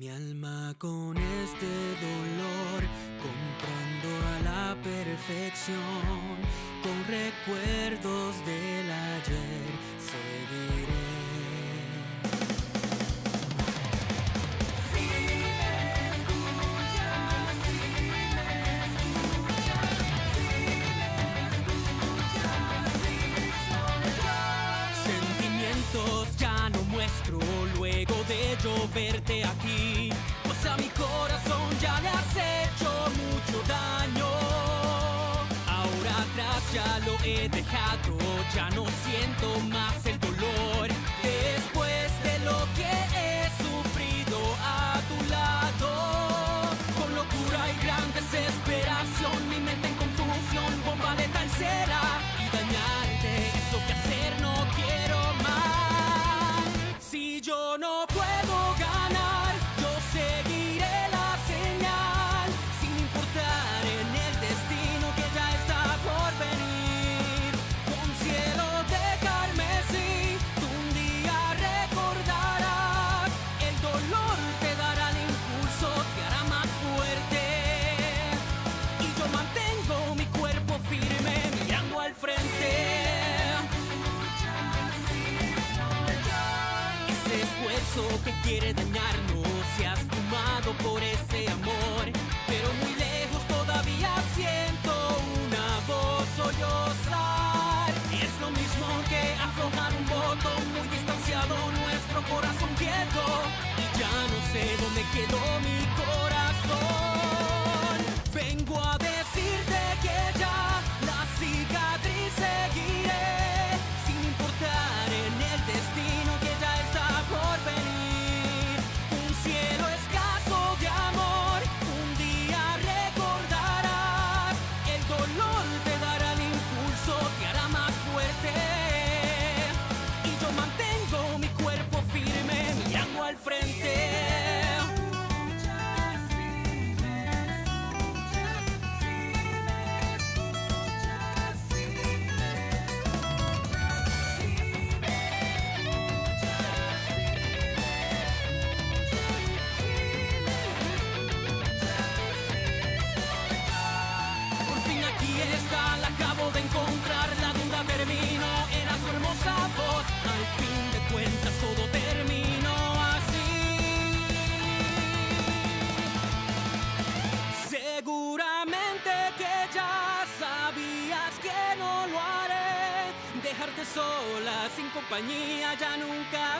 Mi alma con este dolor, comprando a la perfección, con recuerdos del ayer, seguiré. verte aquí, pues a mi corazón ya le has hecho mucho daño. Ahora atrás ya lo he dejado, ya no siento más el dolor. quiere dañarnos y has tomado por ese amor. Pero muy lejos todavía siento una voz sollozar. Y es lo mismo que aflojar un voto muy distanciado, nuestro corazón quieto. Y ya no sé dónde quedó mi corazón. Vengo a decir sola, sin compañía, ya nunca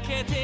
けて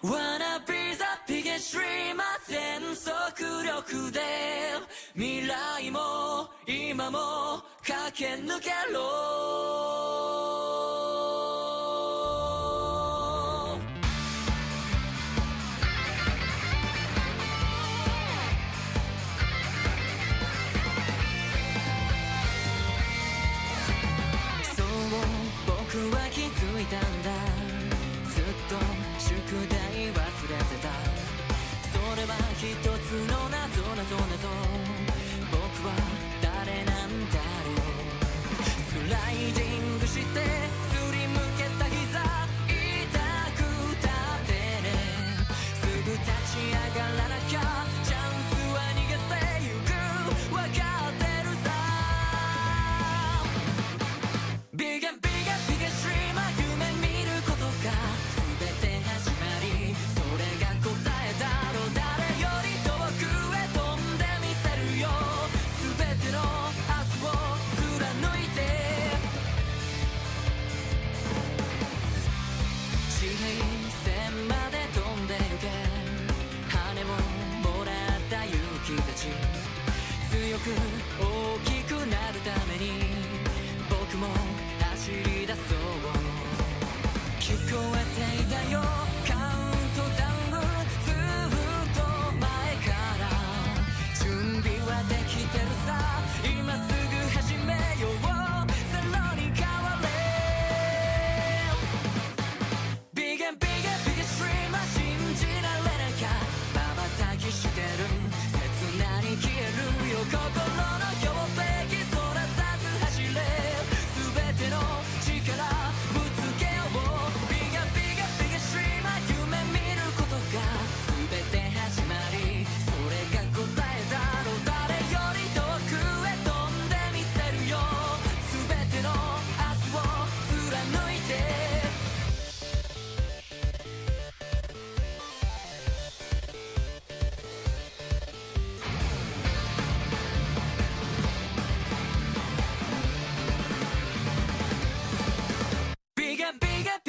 Wanna be the biggest dreamer 全速力で未来も今も駆け抜けろし強く大きくなるために僕も走り出そう。聞こえていたよ。カウントダウンずっと前から。準備はできてるさ。今すぐ始めよう。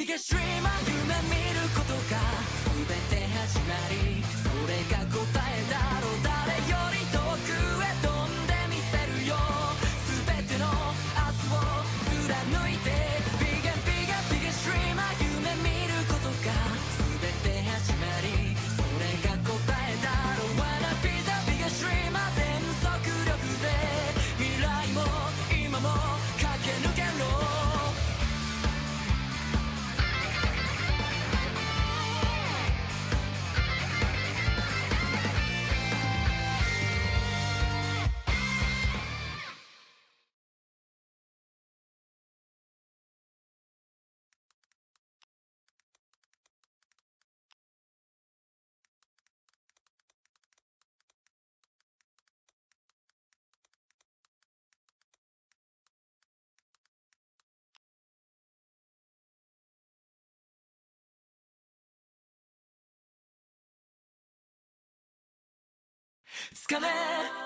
biggest dream I つかめ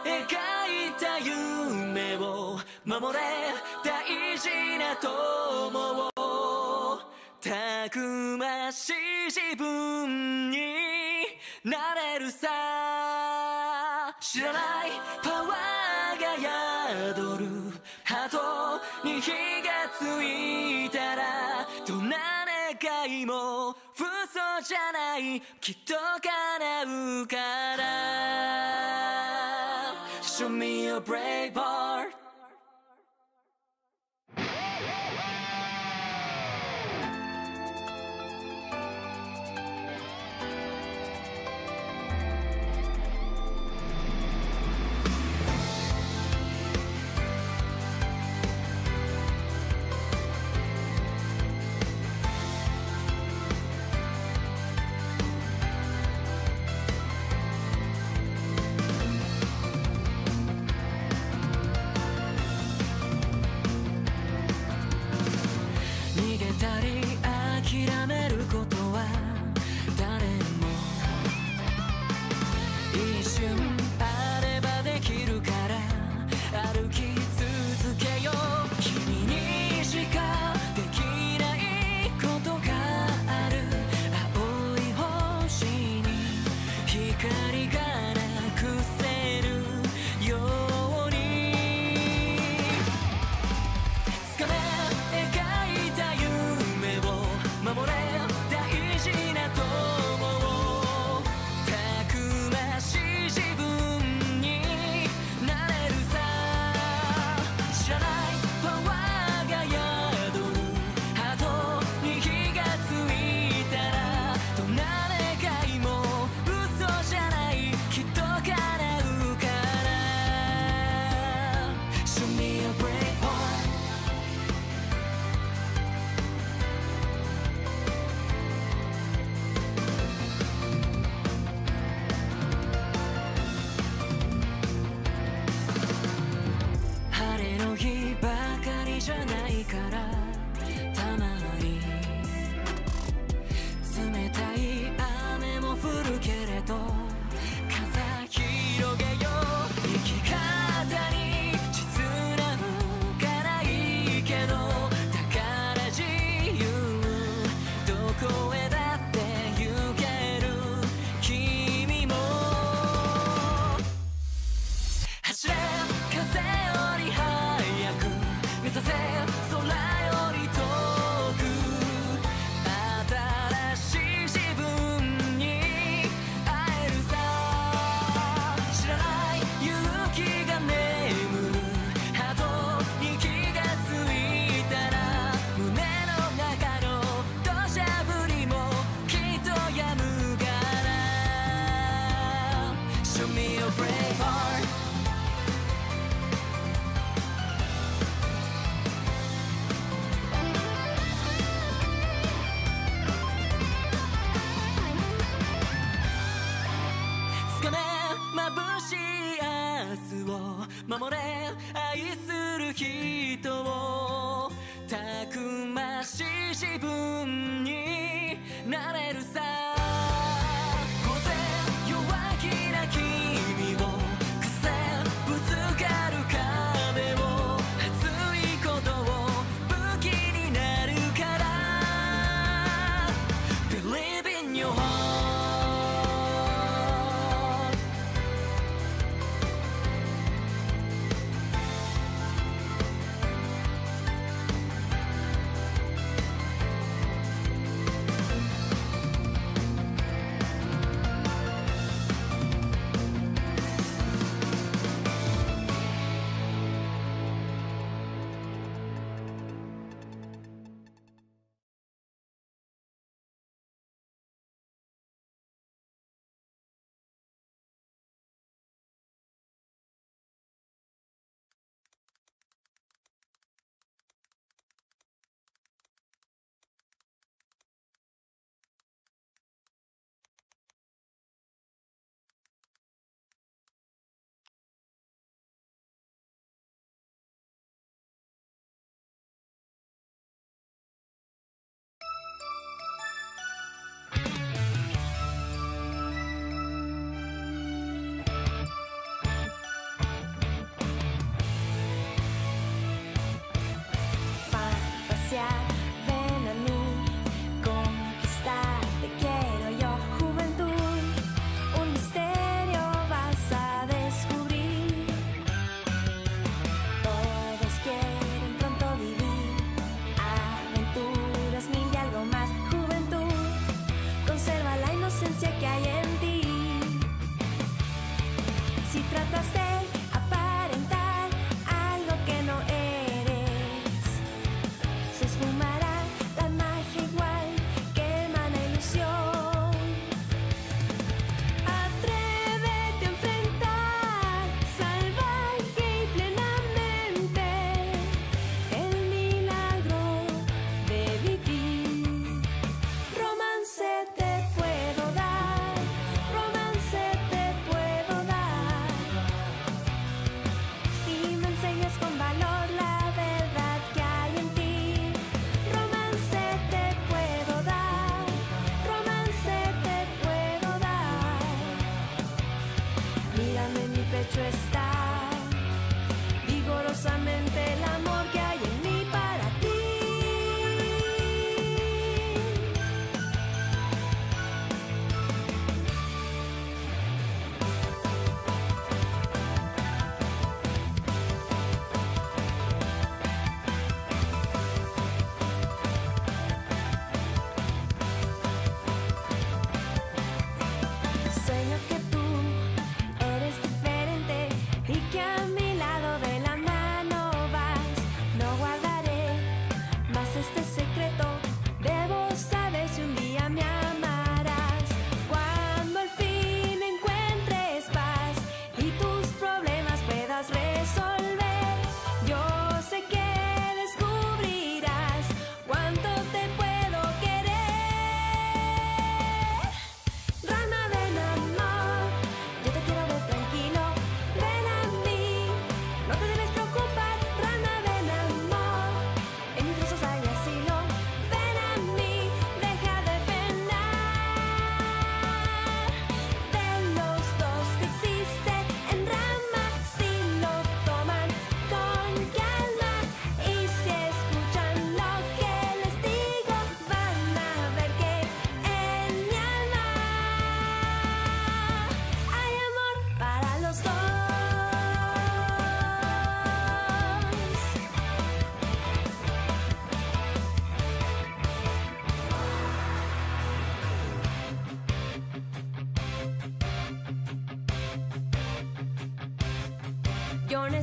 描いた夢を守れ大事な友をたくましい自分になれるさ。知らないパワーが宿る鳩に火がついたらどんな願いも嘘じゃない。きっと叶うから。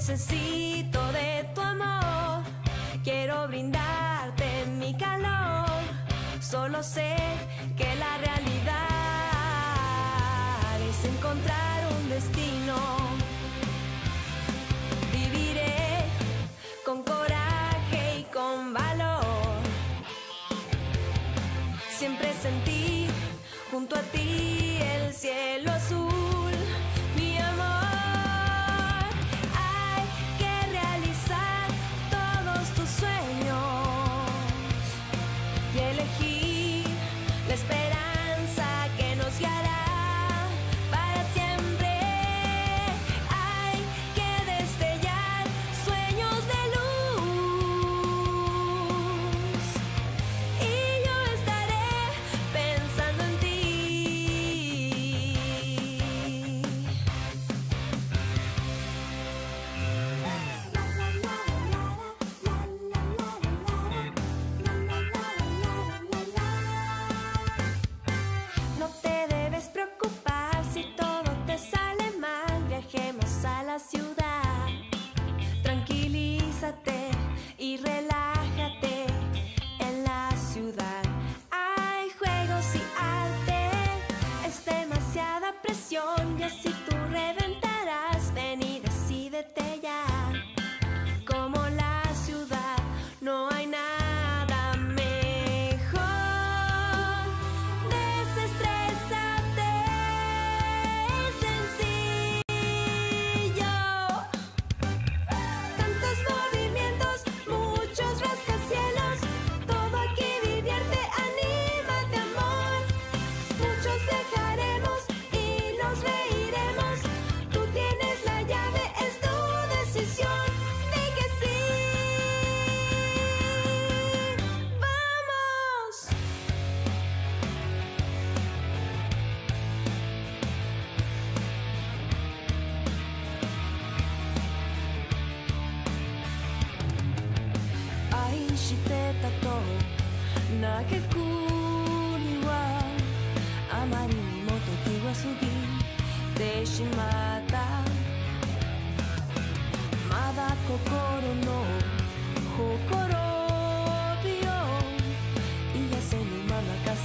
necesito de tu amor. Quiero brindarte mi calor. Solo sé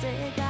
風が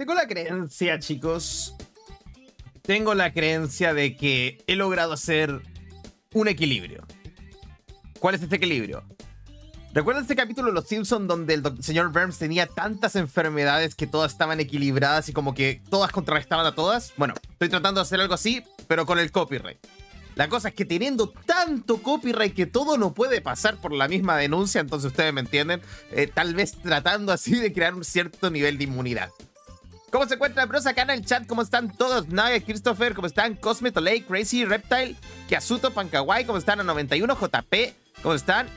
Tengo la creencia, chicos. Tengo la creencia de que he logrado hacer un equilibrio. ¿Cuál es este equilibrio? ¿Recuerdan este capítulo de Los Simpsons donde el señor Burns tenía tantas enfermedades que todas estaban equilibradas y como que todas contrarrestaban a todas? Bueno, estoy tratando de hacer algo así, pero con el copyright. La cosa es que teniendo tanto copyright que todo no puede pasar por la misma denuncia, entonces ustedes me entienden, eh, tal vez tratando así de crear un cierto nivel de inmunidad. ¿Cómo se encuentran, bros? Acá en el chat, ¿cómo están todos? Naya, Christopher, ¿cómo están? Cosme, Tolei, Crazy, Reptile, Kiasuto, Pankawai, ¿cómo están? A 91, JP, ¿cómo están?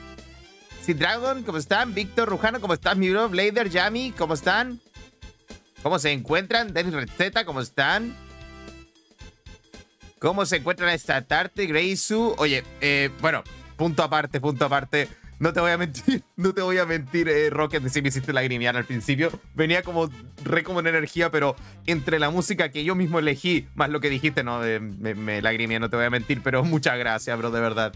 Dragon, ¿cómo están? Víctor Rujano, ¿cómo están? Mi bro, Blader, Yami, ¿cómo están? ¿Cómo se encuentran? Dennis Receta, ¿cómo están? ¿Cómo se encuentran esta tarde, Greysu? Oye, eh, bueno, punto aparte, punto aparte. No te voy a mentir, no te voy a mentir, eh, Rocket, si me hiciste lagrimear al principio. Venía como re como en energía, pero entre la música que yo mismo elegí, más lo que dijiste, no, me, me lagrimeé, no te voy a mentir, pero muchas gracias, bro, de verdad.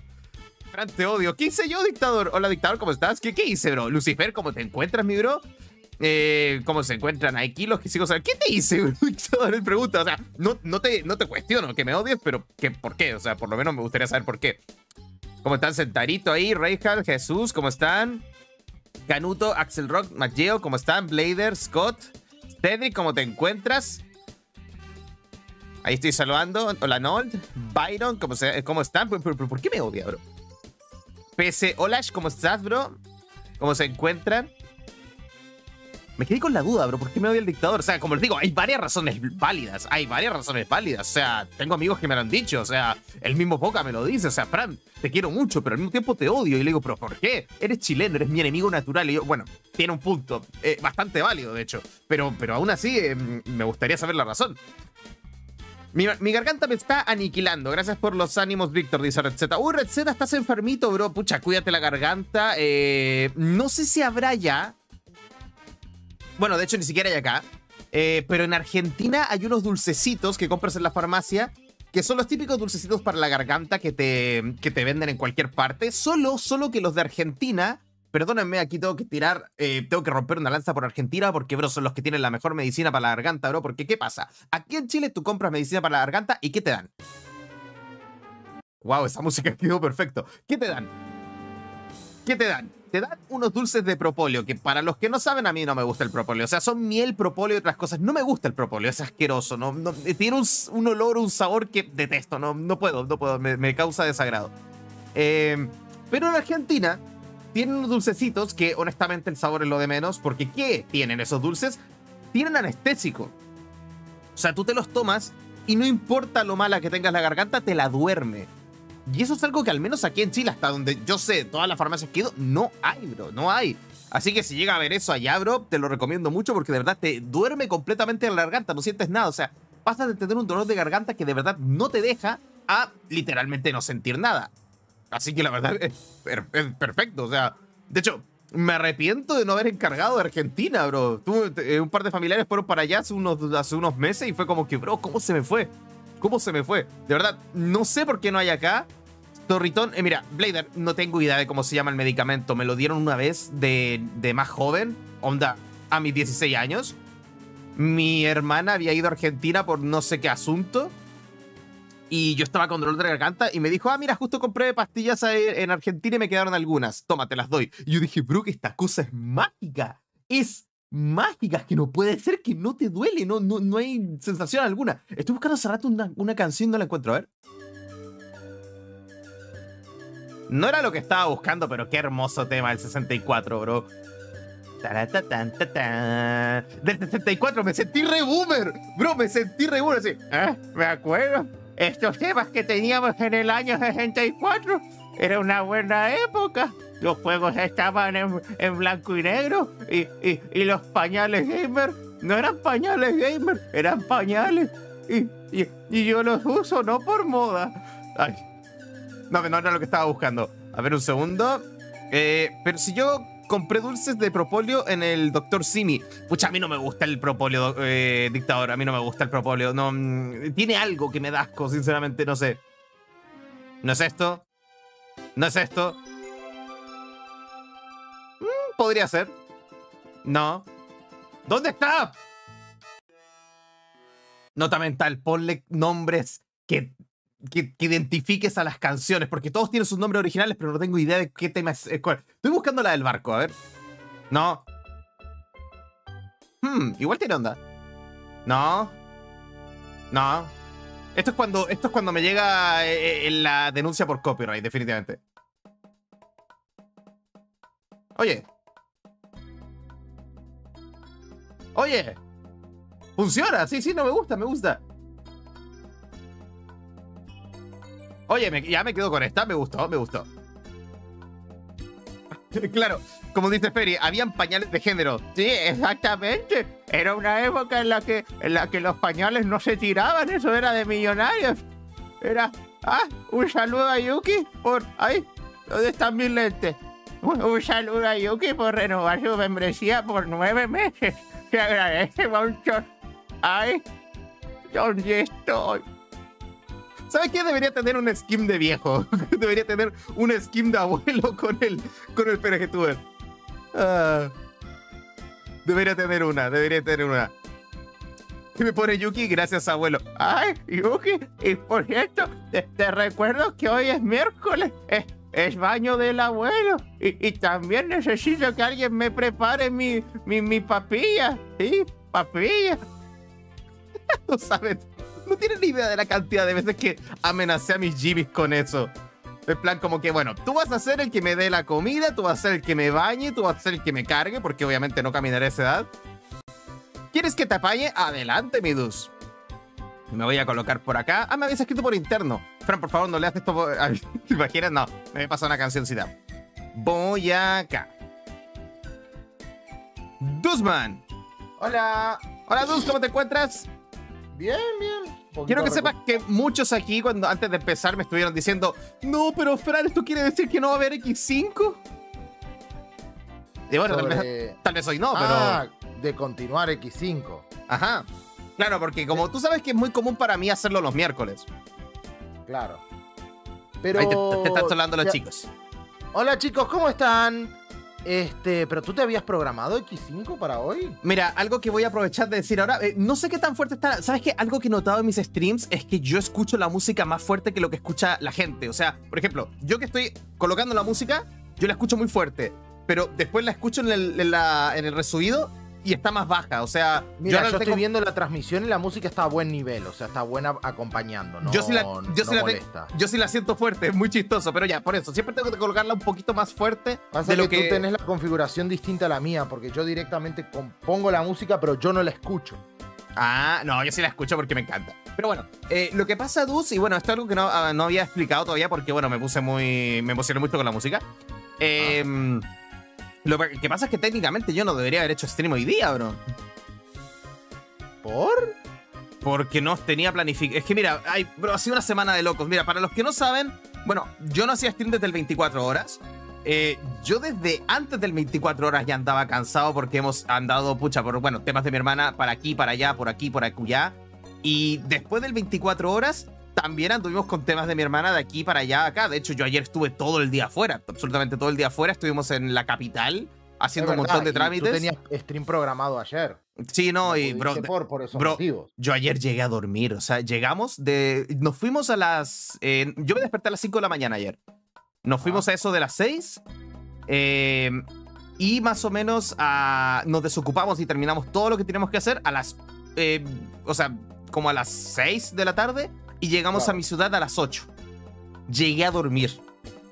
Fran, te odio. ¿Qué hice yo, dictador? Hola, dictador, ¿cómo estás? ¿Qué, qué hice, bro? Lucifer, ¿cómo te encuentras, mi bro? Eh, ¿Cómo se encuentran aquí los que sigo? ¿Qué te hice, él pregunta. O sea, no, no, te, no te cuestiono que me odies, pero ¿qué, ¿por qué? O sea, por lo menos me gustaría saber por qué. ¿Cómo están? Sentarito ahí, Reijal, Jesús, ¿cómo están? Canuto, Axel Rock, Maggeo, ¿cómo están? Blader, Scott, Cedric, ¿cómo te encuentras? Ahí estoy saludando. Hola, Nold. Byron, ¿cómo, se- cómo están? ¿Por, por- por- por qué me odia, bro? PC Olash, ¿cómo estás, bro? ¿Cómo se encuentran? Me quedé con la duda, bro. ¿Por qué me odia el dictador? O sea, como les digo, hay varias razones válidas. Hay varias razones válidas. O sea, tengo amigos que me lo han dicho. O sea, el mismo Boca me lo dice. O sea, Fran, te quiero mucho, pero al mismo tiempo te odio. Y le digo, ¿pero por qué? Eres chileno, eres mi enemigo natural. Y yo, bueno, tiene un punto. eh, bastante válido, de hecho. Pero, pero aún así, eh, me gustaría saber la razón. Mi, mi garganta me está aniquilando. Gracias por los ánimos, Víctor, dice Red Z. Uy, Red Z, estás enfermito, bro. Pucha, cuídate la garganta. Eh, no sé si habrá ya. Bueno, de hecho, ni siquiera hay acá. Eh, pero en Argentina hay unos dulcecitos que compras en la farmacia. Que son los típicos dulcecitos para la garganta que te, que te venden en cualquier parte. Solo, solo que los de Argentina. Perdónenme, aquí tengo que tirar, eh, tengo que romper una lanza por Argentina porque, bro, son los que tienen la mejor medicina para la garganta, bro. Porque, ¿qué pasa? Aquí en Chile tú compras medicina para la garganta y ¿qué te dan? Wow, esa música quedó perfecto. ¿Qué te dan? ¿Qué te dan? Te dan unos dulces de propóleo, que para los que no saben, a mí no me gusta el propóleo. O sea, son miel, propóleo y otras cosas. No me gusta el propóleo, es asqueroso. No, no- tiene un, olor, un sabor que detesto. No, no puedo, no puedo, me, me causa desagrado. Eh, pero en Argentina tienen unos dulcecitos que honestamente el sabor es lo de menos, porque ¿qué tienen esos dulces? Tienen anestésico. O sea, tú te los tomas y no importa lo mala que tengas la garganta, te la duerme. Y eso es algo que al menos aquí en Chile, hasta donde yo sé, todas las farmacias que he ido, no hay, bro, no hay. Así que si llega a ver eso allá, bro, te lo recomiendo mucho porque de verdad te duerme completamente en la garganta, no sientes nada. O sea, pasas de tener un dolor de garganta que de verdad no te deja a literalmente no sentir nada. Así que la verdad es, per- es perfecto. O sea, de hecho, me arrepiento de no haber encargado de Argentina, bro. Tuve, eh, un par de familiares fueron para allá hace unos, hace unos meses y fue como que, bro, ¿cómo se me fue? ¿Cómo se me fue? De verdad, no sé por qué no hay acá. Torritón, eh, mira, Blader, no tengo idea de cómo se llama el medicamento. Me lo dieron una vez de, de más joven, onda, a mis 16 años. Mi hermana había ido a Argentina por no sé qué asunto. Y yo estaba con dolor de garganta y me dijo, ah, mira, justo compré pastillas en Argentina y me quedaron algunas. Toma, te las doy. Y yo dije, bro, que esta cosa es mágica. Es mágica, es que no puede ser que no te duele, no, no, no hay sensación alguna. Estoy buscando hace rato una, una canción, no la encuentro, a ver. No era lo que estaba buscando, pero qué hermoso tema del 64, bro. Del 64 me sentí re boomer. Bro, me sentí re boomer. Así. "Ah, Me acuerdo. Estos temas que teníamos en el año 64. Era una buena época. Los juegos estaban en, en blanco y negro. Y, y- y los pañales gamer. No eran pañales gamer, eran pañales. Y- y yo los uso no por moda. Ay. No, no era lo que estaba buscando. A ver, un segundo. Eh, pero si yo compré dulces de propóleo en el Dr. Simi. Pucha, a mí no me gusta el propóleo, eh, dictador. A mí no me gusta el propóleo. No, mm, tiene algo que me da asco, sinceramente, no sé. ¿No es esto? ¿No es esto? Mm, podría ser. No. ¿Dónde está? Nota mental, ponle nombres que que, que identifiques a las canciones, porque todos tienen sus nombres originales, pero no tengo idea de qué tema es. es cuál. Estoy buscando la del barco, a ver. No. Hmm, igual tiene onda. No. No. Esto es cuando, esto es cuando me llega eh, eh, la denuncia por copyright, definitivamente. Oye. Oye. Funciona, sí, sí, no me gusta, me gusta. Oye, ya me quedo con esta, me gustó, me gustó. Claro, como dice Ferry, habían pañales de género. Sí, exactamente. Era una época en la que, en la que los pañales no se tiraban, eso era de millonarios. Era, ah, un saludo a Yuki por ahí. ¿Dónde están mis lentes? Un, saludo a Yuki por renovar su membresía por nueve meses. Se agradece mucho. Ay, ¿dónde estoy? ¿Sabes qué? Debería tener un skin de viejo. Debería tener un skin de abuelo con el, con el. Ah, debería tener una, debería tener una. Y me pone Yuki, gracias abuelo. Ay, Yuki, y por cierto, te, recuerdo que hoy es miércoles. Es, baño del abuelo. Y, y también necesito que alguien me prepare mi, mi, mi papilla. Sí, papilla. no sabes, no tienen ni idea de la cantidad de veces que amenacé a mis jibis con eso. En plan, como que, bueno, tú vas a ser el que me dé la comida, tú vas a ser el que me bañe, tú vas a ser el que me cargue, porque obviamente no caminaré a esa edad. ¿Quieres que te apañe? Adelante, mi dus. Me voy a colocar por acá. Ah, me habías escrito por interno. Fran, por favor, no leas esto. por- ¿Te imaginas? No, me pasa una cancioncita. Voy acá. Duzman. Hola. Hola, Dus, ¿cómo te encuentras? Bien, bien. Quiero que sepas que muchos aquí, cuando antes de empezar, me estuvieron diciendo: No, pero Fran, ¿esto quiere decir que no va a haber X5? Y bueno, tal, vez, tal vez hoy no, pero. Ah, de continuar X5. Ajá. Claro, porque como tú sabes que es muy común para mí hacerlo los miércoles. Claro. Pero. Ahí te, te están hablando los Ya- chicos. Hola chicos, ¿cómo están? Este, pero tú te habías programado X5 para hoy. Mira, algo que voy a aprovechar de decir ahora, eh, no sé qué tan fuerte está. ¿Sabes qué? Algo que he notado en mis streams es que yo escucho la música más fuerte que lo que escucha la gente. O sea, por ejemplo, yo que estoy colocando la música, yo la escucho muy fuerte, pero después la escucho en el, en y está más baja. O sea, Mira, yo, la estoy tengo- viendo la transmisión y la música está a buen nivel, o sea, está buena acompañando, ¿no? Yo sí la, yo no sí la te- molesta. yo sí la siento fuerte, es muy chistoso, pero ya, por eso, siempre tengo que colocarla un poquito más fuerte Pasa de lo que, que... tú tenés la configuración distinta a la mía, porque yo directamente compongo la música, pero yo no la escucho. Ah, no, yo sí la escucho porque me encanta. Pero bueno, eh, lo que pasa, Dus, y bueno, esto es algo que no, ah, no había explicado todavía porque, bueno, me puse muy. Me emocioné mucho con la música. Eh, Lo que pasa es que técnicamente yo no debería haber hecho stream hoy día, bro. ¿Por? Porque no tenía planificado. Es que mira, hay, bro, ha sido una semana de locos. Mira, para los que no saben, bueno, yo no hacía stream desde el 24 horas. Eh, yo desde antes del 24 horas ya andaba cansado porque hemos andado, pucha, por, bueno, temas de mi hermana para aquí, para allá, por aquí, por acullá. Y después del 24 horas, también anduvimos con temas de mi hermana de aquí para allá, acá. De hecho, yo ayer estuve todo el día afuera, absolutamente todo el día afuera. Estuvimos en la capital haciendo Es un verdad, montón de y trámites. Tú tenías stream programado ayer. Sí, no, No y bro, por, por esos bro, yo ayer llegué a dormir, o sea, llegamos de... Nos fuimos a las... eh, yo me desperté a las 5 de la mañana ayer. Nos fuimos a eso de las 6. eh, y más o menos ah, nos desocupamos y terminamos todo lo que teníamos que hacer a las... eh, o sea, como a las 6 de la tarde. Y llegamos a mi ciudad a las 8. Llegué a dormir.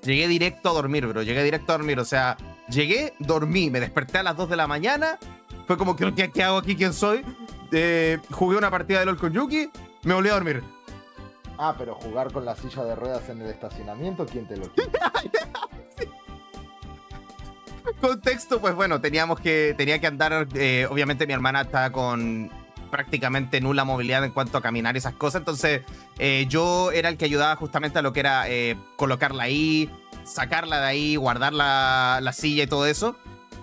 Llegué directo a dormir, bro. Llegué directo a dormir. O sea, llegué, dormí, me desperté a las 2 de la mañana. Fue como, que ¿qué, qué hago aquí? ¿Quién soy? Eh, jugué una partida de LOL con Yuki, me volví a dormir. Ah, pero jugar con la silla de ruedas en el estacionamiento, ¿quién te lo quita? Contexto, pues bueno, teníamos que, tenía que andar, eh, obviamente mi hermana está con prácticamente nula movilidad en cuanto a caminar y esas cosas, entonces eh, yo era el que ayudaba justamente a lo que era eh, colocarla ahí, sacarla de ahí, guardar la, la silla y todo eso.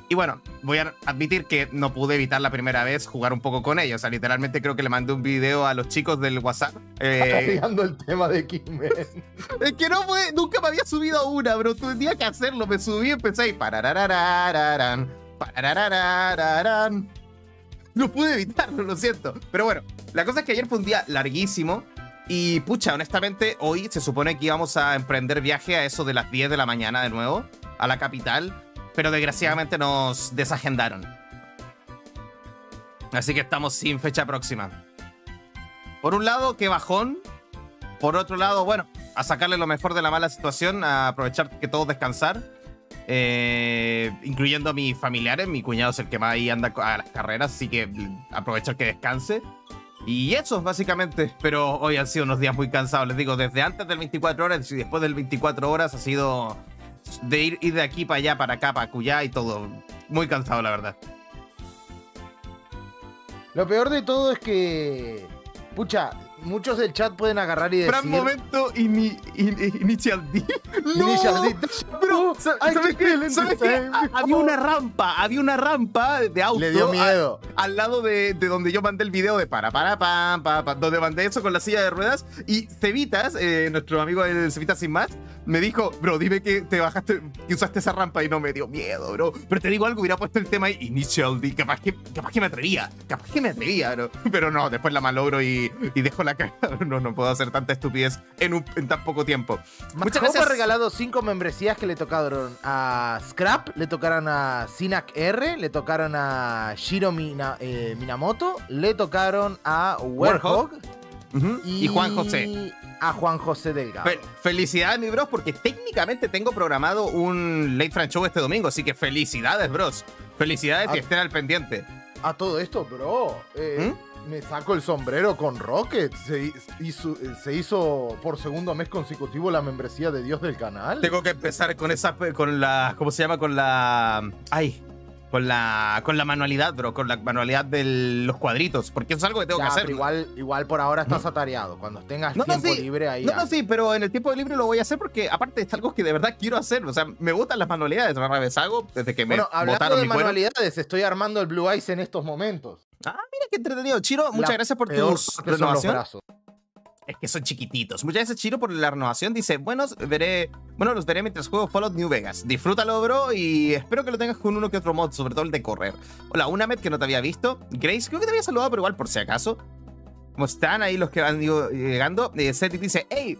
Y bueno, voy a admitir que no pude evitar la primera vez jugar un poco con ella. O sea, literalmente creo que le mandé un video a los chicos del WhatsApp. eh, el tema de X-Men. Es que no fue, nunca me había subido una, bro. Tenía que hacerlo. Me subí y empecé y pararararararán, pararararararán. No pude evitarlo, lo siento. Pero bueno, la cosa es que ayer fue un día larguísimo. Y pucha, honestamente, hoy se supone que íbamos a emprender viaje a eso de las 10 de la mañana de nuevo, a la capital. Pero desgraciadamente nos desagendaron. Así que estamos sin fecha próxima. Por un lado, qué bajón. Por otro lado, bueno, a sacarle lo mejor de la mala situación, a aprovechar que todos descansar, eh, incluyendo a mis familiares. Mi cuñado es el que más ahí anda a las carreras, así que aprovechar que descanse. Y eso, básicamente. Pero hoy han sido unos días muy cansados. Les digo, desde antes del 24 horas y después del 24 horas ha sido de ir, ir de aquí para allá, para acá, para Cuyá y todo. Muy cansado, la verdad. Lo peor de todo es que. Pucha, muchos del chat pueden agarrar y decir. Gran momento ini- in- Initial D. ¡No! Initial D. I ¿sabes qué? ¿Sabes qué? Había una rampa, había una rampa de auto. Le dio a- miedo. al lado de, de donde yo mandé el video de para, para, pam, pa, pa, donde mandé eso con la silla de ruedas. Y Cevitas, eh, nuestro amigo el Cevitas Sin Más, me dijo, bro, dime que te bajaste, que usaste esa rampa y no me dio miedo, bro. Pero te digo algo, hubiera puesto el tema Initial D, capaz que, capaz que me atrevía, capaz que me atrevía, bro. Pero no, después la malogro y, y dejo la No, no puedo hacer tanta estupidez en, un- en tan poco tiempo. Muchas gracias. ha regalado cinco membresías que le tocaron a Scrap, le tocaron a Sinak R, le tocaron a Shiro Mina- eh, Minamoto, le tocaron a Werhog Ujú, y, y Juan José. A Juan José Delgado. Fe- felicidades, mi bros, porque técnicamente tengo programado un Late Friend Show este domingo, así que felicidades, bros. Felicidades y Ah. estén al pendiente. A todo esto, bro. eh, ¿Mm? Me saco el sombrero con Rocket. Se hi- hizo, se hizo por segundo mes consecutivo la membresía de Dios del canal. Tengo que empezar con esa, con la, ¿cómo se llama? Con la, ay, con la, con la manualidad, bro, con la manualidad de los cuadritos, porque eso es algo que tengo Ya, que hacer. pero igual, igual por ahora estás atareado. Cuando tengas No, no, tiempo sí. libre ahí. No, no, sí, pero en el tiempo libre lo voy a hacer porque aparte es algo que de verdad quiero hacer. O sea, me gustan las manualidades, rara vez hago desde que me Bueno, hablando de cuero. manualidades, estoy armando el Blue Eyes en estos momentos. Ah, mira qué entretenido. Chiro, muchas La gracias por tus renovación. Es que son chiquititos. Muchas gracias, Chiro, por la renovación. Dice, bueno, veré, bueno, los veré mientras juego Fallout New Vegas. Disfrútalo, bro, y espero que lo tengas con uno que otro mod, sobre todo el de correr. Hola, una med que no te había visto. Grace, creo que te había saludado, pero igual por si acaso. ¿Cómo están ahí los que van llegando? Eh, Seti dice, hey,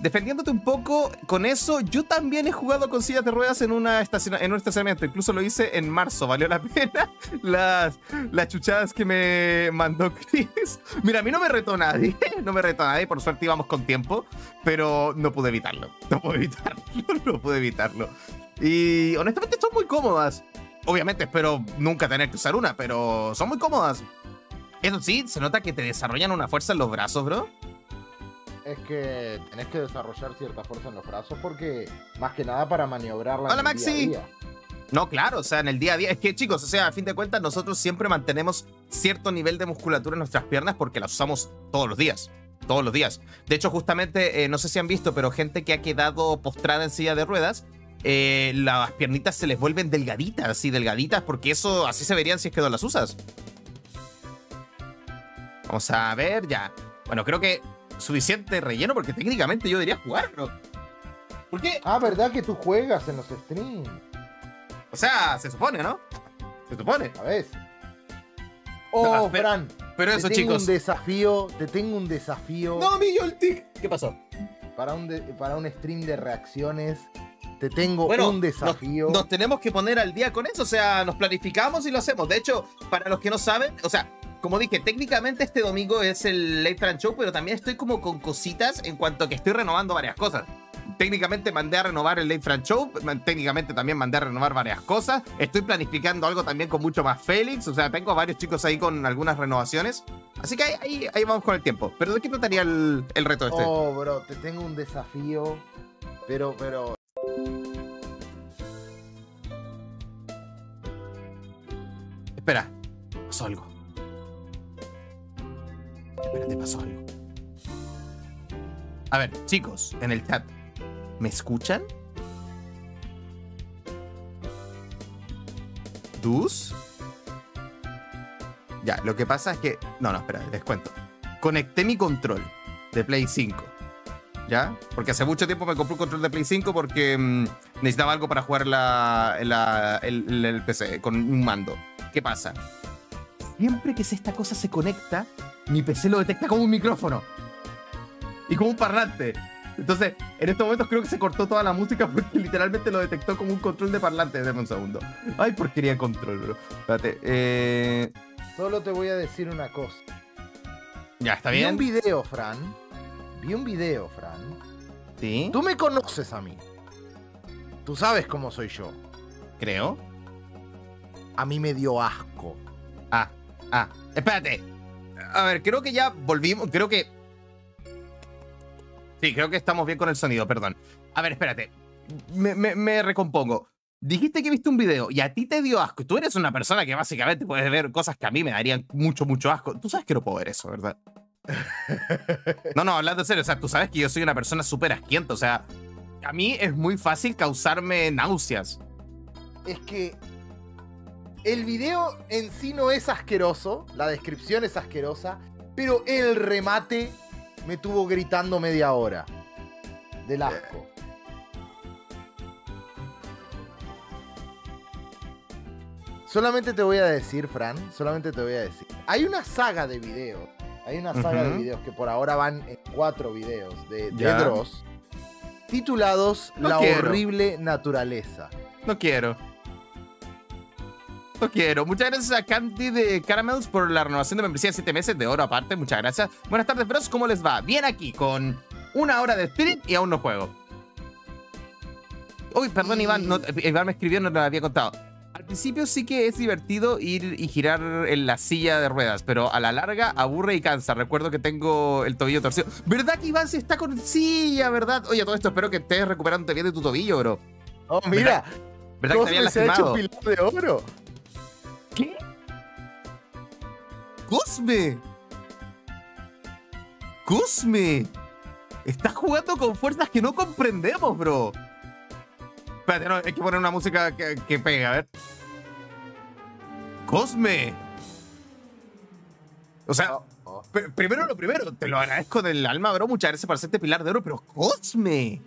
defendiéndote un poco con eso, yo también he jugado con sillas de ruedas en, una estaciona- en un estacionamiento. Incluso lo hice en marzo. ¿Valió la pena? Las, las chuchadas que me mandó Chris. Mira, a mí no me retó nadie. No me retó nadie. Por suerte íbamos con tiempo. Pero no pude evitarlo. No pude evitarlo. No pude evitarlo. Y honestamente son muy cómodas. Obviamente espero nunca tener que usar una, pero son muy cómodas. Eso sí, se nota que te desarrollan una fuerza en los brazos, bro. Es que tenés que desarrollar cierta fuerza en los brazos porque, más que nada, para maniobrarla. Hola, en el Maxi. día a día. No, claro, o sea, en el día a día. Es que, chicos, o sea, a fin de cuentas, nosotros siempre mantenemos cierto nivel de musculatura en nuestras piernas porque las usamos todos los días. Todos los días. De hecho, justamente, eh, no sé si han visto, pero gente que ha quedado postrada en silla de ruedas, eh, las piernitas se les vuelven delgaditas, así delgaditas, porque eso así se verían si es que no las usas. Vamos a ver ya. Bueno, creo que suficiente relleno porque técnicamente yo diría jugar, bro. ¿Por qué? Ah, ¿verdad que tú juegas en los streams? O sea, se supone, ¿no? Se supone. ¿Sabes? No, Oh, pero- Fran, Pero te eso, tengo chicos. un desafío, te tengo un desafío No, mi Yoltic. ¿Qué pasó? para, un de- para un stream de reacciones. Te tengo Bueno, un desafío. Nos, nos tenemos que poner al día con eso. O sea, nos planificamos y lo hacemos. De hecho, para los que no saben, o sea, como dije, técnicamente este domingo es el Late Trans Show, pero también estoy como con cositas en cuanto a que estoy renovando varias cosas. Técnicamente mandé a renovar el Late Trans Show, técnicamente también mandé a renovar varias cosas. Estoy planificando algo también con mucho más Félix, o sea, tengo varios chicos ahí con algunas renovaciones. Así que ahí, ahí, ahí vamos con el tiempo. Pero ¿de qué trataría el, el reto este? Oh, bro, te tengo un desafío. Pero, pero. Espera, pasó algo. Espérate, pasó algo. A ver, chicos, en el chat, ¿me escuchan? ¿Dus? Ya, lo que pasa es que. No, no, espera, les cuento. Conecté mi control de Play 5. ¿Ya? Porque hace mucho tiempo me compré un control de Play 5 porque mm, necesitaba algo para jugar la, la- el, el- el PC con un mando. ¿Qué pasa? Siempre que esta cosa se conecta, mi PC lo detecta como un micrófono. Y como un parlante. Entonces, en estos momentos creo que se cortó toda la música porque literalmente lo detectó como un control de parlante. Deme un segundo. Ay, porquería de control, bro. Espérate. Eh... Solo te voy a decir una cosa. Ya, ¿está Vi un bien? video, Fran. Vi un video, Fran. Sí, Tú me conoces a mí. Tú sabes cómo soy yo. creo. A mí me dio asco. Ah, ah. Espérate. A ver, creo que ya volvimos. Creo que. Sí, creo que estamos bien con el sonido, perdón. A ver, espérate. Me, me- me recompongo. Dijiste que viste un video y a ti te dio asco. Tú eres una persona que básicamente puedes ver cosas que a mí me darían mucho, mucho asco. Tú sabes que no puedo ver eso, ¿verdad? No, no, hablando en serio. O sea, tú sabes que yo soy una persona súper asquienta. O sea, a mí es muy fácil causarme náuseas. Es que el video en sí no es asqueroso, la descripción es asquerosa, pero el remate me tuvo gritando media hora. Del asco. Solamente te voy a decir, Fran, solamente te voy a decir. Hay una saga de videos. Hay una saga de videos que por ahora van en cuatro videos de, de. Dross, titulados No La quiero. horrible naturaleza. No quiero. Quiero. Muchas gracias a Candy de Caramels por la renovación de membresía de 7 meses de oro aparte. Muchas gracias. Buenas tardes, bros. ¿Cómo les va? Bien aquí, con una hora de stream y aún no juego. Uy, perdón, Iván. no- Iván me escribió, no lo había contado. Al principio sí que es divertido ir y girar en la silla de ruedas, pero a la larga aburre y cansa. Recuerdo que tengo el tobillo torcido. ¿Verdad que Iván se está con silla, verdad? Oye, todo esto espero que estés recuperándote bien de tu tobillo, bro. Oh, mira, ¿Verdad que te habían Cosme se ha hecho lastimado? pilar de oro. ¿Qué? ¡Cosme! ¡Cosme! Estás jugando con fuerzas que no comprendemos, bro. Espérate, no, hay que poner una música que, que pegue, a ver. ¡Cosme! O sea, Oh, oh. pr- primero lo primero, te lo agradezco del alma, bro. Muchas gracias por hacerte pilar de oro, pero Cosme.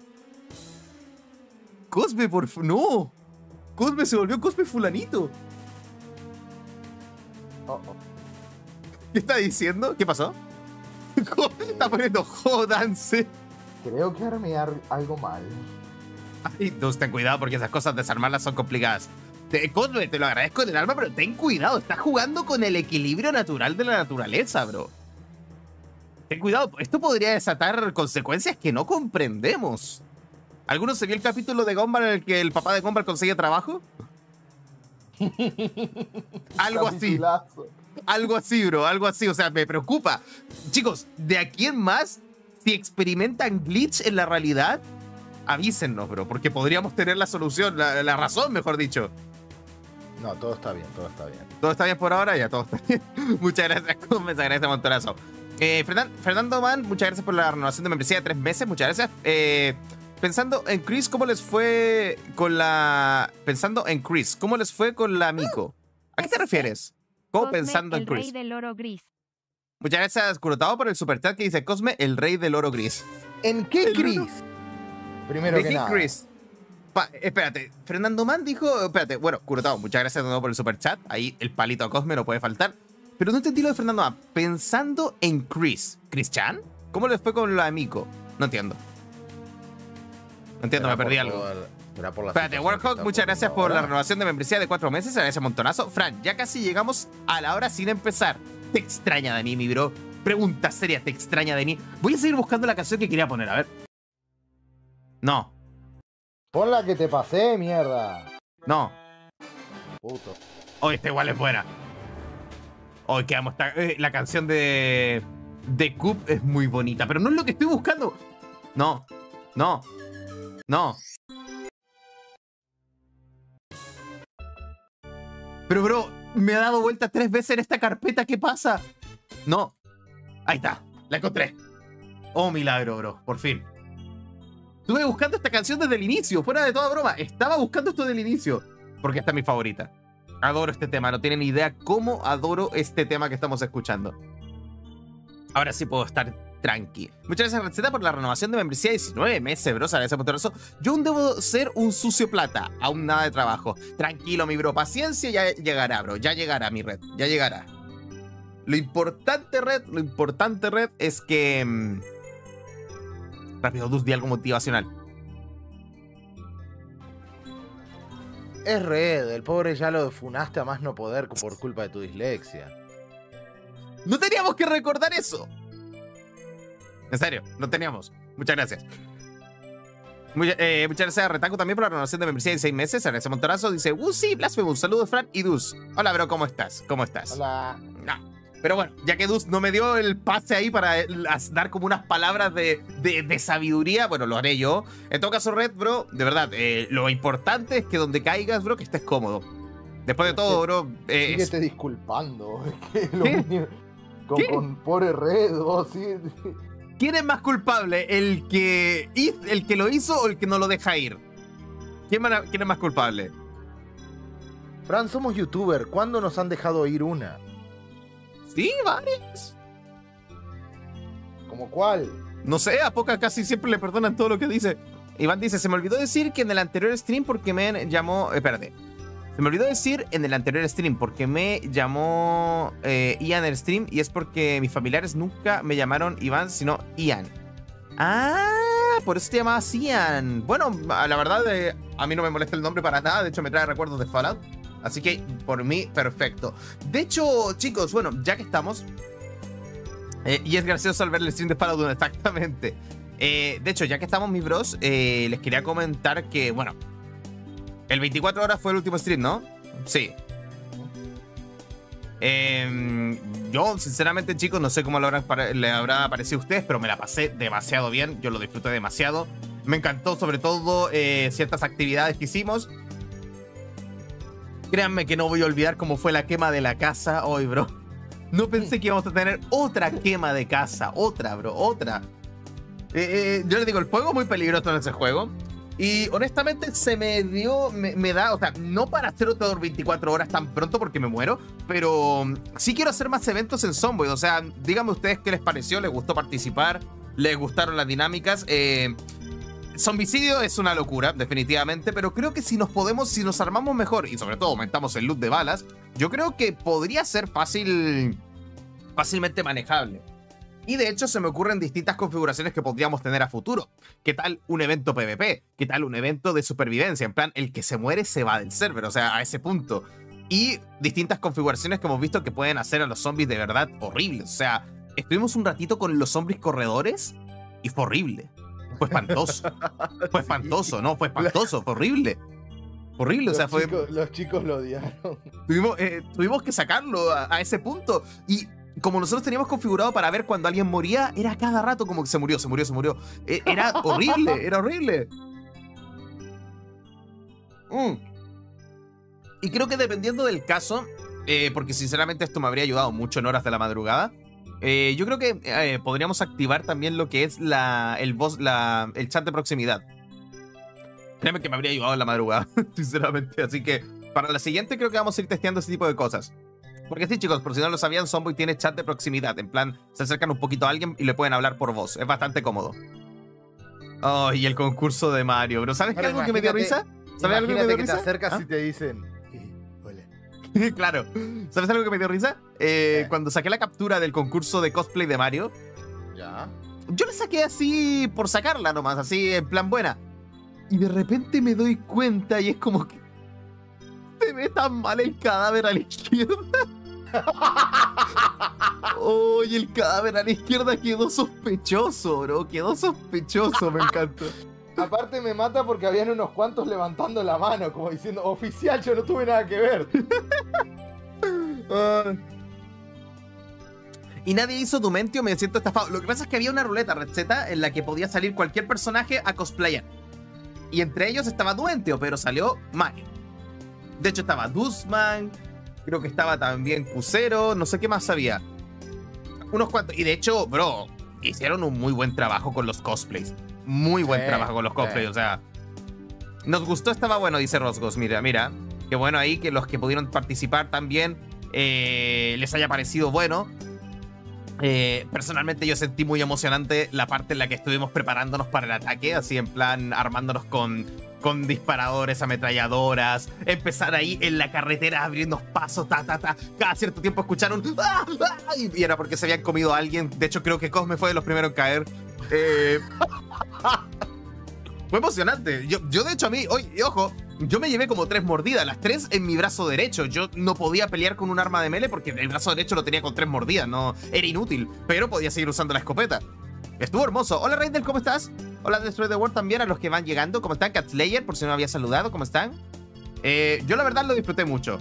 Cosme, por No. Cosme se volvió Cosme fulanito. Oh, oh. ¿Qué está diciendo? ¿Qué pasó? está poniendo jodanse. Creo que armé ar- algo mal. Ay, dos, ten cuidado porque esas cosas desarmarlas son complicadas. Te, te lo agradezco del alma, pero ten cuidado. Estás jugando con el equilibrio natural de la naturaleza, bro. Ten cuidado, esto podría desatar consecuencias que no comprendemos. ¿Alguno se vio el capítulo de Gumball en el que el papá de Gumball consigue trabajo? Algo así. Algo así, bro, algo así. O sea, me preocupa. Chicos, de aquí en más, si experimentan glitch en la realidad, avísennos, bro, porque podríamos tener la solución, la, la razón, mejor dicho. No, todo está bien, todo está bien. ¿Todo está bien por ahora? Ya, todo está bien. muchas gracias, Gómez, agradece montonazo. Eh, Fernan- Fernando Man, muchas gracias por la renovación de membresía de tres meses, muchas gracias. Eh, pensando en Chris, ¿cómo les fue con la... Pensando en Chris, ¿cómo les fue con la Mico? ¿A qué te refieres? ¿Cómo Cosme, pensando en el Chris? rey del oro gris. Muchas gracias, Curotado, por el superchat que dice Cosme, el rey del oro gris. ¿En qué El Chris? Primero ¿De que qué nada. Chris? Pa- espérate, Fernando Man dijo. Espérate, bueno, Curotado, muchas gracias de nuevo por el superchat. Ahí el palito a Cosme no puede faltar. Pero no entendí lo de Fernando Man. Pensando en Chris. ¿Chris Chan? ¿Cómo le fue con lo de Mico? No entiendo. No entiendo, me perdí por algo. Espérate, Warhawk, muchas gracias por la renovación de membresía de cuatro meses. Agradece montonazo. Fran, ya casi llegamos a la hora sin empezar. ¿Te extraña de mí, mi bro? Pregunta seria, ¿te extraña de mí? Voy a seguir buscando la canción que quería poner, a ver. No, Pon la que te pasé, mierda. no. Puto. Hoy esta igual es buena. Hoy quedamos. ta- eh, la canción de. De Coop es muy bonita, pero no es lo que estoy buscando. No, no, no. Pero, bro, me ha dado vuelta tres veces en esta carpeta. ¿Qué pasa? No. Ahí está, la encontré. Oh, milagro, bro, por fin. Estuve buscando esta canción desde el inicio, fuera de toda broma. Estaba buscando esto desde el inicio, porque esta es mi favorita. Adoro este tema, no tienen idea cómo adoro este tema que estamos escuchando. Ahora sí puedo estar tranqui. Muchas gracias, Receta, por la renovación de membresía de 19 meses, bro. Agradece montonazo. Yo aún debo ser un sucio plata, aún nada de trabajo. Tranquilo, mi bro, paciencia, ya llegará, bro. Ya llegará, mi red, ya llegará. Lo importante, red, lo importante, red, es que. mm, Rápido, Dus, di algo motivacional. Es red, el pobre ya lo funaste a más no poder por culpa de tu dislexia. No teníamos que recordar eso. En serio, no teníamos. Muchas gracias. Eh, muchas gracias a Retaco también por la renovación de membresía de 6 meses. Agradece montonazo. Dice, uh, sí, Blasphemous. Saludos, Fran y Dus. Hola, bro, ¿cómo estás? ¿Cómo estás? Hola. No. Pero bueno, ya que Dus no me dio el pase ahí para eh, dar como unas palabras de, de- de sabiduría, bueno, lo haré yo. En todo caso, Red, bro, de verdad, eh, lo importante es que donde caigas, bro, que estés cómodo. Después de todo, bro, eh, es- Síguete disculpando. es que lo ¿Qué? Con, ¿Qué? con pobre red, vos sí. ¿Quién es más culpable? ¿El que, ¿El que lo hizo o el que no lo deja ir? ¿Quién, es más culpable? Fran, somos youtuber. ¿Cuándo nos han dejado ir una? Sí, varios. ¿Como cuál? No sé, a Poca casi siempre le perdonan todo lo que dice. Iván dice, se me olvidó decir que en el anterior stream porque me llamó... Espérate. Se me olvidó decir en el anterior stream porque me llamó eh, Ian el stream y es porque mis familiares nunca me llamaron Iván, sino Ian. Ah, por eso te llamabas Ian. Bueno, la verdad, eh, a mí no me molesta el nombre para nada. De hecho, me trae recuerdos de Fallout. Así que, por mí, perfecto. De hecho, chicos, bueno, ya que estamos... eh, y es gracioso al ver el stream de Fallout 1, exactamente. De hecho, ya que estamos, mis bros, les quería comentar que, bueno, el 24 horas fue el último stream, ¿no? Sí. Em, yo, sinceramente, chicos, no sé cómo le habrá, le parecido a ustedes, pero me la pasé demasiado bien. Yo lo disfruté demasiado. Me encantó, sobre todo, eh, ciertas actividades que hicimos. Créanme que no voy a olvidar cómo fue la quema de la casa hoy, bro. No pensé que íbamos a tener otra quema de casa. Otra, bro, otra. Eh, eh, yo les digo, el juego es muy peligroso en ese juego. Y honestamente se me dio, me, da, o sea, no para hacer otro 24 horas tan pronto porque me muero, pero sí quiero hacer más eventos en Zomboid. O sea, díganme ustedes qué les pareció, les gustó participar, les gustaron las dinámicas. Eh, Zombicidio es una locura, definitivamente, pero creo que si nos podemos, si nos armamos mejor y sobre todo aumentamos el loot de balas, yo creo que podría ser fácil, fácilmente manejable. Y de hecho se me ocurren distintas configuraciones que podríamos tener a futuro. ¿Qué tal un evento PvP? ¿Qué tal un evento de supervivencia? En plan, el que se muere se va del server, o sea, a ese punto. Y distintas configuraciones que hemos visto que pueden hacer a los zombies de verdad horribles. O sea, estuvimos un ratito con los zombies corredores y fue horrible. Fue espantoso. Fue espantoso, ¿no? Fue espantoso, fue horrible. Horrible, o sea, los, fue, chicos, los chicos lo odiaron. tuvimos, eh, tuvimos que sacarlo a, a ese punto. Y como nosotros teníamos configurado para ver cuando alguien moría, era cada rato como que se murió, se murió, se murió. E- Era horrible, era horrible. Mm. Y creo que dependiendo del caso, eh, porque sinceramente esto me habría ayudado mucho en horas de la madrugada, eh, yo creo que eh, podríamos activar también lo que es la, el, voz, la, el chat de proximidad. Créeme que me habría ayudado en la madrugada, sinceramente. Así que para la siguiente creo que vamos a ir testeando ese tipo de cosas. Porque sí, chicos, por si no lo sabían, Zomboy tiene chat de proximidad. En plan, se acercan un poquito a alguien y le pueden hablar por voz. Es bastante cómodo. Oh, y el concurso de Mario, bro. ¿Sabes qué algo que me dio risa? ¿Sabes algo que me dio que te risa? acercas ¿Ah? y te dicen... eh, hola. claro. ¿Sabes algo que me dio risa? Eh, ¿Qué? cuando saqué la captura del concurso de cosplay de Mario, Ya. yo la saqué así por sacarla nomás, así en plan buena. Y de repente me doy cuenta y es como que se ve tan mal el cadáver a la izquierda. Oh, y el cadáver a la izquierda quedó sospechoso, bro. Quedó sospechoso, me encantó. Aparte me mata porque habían unos cuantos levantando la mano, como diciendo, oficial, yo no tuve nada que ver. Ah. Y nadie hizo Dumentio, me siento estafado. Lo que pasa es que había una ruleta receta en la que podía salir cualquier personaje a cosplayar. Y entre ellos estaba Duentio, pero salió Mario. De hecho estaba Duzman, creo que estaba también Cusero, no sé qué más había. Unos cuantos. Y de hecho, bro, hicieron un muy buen trabajo con los cosplays. Muy buen Sí, trabajo con los cosplays, sí. o sea. Nos gustó, estaba bueno, dice Rosgos. Mira, mira. Qué bueno ahí que los que pudieron participar también eh, les haya parecido bueno. Eh, personalmente yo sentí muy emocionante la parte en la que estuvimos preparándonos para el ataque, así en plan armándonos con, con disparadores, ametralladoras, empezar ahí en la carretera abriendo pasos, ta, ta, ta, cada cierto tiempo escucharon ¡Ah! ¡Ah! y era porque se habían comido a alguien, de hecho creo que Cosme fue de los primeros en caer. Eh, fue emocionante, yo, yo de hecho a mí, hoy, ojo, yo me llevé como tres mordidas, las tres en mi brazo derecho. Yo no podía pelear con un arma de melee porque el brazo derecho lo tenía con tres mordidas, no era inútil, pero podía seguir usando la escopeta. Estuvo hermoso. Hola Raidel, ¿cómo estás? Hola Destroy the World también a los que van llegando. ¿Cómo están? Catslayer, por si no había saludado, ¿cómo están? Eh, yo la verdad lo disfruté mucho.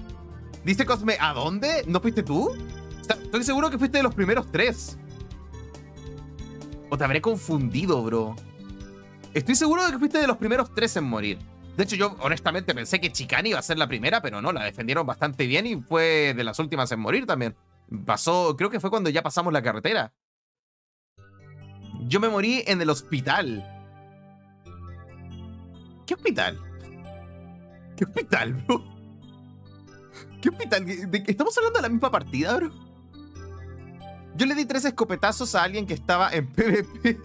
Dice Cosme, ¿a dónde? ¿No fuiste tú? Estoy seguro que fuiste de los primeros tres. O te habré confundido, bro. Estoy seguro de que fuiste de los primeros tres en morir. De hecho, yo honestamente pensé que Chicani iba a ser la primera, pero no, la defendieron bastante bien y fue de las últimas en morir también. Pasó, creo que fue cuando ya pasamos la carretera. Yo me morí en el hospital. ¿Qué hospital? ¿Qué hospital, bro? ¿Qué hospital? ¿De qué estamos hablando de la misma partida, bro? Yo le di tres escopetazos a alguien que estaba en PvP.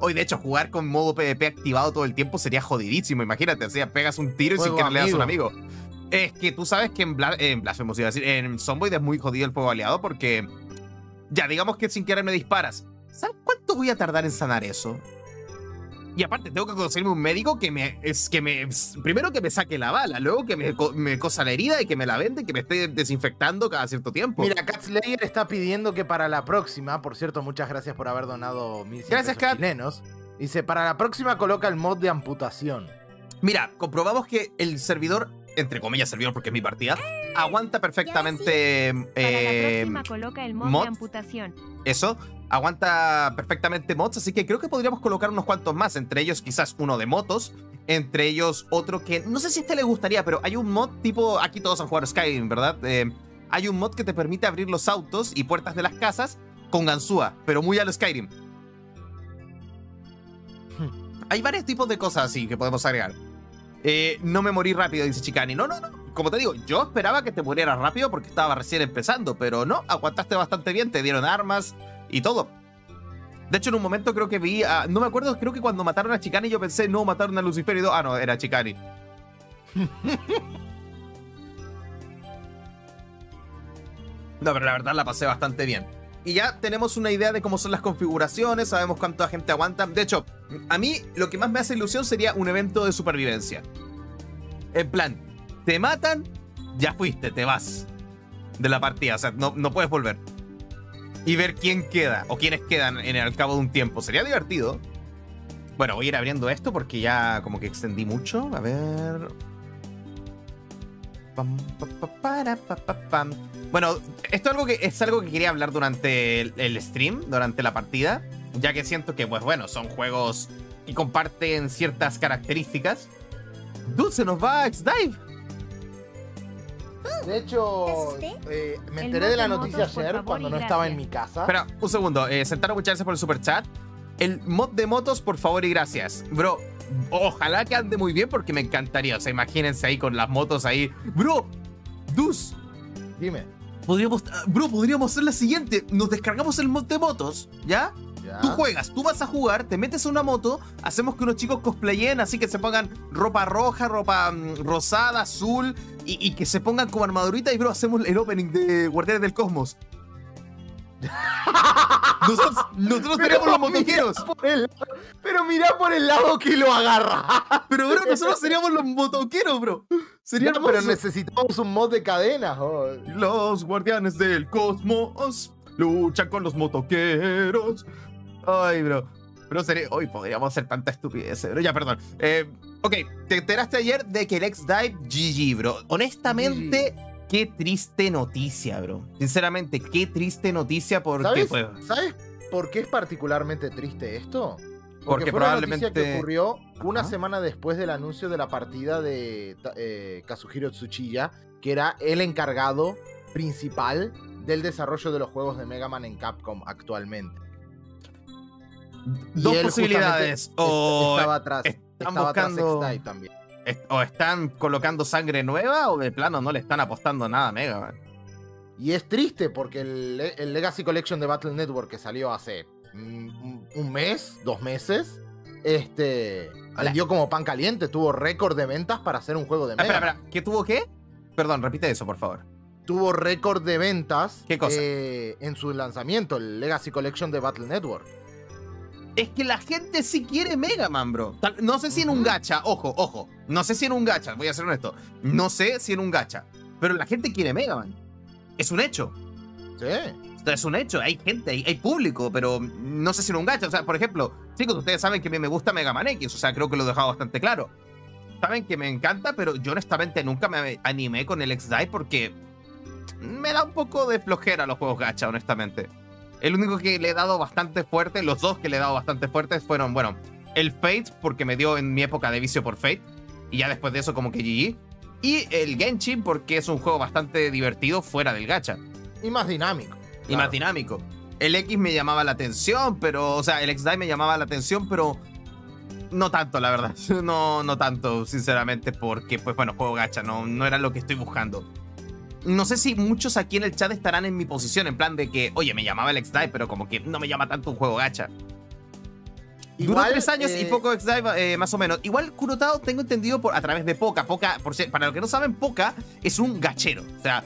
Hoy, de hecho, jugar con modo PvP activado todo el tiempo sería jodidísimo. Imagínate, o sea, pegas un tiro y sin Juego que le das a un amigo. amigo. Es que tú sabes que en, Bla en Blasphemous, iba a decir, en Zomboid es muy jodido el fuego aliado porque. Ya, digamos que sin querer me disparas. ¿Sabes cuánto voy a tardar en sanar eso? Y aparte, tengo que conseguirme un médico que me. Es que me. Primero que me saque la bala, luego que me, co- me cosa la herida y que me la vende y que me esté desinfectando cada cierto tiempo. Mira, Cat Slayer está pidiendo que para la próxima, por cierto, muchas gracias por haber donado 1100 Gracias, Cat. chilenos. Dice, para la próxima coloca el mod de amputación. Mira, comprobamos que el servidor, entre comillas servidor porque es mi partida, aguanta perfectamente Para eh, la próxima coloca el mod mod. de amputación. eso, aguanta perfectamente mods, así que creo que podríamos colocar unos cuantos más, entre ellos quizás uno de motos, entre ellos otro que no sé si a este le gustaría, pero hay un mod tipo, aquí todos han jugado Skyrim, ¿verdad? Eh, hay un mod que te permite abrir los autos y puertas de las casas con ganzúa, pero muy a lo Skyrim. Hay varios tipos de cosas así que podemos agregar. Eh, no me morí rápido, dice Chicani. No, no, no. Como te digo, yo esperaba que te murieras rápido porque estaba recién empezando, pero no, aguantaste bastante bien, te dieron armas y todo. De hecho, en un momento creo que vi a- No me acuerdo, creo que cuando mataron a Chicani yo pensé, no, mataron a Lucifer y do- Ah, no, era Chicani. No, pero la verdad la pasé bastante bien. Y ya tenemos una idea de cómo son las configuraciones, sabemos cuánta gente aguanta. De hecho, a mí lo que más me hace ilusión sería un evento de supervivencia. En plan, te matan, ya fuiste, te vas de la partida. O sea, no, no puedes volver. Y ver quién queda o quiénes quedan en el cabo de un tiempo. Sería divertido. Bueno, voy a ir abriendo esto porque ya como que extendí mucho. A ver. Bueno, esto es algo que es algo que quería hablar durante el, stream, durante la partida, ya que siento que, pues bueno, son juegos que comparten ciertas características. Dude, se nos va X-Dive. De hecho, ¿Es usted? eh, me enteré de la noticia motos, ayer favor, cuando no estaba en mi casa. Espera, un segundo. Eh, Sentaro, muchas gracias por el super chat. El mod de motos, por favor y gracias. Bro, ojalá que ande muy bien porque me encantaría. O sea, imagínense ahí con las motos ahí. Bro, Dus, Dime. podríamos, ah, bro, podríamos hacer la siguiente. Nos descargamos el mod de motos, ¿ya? Ya. Tú juegas, tú vas a jugar, te metes a una moto, hacemos que unos chicos cosplayen, así que se pongan ropa roja, ropa mm, rosada, azul, y, y que se pongan como armadurita y bro, hacemos el opening de Guardianes del Cosmos. Nosotros, nosotros seríamos los motoqueros, el- pero mira por el lado que lo agarra. pero bro, nosotros seríamos los motoqueros, bro. Sería Ya, pero necesitamos un mod de cadenas. oh. Los guardianes del cosmos luchan con los motoqueros. Ay, bro. Pero sería. Hoy podríamos hacer tanta estupidez, pero ya, perdón. Eh, ok, te enteraste ayer de que el ex-dive GG, bro. Honestamente, qué triste noticia, bro. Sinceramente, qué triste noticia porque, ¿Sabes, pues. ¿Sabes por qué es particularmente triste esto? Porque fue una noticia probablemente- que ocurrió una Ajá. semana después del anuncio de la partida de eh, Kazuhiro Tsuchiya, que era el encargado principal del desarrollo de los juegos de Mega Man en Capcom actualmente. Dos posibilidades. O, est- estaba atrás, están estaba atrás buscando- también. est- o están colocando sangre nueva o de plano no le están apostando nada a Mega Man. Y es triste porque el, Le- el Legacy Collection de Battle Network que salió hace mm, un mes, dos meses, este vendió como pan caliente, tuvo récord de ventas para hacer un juego de Ah, Mega espera, Man. espera. ¿Qué tuvo qué? Perdón, repite eso, por favor. Tuvo récord de ventas ¿Qué cosa? eh, en su lanzamiento, el Legacy Collection de Battle Network. Es que la gente sí quiere Mega Man, bro. No sé si en un gacha, ojo, ojo. No sé si en un gacha, voy a ser honesto. No sé si en un gacha. Pero la gente quiere Mega Man. Es un hecho. Sí. Esto es un hecho. Hay gente, hay, hay público, pero no sé si en un gacha. O sea, por ejemplo, chicos, ustedes saben que a mí me gusta Mega Man X. O sea, creo que lo he dejado bastante claro. Saben que me encanta, pero yo honestamente nunca me animé con el X-Dive porque me da un poco de flojera los juegos gacha, honestamente. El único que le he dado bastante fuerte, los dos que le he dado bastante fuertes fueron, bueno, el Fate, porque me dio en mi época de vicio por Fate, y ya después de eso como que GG. Y el Genshin, porque es un juego bastante divertido fuera del gacha Y más dinámico. y claro. más dinámico. El X me llamaba la atención, pero, o sea, el X-Dive me llamaba la atención, pero no tanto, la verdad. No, no tanto, sinceramente, porque, pues bueno, juego gacha, no, no era lo que estoy buscando. No sé si muchos aquí en el chat estarán en mi posición, en plan de que, oye, me llamaba el X-Dive, pero como que no me llama tanto un juego gacha. Duró Igual, tres años y eh, poco X-Dive, eh, más o menos. Igual Kurotao tengo entendido por, a través de Poca. Poca, por para los que no saben, Poca es un gachero. O sea,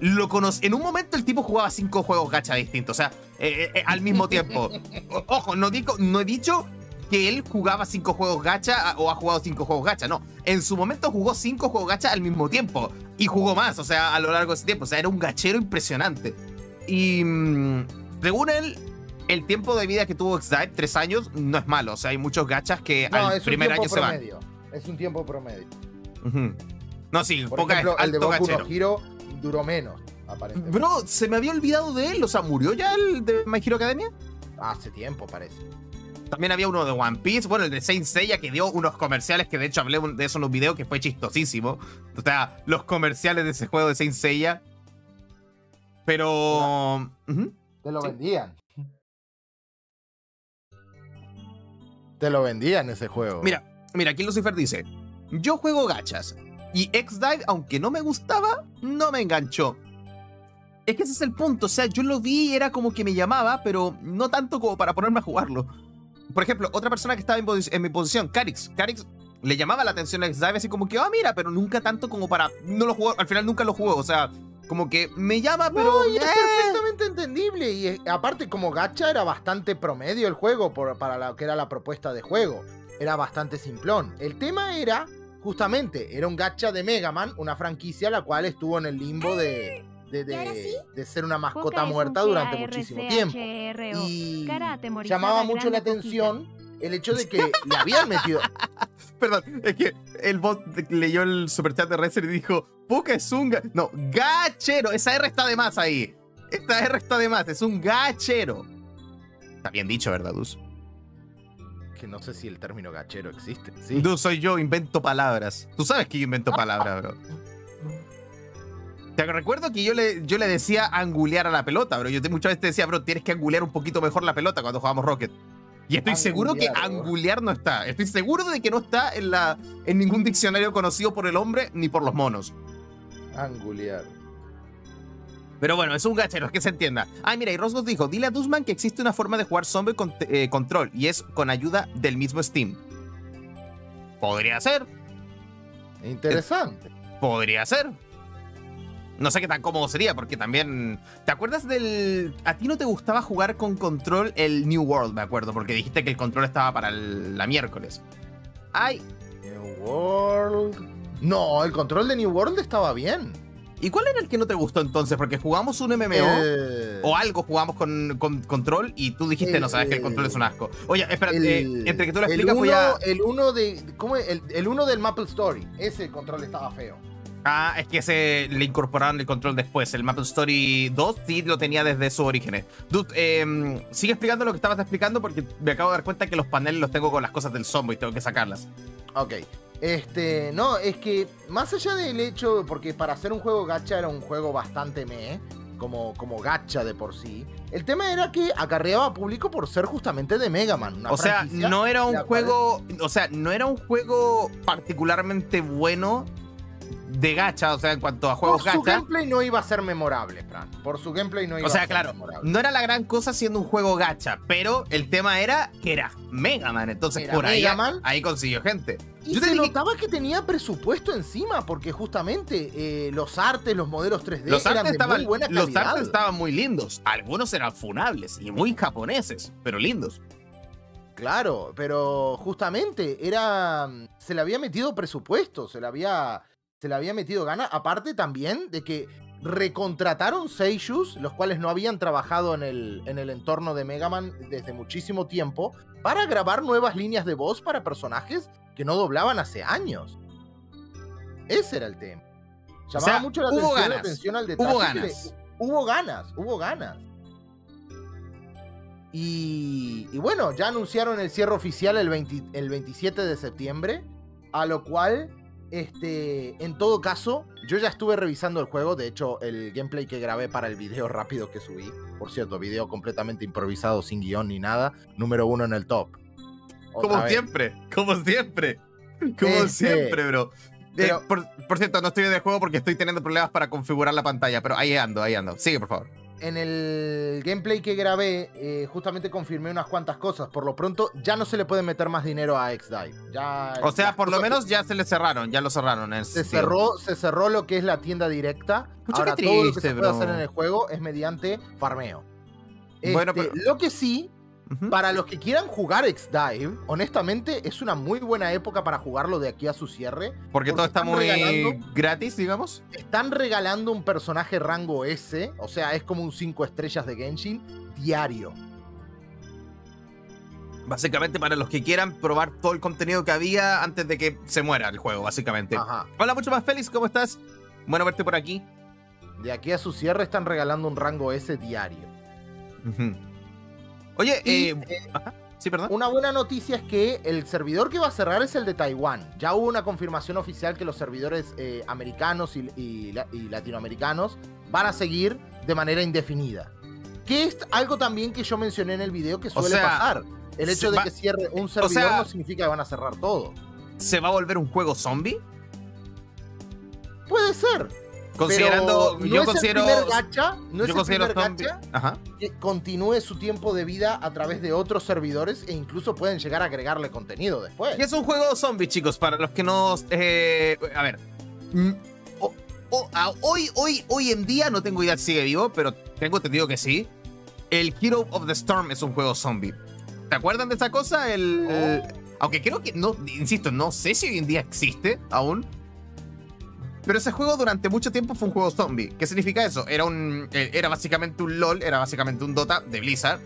lo conoce. En un momento el tipo jugaba cinco juegos gacha distintos. O sea, eh, eh, al mismo tiempo. O- ojo, no, digo, no he dicho que él jugaba cinco juegos gacha o ha jugado cinco juegos gacha. No. En su momento jugó cinco juegos gacha al mismo tiempo. Y jugó más, o sea, a lo largo de ese tiempo. O sea, era un gachero impresionante. Y mm, según él, el tiempo de vida que tuvo X-Dive, tres años, no es malo. O sea, hay muchos gachas que No, al primer año tiempo se van. promedio. Es un tiempo promedio. Ujú. No, sí, Por poca ejemplo, es el de Boku no gachero. Hero duró menos, aparentemente. Bro, se me había olvidado de él. O sea, ¿murió ya el de My Hero Academia? Hace tiempo, parece. También había uno de One Piece, bueno, el de Saint Seiya que dio unos comerciales que de hecho hablé de eso en un video que fue chistosísimo. O sea, los comerciales de ese juego de Saint Seiya. Pero... Te lo Sí. vendían. Te lo vendían ese juego. Mira, mira, aquí Lucifer dice, yo juego gachas y X-Dive, aunque no me gustaba, no me enganchó. Es que ese es el punto, o sea, yo lo vi y era como que me llamaba, pero no tanto como para ponerme a jugarlo. Por ejemplo, otra persona que estaba en, en mi posición, Carix. Carix le llamaba la atención a X-Dive así como que, ah, mira, pero nunca tanto como para... No lo jugó, al final nunca lo jugó, o sea, como que me llama, pero... No, y es eh. perfectamente entendible. Y eh, aparte, como gacha, era bastante promedio el juego por- para lo que era la propuesta de juego. Era bastante simplón. El tema era, justamente, era un gacha de Mega Man, una franquicia la cual estuvo en el limbo de, de, ser una mascota muerta durante muchísimo tiempo. Y llamaba mucho la atención el hecho de que le habían metido. Perdón, es que el bot leyó el superchat de Rezer y dijo, Poca es un... ga-". No, gachero. Esa R está de más ahí. Esta R está de más, es un gachero. Está bien dicho, ¿verdad, Dus? Que no sé si el término gachero existe. Sí. Dus soy yo, invento palabras. Tú sabes que yo invento palabras, bro. Te recuerdo que yo le, yo le decía angulear a la pelota, bro. Yo te, muchas veces te decía, bro, tienes que angulear un poquito mejor la pelota cuando jugamos Rocket. Y estoy seguro que Angulear, bro. angulear no está. Estoy seguro de que no está en, la, en ningún diccionario conocido por el hombre ni por los monos. Angulear. Pero bueno, es un gachero, es que se entienda. Ay, mira, y Rosgos dijo, dile a Dusman que existe una forma de jugar Zombie con eh, control y es con ayuda del mismo Steam. Podría ser, Interesante. podría ser. No sé qué tan cómodo sería, porque también... ¿Te acuerdas del... A ti no te gustaba jugar con control el New World, me acuerdo, porque dijiste que el control estaba para el- la miércoles. Ay, New World. No, el control de New World estaba bien. ¿y cuál era el que no te gustó entonces? Porque jugamos un MMO... Eh, o algo jugamos con, con control y tú dijiste, no sabes que el control es un asco. Oye, espera, el- eh, entre que tú lo el explicas, uno, voy a. el uno de. ¿Cómo es? El, el uno del Maple Story. Ese control estaba feo. Ah, es que ese le incorporaron el control después. El Maple Story 2 sí lo tenía desde sus orígenes. Dude, eh, sigue explicando lo que estabas explicando porque me acabo de dar cuenta que los paneles los tengo con las cosas del zombie y tengo que sacarlas. Ok. Este, no, es que más allá del hecho, porque para hacer un juego gacha era un juego bastante meh, como, como gacha de por sí, el tema era que acarreaba público por ser justamente de Mega Man. una o sea, no era un cual- juego. O sea, no era un juego particularmente bueno de gacha, o sea, en cuanto a juegos Por su gacha. gameplay no iba a ser memorable, Fran. Por su gameplay no iba O sea, a ser claro, memorable. no era la gran cosa siendo un juego gacha, pero el tema era que era Mega Man. Entonces, Era por ahí, Man. ahí consiguió gente. Y Yo te se dije- notaba que tenía presupuesto encima, porque justamente eh, los artes, los modelos 3D Los eran artes, de estaban, muy buena los calidad. artes estaban muy lindos. Algunos eran funables y muy japoneses, pero lindos. Claro, pero justamente era. Se le había metido presupuesto, se le había. Se le había metido gana. Aparte también de que recontrataron Seishus, los cuales no habían trabajado en el, en el entorno de Mega Man desde muchísimo tiempo, para grabar nuevas líneas de voz para personajes que no doblaban hace años. Ese era el tema. Llamaba sea, mucho la atención, la atención al detalle. hubo le- ganas. hubo ganas, hubo ganas. Y, y bueno, ya anunciaron el cierre oficial el, 20 el 27 de septiembre, a lo cual Este, en todo caso, yo ya estuve revisando el juego. De hecho, el gameplay que grabé para el video rápido que subí. Por cierto, video completamente improvisado, sin guion ni nada. Número uno en el top. Otra Como vez. siempre, como siempre. Como Este, siempre, bro. Eh, por, por cierto, no estoy en el juego porque estoy teniendo problemas para configurar la pantalla, pero ahí ando, ahí ando. Sigue, por favor. En el gameplay que grabé, eh, justamente confirmé unas cuantas cosas. Por lo pronto, ya no se le puede meter más dinero a Xdive. Ya, O sea, por lo que- menos ya se le cerraron, ya lo cerraron. en Se cerró, se cerró lo que es la tienda directa. Ahora qué todo lo que triste, se puede hacer en el juego es mediante farmeo. Bueno, Este, pero- Lo que sí, Para los que quieran jugar X-Dive, honestamente es una muy buena época para jugarlo de aquí a su cierre. Porque todo está muy gratis, digamos. Están regalando un personaje rango S, o sea, es como un 5 estrellas de Genshin diario. Básicamente para los que quieran probar todo el contenido que había antes de que se muera el juego, básicamente. Ajá. Hola, mucho más feliz, ¿cómo estás? Bueno verte por aquí. De aquí a su cierre están regalando un rango S diario. Ujú. Oye, Y, eh, eh, ajá, sí, perdón. Una buena noticia es que el servidor que va a cerrar es el de Taiwán. Ya hubo una confirmación oficial que los servidores eh, americanos y, y la- y latinoamericanos van a seguir de manera indefinida. Que es algo también que yo mencioné en el video que suele sea, pasar. El hecho de va- que cierre un servidor sea- no significa que van a cerrar todo. ¿Se va a volver un juego zombie? Puede ser. Considerando, pero no yo es considero, el primer gacha, no es yo el considero primer gacha Ajá. que continúe su tiempo de vida a través de otros servidores e incluso pueden llegar a agregarle contenido después. Y es un juego zombie, chicos, para los que no. eh, a ver. mm, o- o- a- hoy, hoy, hoy en día, no tengo idea si sigue vivo, pero tengo entendido que sí. El Hero of the Storm es un juego zombie. ¿Te acuerdan de esa cosa? El. Oh. Aunque creo que no, insisto, no sé si hoy en día existe aún. Pero ese juego durante mucho tiempo fue un juego zombie. ¿Qué significa eso? Era un. eh, Era básicamente un LOL, era básicamente un Dota de Blizzard.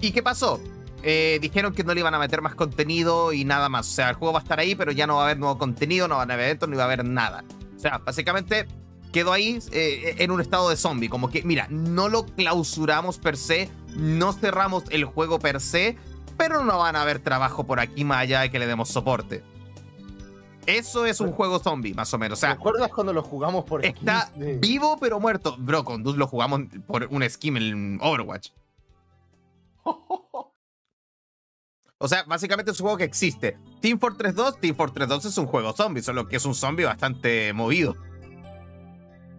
¿Y qué pasó? Eh, dijeron que no le iban a meter más contenido y nada más. O sea, el juego va a estar ahí, pero ya no va a haber nuevo contenido, no van a haber eventos, no va a haber nada. O sea, básicamente quedó ahí eh, en un estado de zombie. Como que, mira, no lo clausuramos per se, no cerramos el juego per se, pero no van a haber trabajo por aquí más allá de que le demos soporte. Eso es un juego zombie, más o menos. O sea, ¿Recuerdas cuando lo jugamos por está skins de- vivo pero muerto. Bro, con Dus lo jugamos por un skin en Overwatch. O sea, básicamente es un juego que existe. Team Fortress 2, Team Fortress 2 es un juego zombie, solo que es un zombie bastante movido.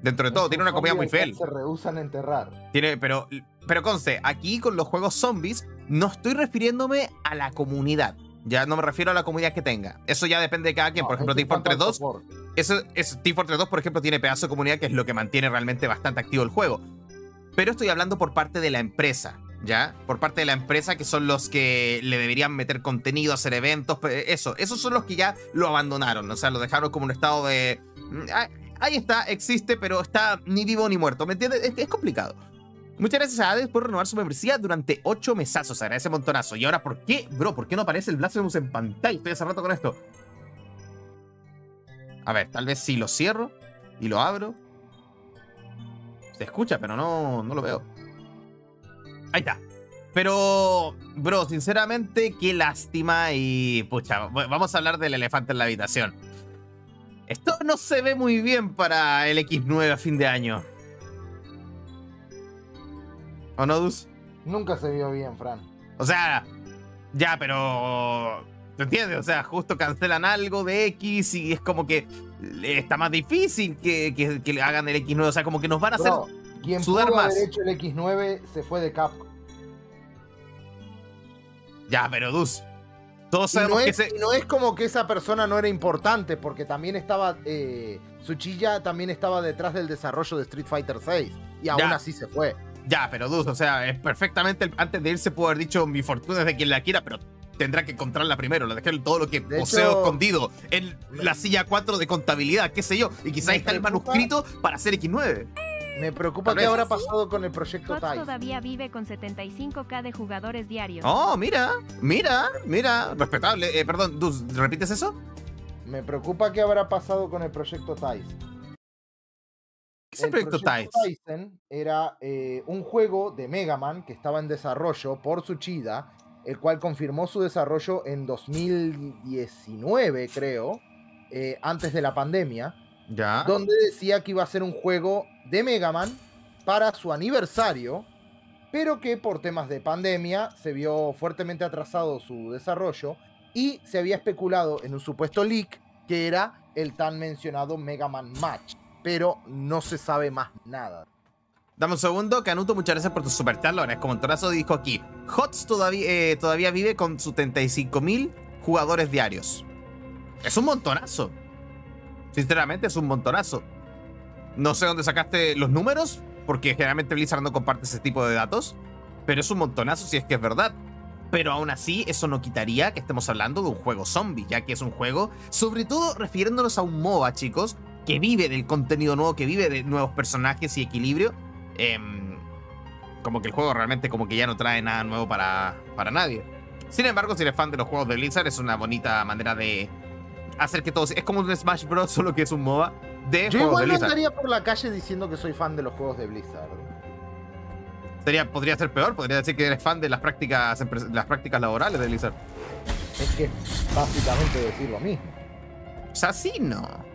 Dentro de todo, Es tiene un una zombie muy cual Se rehusan a enterrar. Tiene, pero, pero conste, aquí con los juegos zombies no estoy refiriéndome a la comunidad. Ya no me refiero a la comunidad que tenga. Eso ya depende de cada quien. No, Por ejemplo, Team Fortress 2 soporte. eso, es, Team Fortress 2, por ejemplo, tiene pedazo de comunidad que es lo que mantiene realmente bastante activo el juego. Pero estoy hablando por parte de la empresa, ¿ya? Por parte de la empresa que son los que le deberían meter contenido, hacer eventos, eso. Esos son los que ya lo abandonaron, o sea, lo dejaron como un estado de... mm, ah, Ahí está, existe, pero está ni vivo ni muerto, ¿me entiendes? Es, es complicado. Muchas gracias a Hades por renovar su membresía durante 8 mesazos. Agradece montonazo. Y ahora, ¿por qué, bro? ¿Por qué no aparece el Blasphemous en pantalla? Estoy hace rato con esto. A ver, tal vez si lo cierro y lo abro. Se escucha, pero no, no lo veo. Ahí está. Pero, bro, sinceramente, qué lástima y... Pucha, vamos a hablar del elefante en la habitación. Esto no se ve muy bien para el X9 a fin de año. ¿O no, Dus? Nunca se vio bien, Fran. O sea, ya, pero. ¿Te entiendes? O sea, justo cancelan algo de X y es como que está más difícil que, que, hagan el X9. O sea, como que nos van a hacer. Quien sudar pudo más. haber hecho el X9 se fue de Capcom. Ya, pero Dus. Todos Y no, sabemos que y no es como que esa persona no era importante, porque también estaba. Eh, Tsuchiya también estaba detrás del desarrollo de Street Fighter VI. Y aún Ya. así se fue. Ya, pero Dus, o sea, es perfectamente. Antes de irse, pudo haber dicho mi fortuna es de quien la quiera, pero tendrá que encontrarla primero. Le dejé todo lo que De poseo hecho, escondido en la silla 4 de contabilidad, qué sé yo. Y quizá me ahí está el preocupa- manuscrito para hacer X9. Me preocupa qué habrá pasado con el proyecto TIE. todavía vive con 75k de jugadores diarios. Oh, mira, mira, mira. Respetable. Eh, perdón, Dus, ¿repites eso? Me preocupa qué habrá pasado con el proyecto TIE. ¿Qué es el proyecto? Tyson era eh, un juego de Mega Man que estaba en desarrollo por Tsuchida, el cual confirmó su desarrollo en 2019, creo. eh, antes de la pandemia, Ya. donde decía que iba a ser un juego de Mega Man para su aniversario, pero que por temas de pandemia se vio fuertemente atrasado su desarrollo y se había especulado en un supuesto leak que era el tan mencionado Mega Man Match, pero no se sabe más nada. Dame un segundo, Canuto, muchas gracias por tu super agradezco un montonazo. Dijo aquí: HOTS todavía, eh, vive con sus 75 mil jugadores diarios. Es un montonazo. Sinceramente, es un montonazo. No sé dónde sacaste los números, porque generalmente Blizzard no comparte ese tipo de datos. Pero es un montonazo si es que es verdad. Pero aún así, eso no quitaría que estemos hablando de un juego zombie, ya que es un juego, sobre todo refiriéndonos a un MOBA, chicos, que vive del contenido nuevo, que vive de nuevos personajes y equilibrio. Em, como que el juego realmente como que ya no trae nada nuevo para, para nadie. Sin embargo, si eres fan de los juegos de Blizzard, es una bonita manera de hacer que todos... Es como un Smash Bros, solo que es un MOBA de Yo igual no andaría por la calle diciendo que soy fan de los juegos de Blizzard. Sería, podría ser peor, podría decir que eres fan de las prácticas, las prácticas laborales de Blizzard. Es que básicamente decir lo mismo. O sea, sí, no.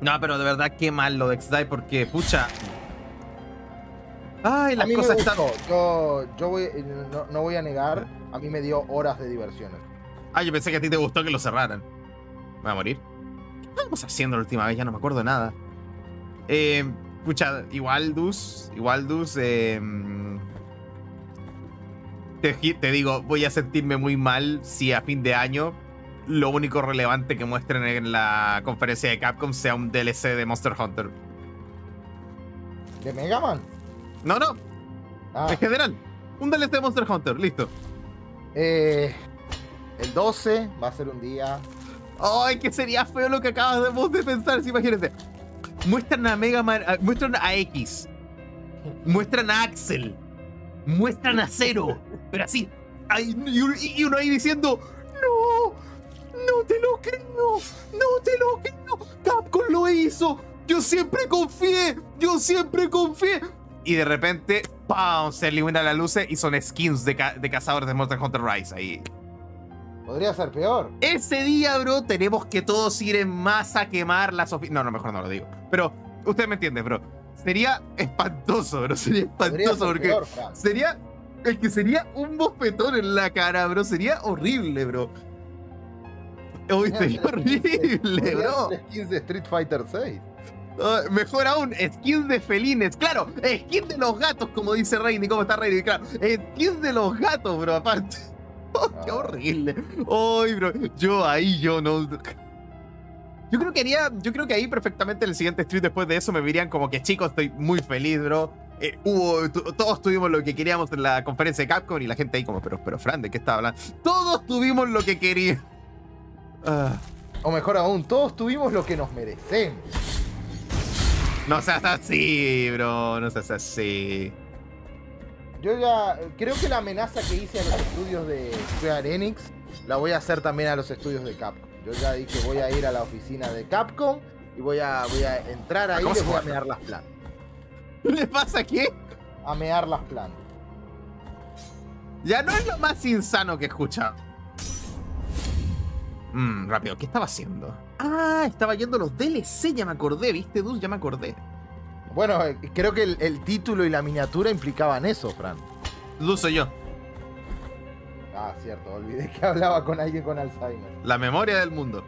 No, pero de verdad qué mal lo de X-Die porque, pucha... Ay, A las me cosas están... Yo, yo voy- no, no voy a negar, a mí me dio horas de diversiones. Ah, yo pensé que a ti te gustó que lo cerraran. ¿Me voy a morir? ¿Qué estábamos haciendo la última vez? Ya no me acuerdo de nada. Eh, pucha, igual Dus, igual Dus, eh, te, te digo, voy a sentirme muy mal si a fin de año lo único relevante que muestren en la conferencia de Capcom sea un DLC de Monster Hunter. ¿De Mega Man? No, no, Ah, en general. Un DLC de Monster Hunter, listo. eh, el 12 va a ser un día. Ay, que sería feo lo que acabas de, vos de pensar, imagínate. Muestran a Mega Man, a- muestran a X, muestran a Axel, muestran a Zero, pero así, y, uno- ahí diciendo, no te lo creo, no te lo creo, Capcom lo hizo, yo siempre confié, yo siempre confié. Y de repente, ¡pam! se elimina la luz y son skins de, ca- de cazadores de Monster Hunter Rise ahí. Podría ser peor. Ese día, bro, tenemos que todos ir en masa a quemar las oficinas. No, no, mejor no lo digo. Pero usted me entiende, bro. Sería espantoso, bro. Sería espantoso ser porque peor, sería. El que sería un bofetón en la cara, bro. Sería horrible, bro. Uy, sería horrible, bro. skins de Street Fighter 6. Ah, mejor aún, skins de felines. Claro, skins de los gatos, como dice Reini. ¿Cómo está Reini? Claro, skins de los gatos, bro, aparte. Oh, qué Ah. horrible. Ay, bro. Yo ahí, yo no. Yo creo que haría. Yo creo que ahí perfectamente en el siguiente stream después de eso me verían como que chicos, estoy muy feliz, bro. Eh, hubo, todos tuvimos lo que queríamos en la conferencia de Capcom y la gente ahí como, pero, pero Fran, ¿de qué está hablando? Todos tuvimos lo que queríamos. Ah, O mejor aún, todos tuvimos lo que nos merecemos. no seas así, bro. No seas así. Yo ya creo que la amenaza que hice a los estudios de Square Enix la voy a hacer también a los estudios de Capcom. Yo ya dije voy a ir a la oficina de Capcom y voy a, voy a entrar ahí y ¿Cómo les voy a mear las plantas. ¿Qué le pasa aquí? A mear las plantas. Ya no es lo más insano que he escuchado. Mmm, rápido, ¿qué estaba haciendo? Ah, estaba yendo los DLC, ya me acordé, ¿viste, Dus? Ya me acordé. Bueno, eh, creo que el, el título y la miniatura implicaban eso, Fran. Dus soy yo. Ah, cierto, olvidé que hablaba con alguien con Alzheimer. La memoria del mundo.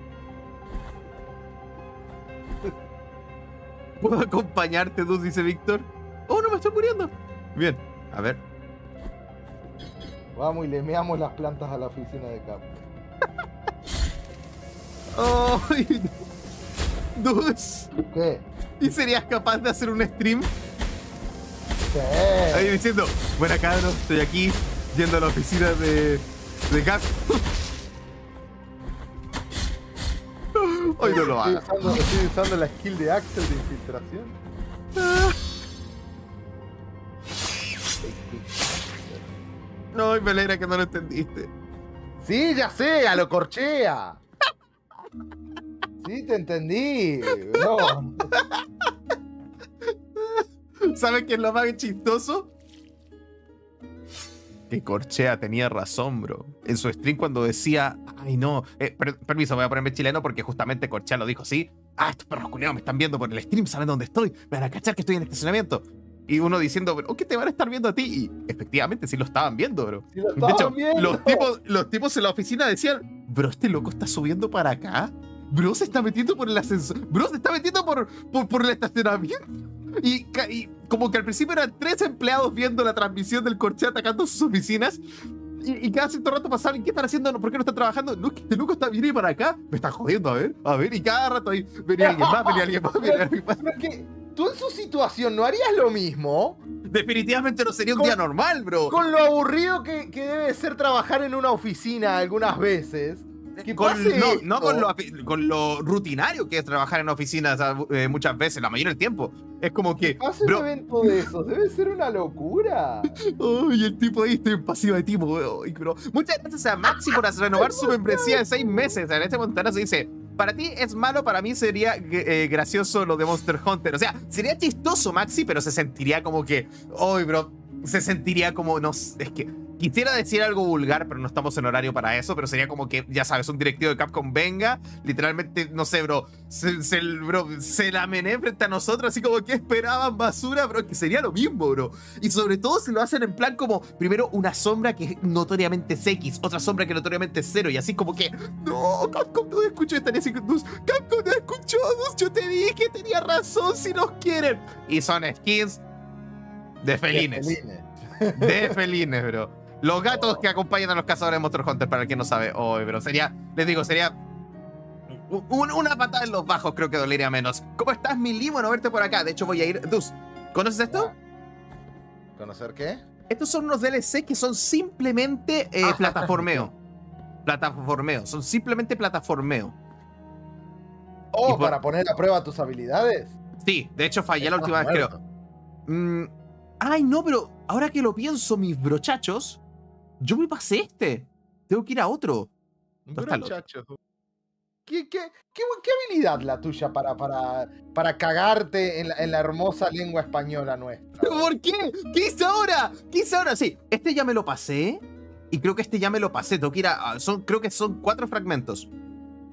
¿Puedo acompañarte, Dus? Dice Víctor. Oh, no me estoy muriendo. Bien, a ver. Vamos y le meamos las plantas a la oficina de Capcom. ¡Ay! Dus, ¿Qué? ¿y serías capaz de hacer un stream Sí. ahí diciendo, buena cabro, estoy aquí yendo a la oficina de, de Capcom? Hoy no lo Estoy usando, estoy usando la skill de Axel de infiltración. No, me alegra que no lo entendiste. Sí, ya sé, a lo corchea. Sí, te entendí. No. ¿Sabes qué es lo más chistoso? que Corchea tenía razón, bro. En su stream cuando decía, ay no, eh, per- permiso, voy a ponerme chileno porque justamente Corchea lo dijo así. Ah, estos perros culiados me están viendo por el stream, saben dónde estoy, me van a cachar que estoy en el estacionamiento. Y uno diciendo, bro, ¿qué te van a estar viendo a ti? Y efectivamente sí lo estaban viendo, bro. Sí lo De hecho, viendo. los tipos, los tipos en la oficina decían, bro, este loco está subiendo para acá. Bro, se está metiendo por el ascensor. Bro, se está metiendo por, por, por el estacionamiento. Y, y como que al principio eran tres empleados viendo la transmisión del corche atacando sus oficinas. Y, y cada cierto rato pasaban, ¿qué están haciendo? ¿Por qué no están trabajando? No, este loco está viene para acá. Me están jodiendo, a ver, a ver. Y cada rato ahí venía alguien más, venía alguien más, venía alguien más. Tú en su situación no harías lo mismo Definitivamente no sería un Con- día normal, bro. con lo aburrido que, que debe ser trabajar en una oficina algunas veces. Que Con- pase no, con lo, con lo rutinario que es trabajar en oficinas eh, muchas veces, la mayoría del tiempo. Es como que, Pase bro, un evento de esos, debe ser una locura. Ay, el tipo ahí está en pasiva de tipo, bro. Muchas gracias a Maxi por renovar su membresía de seis meses. En este Montana se dice. Para ti es malo, para mí sería eh, gracioso lo de Monster Hunter. O sea, sería chistoso, Maxi, pero se sentiría como que. Ay, bro. Se sentiría como. No es que. Quisiera decir algo vulgar, pero no estamos en horario para eso. Pero sería como que, ya sabes, un directivo de Capcom venga. Literalmente, no sé, bro. Se, se- bro, se la mené frente a nosotros, así como que esperaban basura, bro. Que sería lo mismo, bro. Y sobre todo si lo hacen en plan como, primero una sombra que notoriamente es X, otra sombra que notoriamente es cero, y así como que, no, Capcom no escuchó, estaría así, "Dus, Capcom no escuchó, yo te dije, tenía razón si nos quieren. Y son skins de felines, Felines. de felines, bro. Los gatos que acompañan a los cazadores de Monster Hunter, para el que no sabe, hoy, bro, sería, les digo, sería un- una patada en los bajos, creo que dolería menos. ¿Cómo estás, mi limo? No verte por acá. De hecho, voy a ir. Dus, ¿conoces esto? ¿Conocer qué? Estos son unos DLC que son simplemente eh, Ah, plataformeo. Plataformeo. Son simplemente plataformeo. Oh, por- para poner a prueba tus habilidades. Sí, de hecho fallé la última vez, creo. Mm, ay, no, pero ahora que lo pienso, mis brochachos, yo me pasé este. Tengo que ir a otro. Chacho. ¿Qué, qué, qué, qué habilidad la tuya para, para, para cagarte en la, en la hermosa lengua española nuestra? ¿Por qué? ¿Qué hice ahora? ¿Qué hice ahora? Sí, este ya me lo pasé. Y creo que este ya me lo pasé. Tengo que ir a. Son, creo que son cuatro fragmentos.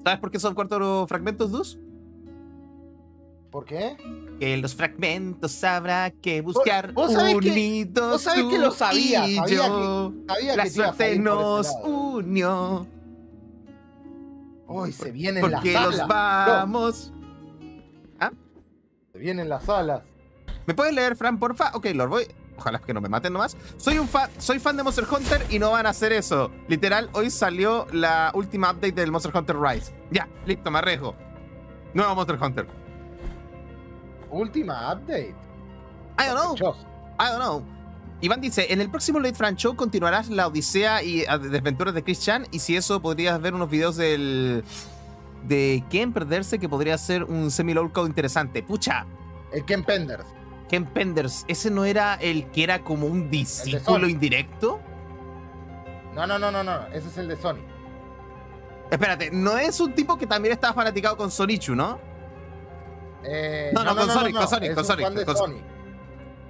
¿Sabes por qué son cuatro fragmentos, Dus? ¿Por qué? Que los fragmentos habrá que buscar vos sabés que- unidos. vos sabés que lo sabía, y sabía yo. Sabía La que suerte ese nos unió. Uy, se vienen las Porque alas. los vamos. Se vienen las alas. ¿Me puedes leer, Fran, porfa? Ok, Lord, voy. Ojalá que no me maten nomás. Soy un fan, soy fan de Monster Hunter y no van a hacer eso. Literal, hoy salió la última update del Monster Hunter Rise. Ya, listo, me arriesgo. Nuevo Monster Hunter. Última update. I don't know. Sospechoso. I don't know. Iván dice, en el próximo Late Fran Show continuarás la odisea y a- desventuras de Chris Chan y si eso podrías ver unos videos del... De Ken perderse que podría ser un semi-low code interesante. Pucha, El Ken Penders. Ken Penders, ¿ese no era el que era como un discípulo indirecto? No, no, no, no, no. Ese es el de Sony. Espérate, no es un tipo que también estaba fanaticado con Sonichu, ¿no? Eh, No, no, con Sonic, con Sonic, con Sonic, fan de con- Sonic.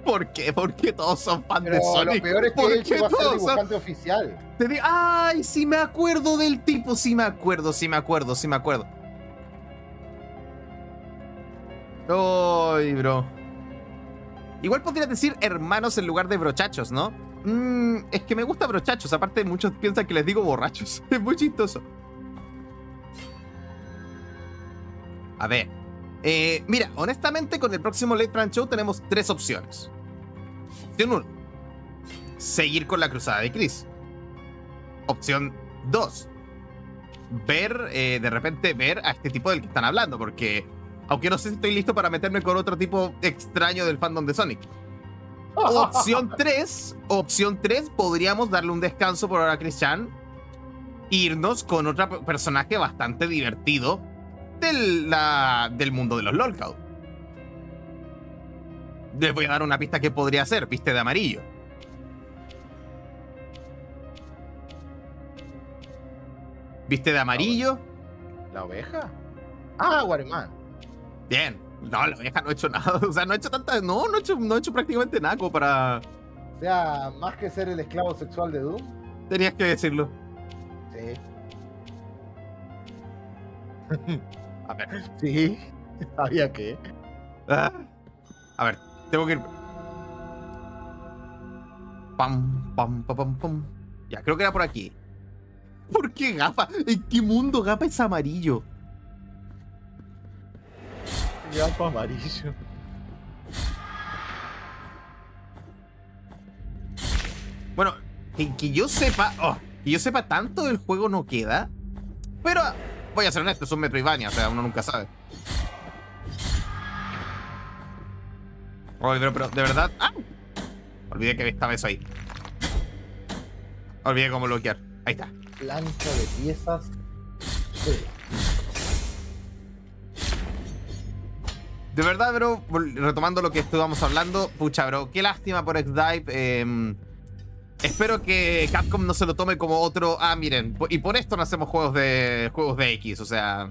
¿Por qué? ¿Por qué todos son fans Pero de lo Sonic? peor es que ¿Por él llegó a ser todos son- dibujante oficial. Ay, sí me acuerdo del tipo, sí me acuerdo, sí me acuerdo, sí me acuerdo. Ay, bro. Igual podrías decir hermanos en lugar de brochachos, ¿no? Mm, es que me gusta brochachos, aparte muchos piensan que les digo borrachos. Es muy chistoso. A ver. Eh, mira, honestamente con el próximo Late Brand Show tenemos tres opciones. Opción 1. Seguir con la cruzada de Chris. Opción 2. Ver, eh, de repente, ver a este tipo del que están hablando, porque aunque no sé si estoy listo para meterme con otro tipo extraño del fandom de Sonic. Opción 3, opción 3, podríamos darle un descanso por ahora a Chris Chan. Irnos con otro pe- personaje bastante divertido del, la- del mundo de los LOLCAO. Les voy a dar una pista que podría ser, viste de amarillo. ¿Viste de amarillo? ¿La oveja? Ah, Guarimán. Bien. No, la vieja no ha hecho nada. O sea, no ha hecho tanta. No, no ha hecho, no ha hecho prácticamente nada como para. sea, más que ser el esclavo sexual de Doom. Tenías que decirlo. Sí. A ver. Sí. Había que. Ah. A ver, tengo que ir. Pam, pam, pam, pam, pam. Ya, creo que era por aquí. ¿Por qué Gafa? ¿En qué mundo Gafa es amarillo? Gato amarillo. Bueno, que, que yo sepa. oh, que yo sepa, tanto del juego no queda. Pero voy a ser honesto, es un Metroidvania, o sea, uno nunca sabe. Oye, pero, pero, de verdad. ¡Ah! Olvidé que estaba eso ahí. Olvidé cómo bloquear. Ahí está. Plancha de piezas. Sí. De verdad, bro, retomando lo que estuvimos hablando, pucha, bro, qué lástima por X-Dive. eh, espero que Capcom no se lo tome como otro. Ah, miren, y por esto no hacemos juegos de juegos de X, o sea.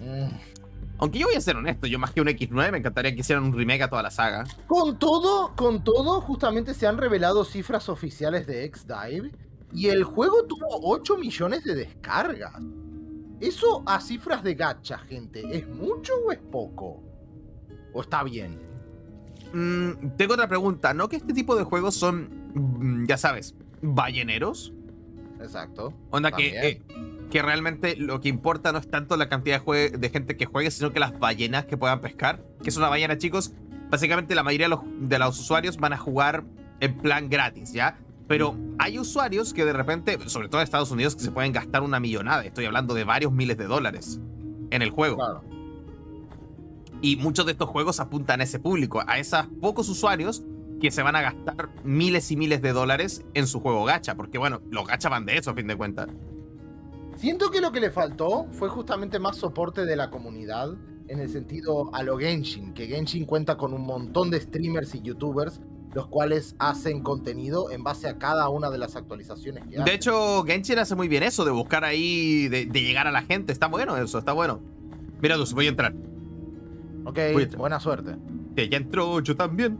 Mm. Aunque yo voy a ser honesto, yo más que un X9 me encantaría que hicieran un remake a toda la saga. Con todo, con todo, justamente se han revelado cifras oficiales de X-Dive y el juego tuvo 8 millones de descargas. Eso a cifras de gacha, gente, ¿es mucho o es poco? ¿O está bien? Mm, tengo otra pregunta, ¿no que este tipo de juegos son, mm, ya sabes, balleneros? Exacto. Onda que, eh, que realmente lo que importa no es tanto la cantidad de, de gente que juegue, sino que las ballenas que puedan pescar. Que es una ballena, chicos. Básicamente la mayoría de los, de los usuarios van a jugar en plan gratis, ¿ya? Pero hay usuarios que de repente, sobre todo en Estados Unidos, que se pueden gastar una millonada. Estoy hablando de varios miles de dólares en el juego. Claro. Y muchos de estos juegos apuntan a ese público, a esos pocos usuarios que se van a gastar miles y miles de dólares en su juego gacha. Porque bueno, los gacha van de eso a fin de cuentas. Siento que lo que le faltó fue justamente más soporte de la comunidad en el sentido a lo Genshin, que Genshin cuenta con un montón de streamers y youtubers los cuales hacen contenido en base a cada una de las actualizaciones que De hacen. hecho, Genshin hace muy bien eso, de buscar ahí, de, de llegar a la gente. Está bueno eso, está bueno. Mira, Dulce, voy a entrar. Ok, buena suerte. Que ya entró yo también.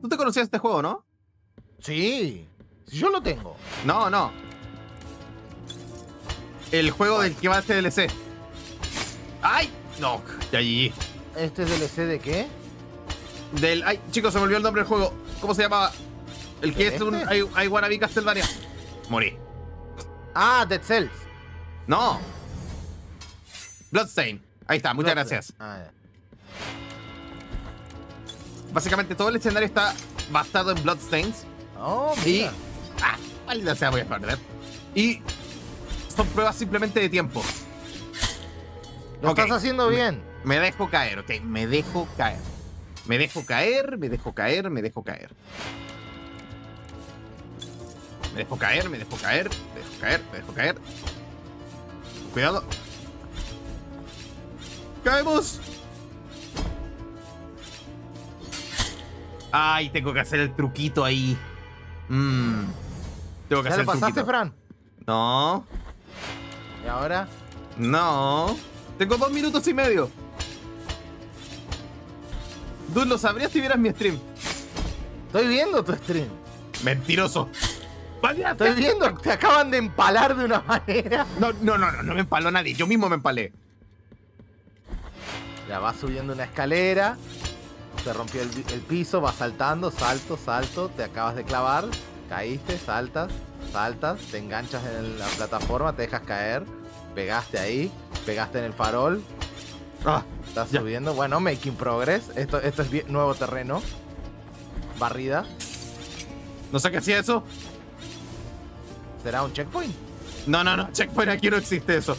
¿Tú te conocías este juego, no? Sí, yo lo tengo. No, no. El juego del que va este DLC. ¡Ay! No, ya allí. ¿Este es DLC de qué? Del. Ay, chicos, se me olvidó el nombre del juego. ¿Cómo se llama? El que ¿De es un. este? Wanna be Castlevania. Morí. Ah, Dead Cells. No. Bloodstain. Ahí está, muchas gracias. Ah. Básicamente todo el escenario está basado en Bloodstains. Oh, Y. mira. Ah, maldita sea, voy a perder. Y. Son pruebas simplemente de tiempo. Lo estás haciendo bien. Me dejo caer, ok. Me dejo caer. Me dejo caer, me dejo caer, me dejo caer. Me dejo caer, me dejo caer, me dejo caer, me dejo caer. Cuidado. ¡Caemos! Ay, tengo que hacer el truquito ahí. Mmm. Tengo que ¿Ya hacer lo el pasaste, truquito. Fran? No, ¿Y ahora? no. Tengo dos minutos y medio. Dude, lo sabrías si vieras mi stream. Estoy viendo tu stream. Mentiroso. ¡Maldita Estoy viendo, te acaban de empalar de una manera. No, no, no, no, no me empaló nadie. Yo mismo me empalé. Ya vas subiendo una escalera, te rompió el, el piso, vas saltando, salto, salto, te acabas de clavar, caíste, saltas, saltas, te enganchas en la plataforma, te dejas caer, pegaste ahí, pegaste en el farol, Ah, estás Ya. subiendo. Bueno, making progress, esto, esto es bien- nuevo terreno. Barrida, no sé qué hacía eso. ¿será un checkpoint? No, no, no. Checkpoint, aquí no existe eso.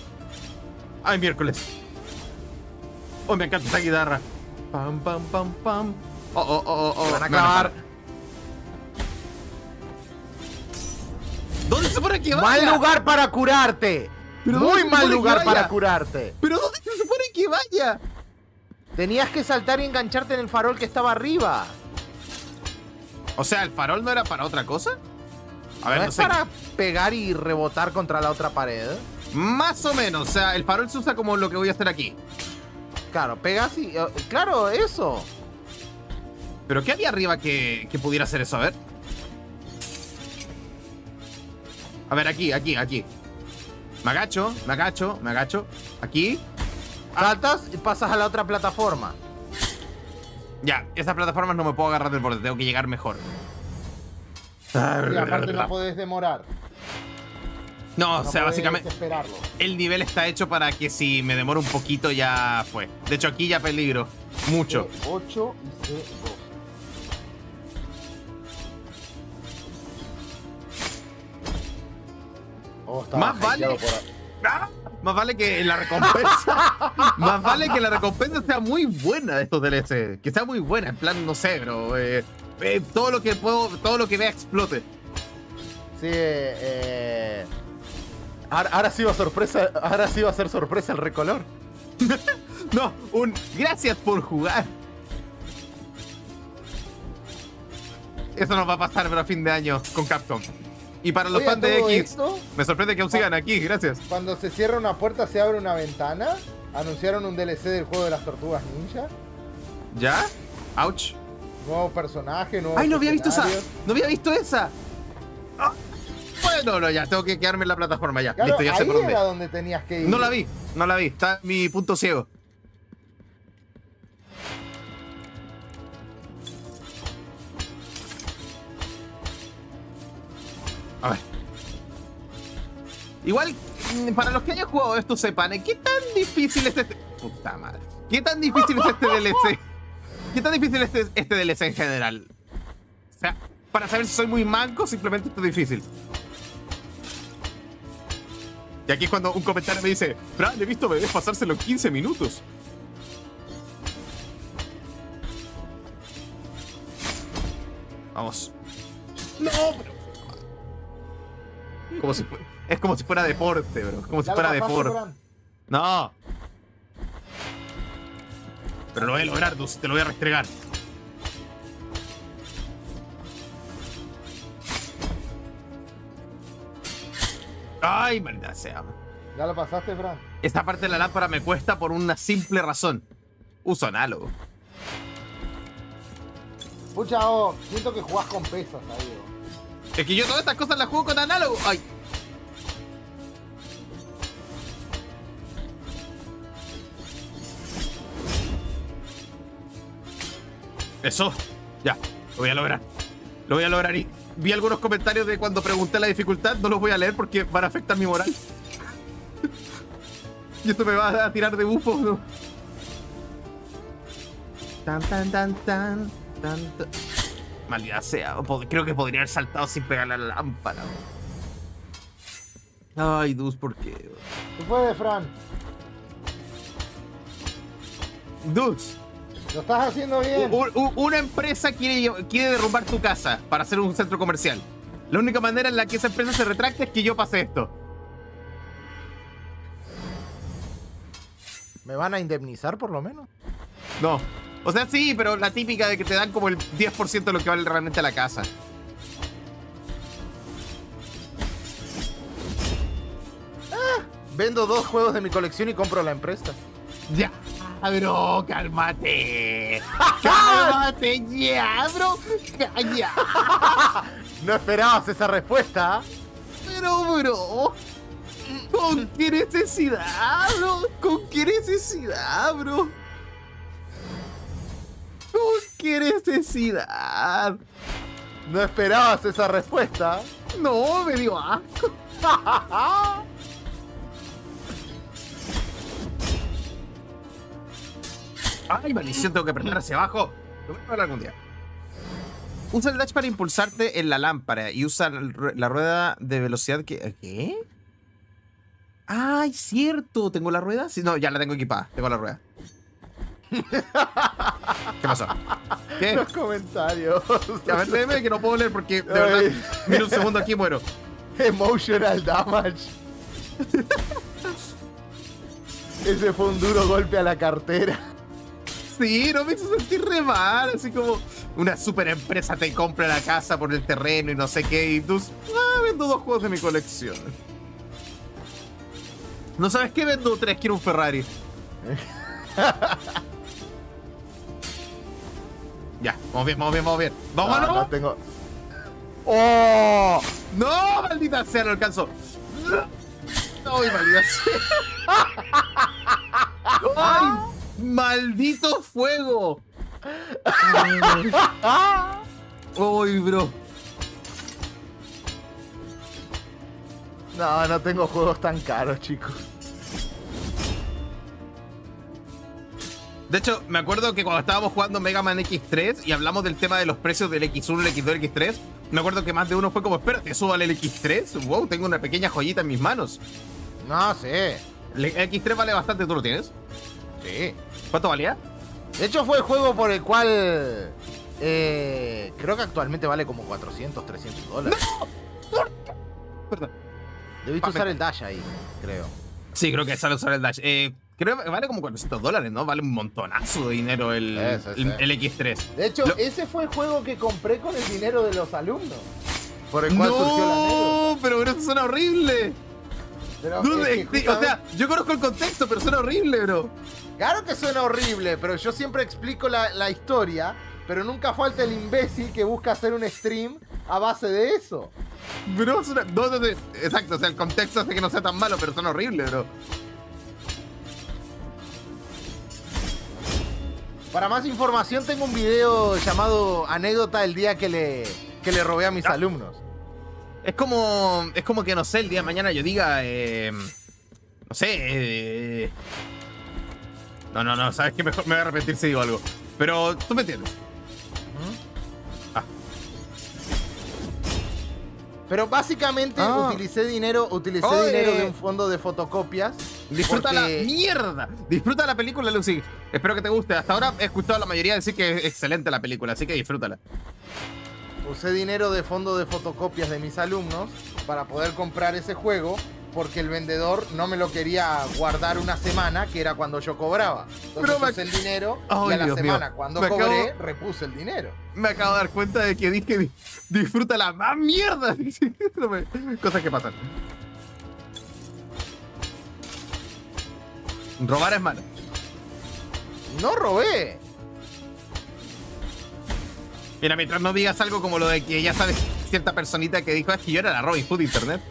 Ay, miércoles. Oh, me encanta esta guitarra. Pam, pam, pam, pam. Oh, oh, oh, oh, oh. Van a empalar. ¿Dónde se supone que ¡Mal vaya? lugar para curarte! ¿Pero dónde Muy mal lugar para curarte. ¿Pero dónde se supone que vaya? Tenías que saltar y engancharte en el farol que estaba arriba. O sea, ¿el farol no era para otra cosa? A ver, ¿No no, es sé. para pegar y rebotar contra la otra pared? Más o menos. O sea, el farol se usa como lo que voy a hacer aquí. Claro, pegas y... eh, Claro, eso. ¿Pero qué había arriba que, que pudiera hacer eso? A ver. A ver, aquí, aquí, aquí. Me agacho, me agacho, me agacho. Aquí. Saltas y pasas a la otra plataforma. Ya, esas plataformas no me puedo agarrar del borde, tengo que llegar mejor. Y aparte no podés demorar. No, o sea, básicamente esperarlo. el nivel está hecho para que si me demoro un poquito ya fue. De hecho, aquí ya peligro. Mucho. C8 y C2. Oh, Más vale-. ¡Ah! Más vale que la recompensa. más vale que la recompensa sea muy buena de estos DLC. Que sea muy buena, en plan, no sé, bro. eh, eh, todo lo que puedo, todo lo que vea explote. Sí, eh. Ahora, ahora sí va a sorpresa. Ahora sí va a ser sorpresa el recolor. No, un gracias por jugar. Eso nos va a pasar pero a fin de año con Capcom. Y para los Oye, fans de X, esto, me sorprende que aún sigan aquí, gracias. cuando se cierra una puerta se abre una ventana. Anunciaron un DLC del juego de las tortugas ninja. ¿Ya? Ouch. Nuevo personaje, nuevo. Ay, no había visto esa. No había visto esa. Ah, Bueno, no, ya, tengo que quedarme en la plataforma ya. Claro, Listo, ya sé ahí por dónde. era donde tenías que ir. No la vi, no la vi. Está mi punto ciego. A ver. Igual, mm, para los que hayan jugado esto sepan, ¿eh? ¿qué tan difícil es este... Puta madre. ¿Qué tan difícil es este DLC? ¿Qué tan difícil es este, este DLC en general? O sea, para saber si soy muy manco, simplemente esto es difícil. Y aquí es cuando un comentario me dice, Fran, he visto bebés pasárselo en 15 minutos. Vamos. No, pero... Como si fu- es como si fuera deporte, bro. Como si fuera deporte. No. Pero lo voy a lograr, te lo voy a restregar. Ay, maldita sea. ¿Ya lo pasaste, Fran? Esta parte de la lámpara me cuesta por una simple razón. Uso análogo. Pucha, oh, siento que jugás con pesas ahí. oh. Es que yo todas estas cosas las juego con análogo. Ay. Eso. Ya. Lo voy a lograr. Lo voy a lograr. Y vi algunos comentarios de cuando pregunté la dificultad. No los voy a leer porque van a afectar mi moral. y esto me va a tirar de bufo. ¿no? Tan, tan, tan, tan, tan, tan. Maldita sea, creo que podría haber saltado sin pegarle a la lámpara. Ay, Dus, ¿por qué? Tú puedes, Fran. Dus, Lo estás haciendo bien. u- u- una empresa quiere, quiere derrumbar tu casa para hacer un centro comercial. La única manera en la que esa empresa se retracte es que yo pase esto. ¿Me van a indemnizar por lo menos? No. O sea, sí, pero la típica de que te dan como el 10% de lo que vale realmente la casa. Vendo dos juegos de mi colección y compro la empresa. Ya, bro, cálmate. Cálmate, ya, bro. Ya. No esperabas esa respuesta. Pero, bro. ¿Con qué necesidad, bro? ¿Con qué necesidad, bro? ¿Con qué necesidad? No esperabas esa respuesta. No, me dio asco. Ay, maldición, tengo que apretar hacia abajo. Lo voy a algún día. Usa el dash para impulsarte en la lámpara y usa la ru- la rueda de velocidad que... ¿Qué? Ay, cierto. ¿Tengo la rueda? Sí, no, ya la tengo equipada. Tengo la rueda. ¿Qué pasó? ¿Qué? Los comentarios. A ver, léeme que no puedo leer porque de verdad, mira un segundo aquí muero. Emotional damage. Ese fue un duro golpe a la cartera. Sí, no me hizo sentir re mal. Así como una super empresa te compra la casa por el terreno y no sé qué. Y tú, ah, vendo dos juegos de mi colección. No sabes qué vendo tres, quiero un Ferrari. ya, Vamos bien, vamos bien, vamos bien. No, ¡Vámonos! no tengo. ¡Oh! ¡No! ¡Maldita sea, no alcanzo! ¡No, maldita sea! ¡Ay! ¡Maldito fuego! ¡Uy, bro! No, no tengo juegos tan caros, chicos. De hecho, me acuerdo que cuando estábamos jugando Mega Man X3 y hablamos del tema de los precios del X1, el X2, el X3, me acuerdo que más de uno fue como, espérate, ¿eso vale el X3? ¡Wow! Tengo una pequeña joyita en mis manos. No sé. El X3 vale bastante, ¿tú lo tienes? Sí. ¿Cuánto valía? De hecho, fue el juego por el cual. eh, creo que actualmente vale como 400, 300 dólares. Perdón. Debiste usar el Dash ahí, creo. Sí, creo que sale usar el Dash. Eh, creo que vale como 400 dólares, ¿no? Vale un montonazo de dinero el, Sí, sí, el, sí. el X3. De hecho, Lo- ese fue el juego que compré con el dinero de los alumnos. Por el cual surgió la No, anécdota. pero eso suena horrible. Que o sea, yo conozco el contexto, pero suena horrible, bro. Claro que suena horrible, pero yo siempre explico la, la historia, pero nunca falta el imbécil que busca hacer un stream a base de eso. Bro, suena. No, no, no, exacto, o sea, el contexto hace que no sea tan malo, pero suena horrible, bro. Para más información tengo un video llamado Anécdota el día que le, que le robé a mis Ah. alumnos. Es como. Es como que, no sé, el día de mañana yo diga. eh, no sé. eh, no, no, no, sabes que mejor me voy a arrepentir si digo algo. Pero tú me entiendes. Pero básicamente Ah. utilicé dinero, utilicé Oye. dinero de un fondo de fotocopias. Disfruta porque- la mierda. Disfruta la película, Lucy. Espero que te guste. Hasta ahora he escuchado a la mayoría decir que es excelente la película, así que disfrútala. Usé dinero de fondo de fotocopias de mis alumnos para poder comprar ese juego porque el vendedor no me lo quería guardar una semana, que era cuando yo cobraba. Entonces Pero usé el dinero Ay, y a la Dios mío. semana cuando Me cobré acabo- repuse el dinero. Me acabo de dar cuenta de que dije di- disfruta la más mierda. Cosas que pasan. Robar es malo. No robé. Mira, mientras no digas algo como lo de que ya sabes cierta personita que dijo es que yo era la Robin Hood de internet.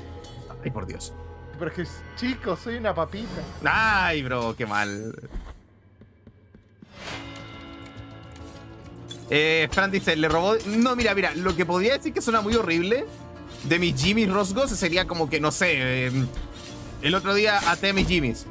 Ay, por Dios. Pero es que, chicos, soy una papita. Ay, bro, qué mal. Eh, Fran dice, le robó. No, mira, mira, lo que podría decir que suena muy horrible de mis Jimmy Rosgos sería como que, no sé, eh, el otro día até a mis Jimmys.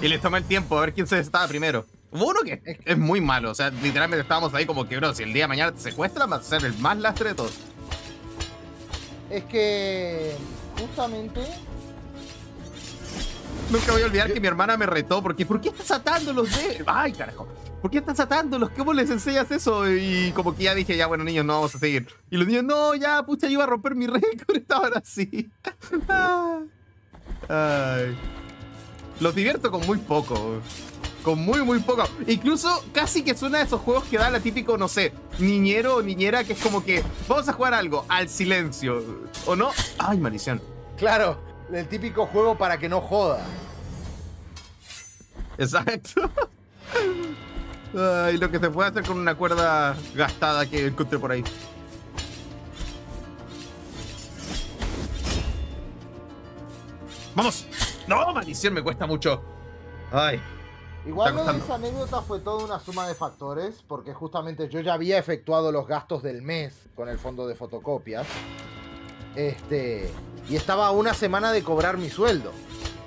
Y les tomé el tiempo a ver quién se estaba primero. Hubo uno que es muy malo, o sea, literalmente estábamos ahí como que, bro, si el día de mañana te secuestran, vas a ser el más lastre de todos. Es que justamente Nunca voy a olvidar que mi hermana me retó porque ¿por qué estás atando los dedos? Ay, carajo. ¿Por qué estás atándolos? ¿Cómo les enseñas eso? Y como que ya dije, ya bueno, niños, no vamos a seguir. Y los niños, no, ya, pucha, yo iba a romper mi récord, estaban así. Ay. Los divierto con muy poco. Con muy, muy poco. Incluso casi que suena a esos juegos que da la típico, no sé, niñero o niñera que es como que vamos a jugar algo al silencio. ¿O no? Ay, maldición. Claro, el típico juego para que no joda. Exacto. Ay, lo que se puede hacer con una cuerda gastada que encontré por ahí. ¡Vamos! ¡No, maldición! Me cuesta mucho. Ay. Igual lo de esa anécdota fue toda una suma de factores, porque justamente yo ya había efectuado los gastos del mes con el fondo de fotocopias. Este. Y estaba a una semana de cobrar mi sueldo.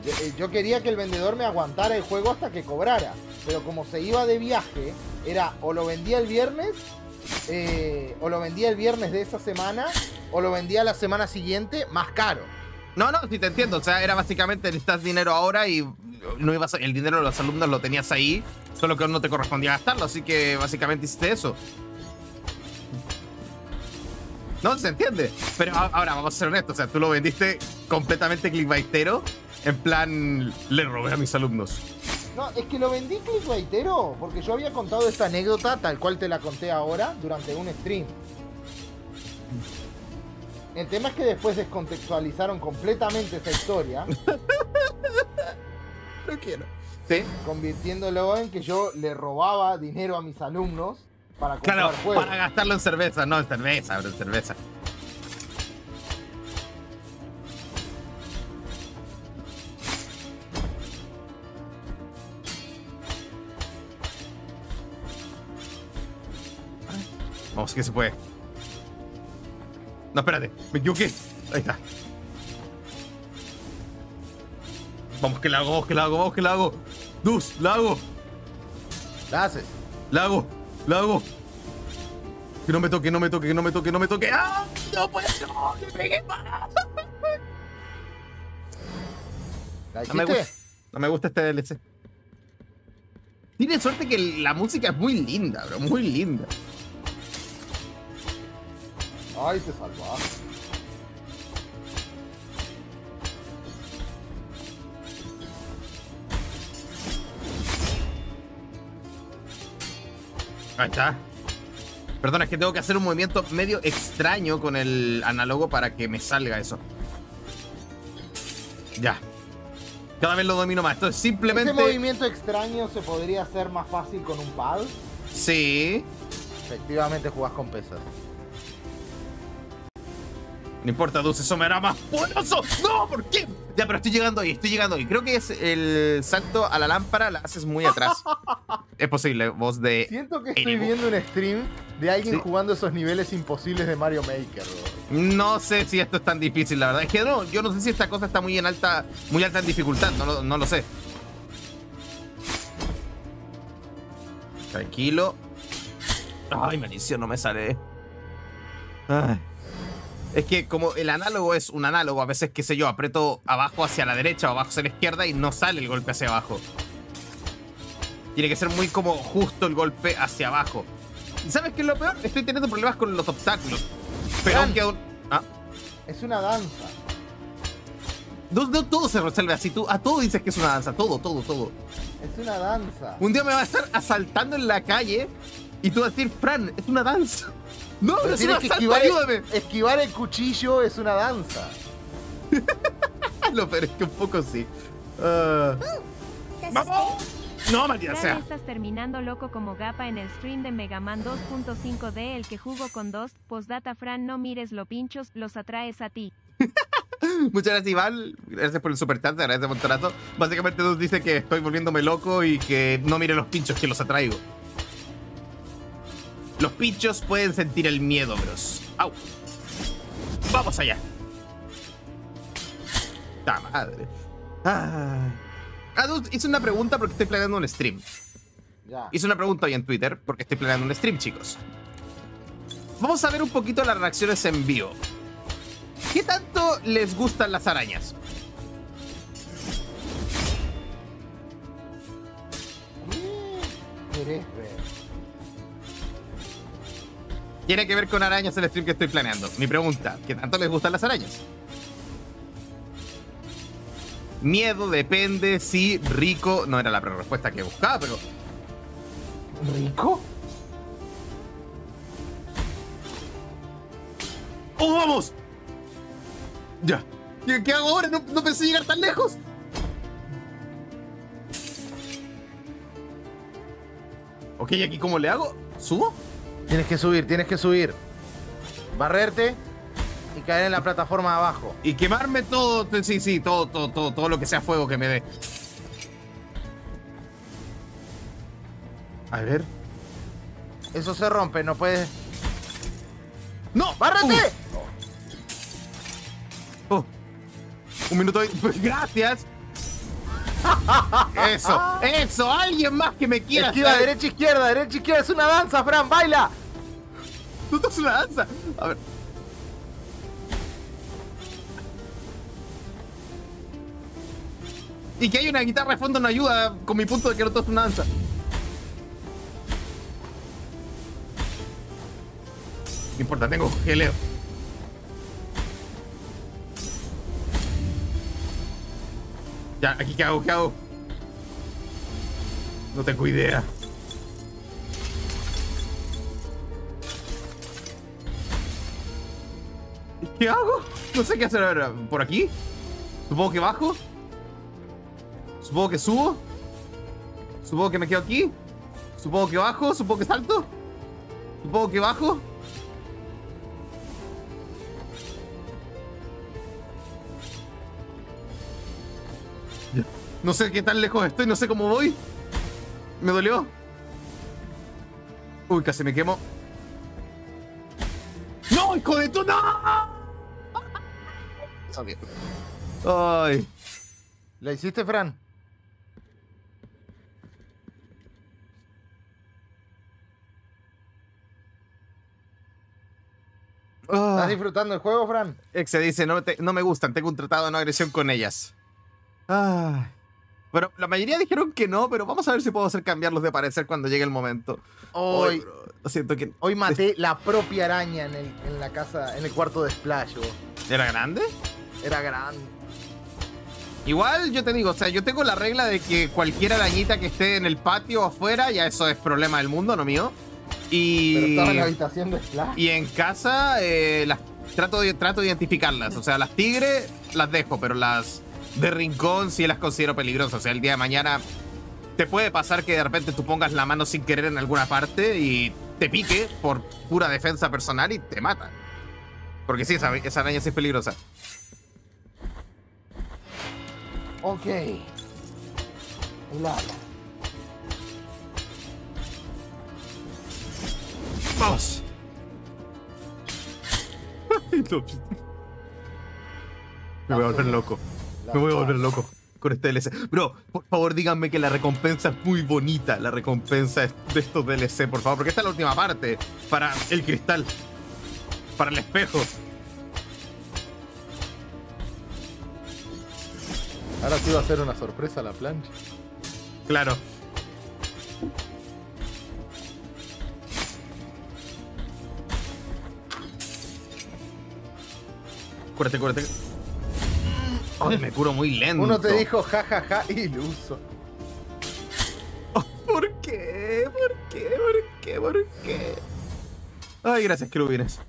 Yo, eh, yo quería que el vendedor me aguantara el juego hasta que cobrara. Pero como se iba de viaje, era o lo vendía el viernes, eh, o lo vendía el viernes de esa semana, o lo vendía la semana siguiente más caro. No, no, sí te entiendo. O sea, era básicamente necesitas dinero ahora y no ibas a- el dinero de los alumnos lo tenías ahí, solo que no te correspondía gastarlo, así que básicamente hiciste eso. No, se entiende. Pero ahora vamos a ser honestos, o sea, tú lo vendiste completamente clickbaitero, en plan, le robé a mis alumnos. No, es que lo vendí clickbaitero, porque yo había contado esta anécdota tal cual te la conté ahora durante un stream. El tema es que después descontextualizaron completamente esa historia. No quiero. Sí. convirtiéndolo en que yo le robaba dinero a mis alumnos para comprar Claro, juegos. para gastarlo en cerveza. No, en cerveza, bro, en cerveza. Vamos, que se puede. No, espérate, me equivoqué. Ahí está. Vamos, que la hago, vamos, que la hago, vamos, que la hago. Dus, la hago. La haces. La hago, la hago. Que no me toque, no me toque, que no me toque, no me toque. ¡Ah! No puede ser. ¡No! ¡Le pegué para! ¿La No me, hiciste? gusta, no me gusta este DLC. Tiene suerte que la música es muy linda, bro. Muy linda. Ay, te salvaste. Ahí está. Perdona, es que tengo que hacer un movimiento medio extraño con el análogo para que me salga eso. Ya. Cada vez lo domino más. Esto es simplemente. Ese movimiento extraño se podría hacer más fácil con un pad. Sí. Efectivamente jugás con pesas. No importa, Dulce, eso me hará más poderoso. ¡No! ¿Por qué? Ya, pero estoy llegando ahí, estoy llegando ahí. Creo que es el salto a la lámpara, la haces muy atrás. es posible, voz de. Siento que estoy viendo un stream de alguien Sí. jugando esos niveles imposibles de Mario Maker. bro. No sé si esto es tan difícil, la verdad. Es que no, yo no sé si esta cosa está muy en alta, muy alta en dificultad, no lo, no lo sé. Tranquilo. Ay, maldición, no me sale. Ay. Es que como el análogo es un análogo, a veces, qué sé yo, aprieto abajo hacia la derecha o abajo hacia la izquierda y no sale el golpe hacia abajo. Tiene que ser muy como justo el golpe hacia abajo. ¿Y sabes qué es lo peor? Estoy teniendo problemas con los obstáculos. Pero aunque aún... Ah, Es una danza. no, no todo se resuelve así. Tú, a todo dices que es una danza. Todo, todo, todo. Es una danza. Un día me va a estar asaltando en la calle y tú vas a decir, Fran, es una danza. No, Pero es un tienes que asalto, esquivar, ayúdame. esquivar el cuchillo es una danza. Lo peor es que un poco sí. Ah. ¡Vamos! No, maldita sea. estás terminando loco como Gapa en el stream de Megaman 2.5D, el que jugó con dos. Postdata, Fran, no mires lo pinchos, los atraes a ti. Muchas gracias, Iván. Gracias por el super chat, te agradezco un montonazo. Básicamente nos dice que estoy volviéndome loco y que no mire los pinchos, que los atraigo. Los pinchos pueden sentir el miedo, bros. ¡Au! ¡Vamos allá! ¡Ta madre! Ay. Adult hice una pregunta porque estoy planeando un stream. Ya. Hice una pregunta hoy en Twitter porque estoy planeando un stream, chicos. Vamos a ver un poquito las reacciones en vivo. ¿Qué tanto les gustan las arañas? ¿Querés ver? Tiene que ver con arañas el stream que estoy planeando. Mi pregunta, ¿qué tanto les gustan las arañas? Miedo, depende, sí, rico. No era la respuesta que buscaba, pero ¿Rico? ¡Oh, vamos! Ya. ¿Qué, qué hago ahora? No, no pensé llegar tan lejos. Ok, ¿y aquí cómo le hago? ¿Subo? Tienes que subir, tienes que subir. Barrerte y caer en la plataforma de abajo. Y quemarme todo, sí, sí, todo, todo, todo, todo lo que sea fuego que me dé. A ver. Eso se rompe, no puedes. ¡No! ¡Bárrate! Uh. Oh. Un minuto. Pues, gracias. Eso, eso, alguien más que me quiera. Esquiva hacer- derecha, izquierda, derecha, izquierda. Es una danza, Fran, baila. No estás una danza. A ver. Y que hay una guitarra de fondo no ayuda con mi punto de que no todo es una danza. No importa, tengo geleo. Ya, aquí qué hago, qué hago. No tengo idea. ¿Qué hago? No sé qué hacer ahora. ¿Por aquí? Supongo que bajo. Supongo que subo. Supongo que me quedo aquí. Supongo que bajo. Supongo que salto. Supongo que bajo. No sé qué tan lejos estoy, no sé cómo voy. Me dolió. Uy, casi me quemo. ¡No, hijo de tu! ¡No! Sabía. Ay. ¿La hiciste, Fran? Ah. ¿Estás disfrutando el juego, Fran? Exe dice, no, te- no me gustan, tengo un tratado de no agresión con ellas. Ay. Pero la mayoría dijeron que no, pero vamos a ver si puedo hacer cambiarlos de parecer cuando llegue el momento. Hoy, bro, siento que... hoy maté la propia araña en, el- en la casa, en el cuarto de splash. ¿Era grande? Era grande. Igual yo te digo, o sea, yo tengo la regla de que cualquier arañita que esté en el patio o afuera, ya eso es problema del mundo, no mío. Pero Y, estaba en la habitación de y en casa eh, las trato de, trato de identificarlas. O sea, las tigres las dejo, pero las de rincón sí las considero peligrosas. O sea, el día de mañana te puede pasar que de repente tú pongas la mano sin querer en alguna parte y te pique por pura defensa personal y te mata. Porque sí, esa, esa araña sí es peligrosa. Ok. El ala. Vamos. Me voy a volver loco. Me voy a volver loco con este DLC. Bro, por favor díganme que la recompensa es muy bonita. La recompensa de estos DLC, por favor. Porque esta es la última parte. Para el cristal. Para el espejo. Ahora sí va a ser una sorpresa la plancha. Claro. Cúrate, cúrate. Ay, me curo muy lento. Uno te dijo jajaja iluso. ¿Por qué? ¿Por qué? ¿Por qué? ¿Por qué? Ay, gracias, querubines.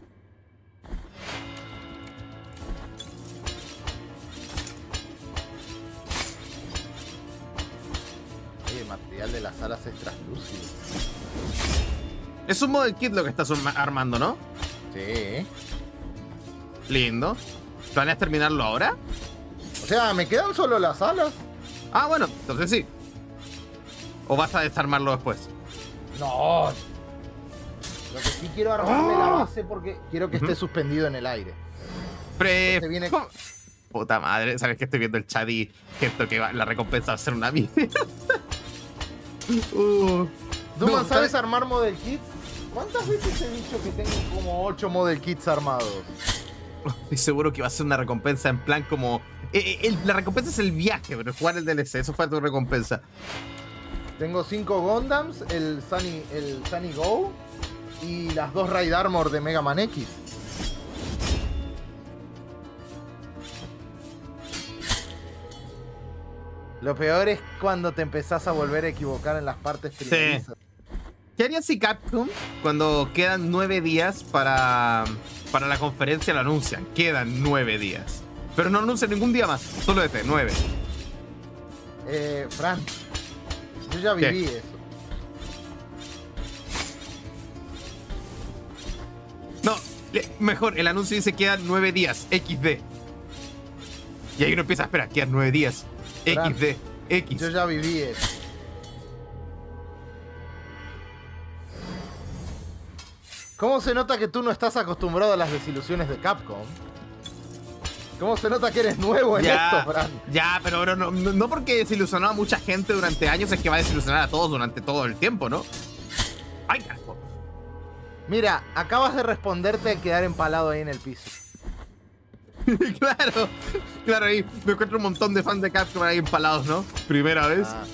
Material de las alas es translúcido. Es un model kit lo que estás arma- armando, ¿no? Sí. Lindo. ¿Planeas terminarlo ahora? O sea, me quedan solo las alas. Ah, bueno, entonces sí. ¿O vas a desarmarlo después? No. Lo que sí quiero armarme la Ah. base porque quiero que esté suspendido en el aire. Pre... Te viene- Puta madre, sabes que estoy viendo el chat y siento que va- la recompensa va a ser una mierda. Uh. Duman, No, ¿sabes armar model kits? ¿Cuántas veces he dicho que tengo como 8 model kits armados? Estoy seguro que va a ser una recompensa en plan como... eh, eh, la recompensa es el viaje, pero jugar el DLC, eso fue tu recompensa. Tengo 5 Gundams, el Sunny, el Sunny Go y las dos Raid Armor de Mega Man X. Lo peor es cuando te empezás a volver a equivocar en las partes primerizas. ¿Qué harías si Capcom, cuando quedan nueve días para, para la conferencia, lo anuncian? Quedan nueve días. Pero no anuncian ningún día más, solo este, nueve. Eh, Fran, yo ya ¿Qué? viví eso. No, mejor, el anuncio dice quedan nueve días, XD. Y ahí uno empieza a esperar, quedan nueve días, XD, X. Yo ya viví eso. ¿Cómo se nota que tú no estás acostumbrado a las desilusiones de Capcom? ¿Cómo se nota que eres nuevo en Ya, esto, Fran? ya, pero no, porque desilusionó a mucha gente durante años es que va a desilusionar a todos durante todo el tiempo, ¿no? ¡Ay, carajo! Mira, acabas de responderte al quedar empalado ahí en el piso. claro, claro, ahí me encuentro un montón de fans de Capcom ahí empalados, ¿no? Primera vez. Ah,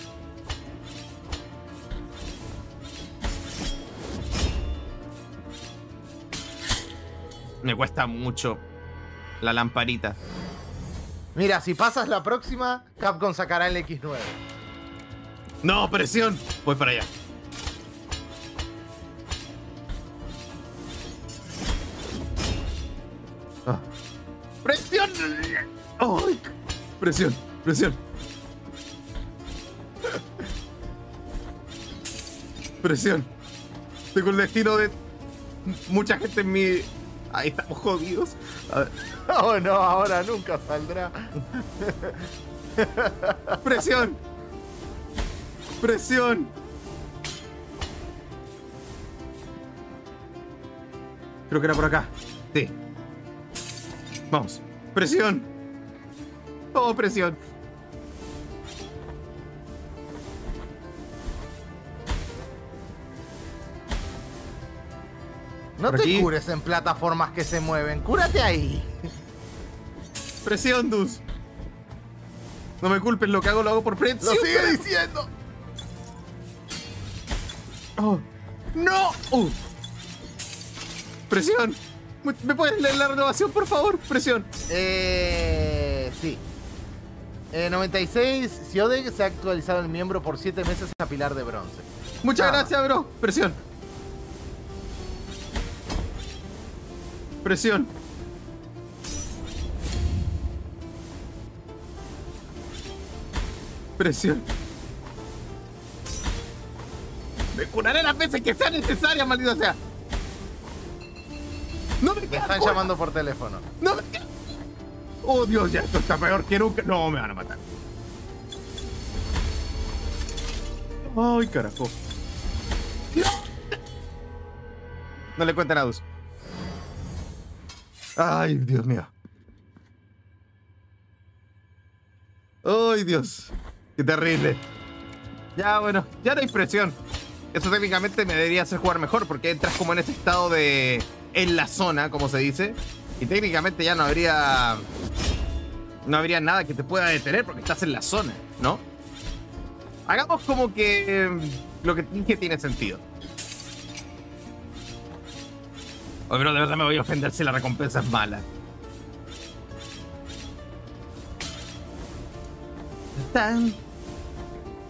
Me cuesta mucho la lamparita. Mira, si pasas la próxima, Capcom sacará el X9. No, presión. Voy para allá. ¡Presión! ¡Ay! Presión, presión. Presión. Tengo el destino de mucha gente en mi. Ahí estamos jodidos. A ver, Oh, no, ahora nunca saldrá. presión. Presión. Creo que era por acá. Sí. Vamos. Presión. Oh, presión. No Por te aquí. cures en plataformas que se mueven. Cúrate ahí. Presión, Dus. No me culpes, lo que hago lo hago por Lo presión. sigue diciendo. Oh. ¡No! Uh. Presión. ¿Me puedes leer la renovación, por favor? Presión. Eh, sí. Eh, 96, Ciodeg se ha actualizado el miembro por 7 meses a Pilar de Bronce. Muchas gracias, bro. Presión. Presión. Presión. Me curaré las veces que sea necesaria, maldito sea. Me están llamando por teléfono. No Oh, Dios, ya esto está peor que nunca. No, me van a matar. Ay, carajo. No le cuenten a Dus. Ay, Dios mío. Ay, Dios. Qué terrible. Ya, bueno, ya no hay presión. Eso técnicamente me debería hacer jugar mejor porque entras como en ese estado de... en la zona, como se dice. Y técnicamente ya no habría... No habría nada que te pueda detener porque estás en la zona, ¿no? Hagamos como que eh, lo que dije tiene sentido. Oye, pero de verdad me voy a ofender si la recompensa es mala. Tan.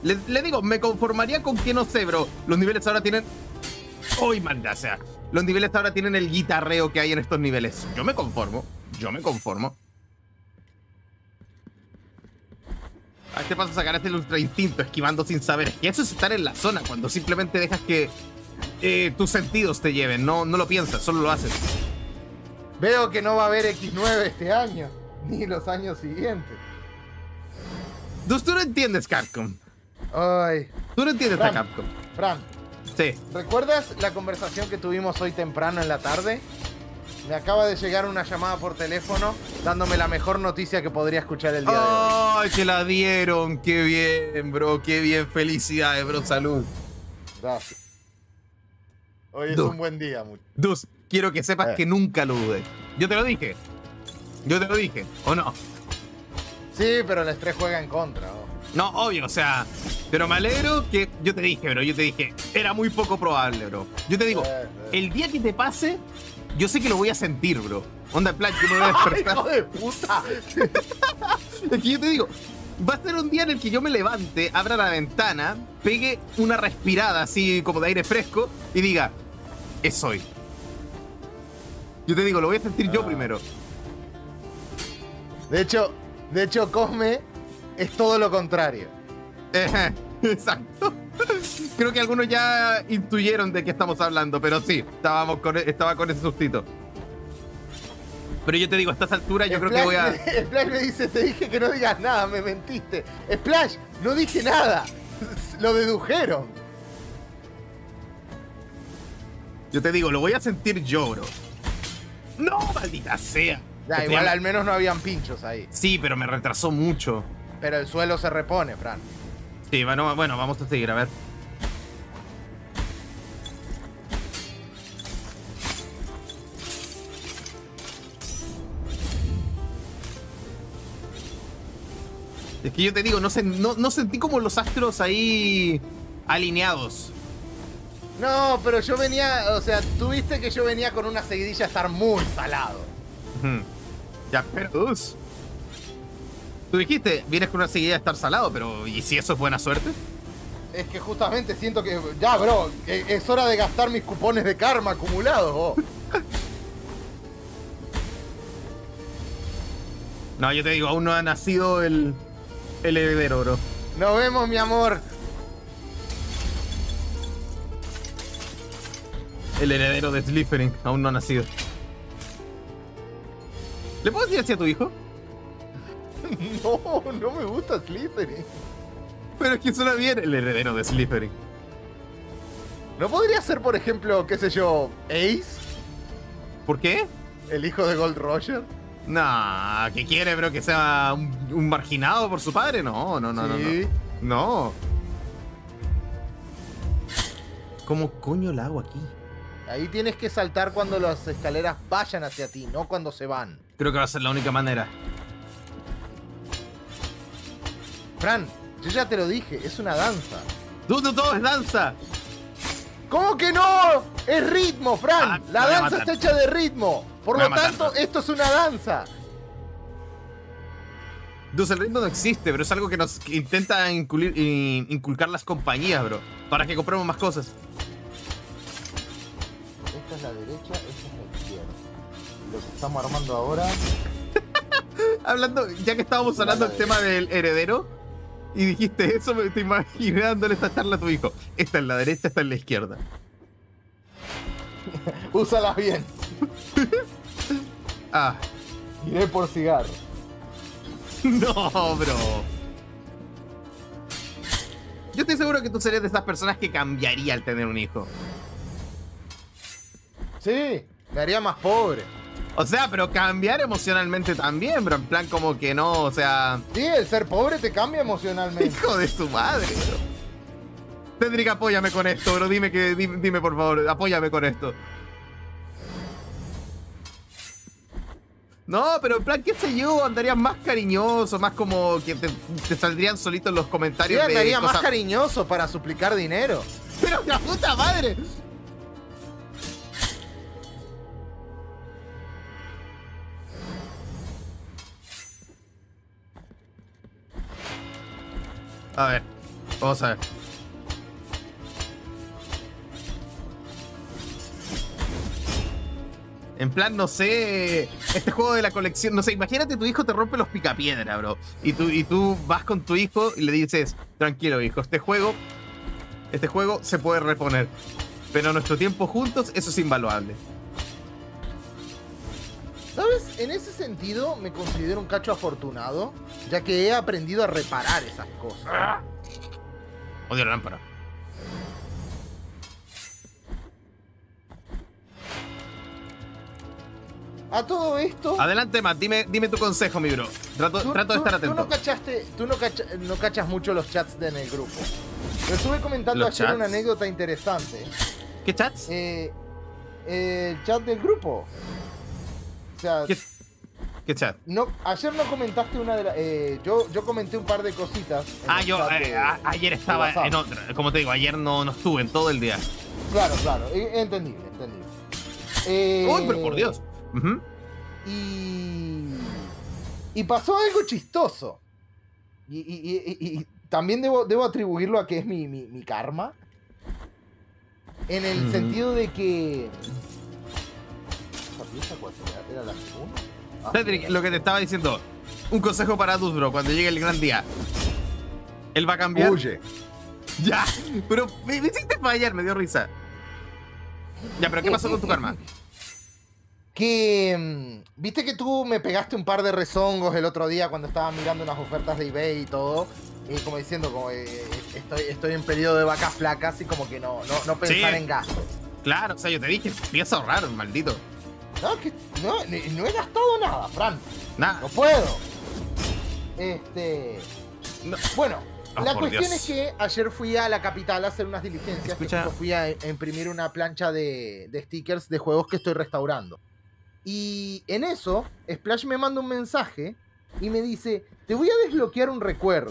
Le, digo, me conformaría con que no sé, bro. Los niveles ahora tienen. Uy, manda, o sea. Los niveles ahora tienen el guitarreo que hay en estos niveles. Yo me conformo. Yo me conformo. A este paso sacarás el ultra instinto, esquivando sin saber. Que eso es estar en la zona, cuando simplemente dejas que eh, tus sentidos te lleven. No, no lo piensas, solo lo haces. Veo que no va a haber X9 este año, ni los años siguientes. Dus, tú no entiendes Capcom. Ay, Tú no entiendes a Fran. Capcom. Fran, Sí. ¿recuerdas la conversación que tuvimos hoy temprano en la tarde? Me acaba de llegar una llamada por teléfono dándome la mejor noticia que podría escuchar el día de hoy. ¡Ay, que la dieron! ¡Qué bien, bro! ¡Qué bien! ¡Felicidades, bro! ¡Salud! Gracias. Hoy es un buen día, mucho. Dus, quiero que sepas Eh. que nunca lo dudé. Yo te lo dije. Yo te lo dije, ¿o no? Sí, pero el estrés juega en contra. No, obvio, o sea. Pero me alegro que. Yo te dije, bro. Yo te dije. Era muy poco probable, bro. Yo te digo, el día que te pase, yo sé que lo voy a sentir, bro. Onda, en plan, yo me voy a ¡Ay, despertar. hijo de puta! Es que yo te digo, va a ser un día en el que yo me levante, abra la ventana, pegue una respirada así como de aire fresco y diga, es hoy. Yo te digo, lo voy a sentir yo Ah. primero. De hecho, de hecho, Cosme es todo lo contrario. Exacto. Creo que algunos ya intuyeron de qué estamos hablando, pero sí, estábamos con, estaba con ese sustito. Pero yo te digo, a estas alturas yo creo que voy a... me- Splash me dice, te dije que no digas nada, me mentiste. Splash, no dije nada. Lo dedujeron. Yo te digo, lo voy a sentir yo, bro. No, maldita sea. Ya, igual al menos no habían pinchos ahí. Sí, pero me retrasó mucho. Pero el suelo se repone, Fran. Sí, bueno, bueno, vamos a seguir, a ver. Es que yo te digo, no, no, no sentí como los astros ahí alineados. No, pero yo venía, o sea, tú viste que yo venía con una seguidilla a estar muy salado. Ya, pero... us. Tú dijiste, vienes con una seguida de estar salado, pero ¿y si eso es buena suerte? Es que justamente siento que, ya, bro, es hora de gastar mis cupones de karma acumulados. oh. No, yo te digo, aún no ha nacido el, el heredero, bro. Nos vemos, mi amor. El heredero de Slytherin aún no ha nacido. ¿Le puedo decir así a tu hijo? No, no me gusta Slytherin. Pero es que suena bien el heredero de Slytherin. ¿No podría ser, por ejemplo, qué sé yo, Ace, ¿Por qué? el hijo de Gold Roger? Nah, ¿qué quiere, bro? ¿Que sea un, un marginado por su padre? No, no, no, no, no. No. ¿Cómo coño la hago aquí? Ahí tienes que saltar cuando las escaleras vayan hacia ti, no cuando se van. Creo que va a ser la única manera. Fran, yo ya te lo dije, es una danza. ¡Dudo, todo es danza! ¿Cómo que no? Es ritmo, Fran. Ah, la danza está hecha de ritmo. Por lo tanto, matar. esto es una danza. Dus, el ritmo no existe, pero es algo que nos que intenta inculir- inculcar las compañías, bro. Para que compremos más cosas. Esta es la derecha, esta es la izquierda. Lo que estamos armando ahora. Hablando, ya que estábamos hablando del tema del heredero, y dijiste eso, me estoy imaginándole esta charla a tu hijo. Esta es la derecha, esta es la izquierda. Úsalas bien. Ah, Iré por cigarro. no, bro. Yo estoy seguro que tú serías de esas personas que cambiaría al tener un hijo. Sí, me haría más pobre. O sea, pero cambiar emocionalmente también, bro. En plan como que no, o sea... Sí, el ser pobre te cambia emocionalmente. Hijo de su madre, bro. Cedric, apóyame con esto, bro. Dime que, dime, dime, por favor, apóyame con esto. No, pero en plan, qué sé yo, andarías más cariñoso, más como que te, te saldrían solitos los Sí, comentarios de andaría más cariñoso para suplicar dinero. Pero la puta madre. A ver, vamos a ver. En plan, no sé, este juego de la colección, no sé, imagínate tu hijo te rompe los picapiedra, bro. Y tú, y tú vas con tu hijo y le dices, tranquilo hijo, este juego este juego se puede reponer. Pero nuestro tiempo juntos, eso es invaluable. ¿Sabes? En ese sentido me considero un cacho afortunado, ya que he aprendido a reparar esas cosas. Odio la lámpara. A todo esto, Adelante, Matt, dime, dime tu consejo, mi bro. Trato, tú, trato de tú- estar tú atento. no cachaste, tú no, cacha- no cachas mucho los chats de en el grupo. Pero estuve comentando ¿Los ayer chats? una anécdota interesante. ¿Qué chats? Eh, el chat del grupo. O sea, ¿Qué, qué chat? no, ayer no comentaste una de las. eh, yo, yo comenté un par de cositas. Ah, yo eh, de- a- ayer estaba en otra. Como te digo, ayer no, no estuve en todo el día. Claro, claro, eh, entendible, entendible. Eh, Uy, pero por Dios. Y. Y pasó algo chistoso. Y, y- y- también debo, debo atribuirlo a que es mi, mi- mi karma. En el sentido de que. Ah, Cedric, lo que te estaba diciendo. Un consejo para bro, cuando llegue el gran día. Él va a cambiar. Huye. Ya, pero me, me hiciste fallar, me dio risa. Ya, pero ¿qué pasó con tu karma? Que. mm, Viste que tú me pegaste un par de rezongos el otro día cuando estaba mirando unas ofertas de eBay y todo. Y como diciendo, como eh, estoy, estoy en periodo de vacas flacas y como que no, no, no pensar Sí. en gastos. Claro, o sea, yo te dije, empieza a ahorrar, maldito. No, que no, no he gastado nada, Fran. Nada. No puedo. Este. No. Bueno, Oh, la cuestión Dios. es que ayer fui a la capital a hacer unas diligencias. Escucha. fui a, a imprimir una plancha de, de stickers de juegos que estoy restaurando. Y en eso, Splash me manda un mensaje y me dice: Te voy a desbloquear un recuerdo.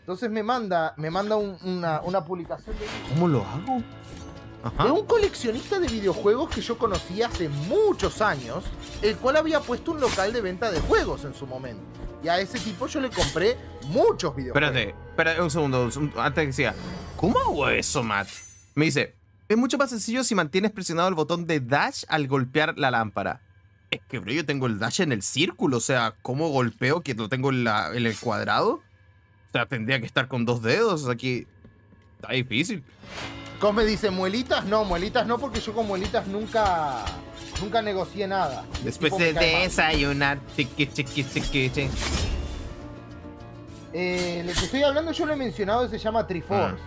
Entonces me manda, me manda un- una, una publicación de ¿Cómo lo hago? De Ajá. un coleccionista de videojuegos que yo conocí hace muchos años, el cual había puesto un local de venta de juegos en su momento. Y a ese tipo yo le compré muchos videojuegos. Espérate, espérate un segundo, un segundo, antes de que siga. ¿Cómo hago eso, Matt? Me dice, es mucho más sencillo si mantienes presionado el botón de dash al golpear la lámpara. Es que, bro, yo tengo el dash en el círculo, o sea, ¿cómo golpeo que lo tengo en, la- en el cuadrado? O sea, tendría que estar con dos dedos, aquí está difícil. Come dice, muelitas no, muelitas no, porque yo con muelitas nunca, nunca negocié nada. Después me de desayunar, tiqui, tiqui, tiqui, tiqui. Eh, el que estoy hablando yo lo he mencionado, se llama Triforce.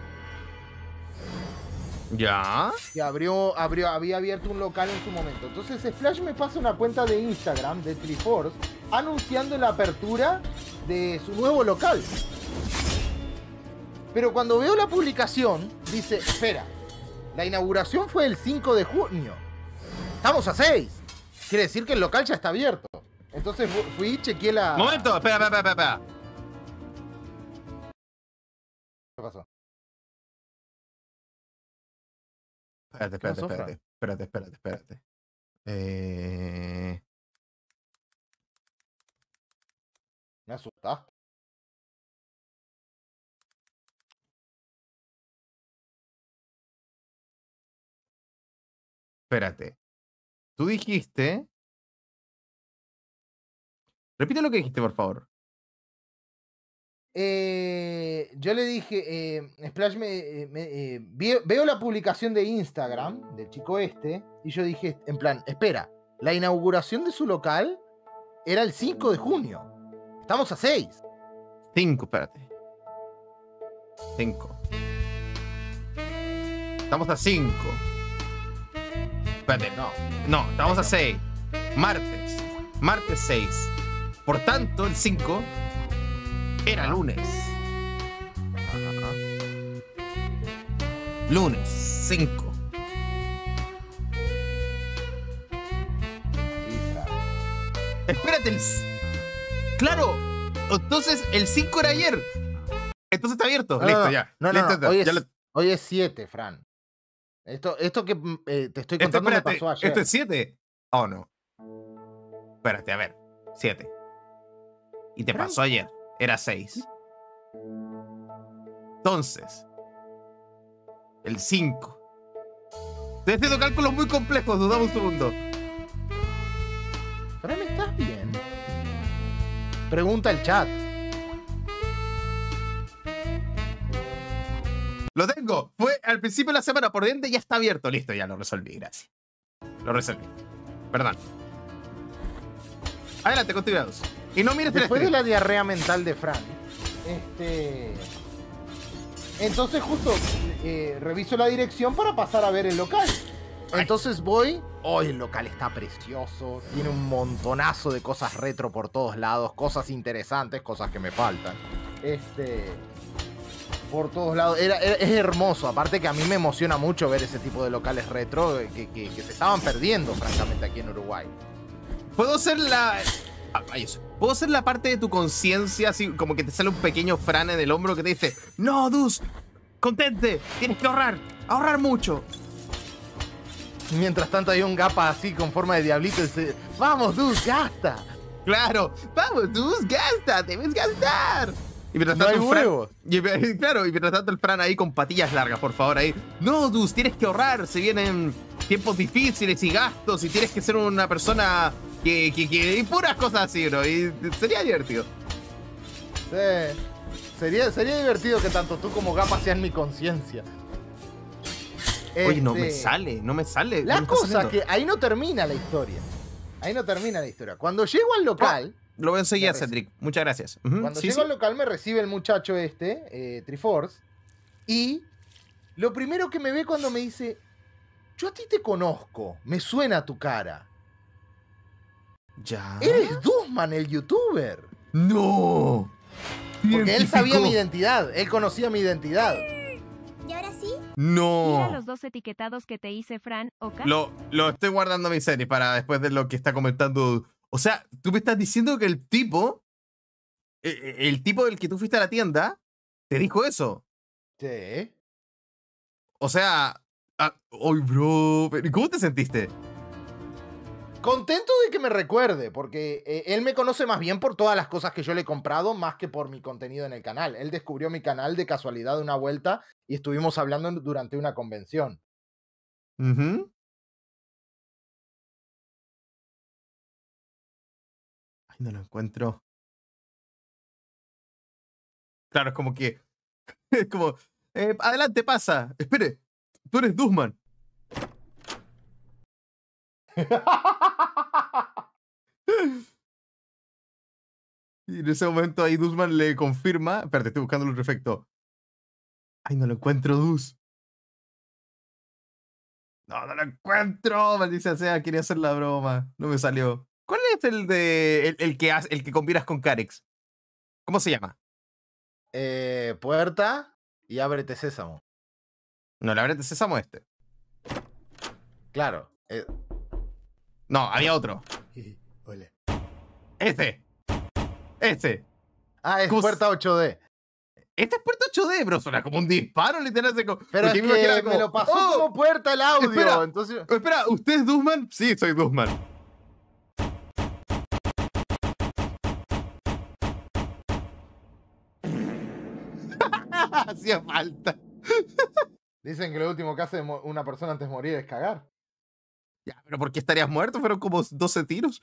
¿Ya? que abrió, abrió, había abierto un local en su momento. Entonces Splash me pasa una cuenta de Instagram de Triforce anunciando la apertura de su nuevo local. Pero cuando veo la publicación, dice, espera, la inauguración fue el 5 de junio. Estamos a 6. Quiere decir que el local ya está abierto. Entonces fu- fui y chequeé la... Momento, espera, espera, espera, espera. ¿Qué pasó? Espérate, ¿Qué espérate, pasó, espérate, espérate, espérate, espérate. Eh... Me asustaste. Espérate. Tú dijiste. Repite lo que dijiste, por favor. Eh, yo le dije, eh, Splash me, eh, me, eh, veo la publicación de Instagram del chico este y yo dije, en plan, espera, la inauguración de su local era el 5 de junio. Estamos a 6. Cinco, espérate. Cinco. Estamos a cinco. Espérate, No, no, estamos a seis. Martes. Martes 6. Por tanto, el 5 era lunes. Lunes 5. sí, claro. Espérate, el... Claro, entonces el 5 era ayer. Entonces está abierto. No, Listo, no, ya. No, Listo, hoy, ya es, lo- hoy es 7, Fran. Esto, esto que mm, eh, te estoy Esto, contando me espérate, pasó ayer. ¿esto es 7? Oh, no. Espérate, a ver. 7. Y te pasó ayer. Era 6. Entonces, el 5. Estoy haciendo cálculos muy complejos, dudame un segundo. Fran, ¿estás bien? Pregunta el chat. Lo tengo. Fue al principio de la semana por diente, ya está abierto. Listo, ya lo resolví, gracias. Lo resolví. Perdón. Adelante, continuamos. Y no mires Después de la diarrea mental de Fran, este. Entonces, justo eh, reviso la dirección para pasar a ver el local. Entonces voy. Hoy el local está precioso. Tiene un montonazo de cosas retro por todos lados. Cosas interesantes, cosas que me faltan. Este. Por todos lados. Era, era- es hermoso. Aparte que a mí me emociona mucho ver ese tipo de locales retro que, que- que se estaban perdiendo, francamente, aquí en Uruguay. Puedo ser la. Ah. Puedo ser la parte de tu conciencia, así como que te sale un pequeño frane del hombro que te dice: No, Dus, contente, tienes que ahorrar, ahorrar mucho. Mientras tanto hay un gapa así con forma de diablito y dice, vamos, dude, gasta. Claro, vamos, Dus, gasta, debes gastar. Y mientras No tanto, el Fran- y- claro, y mientras tanto el Fran ahí con patillas largas, por favor, ahí. No, Dus, tienes que ahorrar, se vienen tiempos difíciles y gastos y tienes que ser una persona que, que, que- y puras cosas así, ¿no? Y sería divertido. Sí. Sería, sería divertido que tanto tú como Gapa sean mi conciencia. Oye, no me Este, sale, no me sale. no La cosa saliendo. que ahí no termina la historia. Ahí no termina la historia. Cuando llego al local, Lo voy a seguir Ya a res- Cedric. Muchas gracias. Cuando sí, llego sí. al local me recibe el muchacho este, eh, Triforce, y lo primero que me ve cuando me dice, yo a ti te conozco, me suena tu cara. Ya. Eres Duzman, el youtuber. No. Porque él sabía mi identidad, él conocía mi identidad. ¿Y ahora sí? Mira No. los dos etiquetados que te hice, Fran. Lo, lo estoy guardando en mi serie para después de lo que está comentando. O sea, tú me estás diciendo que el tipo, eh, eh, el tipo del que tú fuiste a la tienda, te dijo eso. Sí. O sea, ay, bro, pero ¿cómo te sentiste? Contento de que me recuerde, porque eh, él me conoce más bien por todas las cosas que yo le he comprado, más que por mi contenido en el canal. Él descubrió mi canal de casualidad de una vuelta y estuvimos hablando durante una convención. Ujú. No lo encuentro. Claro, es como que. Es como. eh, adelante, pasa. Espere. tú eres Dusman. Y en ese momento ahí Dusman le confirma. Espérate, estoy buscando el efecto. Ay, no lo encuentro, Dus. No, no lo encuentro. Maldicia sea, quería hacer la broma. No me salió. ¿Cuál es el de. el, el que, el que combinas con Carex? ¿Cómo se llama? Eh, puerta y ábrete sésamo. No, verdad es Sésamo este. Claro. eh, No, había otro. Hola. Este. Este. Ah, es ¿Cómo se- puerta 8D. Este es puerto 8D, bro. Suena como un disparo, literal. así como- Pero es que me lo pasó "Oh, como puerta el audio. espera. Entonces. Espera, ¿usted es Dusman? Sí, soy Dusman. Hacía falta. Dicen que lo último que hace una persona antes de morir es cagar. Ya, pero ¿por qué estarías muerto? Fueron como 12 tiros.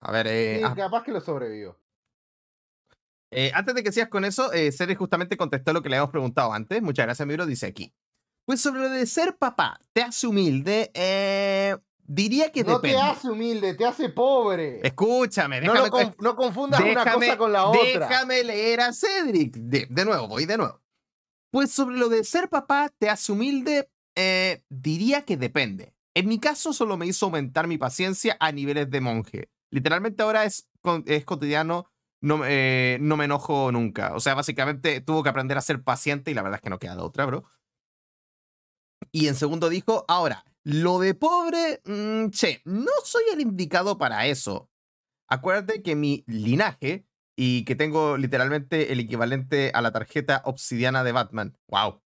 A ver, eh, Sí, ah, capaz que lo sobrevivió. eh, antes de que sigas con eso, eh, Ceres justamente contestó lo que le habíamos preguntado antes. Muchas gracias, Miro. Dice aquí. Pues sobre lo de ser papá, te hace humilde. Eh, diría que No depende. te hace humilde, te hace pobre. Escúchame, No, déjame, lo conf- no confundas una déjame- cosa con la otra. Déjame leer a Cedric. De, de nuevo, voy de nuevo. Pues sobre lo de ser papá, te hace humilde, eh, diría que depende. En mi caso, solo me hizo aumentar mi paciencia a niveles de monje. Literalmente ahora es, es cotidiano, no, eh, no me enojo nunca. O sea, básicamente tuvo que aprender a ser paciente y la verdad es que no queda de otra, bro. Y en segundo dijo, ahora, lo de pobre, mm, che, no soy el indicado para eso. Acuérdate que mi linaje y que tengo literalmente el equivalente a la tarjeta obsidiana de Batman. Wow.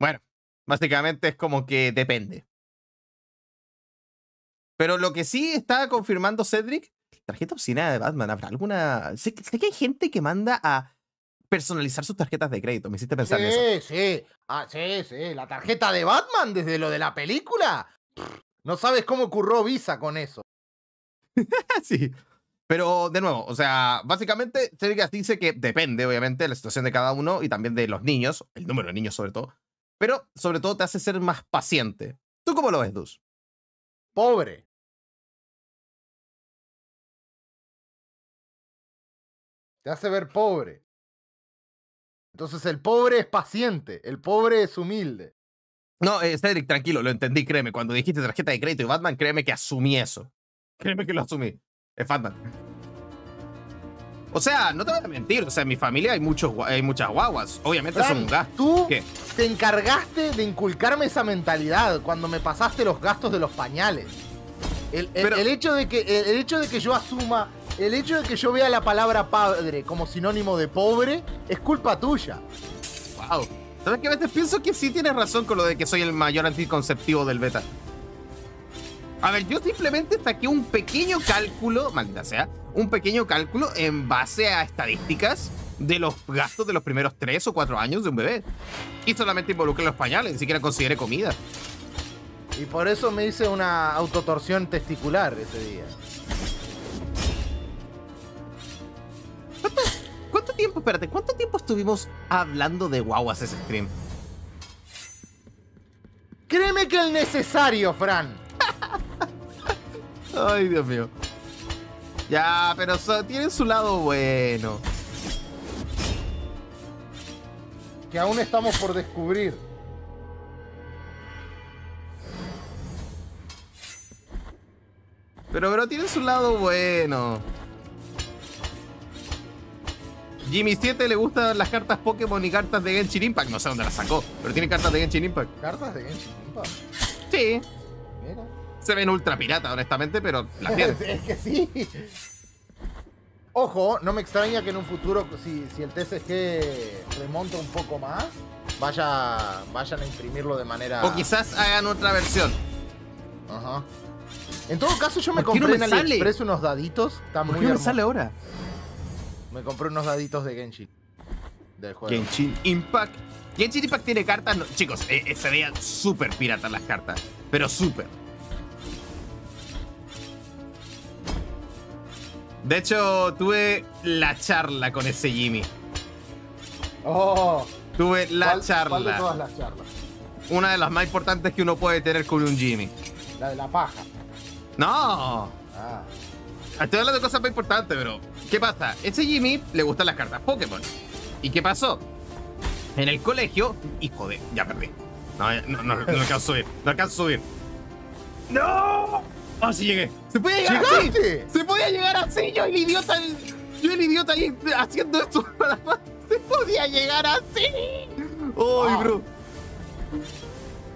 Bueno, básicamente es como que depende. Pero lo que sí está confirmando Cedric, tarjeta obsidiana de Batman, ¿habrá alguna? Sé, que- sé que hay gente que manda a personalizar sus tarjetas de crédito. Me hiciste pensar en eso. Sí, sí. Ah, sí, sí. La tarjeta de Batman desde lo de la película. No sabes cómo ocurrió Visa con eso. sí. Pero de nuevo, o sea, básicamente Cedric dice que depende, obviamente, de la situación de cada uno y también de los niños, el número de niños sobre todo. Pero sobre todo te hace ser más paciente. ¿Tú cómo lo ves, Dus? Pobre. Te hace ver pobre. Entonces el pobre es paciente, el pobre es humilde. No, eh, Cedric, tranquilo, lo entendí, créeme. Cuando dijiste tarjeta de crédito y Batman, créeme que asumí eso. Créeme que lo asumí. Es Batman. O sea, no te voy a mentir, o sea, en mi familia hay, muchos, hay muchas guaguas. Obviamente son Fran, un gasto. Tú ¿Qué? te encargaste de inculcarme esa mentalidad cuando me pasaste los gastos de los pañales. El, el- Pero- el hecho de que, el, el hecho de que yo asuma, el hecho de que yo vea la palabra padre como sinónimo de pobre, es culpa tuya. Wow. ¿Sabes que a veces pienso que sí tienes razón con lo de que soy el mayor anticonceptivo del beta? A ver, yo simplemente saqué un pequeño cálculo, maldita sea, un pequeño cálculo en base a estadísticas de los gastos de los primeros tres o cuatro años de un bebé. Y solamente involucré los pañales, ni siquiera consideré comida. Y por eso me hice una autotorsión testicular ese día. ¿Cuánto tiempo, espérate, cuánto tiempo estuvimos hablando de guaguas ese stream? Créeme que el necesario, Fran. Ay, Dios mío. Ya, pero so- tienen su lado bueno. Que aún estamos por descubrir. Pero, bro, tiene su lado bueno. Jimmy 7 le gustan las cartas Pokémon y cartas de Genshin Impact. No sé dónde las sacó, pero tiene cartas de Genshin Impact. Cartas de Genshin Impact. Sí, Mira. se ven ultra pirata, honestamente, pero las tiene. es que sí. Ojo, no me extraña que en un futuro, si, si el TCG remonta un poco más, vaya, vayan a imprimirlo de manera. O quizás hagan otra versión. Ajá. En todo caso, yo me ¿Por qué no compré me en? AliExpress unos daditos. Están ¿Por muy qué me hermosos. sale ahora? Me compré unos daditos de Genshin. Del juego. Genshin Impact. Genshin Impact tiene cartas. no- chicos, eh, eh, se veían súper piratas las cartas. Pero súper. De hecho, tuve la charla con ese Jimmy. Oh, Tuve la ¿Cuál- charla. ¿Cuál de todas las charlas? Una de las más importantes que uno puede tener con un Jimmy. La de la paja. No. Ah. Estoy hablando de cosas muy importantes, pero ¿qué pasa? Ese Jimmy le gustan las cartas Pokémon. ¿Y qué pasó? En el colegio. Y joder, ya perdí. No, no, no, no alcanzo a subir. No alcanzo a subir. ¡No! Ah, sí llegué. ¡Se podía llegar así! ¿Llegaste? ¡Se podía llegar así! Yo el idiota. Yo el idiota ahí haciendo esto. ¡Se podía llegar así! ¡Ay, Ah. bro!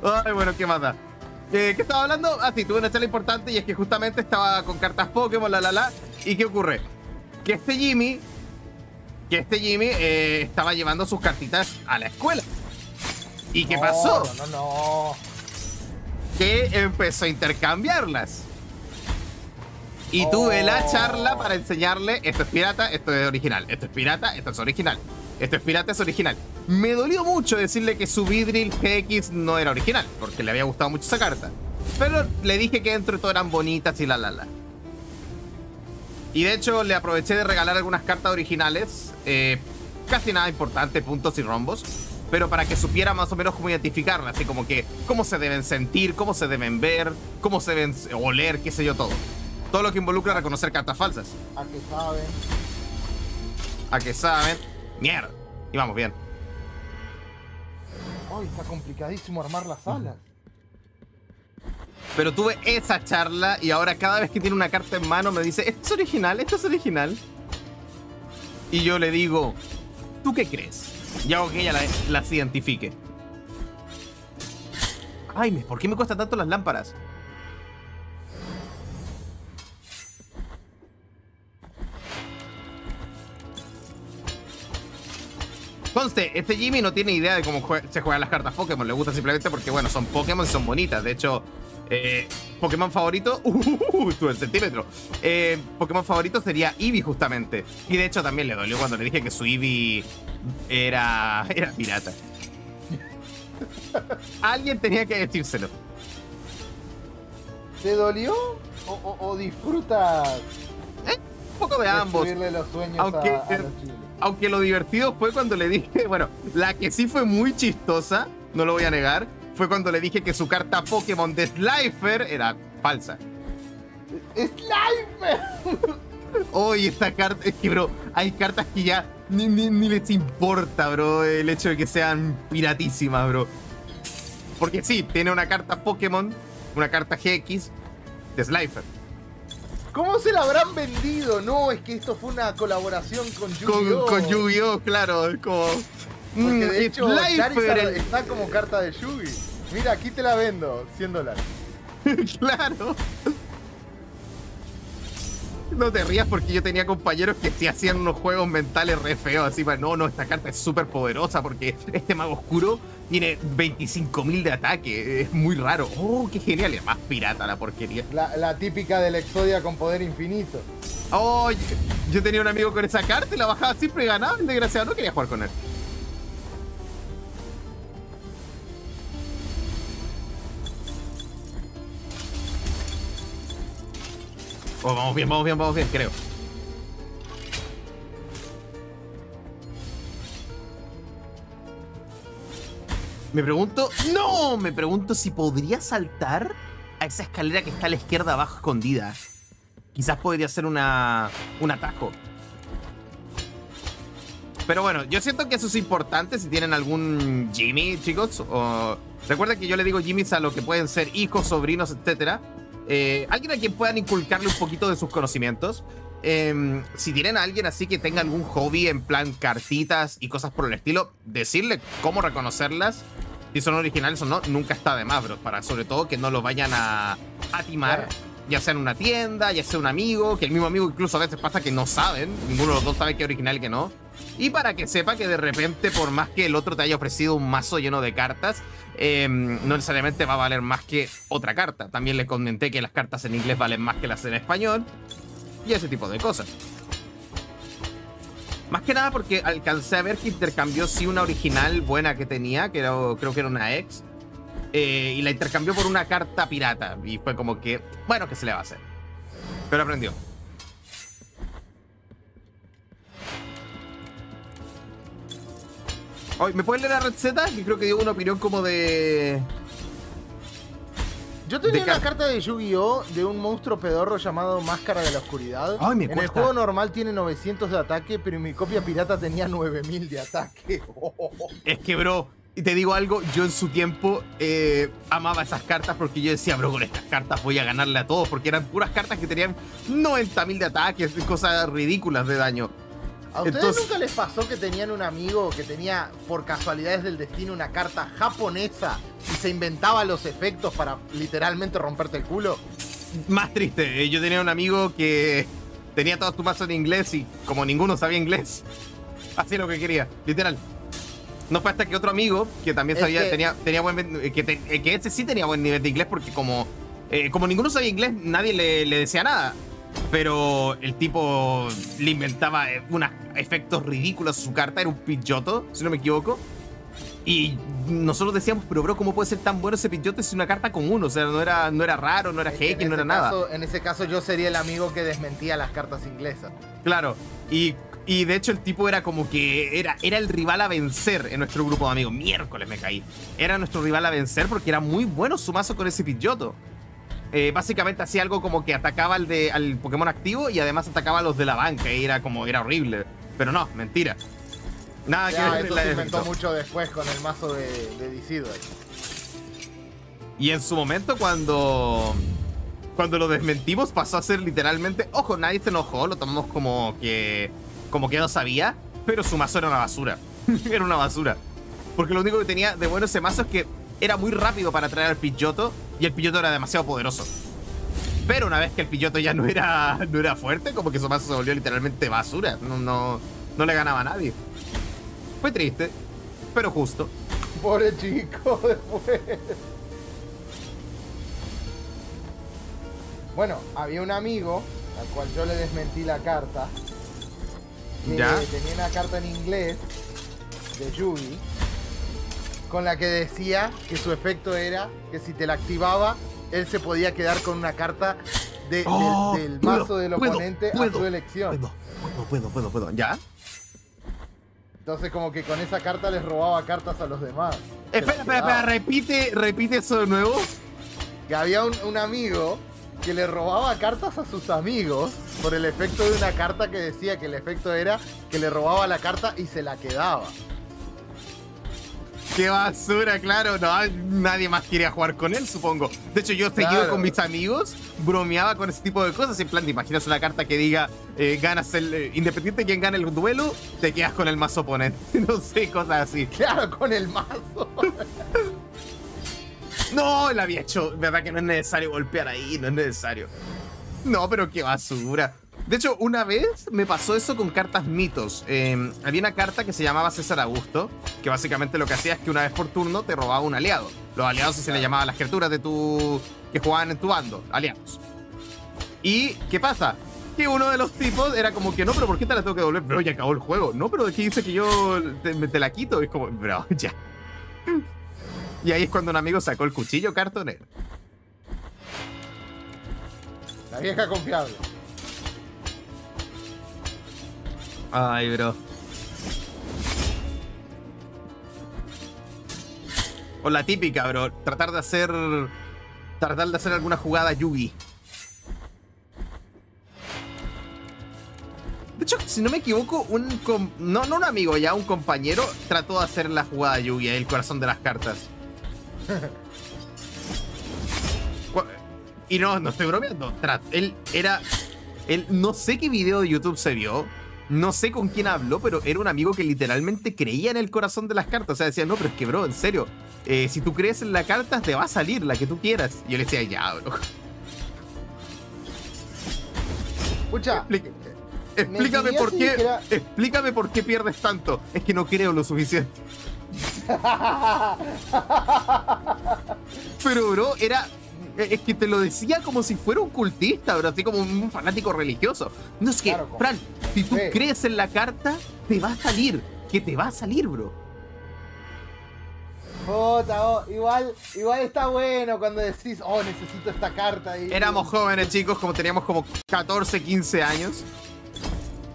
Ay, bueno, ¿qué más da? Eh, ¿Qué estaba hablando? Ah, sí, tuve una charla importante y es que justamente estaba con cartas Pokémon, la la la. ¿Y qué ocurre? Que este Jimmy, que este Jimmy eh, estaba llevando sus cartitas a la escuela. ¿Y qué No, pasó? No, no, no. Que empezó a intercambiarlas. Y tuve la Oh. charla para enseñarle, esto es pirata, esto es original, esto es pirata, esto es original, esto es pirata, es original. Me dolió mucho decirle que su Vidril GX no era original, porque le había gustado mucho esa carta. Pero le dije que dentro de todo eran bonitas y la la la. Y de hecho le aproveché de regalar algunas cartas originales, eh, casi nada importante, puntos y rombos, pero para que supiera más o menos cómo identificarlas, así como que cómo se deben sentir, cómo se deben ver, cómo se deben oler, qué sé yo, todo. Todo lo que involucra reconocer cartas falsas. A que saben. A que saben. Mierda. Y vamos bien. Ay, está complicadísimo armar las alas. Pero tuve esa charla y ahora cada vez que tiene una carta en mano me dice, ¿esto es original? ¿Esto es original? Y yo le digo, ¿tú qué crees? Y hago que ella la- las identifique. Ay, ¿por qué me cuesta tanto las lámparas? Conste, este Jimmy no tiene idea de cómo se juegan las cartas Pokémon. Le gusta simplemente porque, bueno, son Pokémon y son bonitas. De hecho, eh, Pokémon favorito. Uh, el centímetro. Eh, Pokémon favorito sería Eevee, justamente. Y de hecho, también le dolió cuando le dije que su Eevee era, era pirata. Alguien tenía que decírselo. ¿Te dolió? ¿O, o- o disfrutas Un poco de ambos. destruirle los sueños Aunque- a, a los chiles? Aunque lo divertido fue cuando le dije, bueno, la que sí fue muy chistosa, no lo voy a negar, fue cuando le dije que su carta Pokémon de Slifer era falsa. ¡Slifer! Oye, esta carta, es que, bro, hay cartas que ya ni, ni- ni les importa, bro, el hecho de que sean piratísimas, bro. Porque sí, tiene una carta Pokémon, una carta GX de Slifer. ¿Cómo se la habrán vendido? No, es que esto fue una colaboración con Con, Yu-Gi-Oh! con Yu-Gi-Oh, claro, es como... Porque mm, de hecho, Charizard está como carta de Yugi. Mira, aquí te la vendo, 100 dólares. claro. No te rías porque yo tenía compañeros que sí hacían unos juegos mentales re feos. Así, para, no, no, esta carta es súper poderosa porque este mago oscuro tiene 25.000 de ataque. Es muy raro. Oh, qué genial. Es más pirata la porquería. La, la típica del Exodia con poder infinito. Oh, yo, yo tenía un amigo con esa carta y la bajaba siempre y ganaba. El desgraciado no quería jugar con él. Oh, vamos bien, vamos bien, vamos bien, creo. Me pregunto. ¡No! Me pregunto si podría saltar a esa escalera que está a la izquierda abajo escondida. Quizás podría ser una, un atajo. Pero bueno, yo siento que eso es importante si tienen algún Jimmy, chicos. O... Recuerden que yo le digo Jimmys a lo que pueden ser hijos, sobrinos, etc. alguien a quien puedan inculcarle un poquito de sus conocimientos. Em, si tienen a alguien así que tenga algún hobby en plan cartitas y cosas por el estilo, decirle cómo reconocerlas, si son originales o no, nunca está de más, bro. Para sobre todo que no lo vayan a, a timar, ya sea en una tienda, ya sea un amigo, que el mismo amigo incluso a veces pasa que no saben, ninguno de los dos sabe qué es original y qué no. Y para que sepa que de repente, por más que el otro te haya ofrecido un mazo lleno de cartas, em, no necesariamente va a valer más que otra carta. También le comenté que las cartas en inglés valen más que las en español. Y ese tipo de cosas. Más que nada porque alcancé a ver que intercambió sí una original buena que tenía, que creo que era una ex. eh, y la intercambió por una carta pirata. Y fue como que, bueno, ¿qué se le va a hacer? Pero aprendió. Oye, ¿Me puedes leer la receta? Que creo que dio una opinión como de. Yo tenía una car- carta de Yu-Gi-Oh! de un monstruo pedorro llamado Máscara de la Oscuridad. Ay, me en el juego normal tiene 900 de ataque, pero en mi copia pirata tenía 9000 de ataque. Es que, bro, y te digo algo, yo en su tiempo eh, amaba esas cartas porque yo decía, bro, con estas cartas voy a ganarle a todos, porque eran puras cartas que tenían 90.000 de ataques, cosas ridículas de daño. ¿A ustedes Entonces- nunca les pasó que tenían un amigo que tenía, por casualidades del destino, una carta japonesa y se inventaba los efectos para literalmente romperte el culo? Más triste, eh, yo tenía un amigo que tenía todo su mazo en inglés y como ninguno sabía inglés, hacía lo que quería, literal. No fue hasta que otro amigo, que también Es sabía, que- tenía, tenía buen, que, te- eh, que ese sí tenía buen nivel de inglés porque como, eh, como ninguno sabía inglés, nadie le, le decía nada. Pero el tipo le inventaba eh, unos efectos ridículos a su carta, era un pilloto, si no me equivoco. Y nosotros decíamos, pero bro, ¿cómo puede ser tan bueno ese pillote si una carta común? O sea, no era, no era raro, no era Es que no era nada. En ese caso yo sería el amigo que desmentía las cartas inglesas. Claro. Y, y de hecho el tipo era como que era, era el rival a vencer en nuestro grupo de amigos. Miércoles me caí. Era nuestro rival a vencer porque era muy bueno su mazo con ese Pidgeotto. Eh, básicamente hacía algo como que atacaba al, de, al Pokémon activo y además atacaba a los de la banca. Y era como, era horrible. Pero no, mentira. Nada Ya, que ver eso se inventó mucho después con el mazo de, de Disidua. Y en su momento cuando cuando lo desmentimos pasó a ser literalmente, ojo, nadie se enojó, lo tomamos como que como que no sabía, pero su mazo era una basura. era una basura. Porque lo único que tenía de bueno ese mazo es que era muy rápido para traer al Pidgeotto y el Pidgeotto era demasiado poderoso. Pero una vez que el Pidgeotto ya no era, no era fuerte, como que su mazo se volvió literalmente basura. No, no, no le ganaba a nadie. Fue triste, pero justo. Pobre chico, después. Bueno, había un amigo al cual yo le desmentí la carta. Que ¿Ya? tenía una carta en inglés de Yugi con la que decía que su efecto era que si te la activaba, él se podía quedar con una carta de- del- Oh, del, mazo del puedo, oponente a su elección. Puedo, puedo, puedo, puedo. ¿Ya? Entonces como que con esa carta les robaba cartas a los demás. Espera, espera, espera, repite, repite eso de nuevo. que había un, un amigo que le robaba cartas a sus amigos por el efecto de una carta que decía que el efecto era que le robaba la carta y se la quedaba. Qué basura, claro. No, nadie más quería jugar con él, supongo. De hecho, yo seguido Claro. con mis amigos, bromeaba con ese tipo de cosas. En plan, te imaginas una carta que diga, eh, ganas el. eh, independiente de quién gane el duelo, te quedas con el más oponente. No sé, cosas así. Claro, con el mazo. No, la había hecho. Verdad que no es necesario golpear ahí, no es necesario. No, pero qué basura. De hecho, una vez me pasó eso con cartas mitos. Eh, había una carta que se llamaba César Augusto, que básicamente lo que hacía es que una vez por turno te robaba un aliado. Los aliados se le llamaban las criaturas de tu. que jugaban en tu bando, aliados. ¿Y qué pasa? Que uno de los tipos era como que no, pero ¿por qué te la tengo que devolver? Bro, ya acabó el juego. No, pero aquí dice que yo te, te la quito. Y es como, bro, ya. Y ahí es cuando un amigo sacó el cuchillo cartonero. La vieja confiable. Ay, bro. O la típica, bro. Tratar de hacer. Tratar de hacer alguna jugada Yugi. De hecho, si no me equivoco, un. com- no, no un amigo, ya un compañero trató de hacer la jugada Yugi, el corazón de las cartas. Y no, no estoy bromeando. Él era. Él, no sé qué video de YouTube se vio. No sé con quién habló, pero era un amigo que literalmente creía en el corazón de las cartas. O sea, decía, no, pero es que, bro, en serio, eh, si tú crees en la carta, te va a salir la que tú quieras. Y yo le decía, ya, bro. Escucha, Explí- Explícame por si qué. dijera- Explícame por qué pierdes tanto. Es que no creo lo suficiente. Pero, bro, era. Es que te lo decía como si fuera un cultista, bro, así como un fanático religioso. No es que, Claro, Fran, si tú crees en la carta, te va a salir. Que te va a salir, bro. Jota, oh, igual, igual está bueno cuando decís, oh, necesito esta carta. Y, Éramos jóvenes, chicos, como teníamos como 14, 15 años.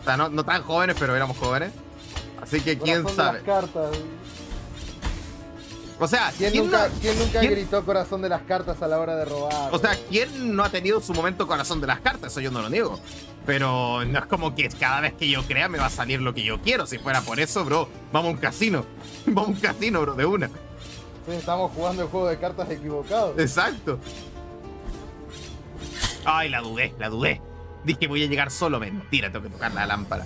O sea, no, no tan jóvenes, pero éramos jóvenes. Así que quién sabe. las cartas. O sea, ¿Quién, ¿quién nunca, no- quién nunca quién- gritó corazón de las cartas a la hora de robar? O sea, ¿quién no ha tenido su momento corazón de las cartas? Eso yo no lo niego. Pero no es como que cada vez que yo crea me va a salir lo que yo quiero. Si fuera por eso, bro, vamos a un casino. Vamos a un casino, bro, de una. Sí, estamos jugando el juego de cartas equivocado. Exacto. Ay, la dudé, la dudé. Dije voy a llegar solo. Mentira, tengo que tocar la lámpara.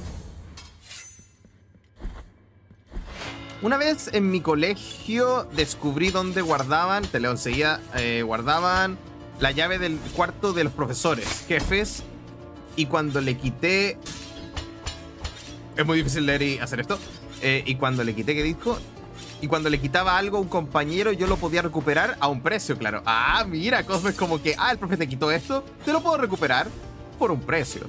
Una vez en mi colegio descubrí dónde guardaban, te leo enseguida, eh, guardaban la llave del cuarto de los profesores, jefes, y cuando le quité... Es muy difícil leer y hacer esto. eh, y cuando le quité, ¿qué dijo? Y cuando le quitaba algo a un compañero, yo lo podía recuperar a un precio, claro. Ah, mira, Cosmo es como que, ah, el profe te quitó esto, te lo puedo recuperar por un precio.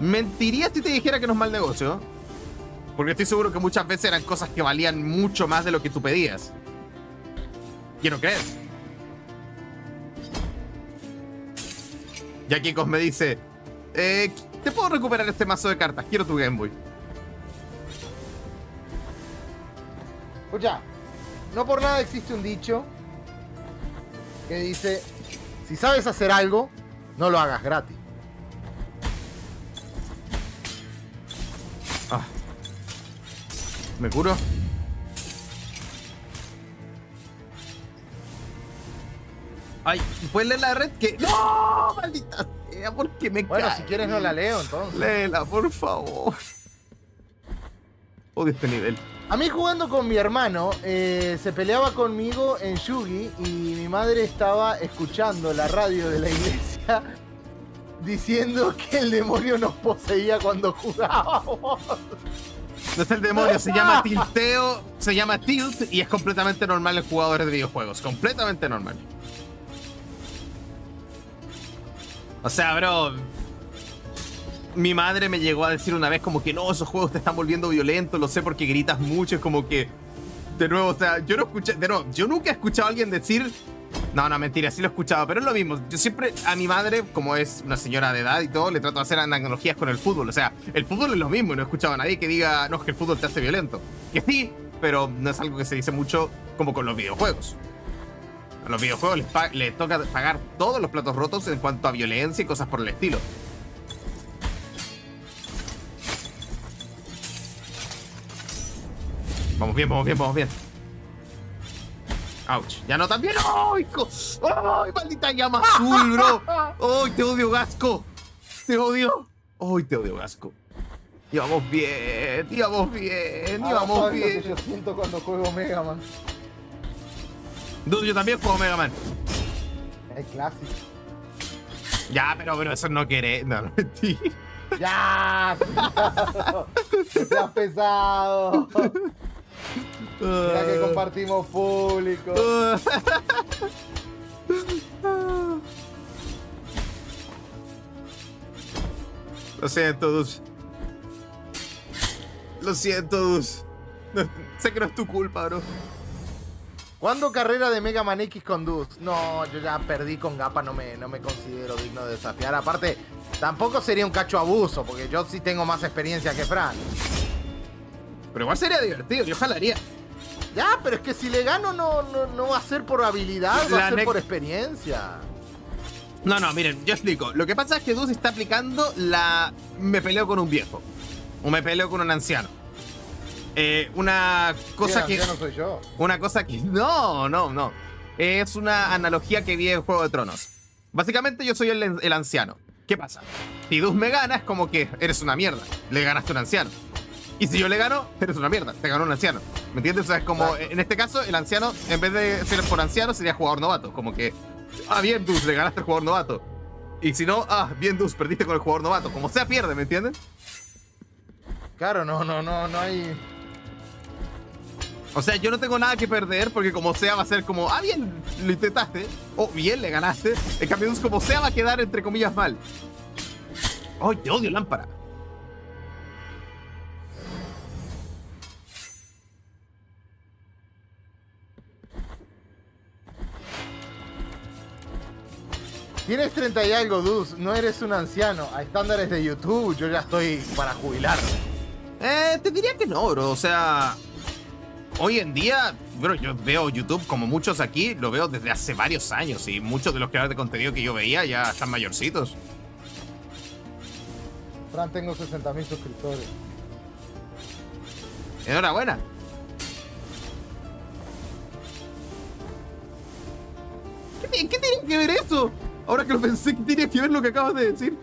Mentiría si te dijera que no es mal negocio. Porque estoy seguro que muchas veces eran cosas que valían mucho más de lo que tú pedías. Quiero creer. Y aquí Cosme dice, eh, te puedo recuperar este mazo de cartas, quiero tu Game Boy. Escucha, no por nada existe un dicho que dice, si sabes hacer algo, no lo hagas gratis. ¿Me curo? Ay, ¿puedes leer la red? Que... ¡No! ¡Maldita sea! ¿Por qué me Bueno, cae? si quieres no la leo entonces. Léela, por favor. Odio este nivel. A mí jugando con mi hermano, eh, se peleaba conmigo en Yugi y mi madre estaba escuchando la radio de la iglesia diciendo que el demonio nos poseía cuando jugábamos. No es el demonio, se llama tilteo, se llama tilt y es completamente normal en jugadores de videojuegos. Completamente normal. O sea, bro. Mi madre me llegó a decir una vez como que no, esos juegos te están volviendo violento, lo sé porque gritas mucho, es como que. De nuevo, o sea, yo no escuché. De nuevo, yo nunca he escuchado a alguien decir. No, no, mentira, sí lo he escuchado, pero es lo mismo. Yo siempre a mi madre, como es una señora de edad y todo, le trato de hacer analogías con el fútbol. O sea, el fútbol es lo mismo, y no he escuchado a nadie que diga, no, es que el fútbol te hace violento. Que sí, pero no es algo que se dice mucho como con los videojuegos. A los videojuegos les, toca pagar todos los platos rotos en cuanto a violencia y cosas por el estilo. Vamos bien, vamos bien, vamos bien. Ouch. Ya no tan bien. ¡Ay, ¡Ay, maldita llama azul, bro! ¡Ay, te odio, Gasco! ¡Te odio! ¡Ay, te odio, Gasco! Íbamos bien, íbamos bien, Ahora íbamos lo que bien. yo siento cuando juego Mega Man. Dude, yo también juego Mega Man. Es clásico. Ya, pero, pero eso no quiere. No, no, mentira. ¡Ya! Seas pesado. Mira que compartimos público. Lo siento, Dus. Lo siento, Dus. No- sé que no es tu culpa, bro. ¿Cuándo carrera de Mega Man X con Dus? No, yo ya perdí con Gapa, no me, no me considero digno de desafiar. Aparte, tampoco sería un cacho abuso, porque yo sí tengo más experiencia que Fran. Pero igual sería divertido, yo jalaría. Ya, pero es que si le gano no, no, no va a ser por habilidad, va La a ser por experiencia. No, no, miren, yo explico. Lo que pasa es que Dus está aplicando la. Me peleo con un viejo. O me peleo con un anciano. Eh, una cosa que. anciano soy yo. Una cosa que. No, no, no. Es una analogía que vi en Juego de Tronos. Básicamente yo soy el, el anciano. ¿Qué pasa? Si Dus me gana, es como que eres una mierda. Le ganaste a un anciano. Y si yo le gano, eres una mierda. Te ganó un anciano. ¿Me entiendes? O sea, es como. En este caso, el anciano, en vez de ser por anciano, sería jugador novato. Como que. Ah, bien, Dus, le ganaste al jugador novato. Y si no, ah, bien, Dus, perdiste con el jugador novato. Como sea, pierde, ¿me entienden? Claro, no, no, no, no hay. O sea, yo no tengo nada que perder porque como sea va a ser como, ah, bien, lo intentaste. O bien, le ganaste. En cambio, como sea va a quedar entre comillas mal. ¡Ay, te odio, lámpara! Tienes 30 y algo, Dus. No eres un anciano. A estándares de YouTube, yo ya estoy para jubilarme. Eh, te diría que no, bro. O sea, hoy en día, bro, yo veo YouTube como muchos aquí, lo veo desde hace varios años y muchos de los creadores de contenido que yo veía ya están mayorcitos. Fran, tengo 60 mil suscriptores. Enhorabuena. ¿Qué, qué tiene que ver eso? Ahora que lo pensé, ¿qué tiene que ver lo que acabas de decir?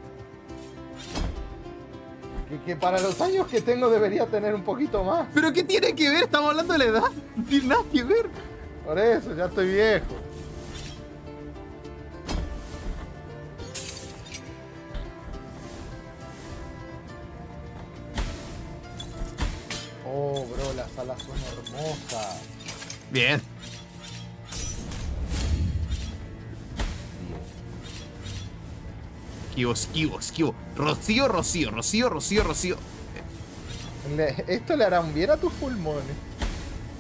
Que, que para los años que tengo debería tener un poquito más. ¿Pero qué tiene que ver? Estamos hablando de la edad. No tiene nada que ver. Por eso, ya estoy viejo. Oh, bro, las alas son hermosas. Bien. Esquivo, esquivo, esquivo. Rocío, Rocío, Rocío, Rocío, Rocío. Le- esto le hará un bien a tus pulmones.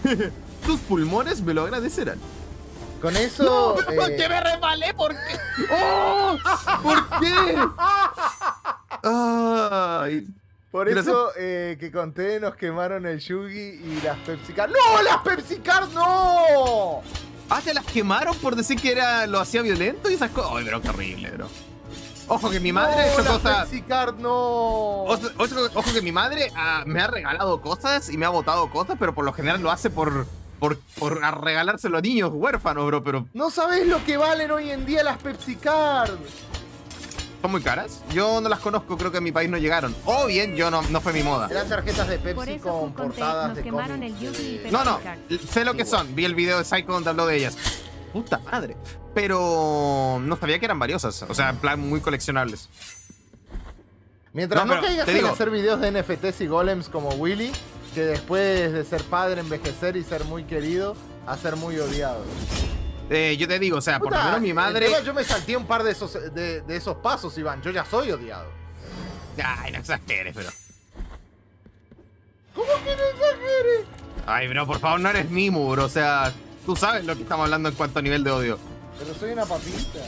Tus pulmones me lo agradecerán. Con eso. ¿Por eh, qué me resbalé? ¿Por qué? ¡Oh! ¿Por qué? Ay, por eso eh, que conté, nos quemaron el Yugi y las Pepsi Card. ¡No! ¡Las Pepsi Card no! Ah, te las quemaron por decir que era lo hacía violento y esas cosas. Ay, pero qué horrible, bro. Ojo que mi madre ha hecho cosas. Card no. Ojo, ojo- ojo que mi madre ah, me ha regalado cosas y me ha botado cosas, pero por lo general lo hace por, por, por a regalárselo a niños huérfanos, bro. Pero No sabés lo que valen hoy en día las Pepsi Card. son muy caras. Yo no las conozco, creo que en mi país no llegaron. O bien, yo no, no fue mi moda. Eran tarjetas de Por Pepsi eso con portadas nos de quemaron cómics el Yugi y de- Pepsi. No, no, sé lo que son. Vi el video de Psycho donde habló de ellas. Puta madre. Pero no sabía que eran valiosas. O sea, en plan muy coleccionables. Mientras No, no, caigas en digo- hacer videos de NFTs y golems como Willy, que después de ser padre, envejecer y ser muy querido, a ser muy odiado. Eh, yo te digo, o sea, por lo menos mi el madre. yo me salté un par de esos, de, de esos pasos, Iván. Yo ya soy odiado. Ay, no exageres, pero. ¿Cómo que no exageres? Ay, bro, por favor, no eres mimo, bro. O sea, tú sabes lo que estamos hablando en cuanto a nivel de odio. Pero soy una papita.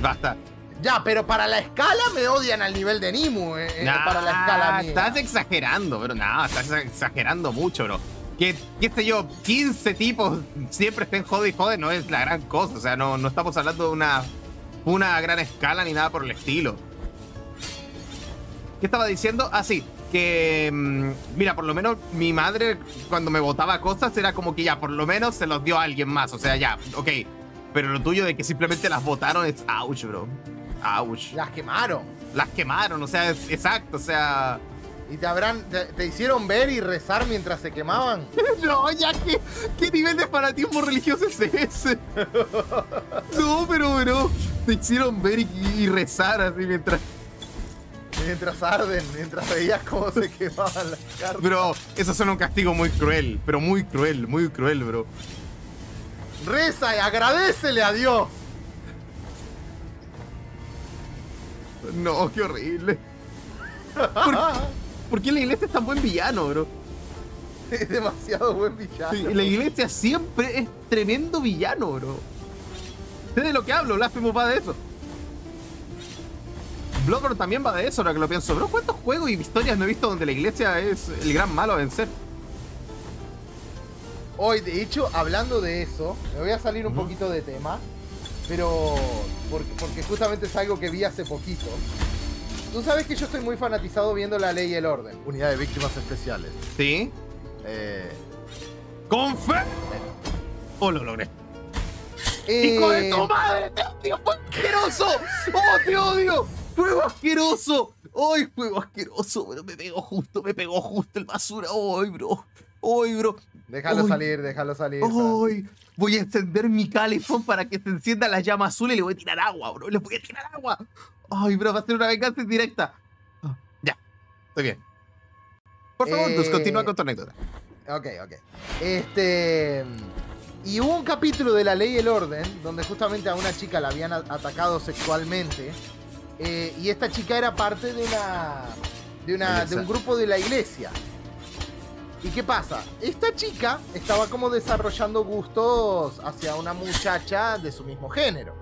Basta. Ya, pero para la escala me odian al nivel de Nimu, eh, eh, Nah, para la escala mía. Estás exagerando, bro. No, estás exagerando mucho, bro. Que, qué sé yo, 15 tipos siempre estén jode y jode, no es la gran cosa. O sea, no, no estamos hablando de una, una gran escala ni nada por el estilo. ¿Qué estaba diciendo? Ah, sí. Que, mm, mira, por lo menos mi madre cuando me botaba cosas era como que ya, por lo menos se los dio a alguien más. O sea, ya, ok. Pero lo tuyo de que simplemente las botaron es ouch, bro. Ouch. Las quemaron. Las quemaron, o sea, es exacto, o sea. Y te habrán, te, te hicieron ver y rezar mientras se quemaban. No, ya que. ¿Qué nivel de fanatismo religioso es ese? No, pero, bro. Te hicieron ver y, y rezar así mientras. Mientras arden, mientras veías cómo se quemaban las cartas. Bro, eso suena un castigo muy cruel, pero muy cruel, muy cruel, bro. Reza y agradecele a Dios. No, qué horrible. ¿Por, por qué la iglesia es tan buen villano, bro? Es demasiado buen villano. Sí, La iglesia siempre es tremendo villano, bro. Sé de lo que hablo, Blasphemous va de eso. Bloodborne también va de eso, ahora que lo pienso. Bro, ¿cuántos juegos y historias no he visto donde la iglesia es el gran malo a vencer? Hoy, de hecho, hablando de eso, me voy a salir un poquito de tema, pero porque, porque justamente es algo que vi hace poquito. Tú sabes que yo estoy muy fanatizado viendo La Ley y el Orden. Unidad de Víctimas Especiales. ¿Sí? Eh, ¡Con fe! ¡Oh, lo logré! eh, ¡Hijo de tu madre! ¡Te odio! ¡Fue asqueroso! ¡Oh, te odio! ¡Fuego asqueroso! ¡Ay, fuego asqueroso! Pero me pegó justo, me pegó justo el basura. ¡Ay, bro! ¡Ay, bro! Déjalo salir, déjalo salir. ¡Ay! Voy a encender mi calefón para que se encienda la llama azul y le voy a tirar agua, bro. Le voy a tirar agua. ¡Ay, bro! Va a ser una venganza indirecta. Ah, ya. Estoy bien. Por favor, Eh, continúa con tu anécdota. Ok, ok. Este. Y hubo un capítulo de La Ley y el Orden donde justamente a una chica la habían atacado sexualmente. Eh, y esta chica era parte de una. de una. de un grupo de la iglesia. ¿Y qué pasa? Esta chica estaba como desarrollando gustos hacia una muchacha de su mismo género.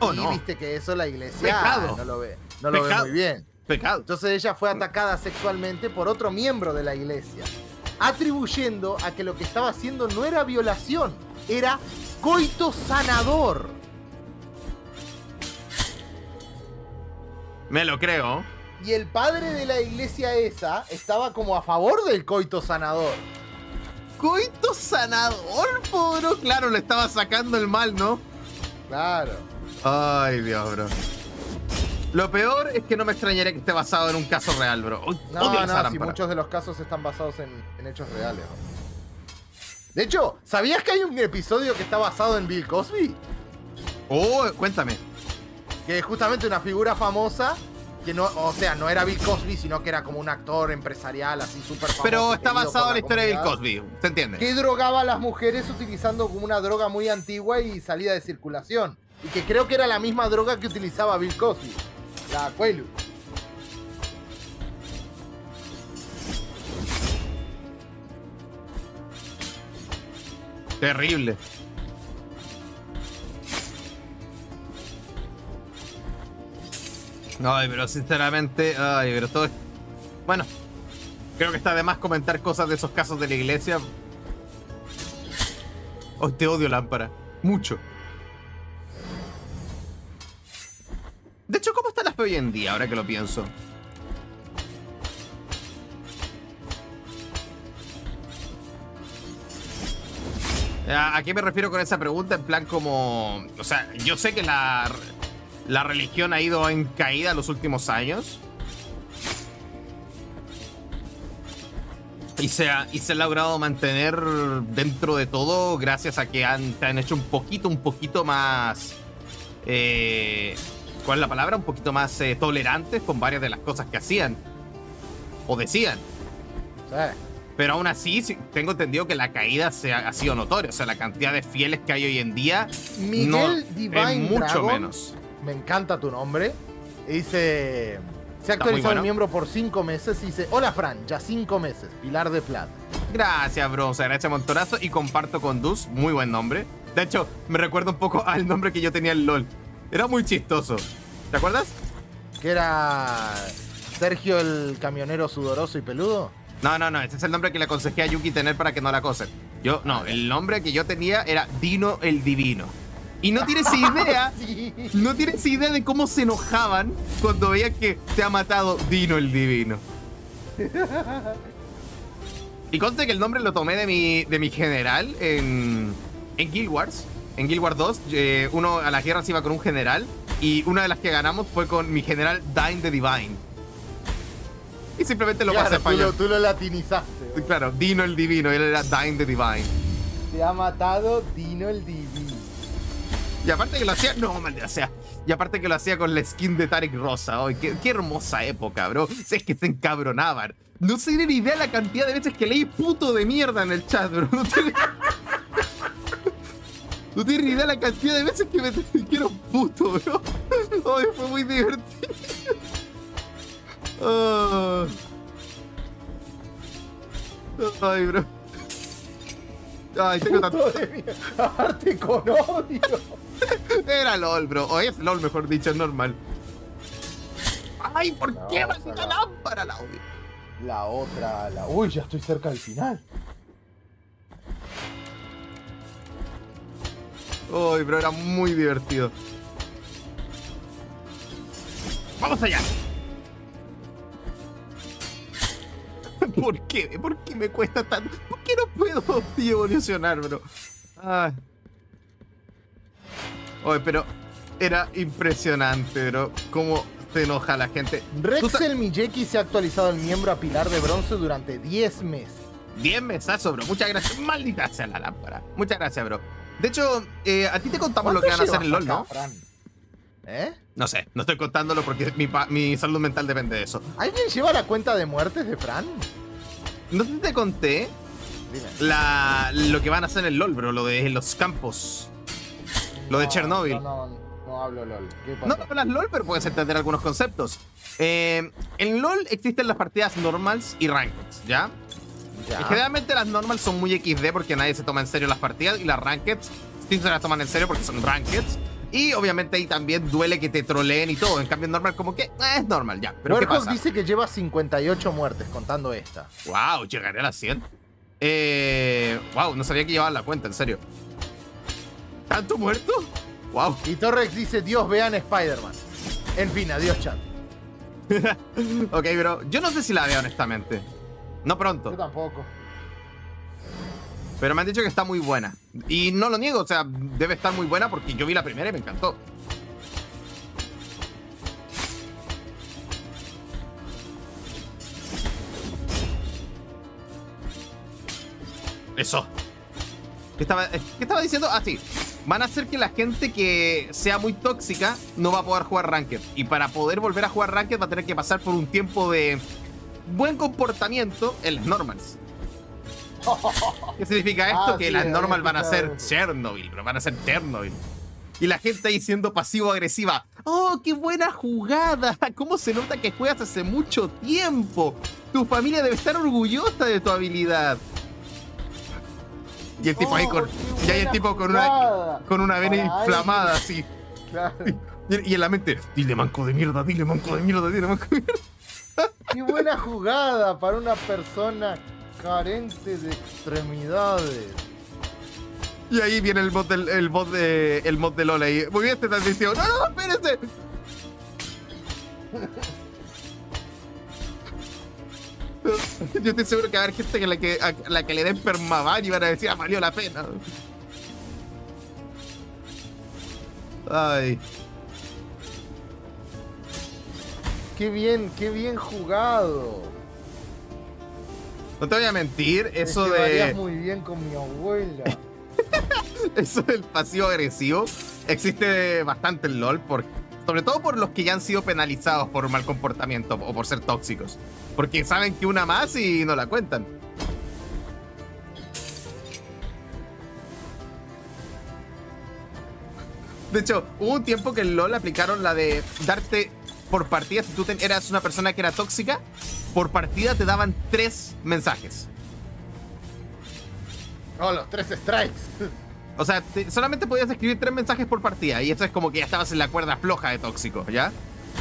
Oh, y no. viste que eso la iglesia Pecado. no lo ve, no lo ve muy bien. Pecado. Entonces ella fue atacada sexualmente por otro miembro de la iglesia, atribuyendo a que lo que estaba haciendo no era violación, era coito sanador. Me lo creo. Y el padre de la iglesia esa estaba como a favor del coito sanador. Coito sanador, bro. Claro, le estaba sacando el mal, ¿no? Claro. Ay, Dios, bro. Lo peor es que no me extrañaría que esté basado en un caso real, bro. Uy, No, esa no, si muchos de los casos están basados en, en hechos reales. De hecho, ¿sabías que hay un episodio que está basado en Bill Cosby? Oh, cuéntame. Que es justamente una figura famosa que no, o sea, no era Bill Cosby, sino que era como un actor empresarial así súper famoso. Pero está basado en la historia de Bill Cosby. ¿Se entiende? Que drogaba a las mujeres utilizando como una droga muy antigua y salida de circulación. Y que creo que era la misma droga que utilizaba Bill Cosby. La Quaalude. Terrible. Ay, pero sinceramente, ay, pero todo. Bueno, creo que está de más comentar cosas de esos casos de la iglesia. Hoy te odio, lámpara. Mucho. De hecho, ¿cómo está la fe hoy en día, ahora que lo pienso? ¿A a qué me refiero con esa pregunta? En plan como... O sea, yo sé que la, la religión ha ido en caída los últimos años. Y se, ha, y se ha logrado mantener dentro de todo gracias a que han, se han hecho un poquito, un poquito más... eh, ¿Cuál es la palabra? Un poquito más eh, tolerantes con varias de las cosas que hacían. O decían. Sea, Pero aún así, sí, tengo entendido que la caída se ha, ha sido notoria. O sea, la cantidad de fieles que hay hoy en día Miguel no, Divine es mucho Dragon, menos. Me encanta tu nombre. Y Dice. Se ha actualizado bueno. el miembro por cinco meses y dice: Hola Fran, ya cinco meses, Pilar de Plata. Gracias, bro. O sea, gracias montonazo. Y comparto con Dus. Muy buen nombre. De hecho, me recuerda un poco al nombre que yo tenía en LOL. Era muy chistoso. ¿Te acuerdas? Que era. Sergio el camionero sudoroso y peludo. No, no, no. Ese es el nombre que le aconsejé a Yuki tener para que no la acosen. Yo, no. El nombre que yo tenía era Dino el Divino. Y no tienes idea Sí. No tienes idea de cómo se enojaban cuando veían que te ha matado Dino el Divino. Y conste que el nombre lo tomé de mi, de mi general en, en Guild Wars. En Guild Wars 2, eh, uno a la guerra se iba con un general. Y una de las que ganamos fue con mi general Dine the Divine. Y simplemente lo pasé a Claro, tú, lo, español. tú lo latinizaste. güey. Claro, Dino el Divino, él era Dine the Divine. Te ha matado Dino el Divino. Y aparte que lo hacía, no, maldita sea. Y aparte que lo hacía con la skin de Tarek Rosa. Ay, qué, hermosa época, bro. Si es que se encabronaban. No se tienen idea la cantidad de veces que leí puto de mierda en el chat, bro. No no tienen idea la cantidad de veces que me dijeron puto, bro. Ay, fue muy divertido. Ah. Ay, bro. Ay, tengo tanto. De. Aparte con odio. Era LOL, bro. O es LOL, mejor dicho, es normal. Ay, ¿por No, qué a maldita la- lámpara, la odio? La otra, la. Uy, ya estoy cerca del final. Ay, bro, era muy divertido. ¡Vamos allá! ¿Por qué? ¿Por qué me cuesta tanto? ¿Por qué no puedo evolucionar, bro? Ay. Oye, pero era impresionante, bro. Cómo se enoja la gente. Rexel Mijeki se ha actualizado el miembro a Pilar de Bronce durante 10 meses. 10 mesazos, bro. Muchas gracias. Maldita sea la lámpara. Muchas gracias, bro. De hecho, eh, a ti te contamos lo que van a hacer en LOL, ¿no? Fran? ¿Eh? No sé, no estoy contándolo porque mi, salud mental depende de eso. ¿Alguien lleva la cuenta de muertes de Fran? No te conté. La, lo que van a hacer en LOL, bro, lo de los campos. Lo de No, Chernobyl. No, no, no hablo LOL. ¿Qué No pasa? hablas LOL, pero puedes entender algunos conceptos. Eh, en LOL existen las partidas normals y rankeds, ¿ya? Ya. Generalmente las normals son muy XD porque nadie se toma en serio las partidas y las rankeds sí se las toman en serio porque son rankeds. Y obviamente ahí también duele que te troleen y todo. En cambio, en normal, como que eh, es normal ya. Pero ¿qué pasa? dice que lleva 58 muertes contando esta. Wow, llegaré a las 100. Eh, wow, no sabía que llevaban la cuenta, en serio. ¿Tanto muerto? Wow. Y Torrex dice, Dios vean Spider-Man. En fin, adiós chat. Ok, bro. Yo no sé si la veo, honestamente. No Yo pronto. tampoco. Pero me han dicho que está muy buena. Y no lo niego, o sea, debe estar muy buena porque yo vi la primera y me encantó. Eso. ¿Qué estaba, eh, ¿Qué estaba diciendo? Ah, sí. Van a hacer que la gente que sea muy tóxica no va a poder jugar Ranked. Y para poder volver a jugar Ranked va a tener que pasar por un tiempo de buen comportamiento en las normals. ¿Qué significa esto? Ah, que sí, las había normal van a ser Chernobyl, pero van a ser Chernobyl. Y la gente ahí siendo pasivo-agresiva. ¡Oh, qué buena jugada! ¿Cómo se nota que juegas hace mucho tiempo? Tu familia debe estar orgullosa de tu habilidad. Y el tipo ahí Oh, con. qué Y hay el tipo con una, con una vena inflamada así. Claro. Y, en la mente, dile manco de mierda, dile manco de mierda, dile manco de mierda. Qué buena jugada para una persona carente de extremidades. Y ahí viene el mod del, el mod de, el mod de Lola y muy bien te transmisión. ¡No, no, espérese! Yo estoy seguro que va a haber gente que la que, a la que le den permaban y van a decir, ah, valió la pena. Ay. Qué bien, qué bien jugado. No te voy a mentir, eso de. muy bien con mi abuela. Eso del pasivo agresivo existe bastante en LOL, por, sobre todo por los que ya han sido penalizados por mal comportamiento o por ser tóxicos. Porque saben que una más y no la cuentan. De hecho, hubo un tiempo que en LOL aplicaron la de darte por partida, si tú eras una persona que era tóxica, por partida te daban tres mensajes. No, los tres strikes. O sea, te- solamente podías escribir tres mensajes por partida y eso es como que ya estabas en la cuerda floja de tóxico, ¿ya?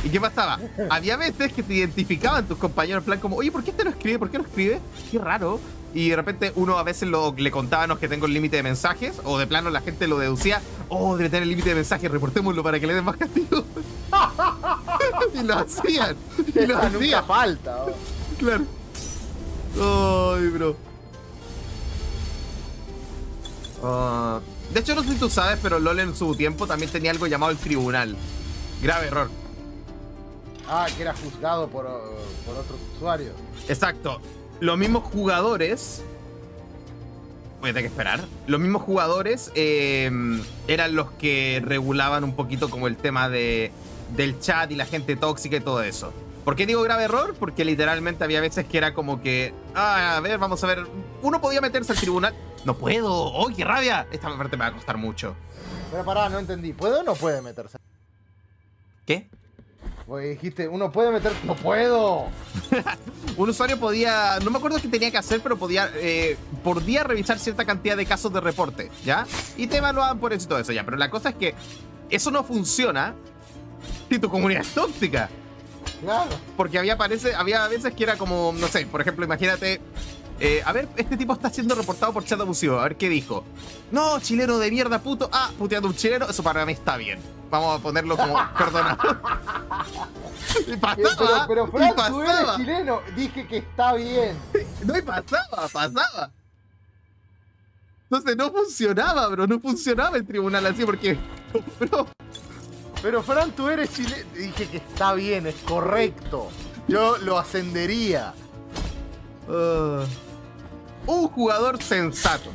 ¿Y qué pasaba? Había veces que te identificaban tus compañeros en plan como, oye, ¿por qué este no escribe? ¿Por qué no escribe? Qué raro. Y de repente uno a veces lo, le contábamos que tengo el límite de mensajes o de plano la gente lo deducía, oh, debe tener el límite de mensajes, reportémoslo para que le den más castigo. y lo hacían. Y lo hacían. falta. oh. Claro. Ay, bro. Ah, de hecho, no sé si tú sabes, pero LOL en su tiempo también tenía algo llamado el tribunal. Grave error. Ah, que era juzgado por, uh, por otros usuarios. Exacto. Los mismos jugadores. Voy a tener que esperar. Los mismos jugadores eh, eran los que regulaban un poquito como el tema de, del chat y la gente tóxica y todo eso. ¿Por qué digo grave error? Porque literalmente había veces que era como que. Ah, a ver, vamos a ver. Uno podía meterse al tribunal. No puedo. ¡Oh, qué rabia! Esta parte me va a costar mucho. Pero pará, no entendí. ¿Puede o no puede meterse? ¿Qué? Porque dijiste, uno puede meter. ¡No puedo! Un usuario podía, no me acuerdo qué tenía que hacer, pero podía eh, por día revisar cierta cantidad de casos de reporte, ¿ya? Y te evaluaban por eso y todo eso, ya. Pero la cosa es que eso no funciona si tu comunidad es tóxica. Claro. Porque había, parece, había veces que era como, no sé, por ejemplo, imagínate, eh, a ver, este tipo está siendo reportado por chat abusivo, a ver qué dijo. No, chileno de mierda, puto. Ah, puteando un chileno, eso para mí está bien. Vamos a ponerlo como perdonado. y pasaba, pero, pero y Fran, tú eres pasaba. chileno. Dije que está bien. No, y pasaba, pasaba. Entonces no funcionaba, bro. No funcionaba el tribunal así porque. Bro, Pero Fran, tú eres chileno. Dije que está bien, es correcto. Yo lo ascendería. ah, un jugador sensato.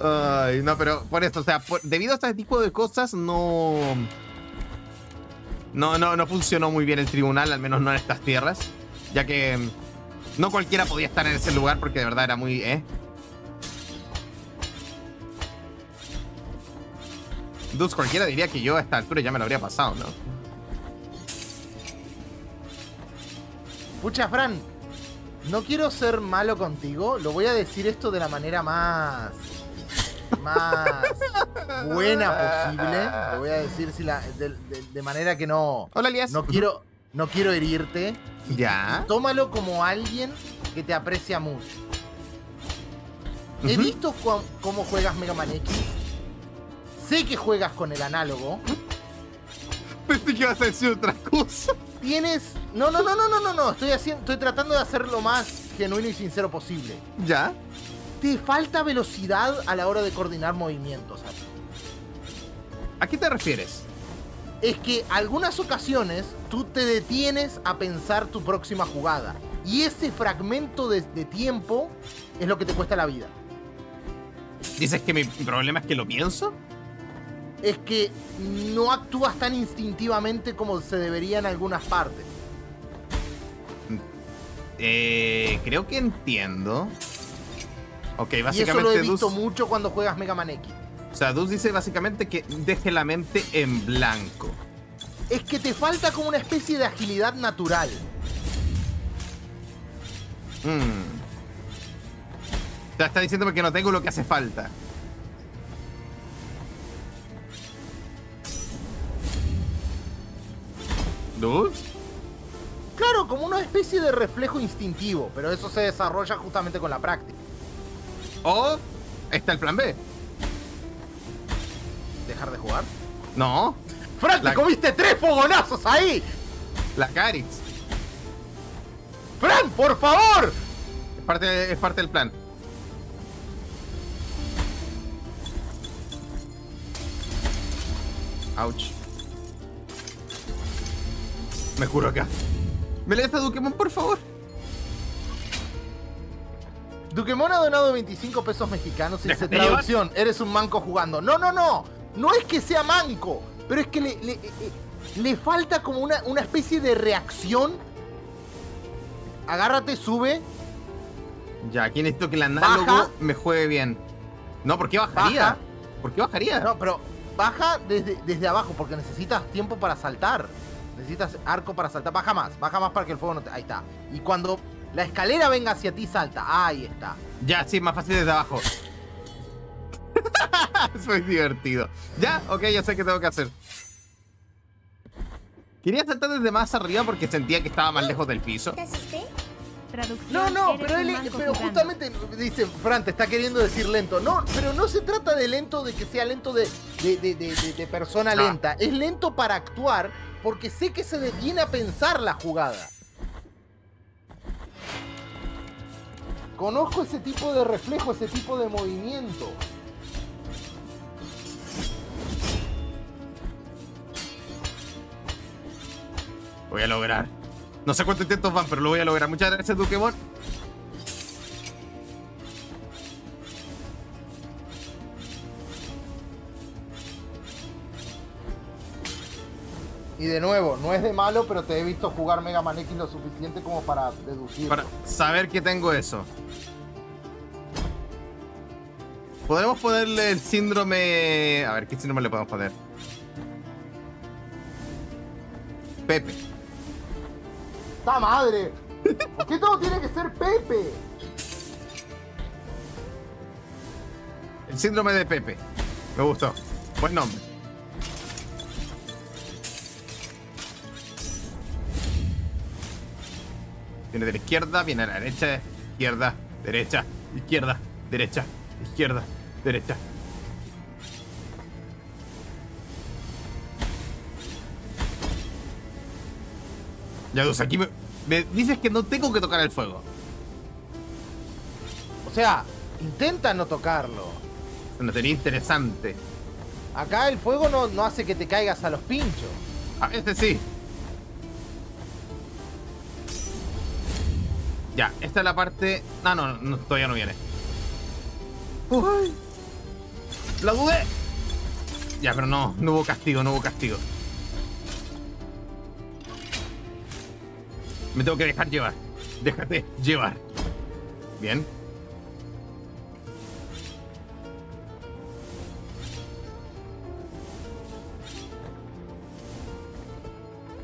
Ay, no, pero por esto, o sea, debido a este tipo de cosas, no. No, no, no funcionó muy bien el tribunal, al menos no en estas tierras. Ya que no cualquiera podía estar en ese lugar porque de verdad era muy. ¿eh? Dus, cualquiera diría que yo a esta altura ya me lo habría pasado, ¿no? Pucha, Fran, no quiero ser malo contigo. Lo voy a decir esto de la manera más más buena posible. Le voy a decir si la, de, de- de manera que no, Hola, Elias. no quiero, no quiero herirte. Ya. Tómalo como alguien que te aprecia mucho. He visto cómo juegas Mega Man X. Sé que juegas con el análogo. Pensé que ibas a decir otra cosa. Tienes. No, no, no, no, no, no, no. Estoy haciendo. Estoy tratando de hacer lo más genuino y sincero posible. Ya. Te falta velocidad a la hora de coordinar movimientos. ¿A qué te refieres? Es que algunas ocasiones tú te detienes a pensar tu próxima jugada. Y ese fragmento de, de tiempo es lo que te cuesta la vida. ¿Dices que mi problema es que lo pienso? Es que no actúas tan instintivamente como se debería en algunas partes. Eh, creo que entiendo. Ok, Y eso lo básicamente he visto Dus, mucho cuando juegas Mega Man X. o sea, Dus dice básicamente que deje la mente en blanco. Es que te falta como una especie de agilidad natural. Mm. Está diciéndome que no tengo lo que hace falta. Claro, como una especie de reflejo instintivo, pero eso se desarrolla justamente con la práctica. O está el plan B. ¿Dejar de jugar? No, ¡Fran, te comiste tres fogonazos ahí! la Carix. ¡Fran, por favor! Es parte, es parte del plan. Ouch. Me juro acá. ¿Me lees a Dukemon, por favor? Duquemon ha donado 25 pesos mexicanos y dice traducción, eres un manco jugando. No, no, no. No es que sea manco, pero es que le, le- eh, eh, le falta como una, una especie de reacción. Agárrate, sube, Ya, aquí necesito que el análogo Baja. me juegue bien. No, ¿por qué bajaría? Baja. ¿Por qué bajaría? No, pero baja desde, desde abajo porque necesitas tiempo para saltar. Necesitas arco para saltar. Baja más, baja más para que el fuego no te... Ahí está. Y cuando la escalera venga hacia ti, salta. Ahí está. Ya, sí, más fácil desde abajo. Soy divertido. Ya, ok, ya sé qué tengo que hacer. Quería saltar desde más arriba porque sentía que estaba más lejos del piso. No, no, pero, él, pero jugando. justamente dice, Fran, te está queriendo decir lento. No, pero no se trata de lento de que sea lento de, de, de- de- de- de persona No. lenta. Es lento para actuar porque sé que se detiene a pensar la jugada. Conozco ese tipo de reflejo, ese tipo de movimiento. Voy a lograr. No sé cuántos intentos van, pero lo voy a lograr. Muchas gracias, Dukemon. Y de nuevo, no es de malo, pero te he visto jugar Mega Man X lo suficiente como para deducirlo. Para saber que tengo eso. Podremos ponerle el síndrome. A ver, ¿qué síndrome le podemos poner? Pepe. ¡Ta madre! ¿Por qué todo tiene que ser Pepe? El síndrome de Pepe. Me gustó. Buen nombre. Viene de la izquierda, viene a la derecha, izquierda, derecha, izquierda, derecha, izquierda, derecha. Ya, dos, aquí me, me dices que no tengo que tocar el fuego. O sea, intenta no tocarlo. No sería interesante. Acá el fuego no, no hace que te caigas a los pinchos. A veces sí. Ya, esta es la parte. Ah, no, no, todavía no viene. Uy. La dudé. Ya, pero no, no hubo castigo, no hubo castigo. Me tengo que dejar llevar. Déjate llevar. Bien.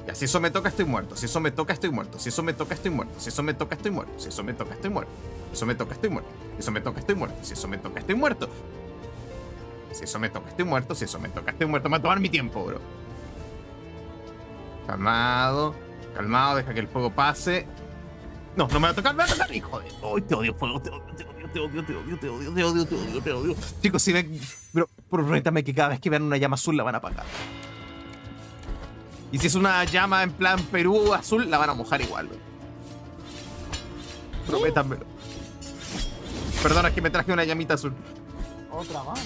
Ya, si eso me toca, estoy muerto. Si eso me toca, estoy muerto. Si eso me toca, estoy muerto. Si eso me toca, estoy muerto. Si eso me toca, estoy muerto. Si eso me toca, estoy muerto. Si eso me toca, estoy muerto. Si eso me toca, estoy muerto. Si eso me toca, estoy muerto. Si eso me toca, estoy muerto. Me va a tomar mi tiempo, bro. Calmado. Calmado, deja que el fuego pase. No, no me va a tocar, me va a tocar. Hijo de. ¡Ay, te odio, fuego! Te odio, te odio, te odio, te odio, te odio, te odio, te odio, te odio. Chicos, si ven. Bro, prométame que cada vez que vean una llama azul la van a apagar. Y si es una llama en plan Perú azul, la van a mojar igual, bro. Prométanmelo. Perdona, es que me traje una llamita azul. Otra más.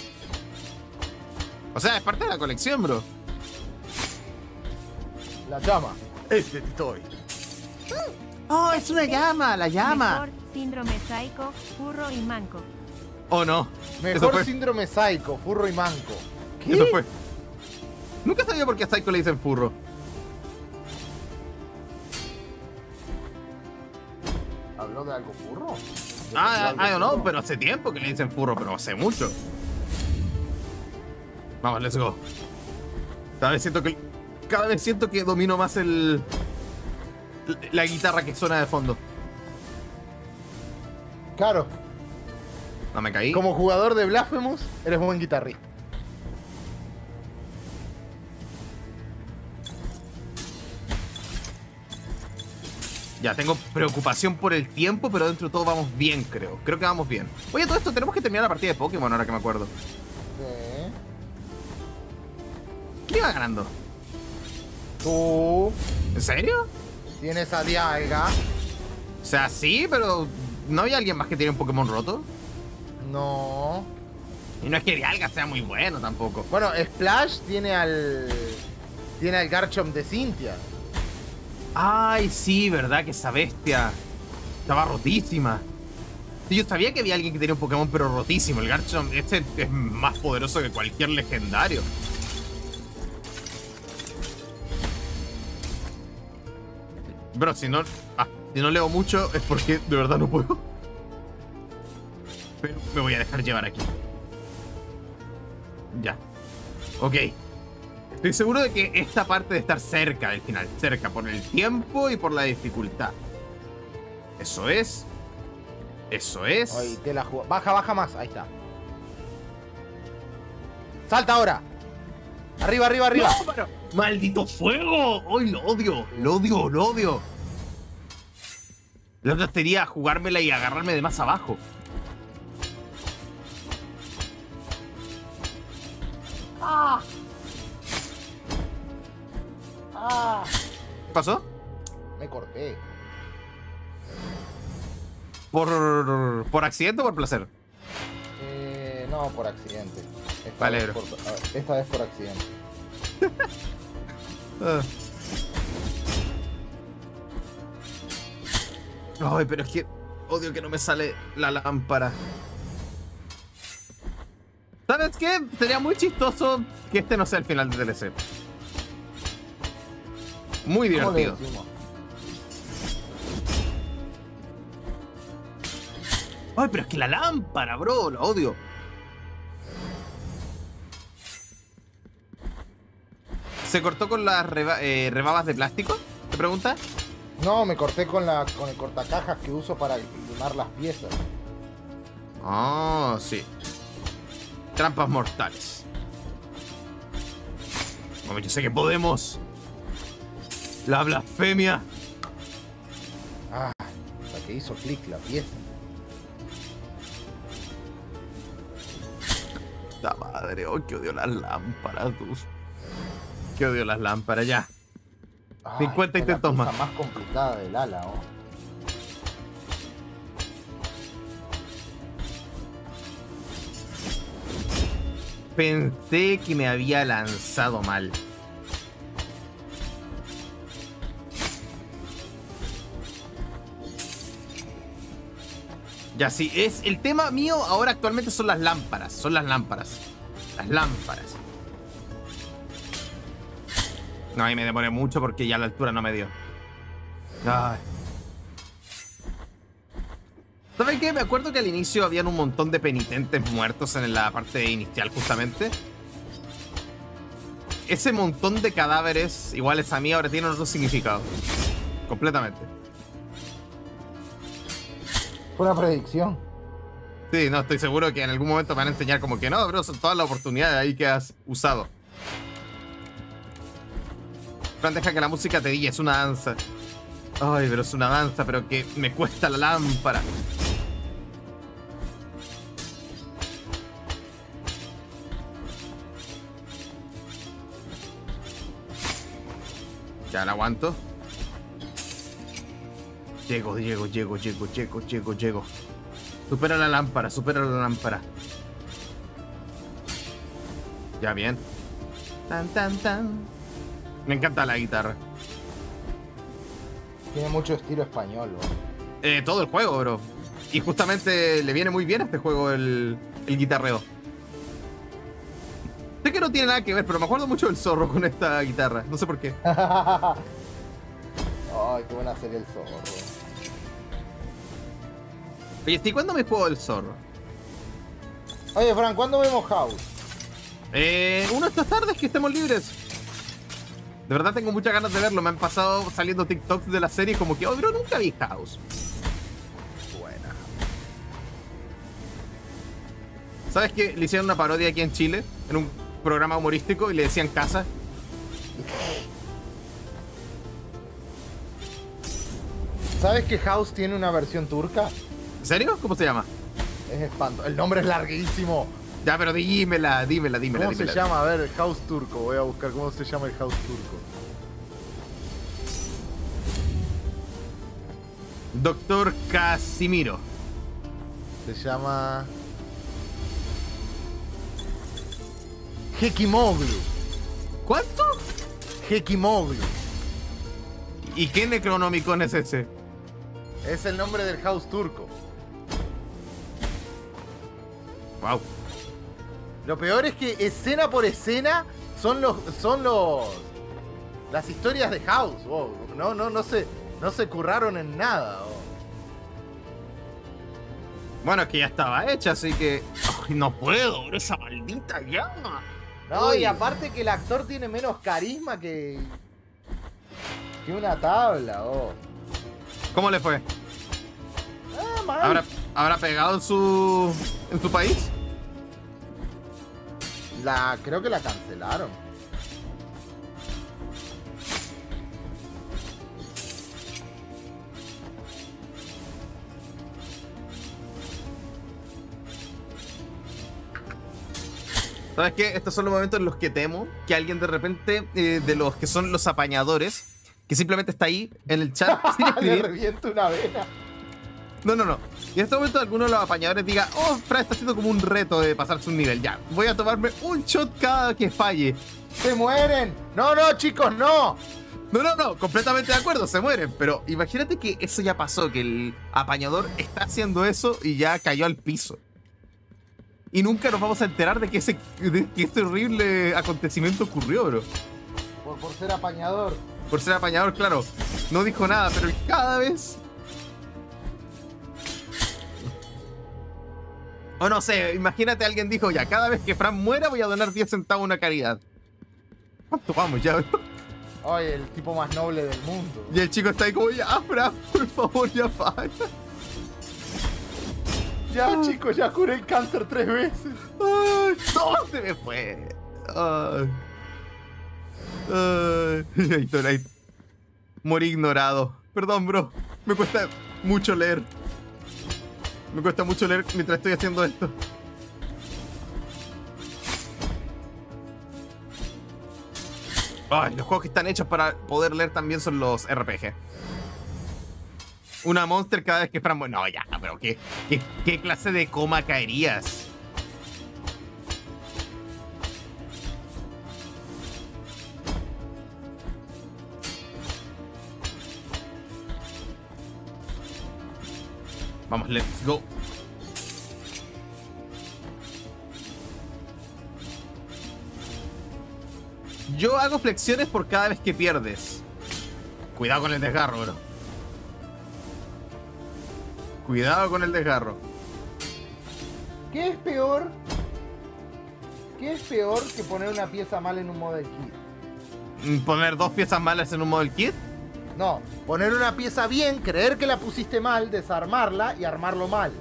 O sea, es parte de la colección, bro. La llama. Este estoy. Oh, es una llama, la llama. Mejor, síndrome psycho, furro y manco. Oh, no. Mejor fue. síndrome psycho, furro y manco. ¿Qué? Eso fue. Nunca sabía por qué a Psycho le dicen furro. ¿Habló de algo furro? Ah, ¿De I don't algo know, furro? pero hace tiempo que le dicen furro, pero hace mucho. Vamos, let's go. Cada vez siento que. Cada vez siento que domino más el. La guitarra que suena de fondo. Claro, No me caí. como jugador de Blasphemous, eres buen guitarrista. Ya, tengo preocupación por el tiempo, pero dentro de todo vamos bien, creo. Creo que vamos bien. Oye, todo esto tenemos que terminar la partida de Pokémon ahora que me acuerdo. Sí. ¿Quién iba ganando? Tú ¿En serio? tienes a Dialga. O sea, sí, pero ¿no había alguien más que tiene un Pokémon roto? No. Y no es que Dialga sea muy bueno tampoco. Bueno, Splash tiene al. Tiene al Garchomp de Cynthia. Ay, sí, ¿verdad? Que esa bestia estaba rotísima. Yo sabía que había alguien que tenía un Pokémon pero rotísimo. El Garchomp, este es más poderoso que cualquier legendario. Bro, si no, ah, si no leo mucho es porque de verdad no puedo. Pero me voy a dejar llevar aquí. Ya. Ok. Estoy seguro de que esta parte de estar cerca del final. Cerca por el tiempo y por la dificultad. Eso es. Eso es. Ay, te la. Baja, baja más. Ahí está. ¡Salta ahora! Arriba, arriba, arriba. ¡No, pero- ¡Maldito fuego! ¡Ay, lo odio! ¡Lo odio, lo odio! Lo otro sería jugármela y agarrarme de más abajo. ¿Qué pasó? Me corté. ¿Por, ¿Por accidente o por placer? Eh, no, por accidente. Esta Vale, vez por- esta vez por accidente. Ah. Ay, pero es que odio que no me sale la lámpara. ¿Sabes qué? Sería muy chistoso que este no sea el final de DLC. Muy ¿Cómo le divertido. Ay, pero es que la lámpara, bro, la odio. ¿Se cortó con las reba- eh, rebabas de plástico? ¿Te preguntas? No, me corté con la con el cortacajas que uso para limar las piezas. Ah, sí. Trampas mortales. Vamos, yo sé que podemos. La blasfemia. Ah, la que hizo clic la pieza. La madre, oh, que odio las lámparas, tus. Que odio las lámparas, ya. Ay, 50 esta es intentos más. más complicada del ala, oh. Pensé que me había lanzado mal. Ya sí, es el tema mío ahora actualmente son las lámparas, son las lámparas. Las lámparas. No, ahí me demoré mucho porque ya la altura no me dio. Ay. ¿Saben qué? Me acuerdo que al inicio habían un montón de penitentes muertos en la parte inicial, justamente. Ese montón de cadáveres iguales a mí ahora tienen otro significado. Completamente. Una predicción. Sí, no, estoy seguro que en algún momento me van a enseñar como que no, bro, son todas las oportunidades ahí que has usado. Fran, deja que la música te diga, es una danza. Ay, pero es una danza, pero que me cuesta la lámpara. Ya la aguanto. Llego, llego, llego, llego, llego, llego, llego. Supera la lámpara, supera la lámpara. Ya bien. Tan, tan, tan. Me encanta la guitarra. Tiene mucho estilo español, bro. Eh, todo el juego, bro. Y justamente le viene muy bien a este juego el, el guitarreo. Sé que no tiene nada que ver, pero me acuerdo mucho del zorro con esta guitarra. No sé por qué. Ay, qué buena serie el zorro. Oye, ¿y cuándo me juego el zorro? Oye, Fran, ¿cuándo vemos House? Eh, una de estas tardes que estemos libres. De verdad tengo muchas ganas de verlo. Me han pasado saliendo TikToks de la serie como que, oh, bro, nunca vi House. Buena. ¿Sabes que le hicieron una parodia aquí en Chile? En un programa humorístico y le decían casa. ¿Sabes que House tiene una versión turca? ¿En serio? ¿Cómo se llama? Es espanto. El nombre es larguísimo. Ya, pero dímela, dímela, dímela. ¿Cómo se dímela. llama? A ver, House turco. Voy a buscar cómo se llama el House turco. Doctor Casimiro. Se llama. Hekimoglu. ¿Cuánto? Hekimoglu. ¿Y qué Necronomicon es ese? Es el nombre del House turco. Wow. Lo peor es que escena por escena son los. son los. las historias de House. oh. No, no, no se. no se curraron en nada. oh. Bueno, es que ya estaba hecha, así que. Ay, no puedo, bro, esa maldita llama. No, Uy. y aparte que el actor tiene menos carisma que. que una tabla, oh. ¿Cómo le fue? Ah, mal. ¿Habrá, habrá pegado en su. en su país? La. creo que la cancelaron. ¿Sabes qué? Estos son los momentos en los que temo que alguien de repente, eh, de los que son los apañadores, que simplemente está ahí en el chat sin Le reviento una vena. No, no, no. Y en este momento alguno de los apañadores diga, oh, Fran está haciendo como un reto de pasarse un nivel. Ya, voy a tomarme un shot cada que falle. ¡Se mueren! No, no, chicos, no. No, no, no, completamente de acuerdo, se mueren. Pero imagínate que eso ya pasó, que el apañador está haciendo eso y ya cayó al piso. Y nunca nos vamos a enterar de que ese, de que ese horrible acontecimiento ocurrió, bro. Por, por ser apañador. Por ser apañador, claro. No dijo nada, pero cada vez. O no sé, imagínate alguien dijo ya, cada vez que Fran muera voy a donar 10 centavos a una caridad. ¿Cuánto vamos ya? bro? Ay, el tipo más noble del mundo. Y el chico está ahí como, ya, Fran, por favor, ya falla. Ya, chicos, ya curé el cáncer tres veces. Ay, se me fue. Ay. Ay. Ahí. Morí ignorado. Perdón, bro. Me cuesta mucho leer. Me cuesta mucho leer mientras estoy haciendo esto. Ay, los juegos que están hechos para poder leer también son los RPG. Una monster cada vez que Fran... No, ya, pero ¿qué, qué, qué clase de coma caerías? Vamos, let's go. Yo hago flexiones por cada vez que pierdes. Cuidado con el desgarro, bro. Cuidado con el desgarro. ¿Qué es peor? ¿Qué es peor que poner una pieza mal en un model kit? Mm, Poner dos piezas malas en un model kit. No, poner una pieza bien, creer que la pusiste mal, desarmarla y armarlo mal.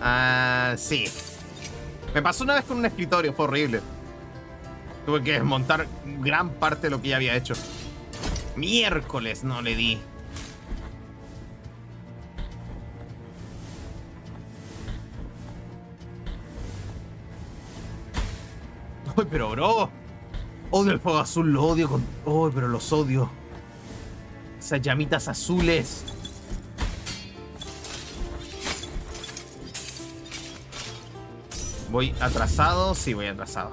Ah, sí. Me pasó una vez con un escritorio, fue horrible. Tuve que desmontar gran parte de lo que ya había hecho. Miércoles no le di. Uy, pero bro. Odio el fuego azul, lo odio con. Uy, pero los odio. Esas llamitas azules. Voy atrasado, sí, voy atrasado.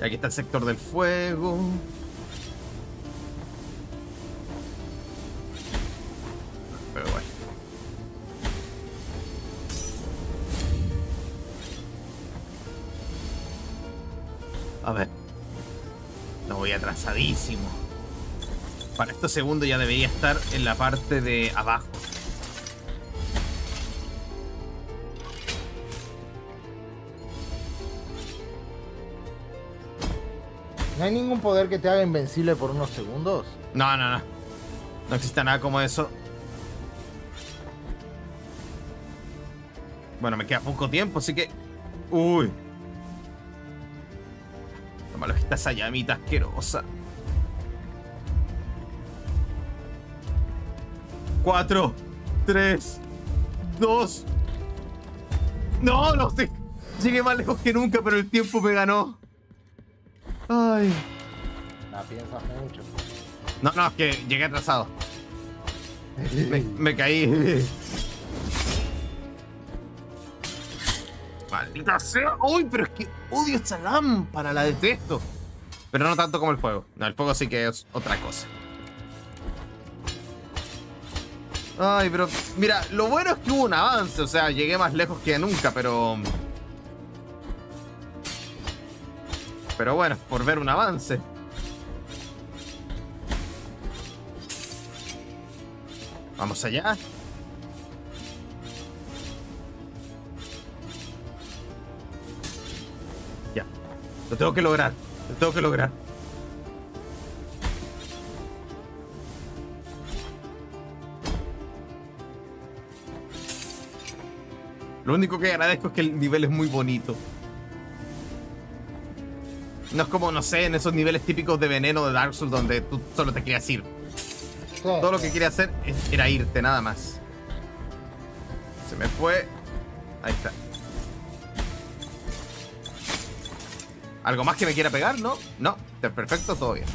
Aquí está el sector del fuego. A ver. No voy atrasadísimo. Para estos segundos ya debería estar en la parte de abajo. ¿No hay ningún poder que te haga invencible por unos segundos? No, no, no. No existe nada como eso. Bueno, me queda poco tiempo, así que. Uy. Lo malo es que está esa llamita asquerosa. Cuatro, tres, dos. No, no sé. Llegué más lejos que nunca, pero el tiempo me ganó. Ay. La piensas mucho. No, no, es que llegué atrasado. Me, me caí. Maldita sea. Uy, pero es que odio esta lámpara, la detesto. Pero no tanto como el fuego. No, el fuego sí que es otra cosa. Ay, pero mira, lo bueno es que hubo un avance, o sea, llegué más lejos que nunca, pero... Pero bueno, por ver un avance. Vamos allá. Lo tengo que lograr. Lo tengo que lograr. Lo único que agradezco es que el nivel es muy bonito. No es como, no sé, en esos niveles típicos de veneno de Dark Souls donde tú solo te querías ir. Todo lo que quería hacer era irte, nada más. Se me fue. Ahí está. ¿Algo más que me quiera pegar? No, no. Perfecto, todo bien.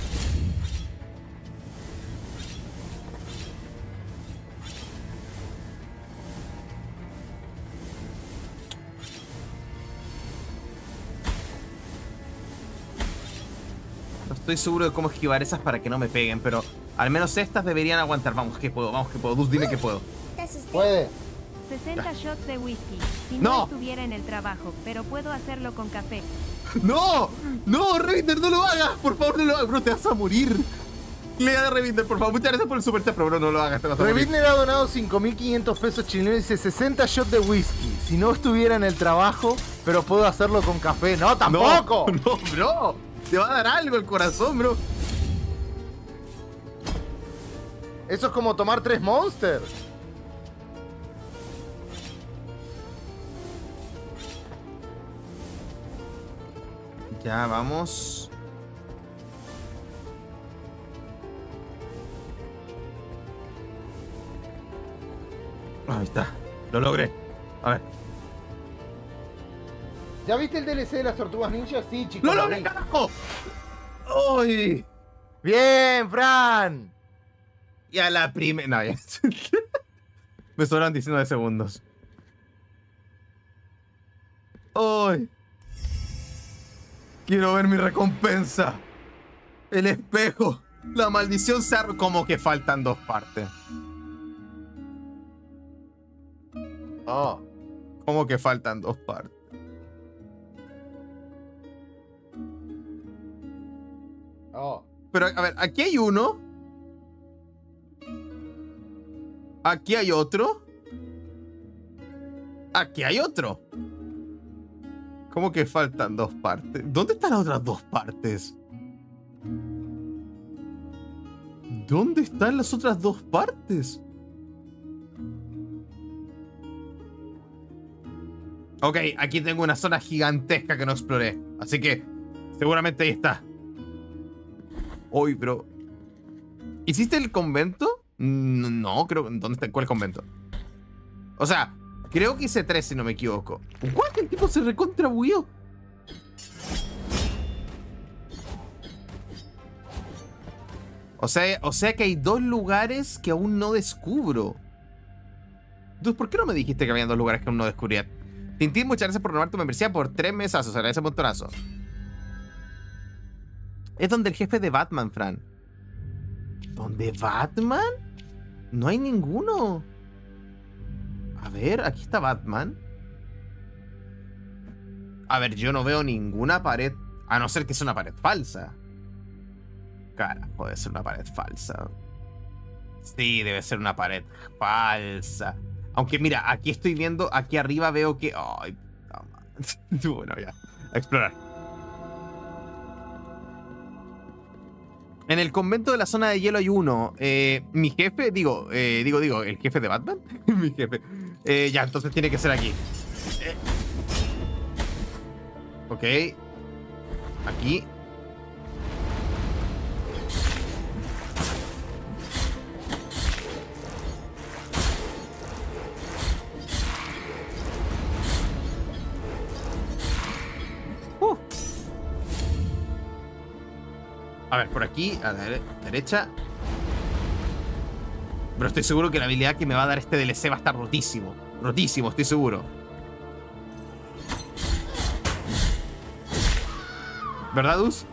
No estoy seguro de cómo esquivar esas para que no me peguen, pero al menos estas deberían aguantar. Vamos que puedo, vamos que puedo. Dus, dime que puedo. Puede. 60 shots de whisky. Si No. no estuviera en el trabajo, pero puedo hacerlo con café. ¡No! ¡No, Revinder, no lo hagas! Por favor, no lo hagas, bro, te vas a morir. Le da a Revinder, por favor. Muchas gracias por el super chat, pero bro, no lo hagas, te vas a morir. Revitner ha donado 5.500 pesos chilenos y dice 60 shots de whisky. Si no estuviera en el trabajo, pero puedo hacerlo con café. ¡No, tampoco! No, no, bro. Te va a dar algo el corazón, bro. Eso es como tomar tres monsters. Ya, vamos. Ahí está. Lo logré. A ver. ¿Ya viste el DLC de las tortugas ninja? Sí, chicos. ¡Lo lo logré, carajo! ¡Uy! Bien, Fran. Y a la primera. No, ya. Me sobran 19 segundos. ¡Uy! Quiero ver mi recompensa. El espejo. La maldición se. Como que faltan dos partes. Oh. Como que faltan dos partes. Oh. Pero, a ver, aquí hay uno. Aquí hay otro. Aquí hay otro. ¿Cómo que faltan dos partes? ¿Dónde están las otras dos partes? ¿Dónde están las otras dos partes? Ok, aquí tengo una zona gigantesca que no exploré. Así que seguramente ahí está. Uy, pero... ¿Hiciste el convento? No, creo... ¿Dónde está? ¿Cuál convento? O sea, creo que hice tres si no me equivoco. ¿Cuál? El tipo se recontrabuyó. O sea, o sea que hay dos lugares que aún no descubro. Entonces, ¿por qué no me dijiste que había dos lugares que aún no descubría? Tintín, muchas gracias por renovar tu membresía por tres meses. O sea, ese montonazo. Es donde el jefe de Batman, Fran. ¿Dónde Batman? No hay ninguno. A ver, aquí está Batman. A ver, yo no veo ninguna pared. A no ser que sea una pared falsa. Cara, puede ser una pared falsa. Sí, debe ser una pared falsa. Aunque mira, aquí estoy viendo, aquí arriba veo que. Ay, madre. bueno, ya. A explorar. En el convento de la zona de hielo hay uno. Eh, mi jefe, digo, eh, digo, digo, el jefe de Batman. mi jefe. Eh, ya, entonces tiene que ser aquí. Eh. Ok. Aquí. Uh. A ver, por aquí, a la dere- derecha. Pero estoy seguro que la habilidad que me va a dar este DLC va a estar rotísimo. Rotísimo, estoy seguro. ¿Verdad, Dus?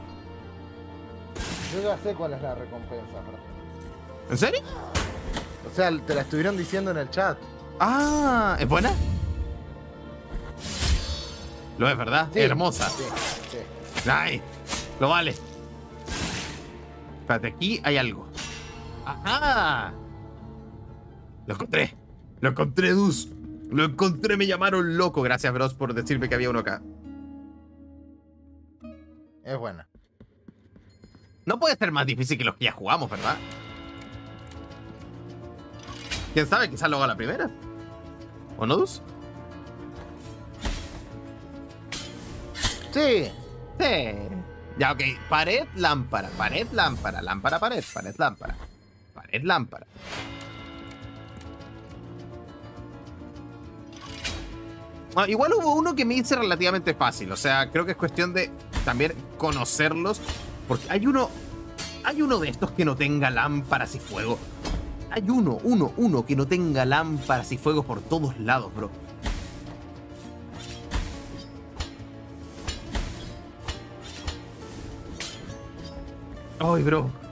Yo ya sé cuál es la recompensa. ¿En serio? O sea, te la estuvieron diciendo en el chat. Ah, ¿es buena? Lo es, ¿verdad? Sí, Hermosa. Sí, sí. Ay, lo vale. Espérate, aquí hay algo. ¡Ajá! Lo encontré. Lo encontré, Dus. Lo encontré, me llamaron loco. Gracias, Bros, por decirme que había uno acá. Es buena. No puede ser más difícil que los que ya jugamos, ¿verdad? ¿Quién sabe? Quizás lo haga la primera. ¿O no, Dus? Sí. Sí. Ya, ok. Pared, lámpara. Pared, lámpara. Lámpara, pared. Pared, lámpara. Pared, lámpara. Ah, igual hubo uno que me hice relativamente fácil. O sea, creo que es cuestión de también conocerlos. Porque hay uno. Hay uno de estos que no tenga lámparas y fuego. Hay uno, uno, uno que no tenga lámparas y fuego por todos lados, bro. Ay, bro.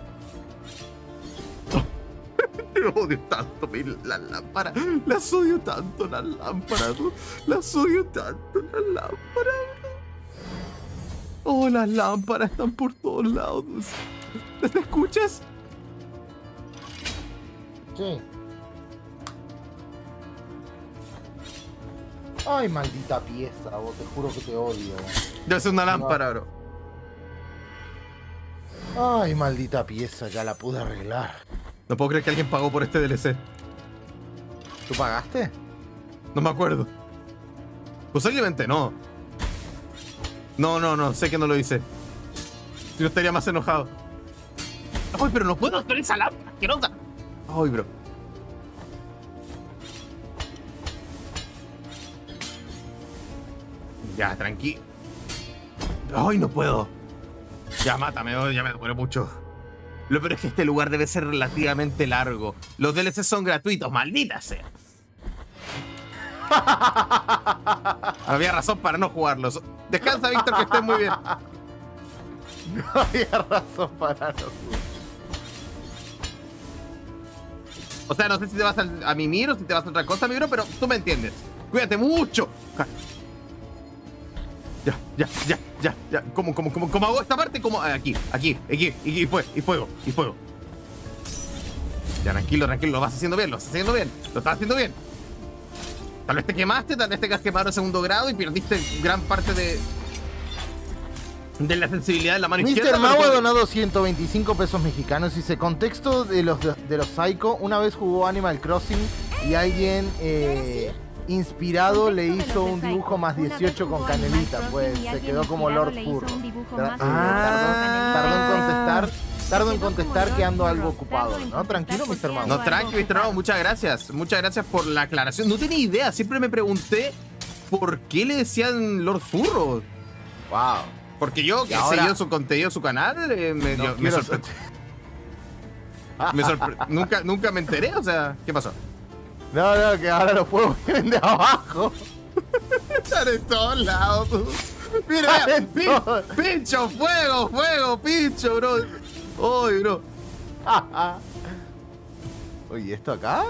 Te odio tanto, mi- las lámparas. Las odio tanto, las lámparas. Las odio tanto, las lámparas. Oh, las lámparas están por todos lados. ¿Te escuchas? Sí. Ay, maldita pieza, vos, te juro que te odio. Debe ser una lámpara, bro. Ay, maldita pieza, ya la pude arreglar. No puedo creer que alguien pagó por este DLC. ¿Tú pagaste? No me acuerdo. Posiblemente no. No, no, no. Sé que no lo hice. Si no estaría más enojado. Ay, pero no puedo hacer esa lámpara asquerosa. Ay, bro. Ya, tranqui. Ay, no puedo. Ya, mátame, oh, ya me duele mucho. Lo peor es que este lugar debe ser relativamente largo. Los DLC son gratuitos, maldita sea. Había razón para no jugarlos. Descansa, Víctor, que estés muy bien. No había razón para no jugar. O sea, no sé si te vas a, a mimir o si te vas a otra cosa, mi bro, pero tú me entiendes. Cuídate mucho. Ya, ya, ya, ya, ya. ¿Cómo, cómo, cómo, cómo hago esta parte? ¿Cómo? Aquí, aquí, aquí, y, y, fue, y fuego, y fuego. Ya, tranquilo, tranquilo, lo vas haciendo bien, lo estás haciendo bien, lo estás haciendo bien. Tal vez te quemaste, tal vez te has quemado en segundo grado y perdiste gran parte de. de la sensibilidad de la mano izquierda. Mr. Mau ha donado 125 pesos mexicanos. Dice, contexto de los, de los Psycho, una vez jugó Animal Crossing y alguien eh, inspirado le hizo un dibujo más 18 con canelita. Pues se quedó como Lord Furro. Tra- Ah. tardó, tardó en contestar, tardó en contestar que ando algo ocupado, ¿no? Tranquilo, Mr. Mau. No, tranqui, Mr. Mau, muchas gracias. Muchas gracias por la aclaración. No tenía idea, siempre me pregunté por qué le decían Lord Furro. Wow. Porque yo, que he ahora- seguido su contenido, su canal, eh, me, No yo- me quiero- sorpre- me sorpre- nunca, nunca me enteré, o sea, ¿qué pasó? No, no, que ahora los fuegos vienen de abajo. Están en todos lados. tú. Mira, pincho, fuego, fuego, pincho, bro. Uy, bro. Oye, ¿esto acá?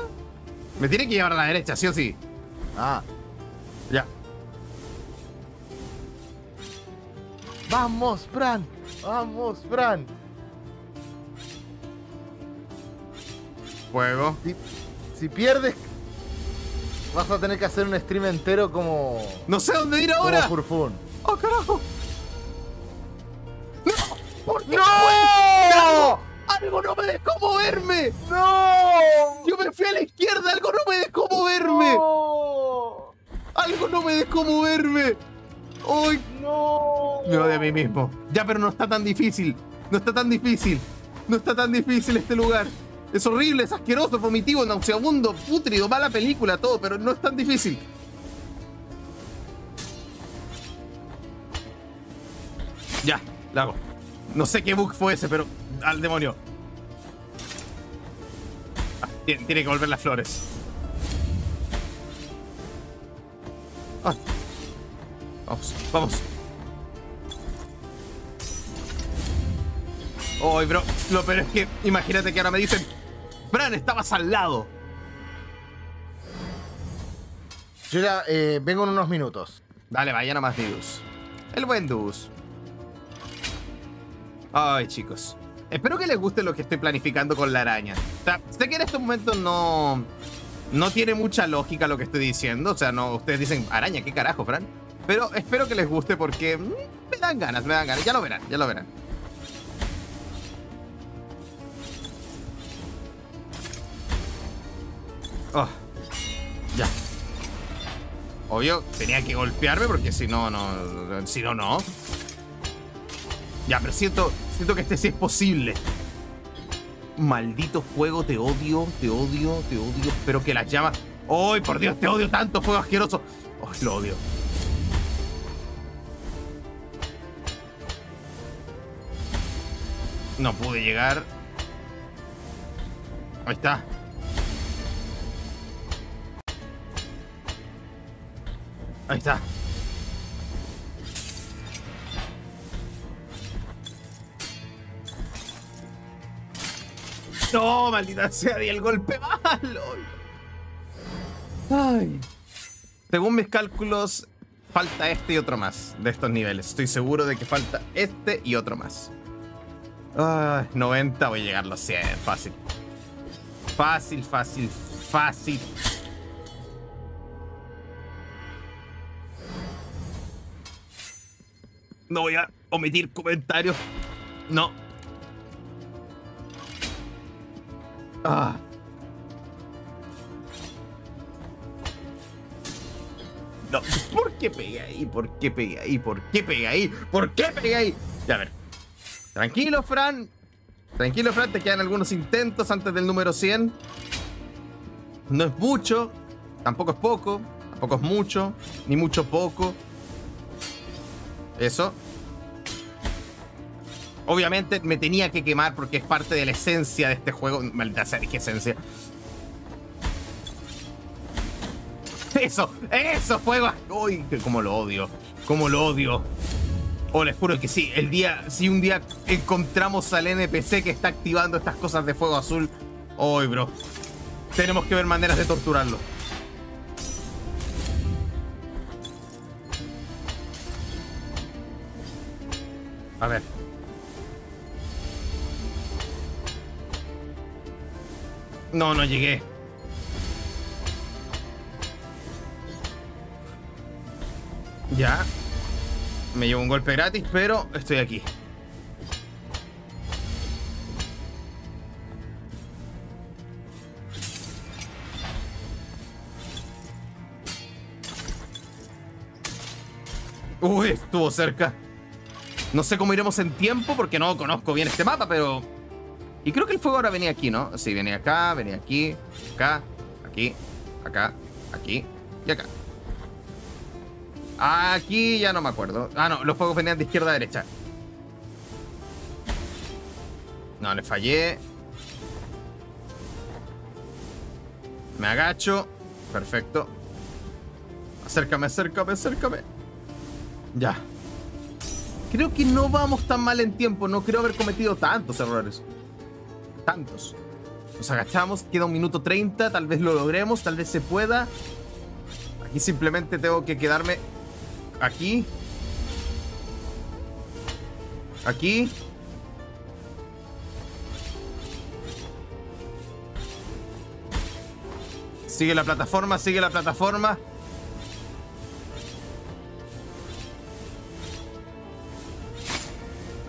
Me tiene que llevar a la derecha, sí o sí. Ah, Ya. vamos, Fran. Vamos, Fran. Fuego. Si, si pierdes, vas a tener que hacer un stream entero como, No sé dónde ir como ahora. ¡Oh, carajo! ¡No! ¿Por qué ¡No! ¡Algo no me dejó moverme! ¡No! Yo me fui a la izquierda, algo no me dejó moverme. ¡No! Algo no me dejó moverme. ¡Uy! ¡No! Me odio a mí mismo. Ya, pero no está tan difícil. No está tan difícil. No está tan difícil este lugar. Es horrible, es asqueroso, vomitivo, nauseabundo, putrido, mala película, todo, pero no es tan difícil. Ya, la hago. No sé qué bug fue ese, pero al demonio. Ah, tiene, que volver las flores. Ah. Vamos, vamos. Ay, bro, lo peor es que imagínate que ahora me dicen, Fran, estabas al lado. Yo ya eh, vengo en unos minutos. Dale, vaya nomás, Dus. El buen Dus. Ay, chicos. Espero que les guste lo que estoy planificando con la araña. O sea, sé que en estos momentos no. No tiene mucha lógica lo que estoy diciendo. O sea, no, ustedes dicen, araña, ¿qué carajo, Fran? Pero espero que les guste porque mm, me dan ganas, me dan ganas. Ya lo verán, ya lo verán. Oh, ya. Obvio, tenía que golpearme porque si no, no. Si no, no. Ya, pero siento, siento que este sí es posible. Maldito fuego, te odio, te odio, te odio. Espero que las llamas. ¡Ay, por Dios, te odio tanto, fuego asqueroso! ¡Ay, lo odio! No pude llegar. Ahí está. Ahí está. No, maldita sea, di el golpe malo. Ay. Según mis cálculos, falta este y otro más de estos niveles. Estoy seguro de que falta este y otro más. Ay, 90, voy a llegar a los 100. Fácil. Fácil, fácil, fácil. No voy a omitir comentarios. No. Ah. No. ¿Por qué pegué ahí? ¿Por qué pegué ahí? ¿Por qué pegué ahí? ¿Por qué pegué ahí? Ya a ver. Tranquilo, Fran. Tranquilo, Fran. Te quedan algunos intentos antes del número 100. No es mucho. Tampoco es poco. Tampoco es mucho. Ni mucho poco. Eso. Obviamente me tenía que quemar porque es parte de la esencia de este juego. Maldita sea, ¿qué esencia? Eso, eso, fuego. Uy, como lo odio. Como lo odio. Oh, les juro que sí. El día, si un día encontramos al NPC que está activando estas cosas de fuego azul. Uy, bro. Tenemos que ver maneras de torturarlo. A ver. No, no llegué. Ya. Me llevo un golpe gratis, pero estoy aquí. Uy, estuvo cerca. No sé cómo iremos en tiempo porque no conozco bien este mapa, pero... Y creo que el fuego ahora venía aquí, ¿no? Sí, venía acá, venía aquí, acá, aquí, acá, aquí y acá. Aquí ya no me acuerdo. Ah, no, los fuegos venían de izquierda a derecha. No, le fallé. Me agacho. Perfecto. Acércame, acércame, acércame. Ya. Creo que no vamos tan mal en tiempo. No creo haber cometido tantos errores. Tantos. Nos agachamos. Queda un minuto 30. Tal vez lo logremos. Tal vez se pueda. Aquí simplemente tengo que quedarme aquí. Aquí. Sigue la plataforma, sigue la plataforma.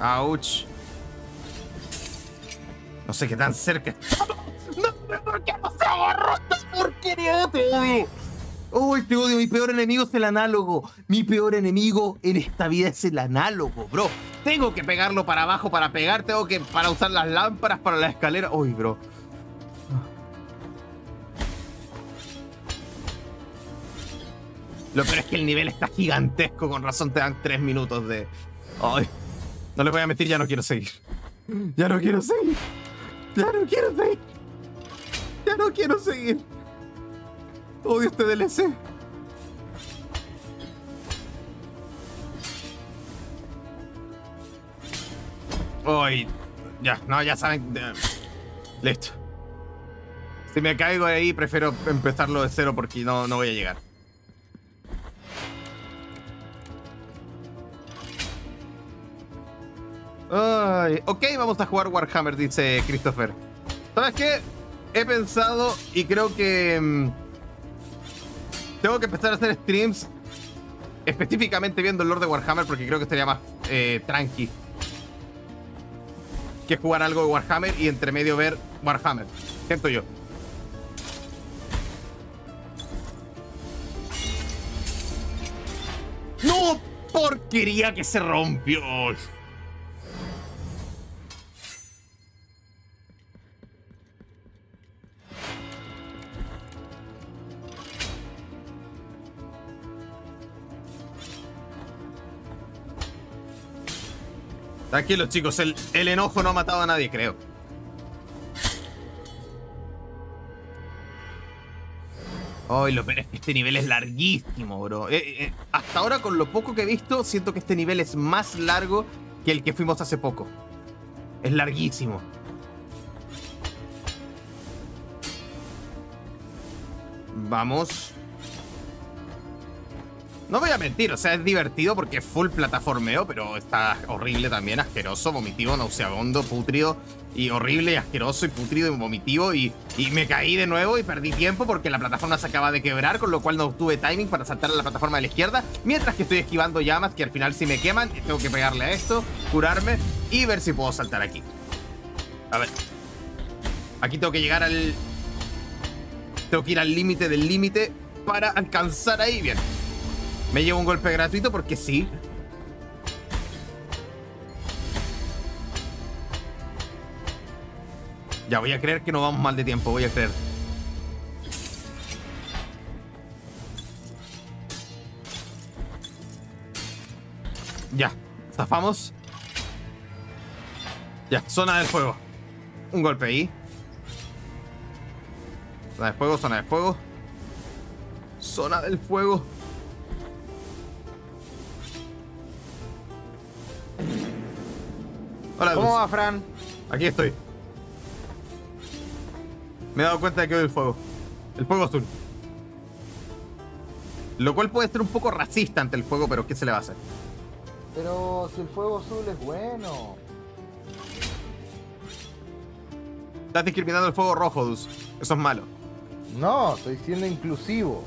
Ouch. No sé qué tan cerca. No, ¿por qué no se agarró esta porquería? Te odio. Uy, te odio. Mi peor enemigo es el análogo. Mi peor enemigo en esta vida es el análogo, bro. Tengo que pegarlo para abajo para pegar. Tengo que para usar las lámparas para la escalera. Uy, bro. Lo peor es que el nivel está gigantesco. Con razón te dan tres minutos de. Ay. No le voy a mentir, ya no quiero seguir. Ya no quiero seguir. Ya no quiero seguir. Ya no quiero seguir. Odio este DLC. Ay, ya, no, ya saben. Listo. Si me caigo de ahí, prefiero empezarlo de cero porque no, no voy a llegar. Ay, ok, vamos a jugar Warhammer, dice Christopher. ¿Sabes qué? He pensado y creo que mm, tengo que empezar a hacer streams específicamente viendo el Lord de Warhammer porque creo que sería más eh, tranqui que jugar algo de Warhammer y entre medio ver Warhammer. Siento yo. ¡No! ¡Porquería que se rompió! Tranquilos, chicos, el, el enojo no ha matado a nadie, creo. Ay, lo peor es que este nivel es larguísimo, bro. Eh, eh, hasta ahora, con lo poco que he visto, siento que este nivel es más largo que el que fuimos hace poco. Es larguísimo. Vamos. No voy a mentir, o sea, es divertido porque es full plataformeo, pero está horrible también, asqueroso, vomitivo, nauseabundo, putrido, y horrible, y asqueroso, y putrido, y vomitivo, y, y me caí de nuevo y perdí tiempo porque la plataforma se acaba de quebrar, con lo cual no tuve timing para saltar a la plataforma de la izquierda, mientras que estoy esquivando llamas que al final si me queman, tengo que pegarle a esto, curarme, y ver si puedo saltar aquí. A ver. Aquí tengo que llegar al... Tengo que ir al límite del límite para alcanzar ahí, bien. Me llevo un golpe gratuito porque sí. Ya, voy a creer que no vamos mal de tiempo, voy a creer. Ya, zafamos. Ya, zona del fuego. Un golpe ahí. Zona de fuego, zona de fuego. Zona del fuego. Hola, ¿Cómo Dulce. va, Fran? Aquí estoy. Me he dado cuenta de que veo el fuego. El fuego azul. Lo cual puede ser un poco racista ante el fuego, pero ¿qué se le va a hacer? Pero si el fuego azul es bueno. Estás discriminando el fuego rojo, Dus. Eso es malo. No, estoy siendo inclusivo.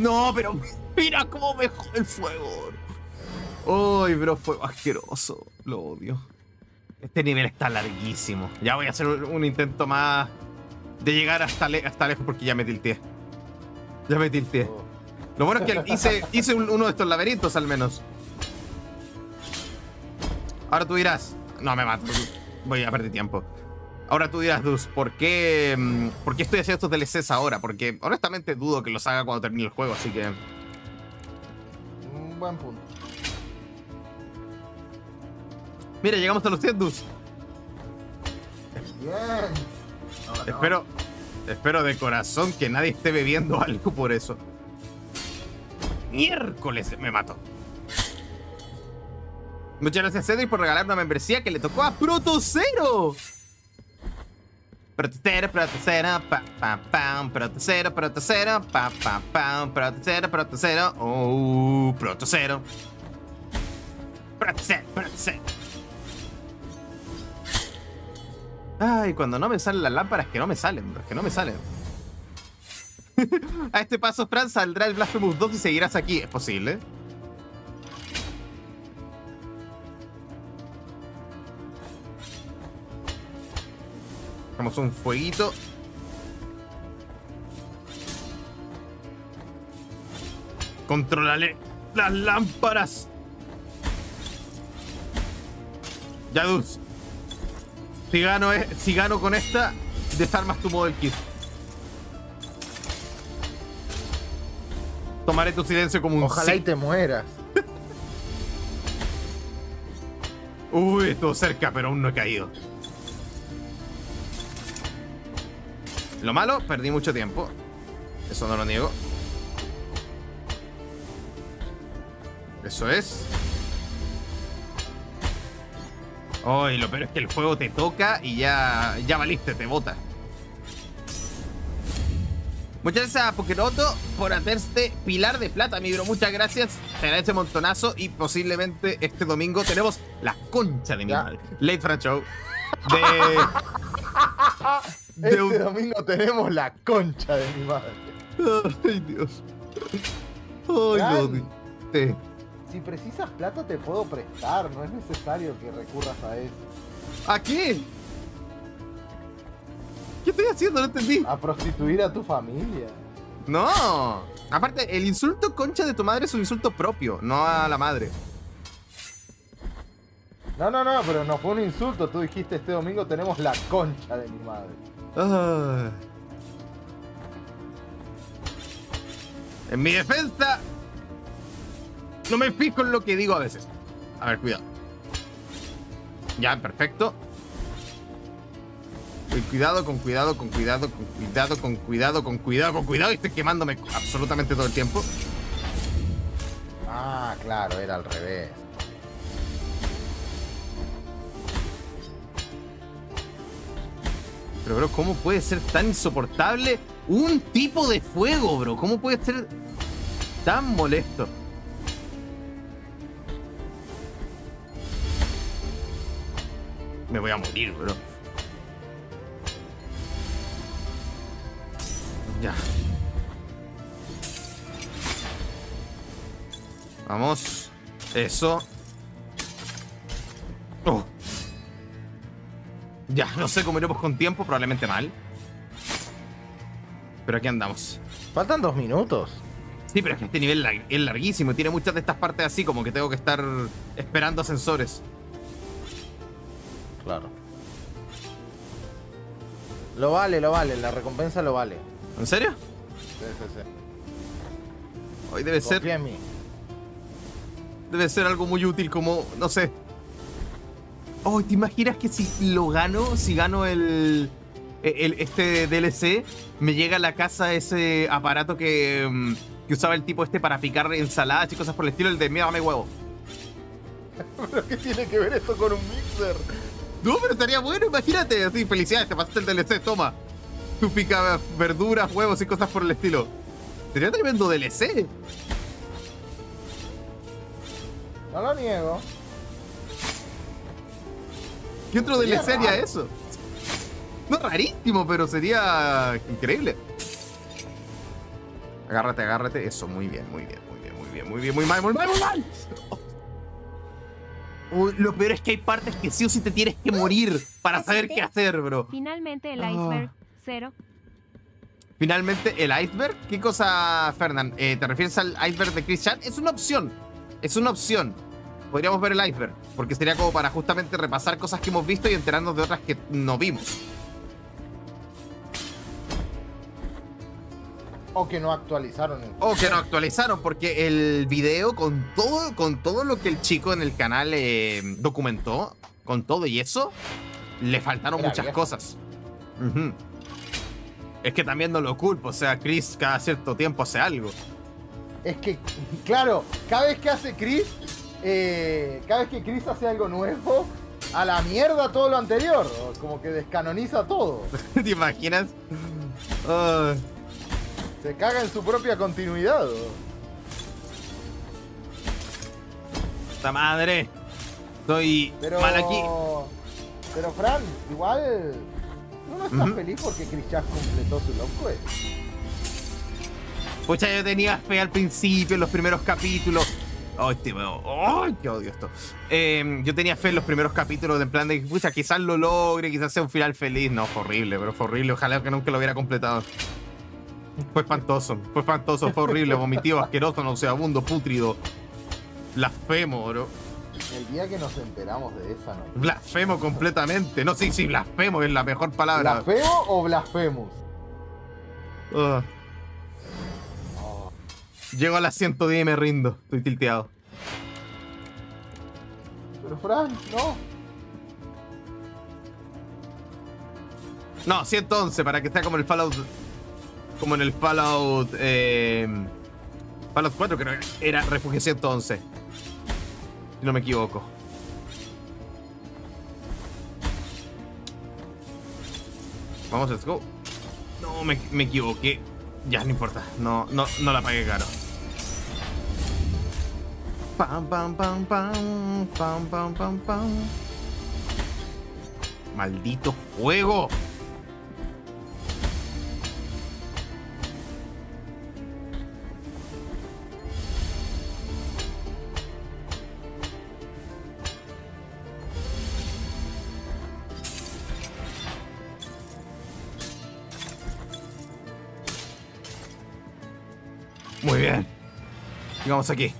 No, pero mira cómo me jode el fuego. Uy, bro, fuego asqueroso. Lo odio. Este nivel está larguísimo. Ya voy a hacer un intento más de llegar hasta, hasta lejos porque ya me tilteé. Ya me tilteé. Lo bueno es que hice, hice un- uno de estos laberintos al menos. Ahora tú dirás. No, me mato. Voy a perder tiempo. Ahora tú dirás, Dus, ¿por qué, mm, ¿por qué estoy haciendo estos DLCs ahora? Porque honestamente dudo que los haga cuando termine el juego, así que. Un buen punto. Mira, llegamos a los 100, Dus. Bien. Espero, espero de corazón que nadie esté bebiendo algo por eso. Miércoles, me mato. Muchas gracias, Cedric, por regalar una membresía que le tocó a Protocero. Protocero, Protocero, pa, pa, pam, Protocero, Protocero, pa, pa, pam, Protocero, Protocero, oh, Protocero. Protocero, Protocero. Ay, cuando no me salen las lámparas, que no me salen, bro, que no me salen. A este paso, Fran, saldrá el Blasphemous 2 y seguirás aquí. ¿Es posible? Dejamos un fueguito. Controlale las lámparas. Yadus. Si gano, eh, si gano con esta, desarmas tu model kit. Tomaré tu silencio como un Ojalá sí. y te mueras. Uy, estuvo cerca, pero aún no he caído. Lo malo, perdí mucho tiempo. Eso no lo niego. Eso es. Ay, lo peor es que el fuego te toca y ya, ya valiste, te bota. Muchas gracias a Pokeroto por hacerte pilar de plata, mi bro. Muchas gracias. Te agradezco montonazo. Y posiblemente este domingo tenemos la concha de mi madre. Late Fran Show. De. De Este un- domingo tenemos la concha de mi madre. Ay, Dios. Ay. Dios. Si precisas plata te puedo prestar, no es necesario que recurras a eso. ¿A qué? ¿Qué estoy haciendo? No entendí. A prostituir a tu familia. No. Aparte, el insulto concha de tu madre es un insulto propio, no a la madre. No, no, no, pero no fue un insulto. Tú dijiste este domingo tenemos la concha de mi madre. En mi defensa, no me fijo en lo que digo a veces. A ver, cuidado. Ya, perfecto. Con cuidado, con cuidado, con cuidado, con cuidado, con cuidado, con cuidado, con cuidado. Y estoy quemándome absolutamente todo el tiempo. Ah, claro, era al revés. Pero, bro, ¿cómo puede ser tan insoportable un tipo de fuego, bro? ¿Cómo puede ser tan molesto? Me voy a morir, bro. Ya. Vamos. Eso. Oh. Ya, no sé cómo iremos con tiempo, probablemente mal. Pero aquí andamos. Faltan dos minutos. Sí, pero es que este nivel lar- es larguísimo tiene muchas de estas partes así, como que tengo que estar esperando ascensores. Claro. Lo vale, lo vale, la recompensa lo vale. ¿En serio? Sí, sí, sí. Hoy debe ser, Confía en mí. debe ser algo muy útil, como, no sé. Oh, ¿te imaginas que si lo gano, si gano el, el- este DLC, me llega a la casa ese aparato que, mm, que usaba el tipo este para picar ensaladas y cosas por el estilo, el de mira, dame huevo? ¿Pero qué tiene que ver esto con un mixer? No, pero estaría bueno, imagínate. Así, felicidades, te pasaste el DLC, toma. Tú pica verduras, huevos y cosas por el estilo. Sería tremendo DLC. No lo niego. ¿Qué otro Sería DLC raro. eso? No rarísimo, pero sería increíble. Agárrate, agárrate. Eso, muy bien, muy bien, muy bien, muy bien, muy bien, muy mal, muy mal, muy mal. Uy, lo peor es que hay partes que sí o sí te tienes que morir para saber qué hacer, bro. Finalmente el Ah. iceberg, cero. Finalmente, el iceberg. ¿Qué cosa, Fernand? Eh, ¿Te refieres al iceberg de Chris Chan? Es una opción. Es una opción. Podríamos ver el iceberg. Porque sería como para justamente repasar cosas que hemos visto y enterarnos de otras que no vimos. O que no actualizaron el O que no actualizaron, porque el video con todo, con todo lo que el chico en el canal eh, documentó, con todo y eso, le faltaron Era muchas viejo. cosas. Es que también no lo culpo, o sea, Chris cada cierto tiempo hace algo. Es que, claro, cada vez que hace Chris, eh, cada vez que Chris hace algo nuevo, a la mierda todo lo anterior. Como que descanoniza todo. ¿Te imaginas? Se caga en su propia continuidad. ¡Puta madre! Estoy Pero. mal aquí. Pero Fran, igual. ¿Uno está feliz porque Chris Chas completó su long quest? Pucha, yo tenía fe al principio, en los primeros capítulos. Ay, este. ¡Ay, qué odio esto! Eh, yo tenía fe en los primeros capítulos, en plan de, pucha, quizás lo logre, quizás sea un final feliz. No, fue horrible, pero fue horrible. Ojalá que nunca lo hubiera completado. Fue espantoso, fue espantoso, fue horrible, vomitivo, asqueroso, nauseabundo, pútrido. Blasfemo, bro. El día que nos enteramos de esa noche. Blasfemo completamente. No, sí, sí, blasfemo es la mejor palabra. ¿Blasfemo o blasfemus? Ugh. Llego al asiento 10 y me rindo. Estoy tilteado. pero Fran, no. No, 111 para que sea como el Fallout. Como en el Fallout. Eh, Fallout 4, creo que era Refugio 111. Si no me equivoco. Vamos, let's go. No, me, me equivoqué. Ya, no importa. No, no, no la pagué caro. Pam, pam, pam, pam. Pam, pam, pam, pam. Maldito juego. Muy bien. Llegamos aquí.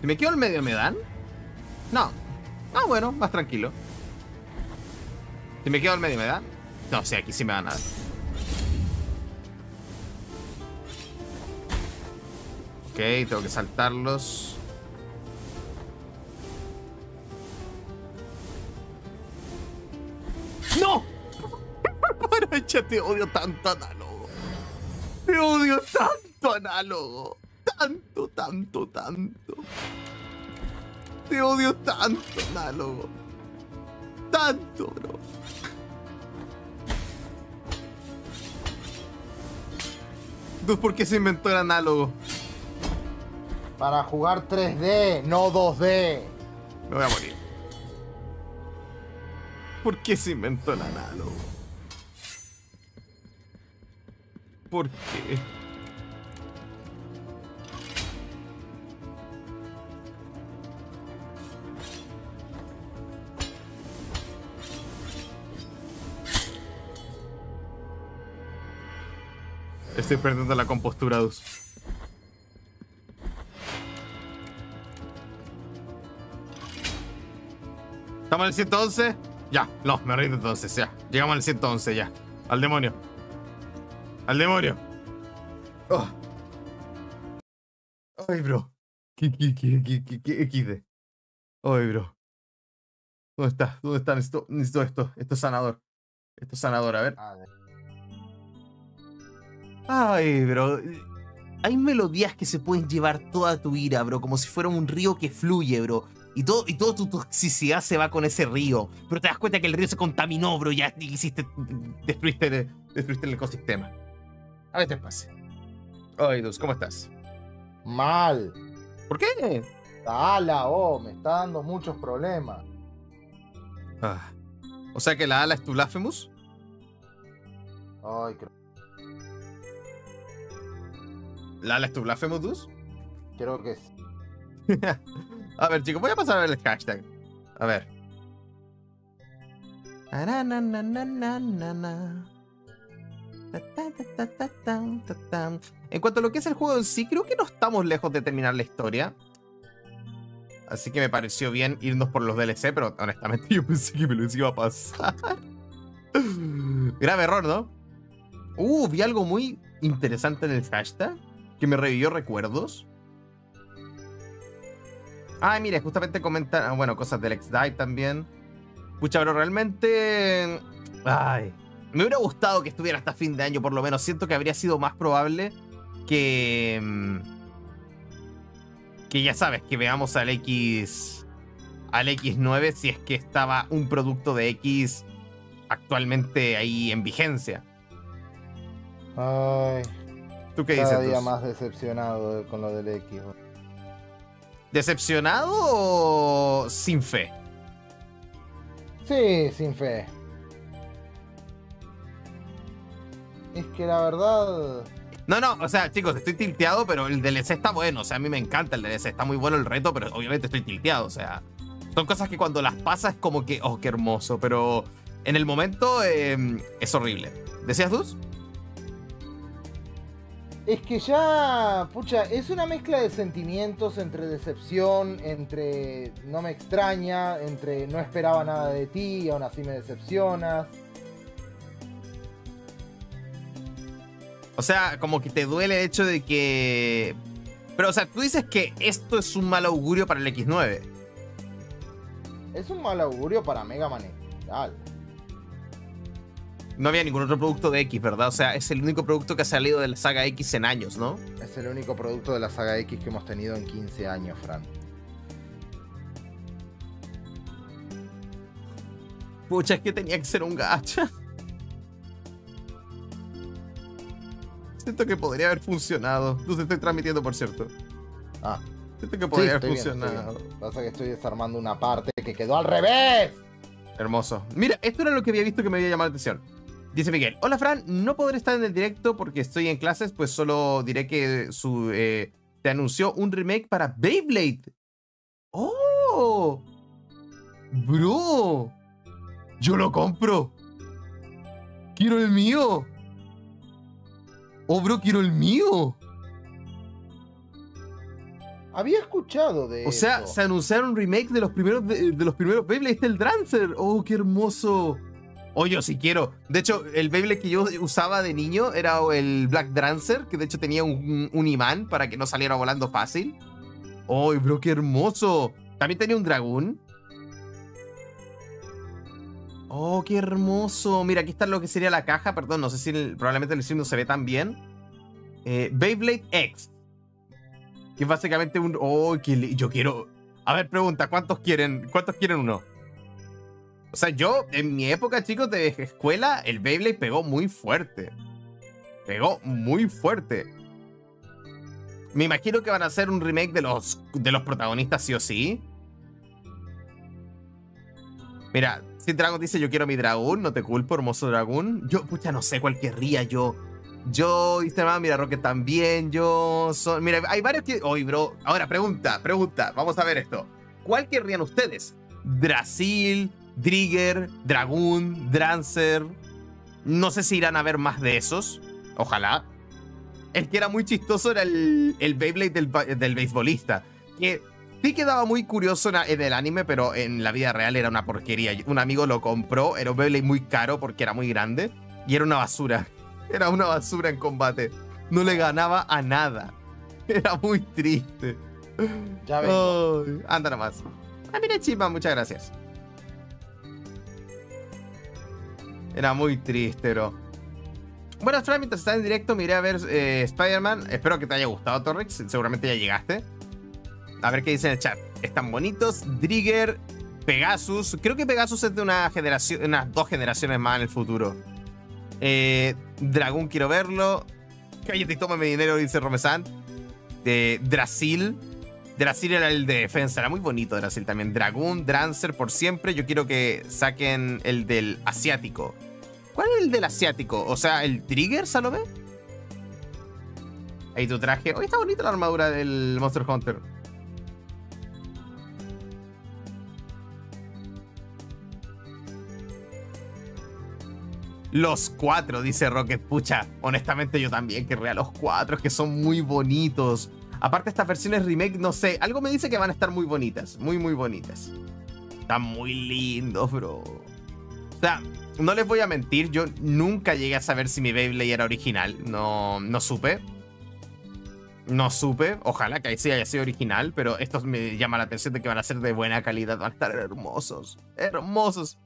Si me quedo al medio, ¿me dan? No. Ah, bueno, más tranquilo. Si me quedo al medio, ¿me dan? No, sí, aquí sí me van a dar. Ok, tengo que saltarlos. ¡No! Paracha, te odio tanto, análogo. Te odio tanto, análogo. Tanto, tanto, tanto. Te odio tanto, análogo. Tanto, bro. Entonces, ¿por qué se inventó el análogo? Para jugar 3D, no 2D. Me voy a morir. ¿Por qué se inventó el análogo? ¿Por qué? Estoy perdiendo la compostura. ¿Estamos en el 111? Ya, no, me rindo entonces, ya. Llegamos al 111 ya. Al demonio. Al demonio. Oh. Ay, bro. ¿Qué, qué, qué, qué, qué, qué XD? Ay, bro. ¿Dónde está? ¿Dónde está? Necesito, necesito esto. Esto es sanador. Esto es sanador, a ver. A ver. Ay, bro. Hay melodías que se pueden llevar toda tu ira, bro, como si fuera un río que fluye, bro. Y todo, y toda tu toxicidad se va con ese río. Pero te das cuenta que el río se contaminó, bro. Ya hiciste. Destruiste, destruiste el ecosistema. A ver, te pase. Ay, Dus, ¿cómo estás? Mal. ¿Por qué? La ala, oh, me está dando muchos problemas. Ah. O sea que la ala es tu Blasphemous. Ay, creo, ¿La lees tú, Blasphemous? creo que sí. A ver, chicos, voy a pasar a ver el hashtag. A ver. Arananananana. Ta, ta, En cuanto a lo que es el juego en sí, creo que no estamos lejos de terminar la historia. Así que me pareció bien irnos por los DLC, pero honestamente yo pensé que me lo iba a pasar. Grave error, ¿no? Uh, vi algo muy interesante en el hashtag que me revivió recuerdos. Ah, mire, justamente comentan, ah, bueno, cosas del X-Dive también. Pucha, pero realmente. Ay. Me hubiera gustado que estuviera hasta fin de año, por lo menos. Siento que habría sido más probable que. mm, Que ya sabes, que veamos al X. Al X9 si es que estaba un producto de X actualmente ahí en vigencia. Ay, ¿Tú qué dices? cada día más decepcionado de- con lo del X. ¿Decepcionado o sin fe? Sí, sin fe. Es que la verdad. No, no, o sea, chicos, estoy tilteado, pero el DLC está bueno. O sea, a mí me encanta el DLC, está muy bueno el reto, pero obviamente estoy tilteado. O sea, son cosas que cuando las pasas es como que, oh, qué hermoso. Pero en el momento eh, es horrible. ¿Decías Dus? Es que ya, pucha, es una mezcla de sentimientos entre decepción, entre no me extraña, entre no esperaba nada de ti y aún así me decepcionas. O sea, como que te duele el hecho de que. Pero, o sea, tú dices que esto es un mal augurio para el X9. Es un mal augurio para Mega Man. No había ningún otro producto de X, ¿verdad? O sea, es el único producto que ha salido de la saga X en años, ¿no? Es el único producto de la saga X que hemos tenido en 15 años, Fran. Pucha, es que tenía que ser un gacha. Siento que podría haber funcionado. Tú te estoy transmitiendo, por cierto. Ah, Siento que podría haber bien, funcionado. bien. Pasa que estoy desarmando una parte que quedó al revés. Hermoso. Mira, esto era lo que había visto que me había llamado la atención. Dice Miguel, hola Fran, no podré estar en el directo porque estoy en clases, pues solo diré que su eh, te anunció un remake para Beyblade. ¡Oh! Bro, yo lo compro. Quiero el mío. Oh, bro, quiero el mío. Había escuchado de O sea, se anunciaron remake de los primeros de, de los primeros Beyblade, este el Drancer. Oh, qué hermoso. Oh, yo sí quiero. De hecho, el Beyblade que yo usaba de niño era el Black Drancer, que de hecho tenía un, un imán para que no saliera volando fácil. Oh, bro, qué hermoso. También tenía un dragón. Oh, qué hermoso. Mira, aquí está lo que sería la caja. Perdón, no sé si probablemente el stream no se ve tan bien. Eh, Beyblade X. Que es básicamente un. Oh, que yo quiero. A ver, pregunta, ¿cuántos quieren? ¿Cuántos quieren uno? O sea, yo, en mi época, chicos, de escuela, el Beyblade pegó muy fuerte. Pegó muy fuerte. Me imagino que van a hacer un remake de los, de los protagonistas, sí o sí. Mira, si Dragon dice yo quiero mi dragón, no te culpo, hermoso dragón. Yo, pucha, no sé cuál querría yo. Yo, Instagram, mira, Rocket también, yo... Son, mira, hay varios que... Oye, bro, ahora pregunta, pregunta, vamos a ver esto. ¿Cuál querrían ustedes? ¿Drasil, Drigger, Dragoon, Drancer? No sé si irán a ver más de esos. Ojalá. El que era muy chistoso era el, el Beyblade del, del beisbolista. Que sí quedaba muy curioso en, el anime, pero en la vida real era una porquería. Un amigo lo compró, era un Beyblade muy caro porque era muy grande. Y era una basura. Era una basura en combate. No le ganaba a nada. Era muy triste. Ya vengo. Ay, anda nomás. Ah, mira, Chipman, muchas gracias. Era muy triste, bro. Bueno, Fran, mientras estás en directo, miré a ver eh, Spider-Man. Espero que te haya gustado, Torrix. Seguramente ya llegaste. A ver qué dice en el chat. Están bonitos. Drigger, Pegasus. Creo que Pegasus es de una generación, unas dos generaciones más en el futuro. Eh, Dragón, quiero verlo. Cállate y toma mi dinero, dice Romesan. De Drasil. Drasil era el de defensa, era muy bonito Drasil también. Dragoon, Drancer por siempre. Yo quiero que saquen el del asiático. ¿Cuál es el del asiático? O sea, ¿el Trigger, Salomé? Ahí tu traje. Hoy está bonita la armadura del Monster Hunter. Los cuatro, dice Rocket. Pucha, honestamente yo también querría los cuatro, es que son muy bonitos. Aparte, estas versiones remake, no sé, algo me dice que van a estar muy bonitas, muy, muy bonitas. Están muy lindos, bro. O sea, no les voy a mentir, yo nunca llegué a saber si mi Beyblade era original. No, no supe. No supe. Ojalá que sí haya sido original, pero estos me llama la atención de que van a ser de buena calidad. Van a estar hermosos. Hermosos.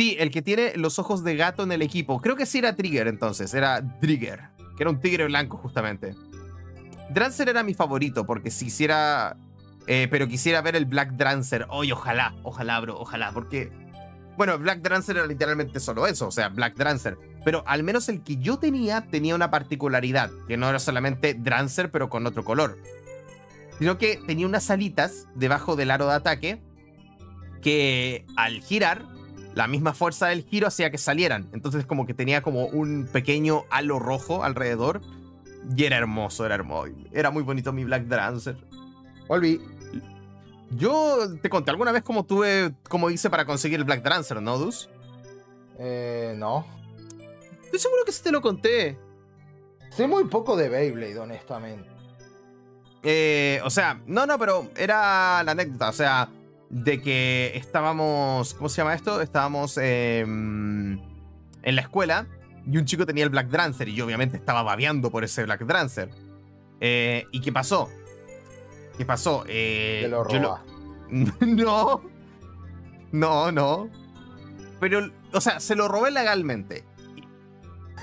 Sí, el que tiene los ojos de gato en el equipo. Creo que sí era Trigger entonces. Era Trigger. Que era un tigre blanco justamente. Drancer era mi favorito porque si hiciera... eh, pero quisiera ver el Black Drancer. Oye, ojalá, ojalá, bro, ojalá. Porque... Bueno, Black Drancer era literalmente solo eso. O sea, Black Drancer. Pero al menos el que yo tenía tenía una particularidad. Que no era solamente Drancer pero con otro color. Sino que tenía unas alitas debajo del aro de ataque. Que al girar la misma fuerza del giro hacía que salieran. Entonces como que tenía como un pequeño halo rojo alrededor. Y era hermoso, era hermoso. Era muy bonito mi Black Drancer. Volví. Yo te conté alguna vez cómo tuve, cómo hice para conseguir el Black Drancer, ¿no, Dus? Eh, no. Estoy seguro que sí te lo conté. Sé muy poco de Beyblade, honestamente. Eh, o sea, no, no, pero era la anécdota. O sea, de que estábamos. ¿Cómo se llama esto? Estábamos eh, en la escuela y un chico tenía el Black Drancer y yo obviamente estaba babeando por ese Black Drancer. Eh, ¿Y qué pasó? ¿Qué pasó? Eh, lo yo roba. No. No, no. Pero, o sea, se lo robé legalmente.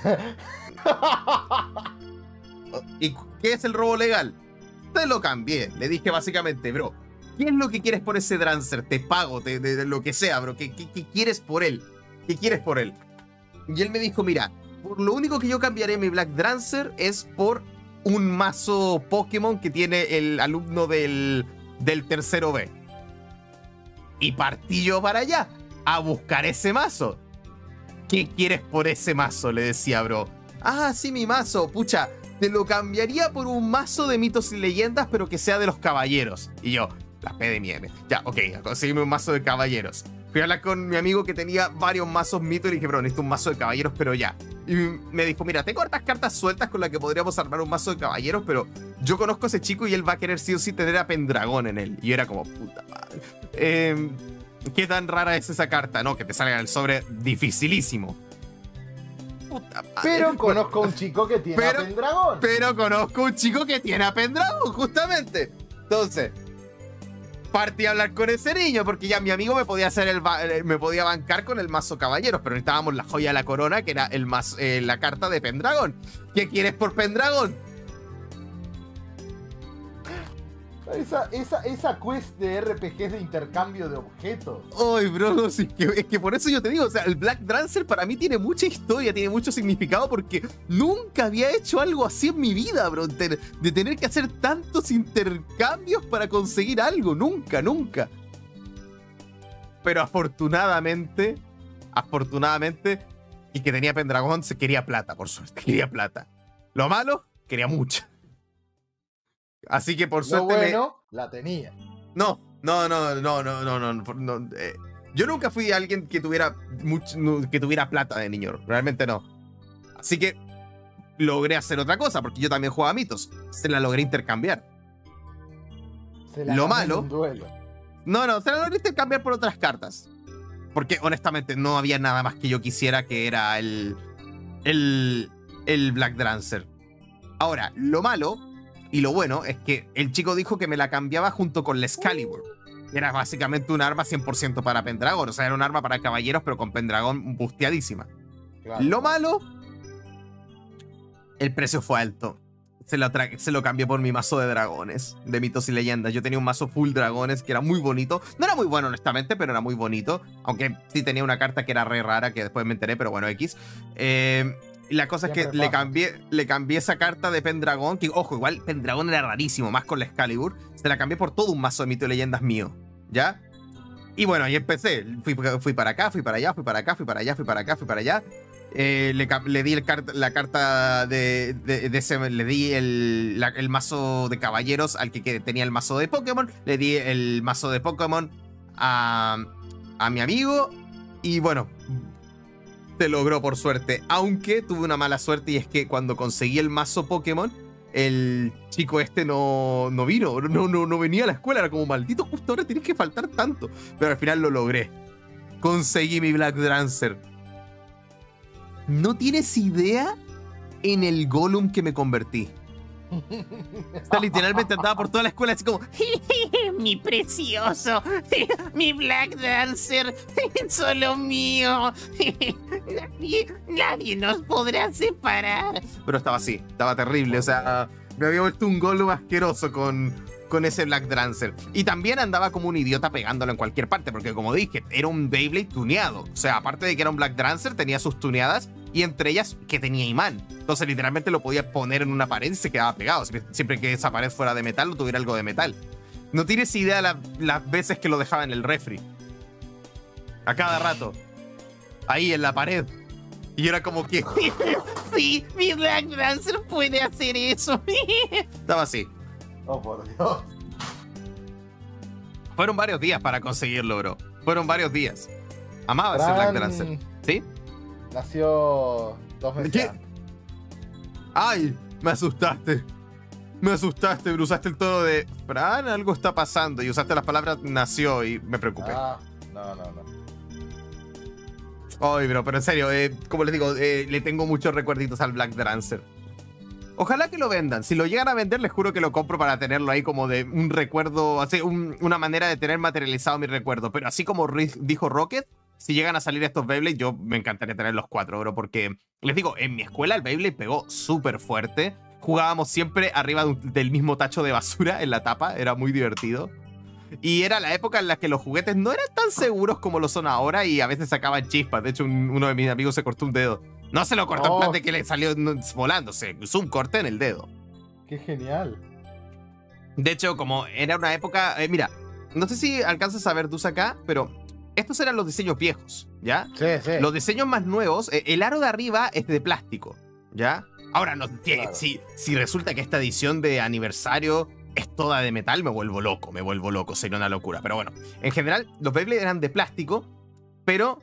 ¿Y qué es el robo legal? Te lo cambié. Le dije básicamente, bro, ¿qué es lo que quieres por ese Drancer? Te pago, de, lo que sea, bro. ¿Qué, qué, qué quieres por él? ¿Qué quieres por él? Y él me dijo, mira, por lo único que yo cambiaré mi Black Drancer es por un mazo Pokémon que tiene el alumno del, del tercero B. Y partí yo para allá a buscar ese mazo. ¿Qué quieres por ese mazo? Le decía, bro. Ah, sí, mi mazo. Pucha, te lo cambiaría por un mazo de mitos y leyendas, pero que sea de los caballeros. Y yo, la P de mierda. Ya, ok, a conseguirme un mazo de caballeros. Fui a hablar con mi amigo que tenía varios mazos mitos y le dije, bro, necesito un mazo de caballeros, pero ya. Y me dijo, mira, tengo hartas cartas sueltas con las que podríamos armar un mazo de caballeros, pero yo conozco a ese chico y él va a querer sí o sí tener a Pendragón en él. Y yo era como, puta madre. Em, ¿Qué tan rara es esa carta? No, que te salga en el sobre dificilísimo. Puta madre. Pero conozco a un chico que tiene Pero- a Pendragón. Pero conozco un chico que tiene a Pendragon, justamente. Entonces, partí a hablar con ese niño, porque ya mi amigo me podía hacer el eh, me podía bancar con el mazo caballeros, pero necesitábamos la joya de la corona, que era el mas- eh, la carta de Pendragon. ¿Qué quieres por Pendragon? Esa, esa, esa quest de RPGs de intercambio de objetos. Ay, bro, es que por eso yo te digo, o sea, el Black Drancer para mí tiene mucha historia, tiene mucho significado, porque nunca había hecho algo así en mi vida, bro, de, tener que hacer tantos intercambios para conseguir algo, nunca, nunca. Pero afortunadamente, afortunadamente, el que tenía Pendragon se quería plata, por suerte, quería plata. Lo malo, quería mucha. Así que por Lo suerte. Me... la tenía. No, no, no, no, no, no, no. Eh, yo nunca fui alguien que tuviera que tuviera plata de niño, realmente no. Así que logré hacer otra cosa, porque yo también jugaba mitos. Se la logré intercambiar. Se la Lo malo. No, no, se la logré intercambiar por otras cartas. Porque honestamente no había nada más que yo quisiera que era el. el. el Black Dancer. Ahora, lo malo y lo bueno es que el chico dijo que me la cambiaba junto con la Excalibur. Era básicamente un arma 100% para Pendragon. O sea, era un arma para caballeros, pero con Pendragon busteadísima. Claro. Lo malo, el precio fue alto. Se lo, se lo cambié por mi mazo de dragones, de mitos y leyendas. Yo tenía un mazo full dragones que era muy bonito. No era muy bueno, honestamente, pero era muy bonito. Aunque sí tenía una carta que era re rara, que después me enteré, pero bueno, X. Eh, la cosa es que le cambié, le cambié esa carta de Pendragon, que ojo, igual Pendragon era rarísimo, más con la Excalibur. Se la cambié por todo un mazo de mitos y leyendas mío, ¿ya? Y bueno, ahí empecé. Fui, fui para acá, fui para allá, fui para acá, fui para allá, fui para acá, fui para allá. Eh, le, le di el car- la carta de, de- de ese. Le di el, la- el mazo de caballeros al que, que tenía el mazo de Pokémon. Le di el mazo de Pokémon a, a mi amigo. Y bueno, te logró por suerte. Aunque tuve una mala suerte y es que cuando conseguí el mazo Pokémon, el chico este no, no vino, no, no, no venía a la escuela. Era como maldito, justo ahora tienes que faltar tanto. Pero al final lo logré. Conseguí mi Black Dancer. No tienes idea en el Gollum que me convertí. Sea, literalmente andaba por toda la escuela así como, mi precioso, mi Black Dancer, solo mío. Nadie, nadie nos podrá separar. pero estaba así, estaba terrible. O sea, me había vuelto un Gollum asqueroso con, con ese Black Dancer. Y también andaba como un idiota pegándolo en cualquier parte, porque como dije, era un Beyblade tuneado. O sea, aparte de que era un Black Dancer, tenía sus tuneadas y entre ellas que tenía imán. Entonces, literalmente lo podía poner en una pared y se quedaba pegado. Siempre, que esa pared fuera de metal o tuviera algo de metal. No tienes idea la- las veces que lo dejaba en el refri. A cada rato. Ahí en la pared. Y era como que Sí, mi Black Dancer puede hacer eso. estaba así. Oh, por Dios. Fueron varios días para conseguirlo, bro. Fueron varios días. Amaba ese Black Fran Dancer. ¿Sí? Nació dos meses ¿Qué? ¡Ay! Me asustaste. Me asustaste, bro. Usaste el tono de. Fran, algo está pasando. Y usaste las palabras nació y me preocupé. Ah, no, no, no. Ay, bro, pero en serio, eh, como les digo, eh, le tengo muchos recuerditos al Black Dancer. Ojalá que lo vendan. Si lo llegan a vender, les juro que lo compro para tenerlo ahí como de un recuerdo, así, un- una manera de tener materializado mi recuerdo. Pero así como dijo Rocket, si llegan a salir estos Beyblade, yo me encantaría tener los cuatro, bro. Porque les digo, en mi escuela el Beyblade pegó súper fuerte. Jugábamos siempre arriba del mismo tacho de basura en la tapa. Era muy divertido. Y era la época en la que los juguetes no eran tan seguros como lo son ahora y a veces sacaban chispas. De hecho, un- uno de mis amigos se cortó un dedo. No se lo cortó en Oh. plan de que le salió volando, se usó un corte en el dedo. Qué genial. De hecho, como era una época. eh, mira, no sé si alcanzas a ver tus acá, pero estos eran los diseños viejos, ¿ya? Sí, sí. Los diseños más nuevos, eh, el aro de arriba es de plástico, ¿ya? Ahora, no, si- Claro. si, si resulta que esta edición de aniversario es toda de metal, me vuelvo loco, me vuelvo loco, sería una locura. Pero bueno, en general, los Beyblade eran de plástico, pero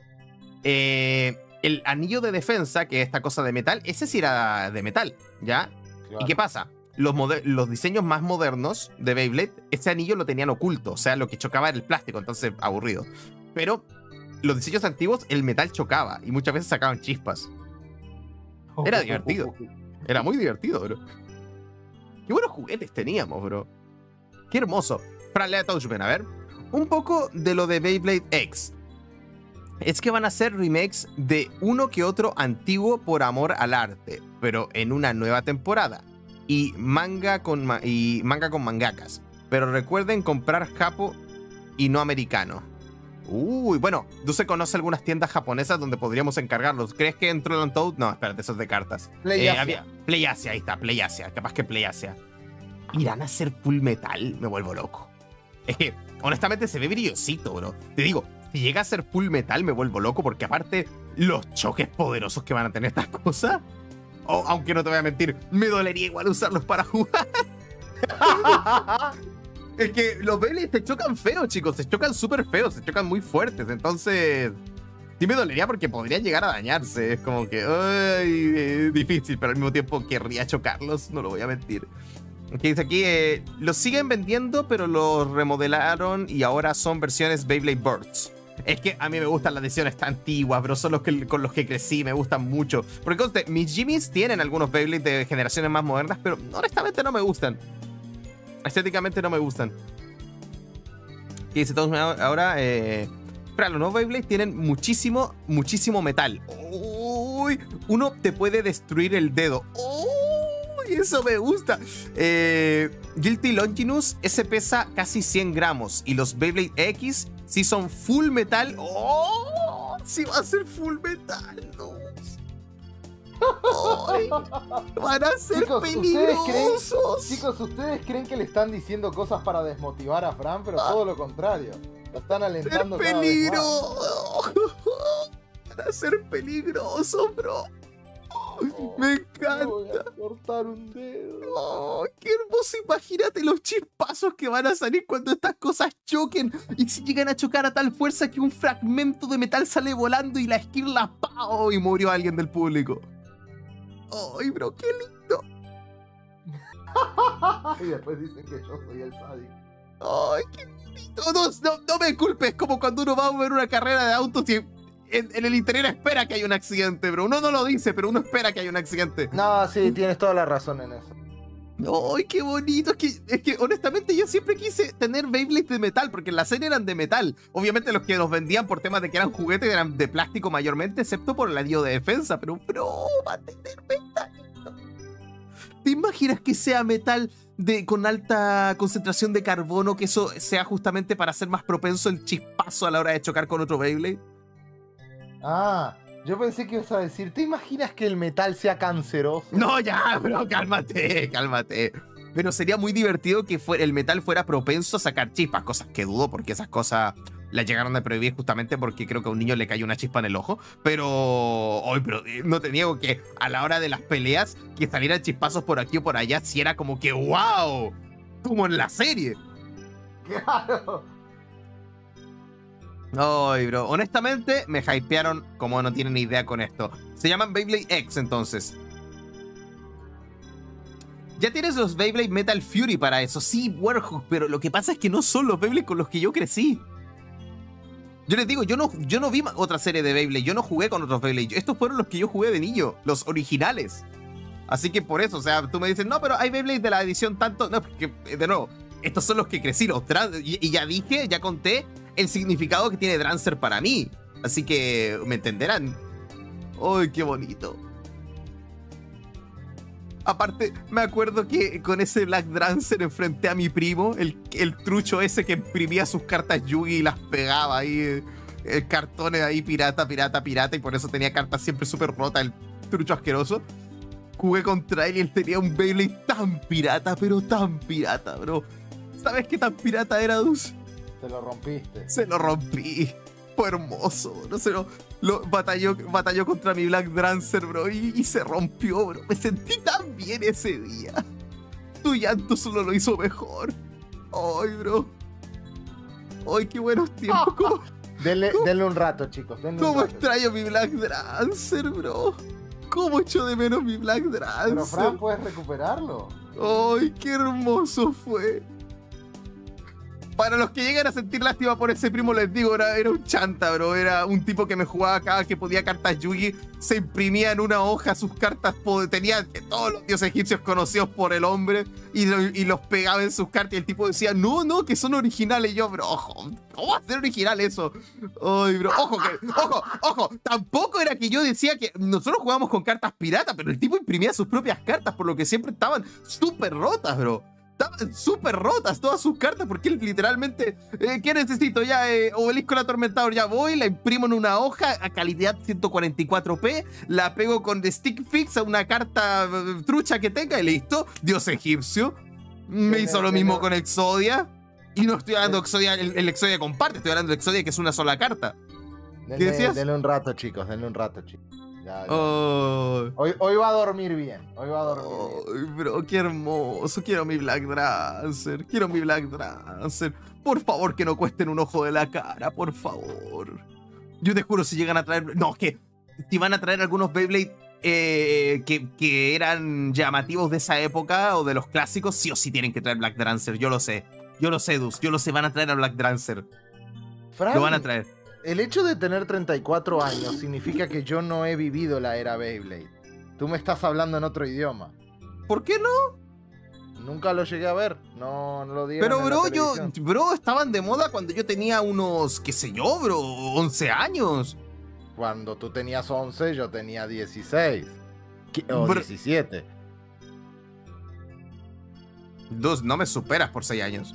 eh, el anillo de defensa, que es esta cosa de metal, ese sí era de metal, ¿ya? Claro. ¿Y qué pasa? Los, diseños más modernos de Beyblade, ese anillo lo tenían oculto, o sea, lo que chocaba era el plástico, entonces aburrido. Pero los diseños antiguos, el metal chocaba y muchas veces sacaban chispas. Era divertido. Era muy divertido, bro. Qué buenos juguetes teníamos, bro. Qué hermoso. Fran, lea Touchman, a ver. Un poco de lo de Beyblade X. Es que van a ser remakes de uno que otro antiguo por amor al arte, pero en una nueva temporada. Y manga con, ma- y manga con mangakas. Pero recuerden comprar japo y no americano. Uy, bueno, ¿Dulce conoce algunas tiendas japonesas donde podríamos encargarlos? ¿Crees que en Troll and Toad? No, espérate, eso es de cartas. Play Eh, Asia. había- Play Asia, ahí está, Play Asia. Capaz que Play Asia. ¿Irán a hacer full metal? Me vuelvo loco. Es que, honestamente, se ve brillosito, bro. Te digo, si llega a ser full metal, me vuelvo loco porque aparte, los choques poderosos que van a tener estas cosas. o, aunque no te voy a mentir, me dolería igual usarlos para jugar. Es que los Beyblade se chocan feos, chicos. Se chocan súper feos, se chocan muy fuertes. Entonces, sí me dolería porque podrían llegar a dañarse. Es como que, eh, difícil, pero al mismo tiempo querría chocarlos, no lo voy a mentir. Que dice aquí, eh, los siguen vendiendo, pero los remodelaron y ahora son versiones Beyblade Birds. Es que a mí me gustan las ediciones tan antiguas, bro. Son los que, con los que crecí, me gustan mucho. Porque conste, mis Jimmys tienen algunos Beyblade de generaciones más modernas, pero honestamente no me gustan. Estéticamente no me gustan. ¿Qué dice todos ahora? Eh, pero los nuevos Beyblade tienen muchísimo, muchísimo metal. Uy, uno te puede destruir el dedo. Uy, eso me gusta. Eh, Guilty Longinus, ese pesa casi 100 gramos. Y los Beyblade X sí son full metal. ¡Oh! Sí va a ser full metal. No. Ay, van a ser Chicos, ¿ustedes peligrosos. Chicos, ustedes creen que le están diciendo cosas para desmotivar a Fran, pero todo lo contrario. Lo están ¡Ser alentando. cada vez peligro! más. Para ser peligroso, bro. Oh, Me encanta. voy a cortar un dedo. Oh, qué hermoso. Imagínate los chispazos que van a salir cuando estas cosas choquen. Y si llegan a chocar a tal fuerza que un fragmento de metal sale volando y la skill la ¡pau! y murió alguien del público. Ay, bro, qué lindo. y después dicen que yo soy el sádico. Ay, qué lindo. No, no, no me culpes. como cuando uno va a ver una carrera de autos y en, en el interior espera que haya un accidente, bro. Uno no lo dice, pero uno espera que haya un accidente. No, sí, tienes toda la razón en eso. ¡Ay, qué bonito! Es que, es que honestamente yo siempre quise tener Beyblades de metal, porque en la serie eran de metal. Obviamente los que los vendían por temas de que eran juguetes eran de plástico mayormente, excepto por el anillo de defensa, pero bro, va a tener metal. ¿Te imaginas que sea metal de, con alta concentración de carbono, que eso sea justamente para hacer más propenso el chispazo a la hora de chocar con otro Beyblade? Ah, yo pensé que ibas a decir, ¿te imaginas que el metal sea canceroso? No, ya, bro, cálmate, cálmate. Pero sería muy divertido que fuera, el metal fuera propenso a sacar chispas, cosas que dudo porque esas cosas las llegaron a prohibir justamente porque creo que a un niño le cayó una chispa en el ojo. Pero, hoy, pero eh, no te niego que a la hora de las peleas, que salieran chispazos por aquí o por allá, si era como que, wow, como en la serie. Claro. Ay, bro. Honestamente, me hypearon como no tienen ni idea con esto. Se llaman Beyblade X, entonces. Ya tienes los Beyblade Metal Fury para eso. Sí, Warhawk, pero lo que pasa es que no son los Beyblade con los que yo crecí. Yo les digo, yo no, yo no vi otra serie de Beyblade. Yo no jugué con otros Beyblade. Estos fueron los que yo jugué de niño. Los originales. Así que por eso, o sea, tú me dices, no, pero hay Beyblade de la edición tanto. No, porque, de nuevo, estos son los que crecí. Los y, y ya dije, ya conté el significado que tiene Drancer para mí. Así que me entenderán. ¡Ay, qué bonito! Aparte, me acuerdo que con ese Black Drancer enfrenté a mi primo, el, trucho ese que imprimía sus cartas Yugi y las pegaba ahí. eh, El cartones ahí pirata, pirata, pirata, y por eso tenía cartas siempre súper rotas, el trucho asqueroso. Jugué contra él y él tenía un Beyblade tan pirata, pero tan pirata, bro. ¿Sabes qué tan pirata era, Dus? Te lo rompiste. Se lo rompí. Fue hermoso, no se lo, lo batalló, batalló contra mi Black Drancer, bro, y, y se rompió, bro. Me sentí tan bien ese día. Tu llanto solo lo hizo mejor. Ay, bro. Ay, qué buenos tiempos. ¿Cómo, Denle, denle un rato, chicos. Denle un cómo rato. extraño mi Black Drancer, bro? ¿Cómo echo de menos mi Black Pero Drancer? Fran, puedes recuperarlo. ¡Ay, qué hermoso fue! Para los que llegan a sentir lástima por ese primo, les digo, era, era un chanta, bro. Era un tipo que me jugaba cada que podía cartas Yugi. Se imprimía en una hoja sus cartas. Tenía todos los dioses egipcios conocidos por el hombre. Y, lo- los pegaba en sus cartas. Y el tipo decía, no, no, que son originales. Yo, bro, ojo, ¿cómo va a ser original eso? Ay, bro, ojo, que, ojo, ojo. Tampoco era que yo decía que nosotros jugábamos con cartas piratas, pero el tipo imprimía sus propias cartas, por lo que siempre estaban súper rotas, bro. Estaban súper rotas todas sus cartas porque él literalmente, eh, ¿qué necesito? Ya, eh, obelisco el atormentador, ya voy, la imprimo en una hoja a calidad 144p, la pego con the stick fix a una carta eh, trucha que tenga y listo. Dios egipcio. Me hizo lo mismo con Exodia. Y no estoy hablando de Exodia, el, el Exodia comparte, estoy hablando de Exodia que es una sola carta. Denle, decías? denle un rato, chicos. Denle un rato, chicos. Ya, ya. Oh. Hoy, hoy va a dormir bien. Hoy va a dormir bien. Ay, bro, qué hermoso. Quiero mi Black Drancer. Quiero mi Black Drancer. Por favor, que no cuesten un ojo de la cara, por favor. Yo te juro, si llegan a traer. No, es que si van a traer algunos Beyblade eh, que, que eran llamativos de esa época o de los clásicos, sí o sí tienen que traer Black Drancer. Yo lo sé. Yo lo sé, Dus. Yo lo sé. Van a traer a Black Drancer. Lo van a traer. El hecho de tener 34 años significa que yo no he vivido la era Beyblade. Tú me estás hablando en otro idioma. ¿Por qué no? Nunca lo llegué a ver. No, no lo dieron Pero, en la bro, yo, bro, estaban de moda cuando yo tenía unos, qué sé yo, bro, 11 años. Cuando tú tenías 11, yo tenía 16. Qui- O Br- 17. Dos, no me superas por 6 años.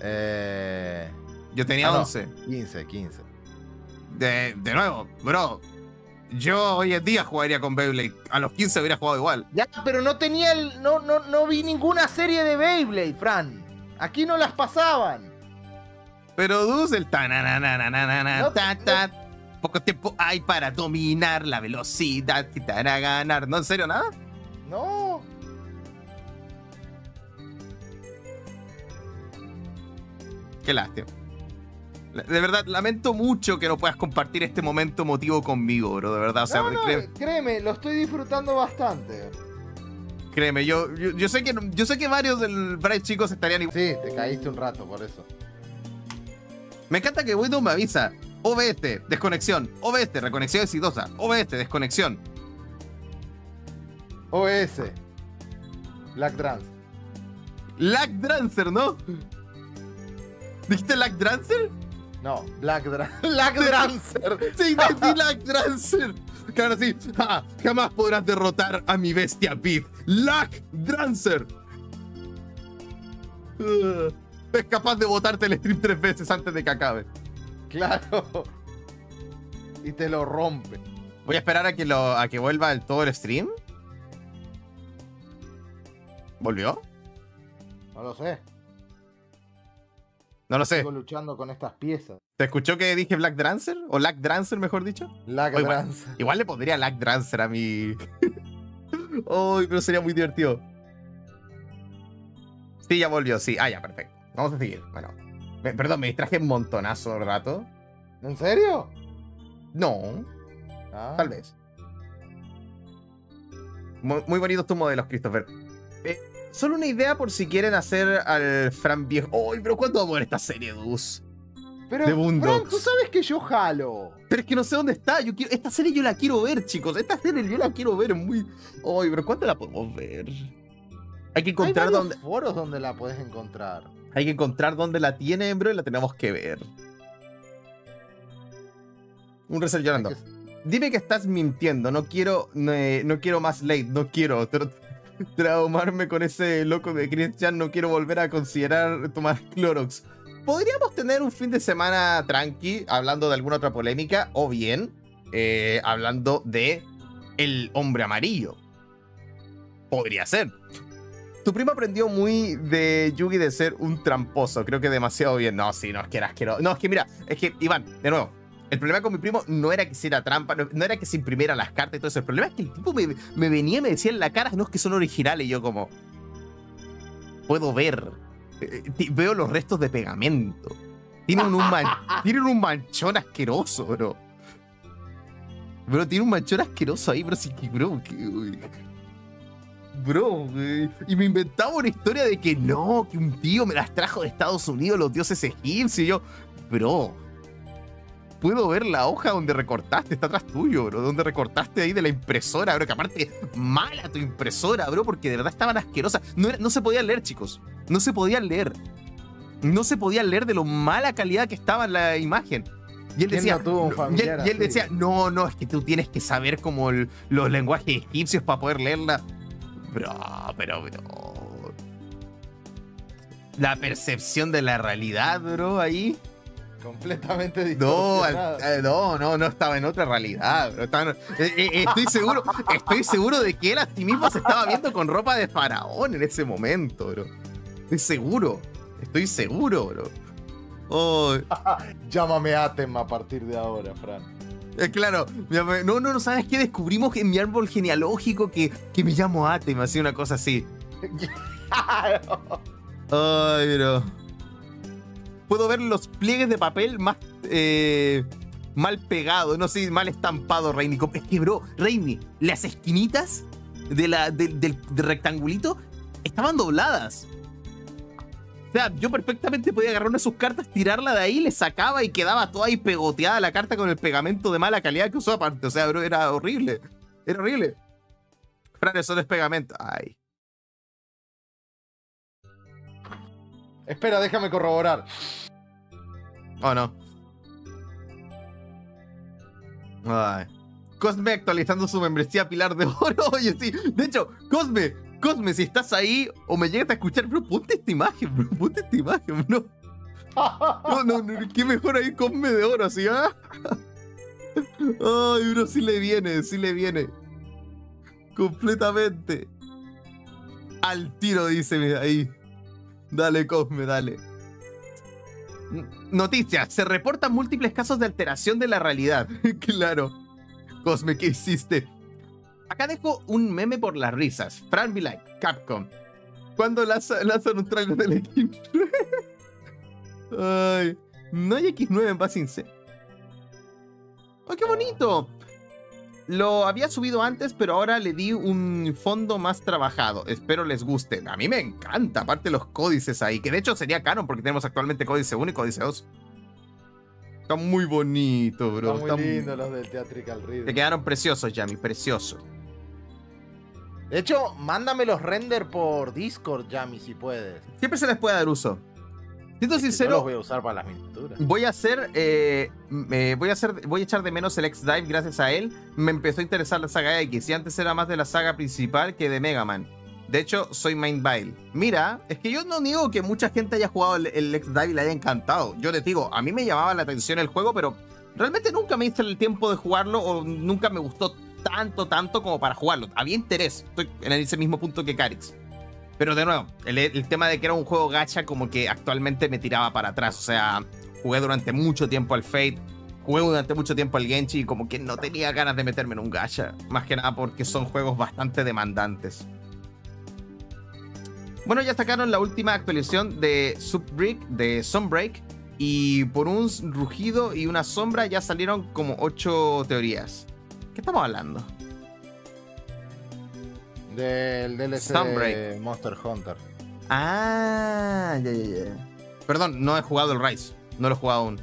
Eh, Yo tenía Ah, no. 11. 15, 15. De, de nuevo, bro. Yo hoy en día jugaría con Beyblade. A los 15 hubiera jugado igual. Ya, pero no tenía el. No, no, no vi ninguna serie de Beyblade, Fran. Aquí no las pasaban. Pero Dus, el ta na na na na na na na, No, ta no. ta. Poco tiempo hay para dominar la velocidad que te hará ganar. ¿No, en serio, nada? No. Qué lástima. De verdad, lamento mucho que no puedas compartir este momento emotivo conmigo, bro. De verdad, o sea, no, no, cré- créeme, lo estoy disfrutando bastante. créeme, yo, yo, yo sé que yo sé que varios del Bright chicos estarían igual. Sí, te caíste un rato por eso. Me encanta que Windows me avisa. OBS, desconexión. OBS, reconexión exitosa. OBS, desconexión. OS. Black Trans. Drancer, ¿no? ¿Dijiste Lag Drancer? No, Black Dran. Black Drancer. Sí, entendí Lag Drancer. Claro, sí. Ja, jamás podrás derrotar a mi bestia Beat. Lag Drancer. Uh, es capaz de botarte el stream tres veces antes de que acabe. Claro. Y te lo rompe. Voy a esperar a que, lo, a que vuelva el, todo el stream. ¿Volvió? No lo sé. No lo sé. Sigo luchando con estas piezas. ¿Te escuchó que dije Black Drancer? ¿O Lag Drancer, mejor dicho? Black O igual, Drancer. igual le pondría Lag Drancer a mi. Uy, pero sería muy divertido. Sí, ya volvió, sí. Ah, ya, perfecto. Vamos a seguir. Bueno. Me- perdón, me distraje un montonazo de rato. ¿En serio? No, Ah. tal vez. Muy, muy bonitos tus modelos, Christopher. Solo una idea por si quieren hacer al Fran viejo. ¡Uy, pero cuánto vamos a ver esta serie, Dus! Pero, de Fran, tú sabes que yo jalo. Pero es que no sé dónde está. Yo quiero, esta serie yo la quiero ver, chicos. Esta serie yo la quiero ver. Muy. Ay, pero ¿cuánto la podemos ver? Hay que Hay encontrar varios dónde. foros donde la puedes encontrar. Hay que encontrar dónde la tienen, bro, y la tenemos que ver. Un reset llorando. Hay que- Dime que estás mintiendo. No quiero. No, no quiero más late. No quiero tra- traumarme con ese loco de Christian. No quiero volver a considerar tomar Clorox. Podríamos tener un fin de semana tranqui, hablando de alguna otra polémica, o bien eh, hablando de el hombre amarillo. Podría ser. Tu primo aprendió muy de Yugi de ser un tramposo. Creo que demasiado bien. No, sí, no, es que era asqueroso. No, es que mira, es que, Iván, de nuevo, el problema con mi primo no era que hiciera trampa, no, no era que se imprimiera las cartas y todo eso. El problema es que el tipo me, me venía y me decía en la cara, no, es que son originales. Y yo como, puedo ver. Eh, ti- veo los restos de pegamento. Tienen un, man- tienen un manchón asqueroso, bro. Bro, tiene un manchón asqueroso ahí, bro. Sí, que, bro, que, uy. Bro, güey. y me inventaba una historia de que no, que un tío me las trajo de Estados Unidos, los dioses egipcios. Y yo, bro, puedo ver la hoja donde recortaste, está atrás tuyo, bro. Donde recortaste ahí de la impresora, bro. Que aparte, mala tu impresora, bro, porque de verdad estaban asquerosas. No, era- no se podían leer, chicos. No se podían leer. No se podían leer de lo mala calidad que estaba la imagen. Y él ¿Quién decía, no y él, y decía, no, no, es que tú tienes que saber como el- los lenguajes egipcios para poder leerla. Bro, pero, bro. La percepción de la realidad, bro, ahí. Completamente No, al- eh, no, no, no estaba en otra realidad, bro. Estaba en- eh, eh, estoy seguro, estoy seguro de que él a sí mismo se estaba viendo con ropa de faraón en ese momento, bro. Estoy seguro, estoy seguro, bro. Oh, Llámame Atem a partir de ahora, Fran. Eh, claro, no, no, no, ¿sabes qué? Descubrimos en mi árbol genealógico que, que me llamo Atem, así una cosa así. Ay, bro. Puedo ver los pliegues de papel más eh, mal pegados, no sé, mal estampado, Reini. Es que, bro, Reini, las esquinitas de la, del- rectangulito estaban dobladas. O sea, yo perfectamente podía agarrar una de sus cartas, tirarla de ahí, le sacaba y quedaba toda ahí pegoteada la carta con el pegamento de mala calidad que usó aparte. O sea, bro, era horrible. Era horrible. Fran, eso no es pegamento. Ay. Espera, déjame corroborar. Oh, no. Ay. Cosme actualizando su membresía Pilar de Oro. Oye, sí. De hecho, Cosme, Cosme, si estás ahí o me llegas a escuchar, bro, ponte esta imagen, bro. Ponte esta imagen, bro. No, no, no, qué mejor ahí Cosme de Oro, así, ¿ah? Ay, bro, sí le viene, sí le viene. Completamente. Al tiro, dice ahí. Dale, Cosme, dale. Noticias. Se reportan múltiples casos de alteración de la realidad. claro. Cosme, ¿qué hiciste? Acá dejo un meme por las risas. Fran like, Capcom. ¿Cuándo lanza- lanzan un trailer del X9? Ay, no hay X9 en Basing C. ¡Ay, qué bonito! Lo había subido antes, pero ahora le di un fondo más trabajado. Espero les guste. A mí me encanta, aparte los códices ahí, que de hecho sería canon porque tenemos actualmente códice 1 y códice 2. Está muy bonito, bro. Está muy Está lindo los del Theatrical Rhythm. Te quedaron preciosos, Yami, preciosos. De hecho, mándame los render por Discord, Yami, si puedes. Siempre se les puede dar uso. Siendo Es que sincero, No los voy a usar para las miniaturas. Voy a hacer, eh, me- voy a hacer, voy a echar de menos el X-Dive gracias a él. Me empezó a interesar la saga X y antes era más de la saga principal que de Mega Man. De hecho, soy Mindvile. Mira, es que yo no niego que mucha gente haya jugado el, el X-Dive y le haya encantado. Yo les digo, a mí me llamaba la atención el juego, pero realmente nunca me hice el tiempo de jugarlo o nunca me gustó tanto, tanto como para jugarlo. Había interés. Estoy en ese mismo punto que Carix. Pero de nuevo, el, tema de que era un juego gacha como que actualmente me tiraba para atrás. O sea, jugué durante mucho tiempo al Fate, jugué durante mucho tiempo al Genchi y como que no tenía ganas de meterme en un gacha. Más que nada porque son juegos bastante demandantes. Bueno, ya sacaron la última actualización de Subbreak, de Sunbreak. Y por un rugido y una sombra ya salieron como 8 teorías. ¿Qué estamos hablando? Del DLC Sunbreak. de Monster Hunter. Ah, ya, ya, ya. Perdón, no he jugado el Rise. No lo he jugado aún.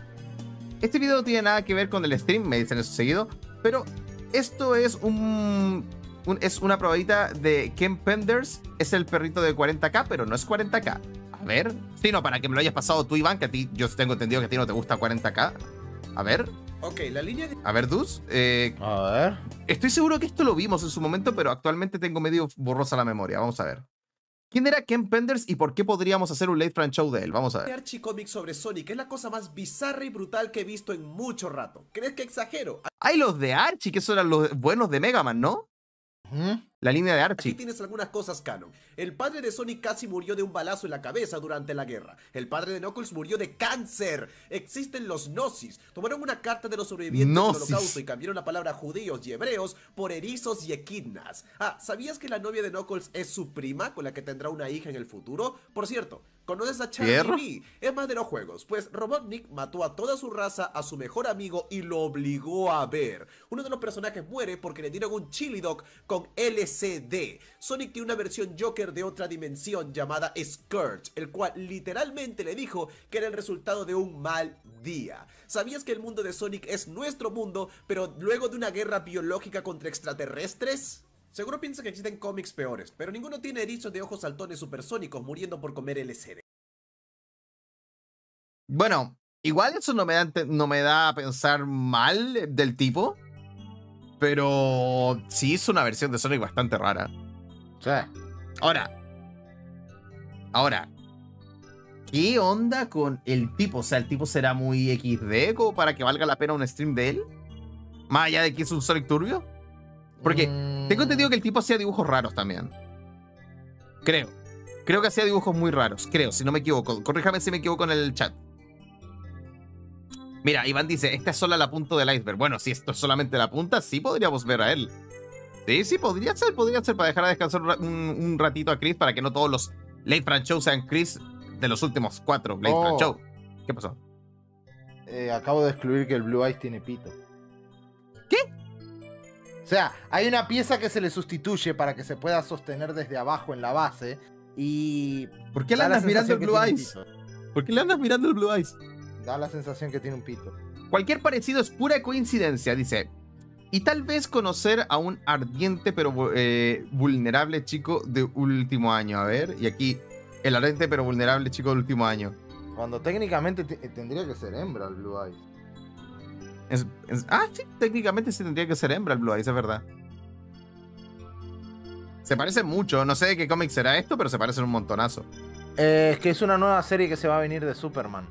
Este video no tiene nada que ver con el stream, me dicen eso seguido. Pero esto es un, un- es una probadita de Ken Penders. Es el perrito de 40k, pero no es 40k. A ver. Sí, no, para que me lo hayas pasado tú, Iván, que a ti, yo tengo entendido que a ti no te gusta 40k. A ver, Ok, la línea de a ver, Dus. eh, A ver. Estoy seguro que esto lo vimos en su momento, pero actualmente tengo medio borrosa la memoria. Vamos a ver. ¿Quién era Ken Penders y por qué podríamos hacer un late fan show de él? Vamos a ver. Archie Comics sobre Sonic es la cosa más bizarra y brutal que he visto en mucho rato. ¿Crees que exagero? Hay los de Archie, que esos eran los buenos de Mega Man, ¿no? Ujú. La línea de Aquí Archie. tienes algunas cosas canon. El padre de Sonic casi murió de un balazo en la cabeza durante la guerra. El padre de Knuckles murió de cáncer. Existen los Gnosis. Tomaron una carta de los sobrevivientes Gnosis. del holocausto y cambiaron la palabra judíos y hebreos por erizos y equidnas. Ah, ¿sabías que la novia de Knuckles es su prima con la que tendrá una hija en el futuro? Por cierto, ¿conoces a. Charlie? Es más de los juegos, pues Robotnik mató a toda su raza, a su mejor amigo y lo obligó a ver. Uno de los personajes muere porque le dieron un chili dog con Sonic tiene una versión Joker de otra dimensión llamada Scourge, el cual literalmente le dijo que era el resultado de un mal día. ¿Sabías que el mundo de Sonic es nuestro mundo, pero luego de una guerra biológica contra extraterrestres? Seguro piensa que existen cómics peores, pero ninguno tiene erizos de ojos saltones supersónicos muriendo por comer LCD. Bueno, igual eso no me da, no me da a pensar mal del tipo. Pero sí es una versión de Sonic bastante rara. Sí. Ahora. Ahora. ¿Qué onda con el tipo? O sea, ¿el tipo será muy XD como para que valga la pena un stream de él? Más allá de que es un Sonic turbio. Porque Mm, tengo entendido que el tipo hacía dibujos raros también. Creo. Creo que hacía dibujos muy raros. Creo, si no me equivoco. Corríjame si me equivoco en el chat. Mira, Iván dice, esta es solo la punta del iceberg. Bueno, si esto es solamente la punta, sí podríamos ver a él. Sí, sí, podría ser, podría ser para dejar a descansar un, ra- un- un ratito a Chris para que no todos los Late Show sean Chris de los últimos cuatro Late Oh. Show. ¿Qué pasó? eh, acabo de excluir que el Blue Eyes tiene pito. ¿Qué? O sea, hay una pieza que se le sustituye para que se pueda sostener desde abajo en la base. Y. ¿Por qué le andas mirando el Blue Eyes? ¿Por qué le andas mirando el Blue Eyes? Da la sensación que tiene un pito. Cualquier parecido es pura coincidencia, dice. Y tal vez conocer a un ardiente pero eh, vulnerable chico de último año. A ver, y aquí el ardiente pero vulnerable chico del último año. Cuando técnicamente te- tendría que ser hembra el Blue Eyes. Es- es- ah, sí, técnicamente sí tendría que ser hembra el Blue Eyes, es verdad. Se parece mucho, no sé de qué cómic será esto, pero se parecen un montonazo. Eh, es que es una nueva serie que se va a venir de Superman.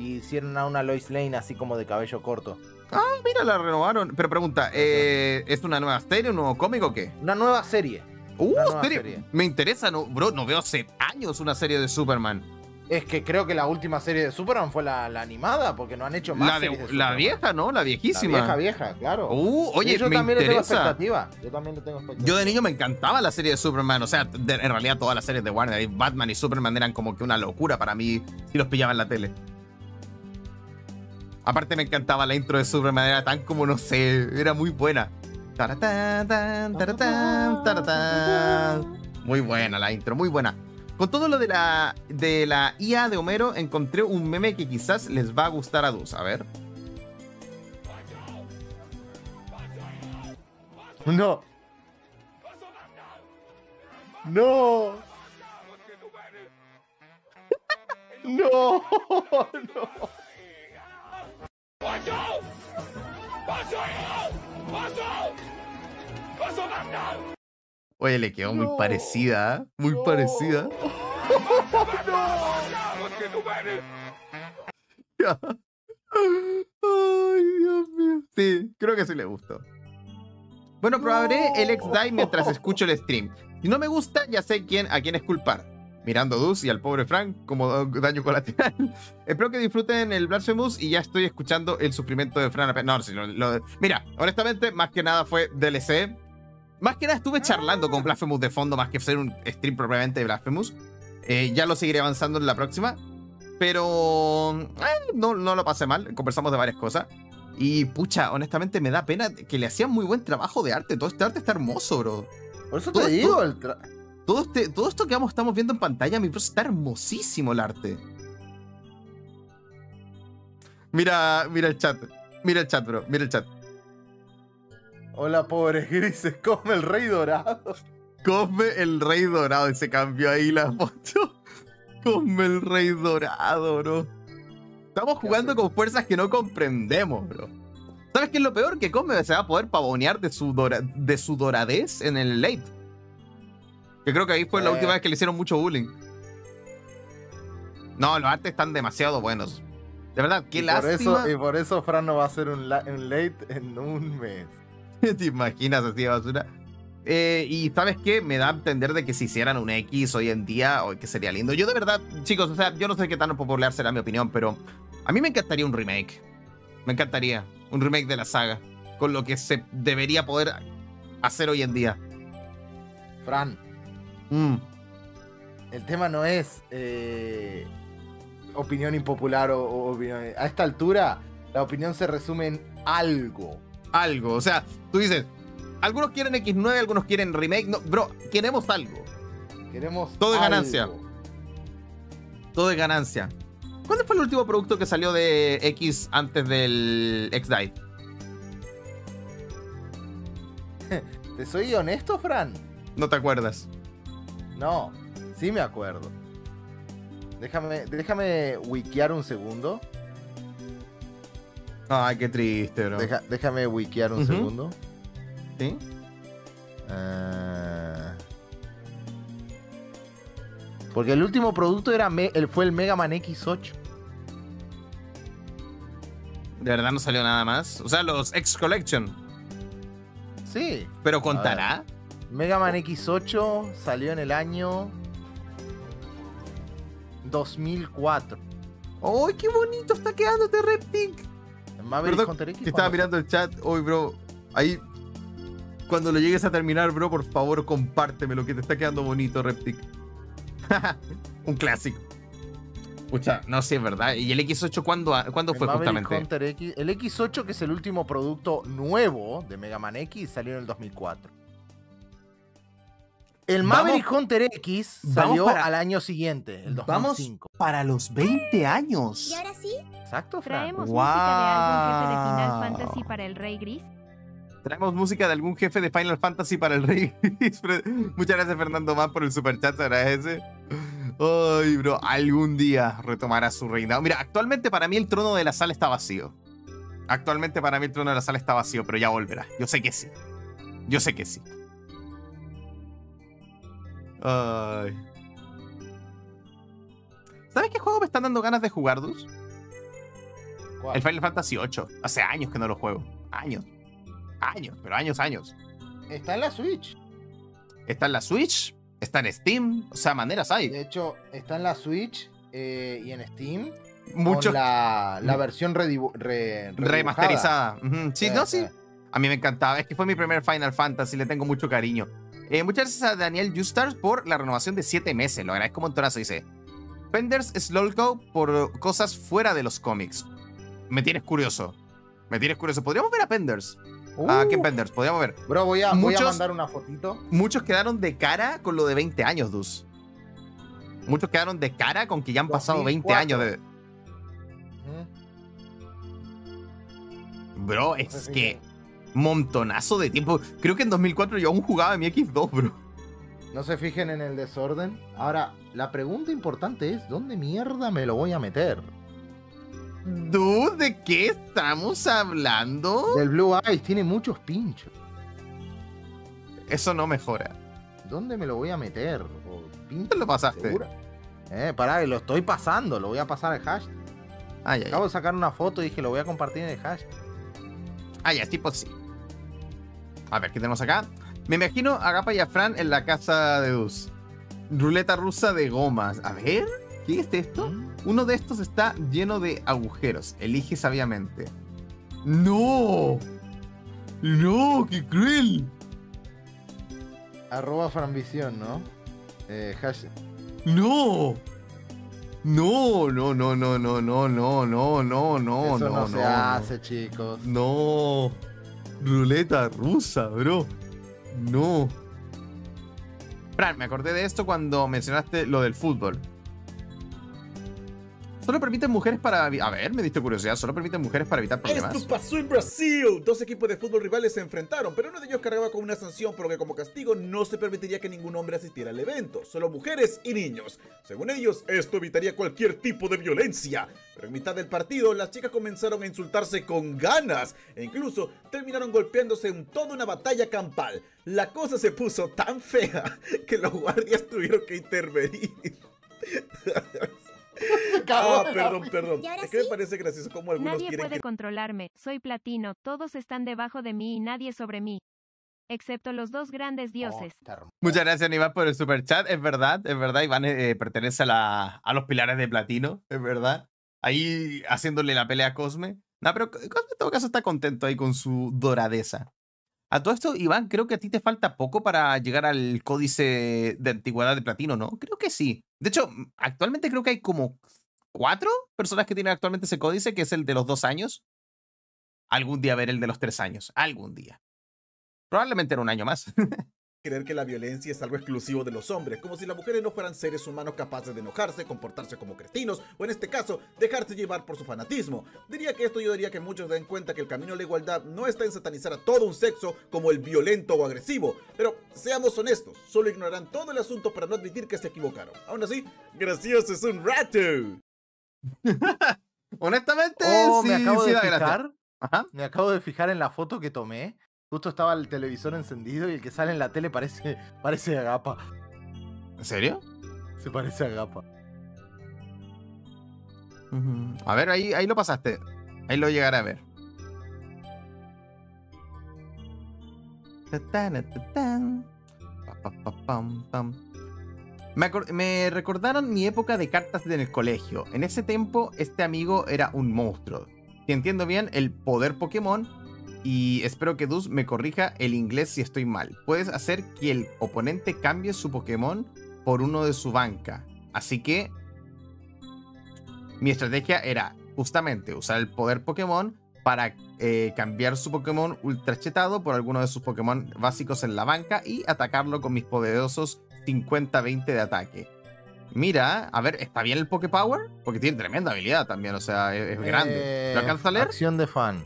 Y hicieron a una Lois Lane así como de cabello corto. Ah, mira, la renovaron. Pero pregunta, eh, ¿es una nueva serie, un nuevo cómic o qué? Una nueva serie. Uh, Una nueva serie. serie. Me interesa, no, bro, no veo hace años una serie de Superman. Es que creo que la última serie de Superman fue la, la animada, porque no han hecho más La, series de- la vieja, ¿no? La La viejísima. vieja, vieja, claro. Uh, oye, yo me también le tengo interesa. expectativa. Yo también le tengo expectativa. Yo de niño me encantaba la serie de Superman. O sea, de- en realidad todas las series de Warner, Batman y Superman eran como que una locura para mí si los pillaba en la tele. Aparte me encantaba la intro de Superman, era tan como, no sé, era muy buena. Taratán, taratán, taratán. Muy buena la intro, muy buena. Con todo lo de la, de la IA de Homero, encontré un meme que quizás les va a gustar a dos. A ver. No. No. No. no. Oye, le quedó muy No. parecida, ¿eh? muy No. parecida. Ya. Ay, Dios mío. Sí, creo que sí le gustó. Bueno, probaré el X-Die mientras escucho el stream. Si no me gusta, ya sé quién, a quién es culpar. Mirando a Dus y al pobre Frank como daño colateral. Espero que disfruten el Blasphemous y ya estoy escuchando el sufrimiento de Fran. No, lo- lo- mira, honestamente, más que nada fue DLC. Más que nada estuve charlando con Blasphemous de fondo, más que ser un stream propiamente de Blasphemous. Eh, ya lo seguiré avanzando en la próxima. Pero eh, no, no lo pasé mal. Conversamos de varias cosas. Y pucha, honestamente me da pena que le hacían muy buen trabajo de arte. Todo este arte está hermoso, bro. Por eso Todo te digo, el tra- Todo, este, todo esto que vamos, estamos viendo en pantalla, mi bro, está hermosísimo el arte. Mira, mira el chat. Mira el chat, bro. Mira el chat. Hola, pobres grises, come el rey dorado. Come el rey dorado. Y se cambió ahí la foto. Come el rey dorado, bro. Estamos jugando con fuerzas que no comprendemos, bro. ¿Sabes qué es lo peor? Que Come se va a poder pavonear de su, dora- de su doradez en el late. Que creo que ahí fue la Eh. última vez que le hicieron mucho bullying. No, los artes están demasiado buenos. De verdad, qué y, por lástima. eso, y por eso Fran no va a hacer un, la- un late en un mes. ¿Te imaginas así de basura? Eh, y sabes qué, me da a entender de que si hicieran un X hoy en día, o que sería lindo. Yo de verdad, chicos, o sea, yo no sé qué tan popular será mi opinión, pero a mí me encantaría un remake. Me encantaría un remake de la saga, con lo que se debería poder hacer hoy en día. Fran, Mm, el tema no es eh, opinión impopular o, o opinión. A esta altura, la opinión se resume en algo. algo, o sea, tú dices, algunos quieren X9, algunos quieren remake. No, bro, queremos algo. Queremos. Todo es ganancia. Todo es ganancia. ¿Cuándo fue el último producto que salió de X antes del X-Dive? ¿Te soy honesto, Fran? No te acuerdas. No, sí me acuerdo. Déjame, déjame wikiar un segundo. Ay, qué triste, bro. Deja- déjame wikiar un segundo. ¿Sí? Ah. porque el último producto era me- fue el Mega Man X8. De verdad no salió nada más. O sea, los X Collection. Sí. Pero contará. Mega Man X8 salió en el año 2004. ¡Ay, qué bonito está quedándote, Reptic! Maverick Perdón, X. que estaba ¿cuándo mirando el chat. Hoy, bro. Ahí. Cuando lo llegues a terminar, bro, por favor, compárteme lo que te está quedando bonito, Reptic. Un clásico. Pucha, no sé, es verdad. ¿Y el X8 cuándo, cuándo El fue Maverick justamente? Hunter X, el X8, que es el último producto nuevo de Mega Man X, salió en el 2004. El Vamos- Maverick Hunter X vamos salió para- al año siguiente, el 2005. para los 20 años. ¿Y ahora sí? Exacto, Fran. ¿Traemos música de algún jefe de Wow. Final Fantasy para el Rey Gris? Traemos música de algún jefe de Final Fantasy para el Rey. Gris. Muchas gracias, Fernando Man, por el superchat. Se agradece. Ay, bro, algún día retomará su reinado. Mira, actualmente para mí el trono de la sala está vacío. Actualmente para mí el trono de la sala está vacío, pero ya volverá. Yo sé que sí. Yo sé que sí. Ay. ¿Sabes qué juego me están dando ganas de jugar, Dus? El Final Fantasy VIII. Hace años que no lo juego. Años. Años, pero años, años. Está en la Switch. Está en la Switch, está en Steam, o sea, maneras hay. De hecho, está en la Switch eh, y en Steam Mucho con la, la versión re- remasterizada. Sí, no, sí. A mí me encantaba. Es que fue mi primer Final Fantasy. Le tengo mucho cariño. Eh, muchas gracias a Daniel Justars por la renovación de 7 meses. Lo agradezco un montonazo. Dice: Penders Slowco por cosas fuera de los cómics. Me tienes curioso. Me tienes curioso. ¿Podríamos ver a Penders? ¿A quién Uh, Penders? Podríamos ver. Bro, voy a, voy a mandar una fotito. Muchos quedaron de cara con lo de 20 años, Dus. Muchos quedaron de cara con que ya han pasado 20 años 2004. de. Bro, es que. Montonazo de tiempo. Creo que en 2004 yo aún jugaba mi X2, bro. No se fijen en el desorden. Ahora, la pregunta importante es: ¿dónde mierda me lo voy a meter? Dude, ¿de qué estamos hablando? Del Blue Eyes tiene muchos pinchos. Eso no mejora. ¿Dónde me lo voy a meter? O pincho, ¿Dónde lo pasaste? ¿segura? Eh, pará, que lo estoy pasando, lo voy a pasar al hash. Ya, Acabo de sacar una foto y dije, lo voy a compartir en el hash. Ah, ya, tipo sí. A ver, ¿qué tenemos acá? Me imagino a Gapa y a Fran en la casa de Dus. Ruleta rusa de gomas. A ver, ¿qué es esto? Uno de estos está lleno de agujeros. Elige sabiamente. ¡No! ¡No! ¡Qué cruel! Arroba Franvisión, ¿no? Eh, hash. ¡No! No, no, no, no, no, no, no, no, no, no, Eso no, no, se no. hace, chicos. No. Ruleta rusa, bro. No. Fran, me acordé de esto cuando mencionaste lo del fútbol. Solo permiten mujeres para... A ver, me diste curiosidad. Solo permiten mujeres para evitar problemas. Esto pasó en Brasil. Dos equipos de fútbol rivales se enfrentaron, pero uno de ellos cargaba con una sanción por lo que como castigo no se permitiría que ningún hombre asistiera al evento, solo mujeres y niños. Según ellos, esto evitaría cualquier tipo de violencia. Pero en mitad del partido, las chicas comenzaron a insultarse con ganas e incluso terminaron golpeándose en toda una batalla campal. La cosa se puso tan fea que los guardias tuvieron que intervenir. Ah, perdón, perdón. ¿Y ahora Es que me parece gracioso como algunos Nadie quieren puede que controlarme, soy platino, todos están debajo de mí y nadie sobre mí. Excepto los dos grandes dioses. Oh, está hermoso. Muchas gracias, Iván, por el super chat. Es verdad, es verdad. Iván eh, pertenece a, la, a los pilares de platino, es verdad. Ahí haciéndole la pelea a Cosme. No, pero Cosme en todo caso está contento ahí con su doradeza. A todo esto, Iván, creo que a ti te falta poco para llegar al códice de antigüedad de platino, ¿no? Creo que sí. De hecho, m- actualmente creo que hay como cuatro personas que tienen actualmente ese códice, que es el de los dos años. Algún día ver el de los tres años. Algún día. Probablemente en un año más. creer que la violencia es algo exclusivo de los hombres, como si las mujeres no fueran seres humanos capaces de enojarse, comportarse como cretinos, o en este caso, dejarse llevar por su fanatismo. Diría que esto ayudaría que muchos den cuenta que el camino a la igualdad no está en satanizar a todo un sexo como el violento o agresivo. Pero seamos honestos, solo ignorarán todo el asunto para no admitir que se equivocaron. Aún así, gracioso es un rato. Honestamente, Oh, sí, me acabo sí de fijar. Ajá. Me acabo de fijar en la foto que tomé. Justo estaba el televisor encendido y el que sale en la tele parece, parece Agapa. ¿En serio? Se parece a Agapa. A ver, ahí, ahí lo pasaste. Ahí lo llegaré a ver. Me recordaron mi época de cartas en el colegio. En ese tiempo, este amigo era un monstruo. Si entiendo bien, el poder Pokémon. Y espero que Dus me corrija el inglés si estoy mal. Puedes hacer que el oponente cambie su Pokémon por uno de su banca. Así que mi estrategia era justamente usar el poder Pokémon para eh, cambiar su Pokémon ultra chetado por alguno de sus Pokémon básicos en la banca y atacarlo con mis poderosos 50-20 de ataque. Mira, a ver, ¿está bien el Poképower? Porque tiene tremenda habilidad también, o sea, es, grande. ¿Lo alcanzas a leer? Acción de fan.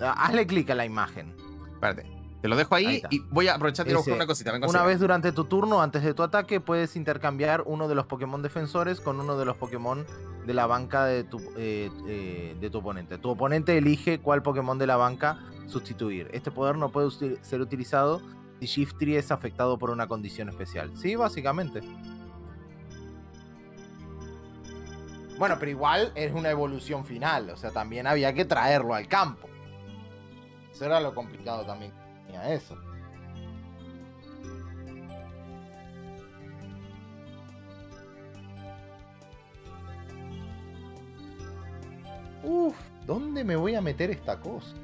Ah, Hazle clic a la imagen. Espérate, te lo dejo Ahí y voy a aprovechar de buscar una cosita. vengo Una vez durante tu turno, antes de tu ataque, puedes intercambiar uno de los Pokémon defensores con uno de los Pokémon de la banca de tu, eh, eh, de tu oponente. Tu oponente elige cuál Pokémon de la banca sustituir. Este poder no puede ser utilizado si Shiftry es afectado por una condición especial. Sí, básicamente. Bueno, pero igual es una evolución final. O sea, también había que traerlo al campo. Será lo complicado también. Tenía eso. Uf, ¿dónde me voy a meter esta cosa?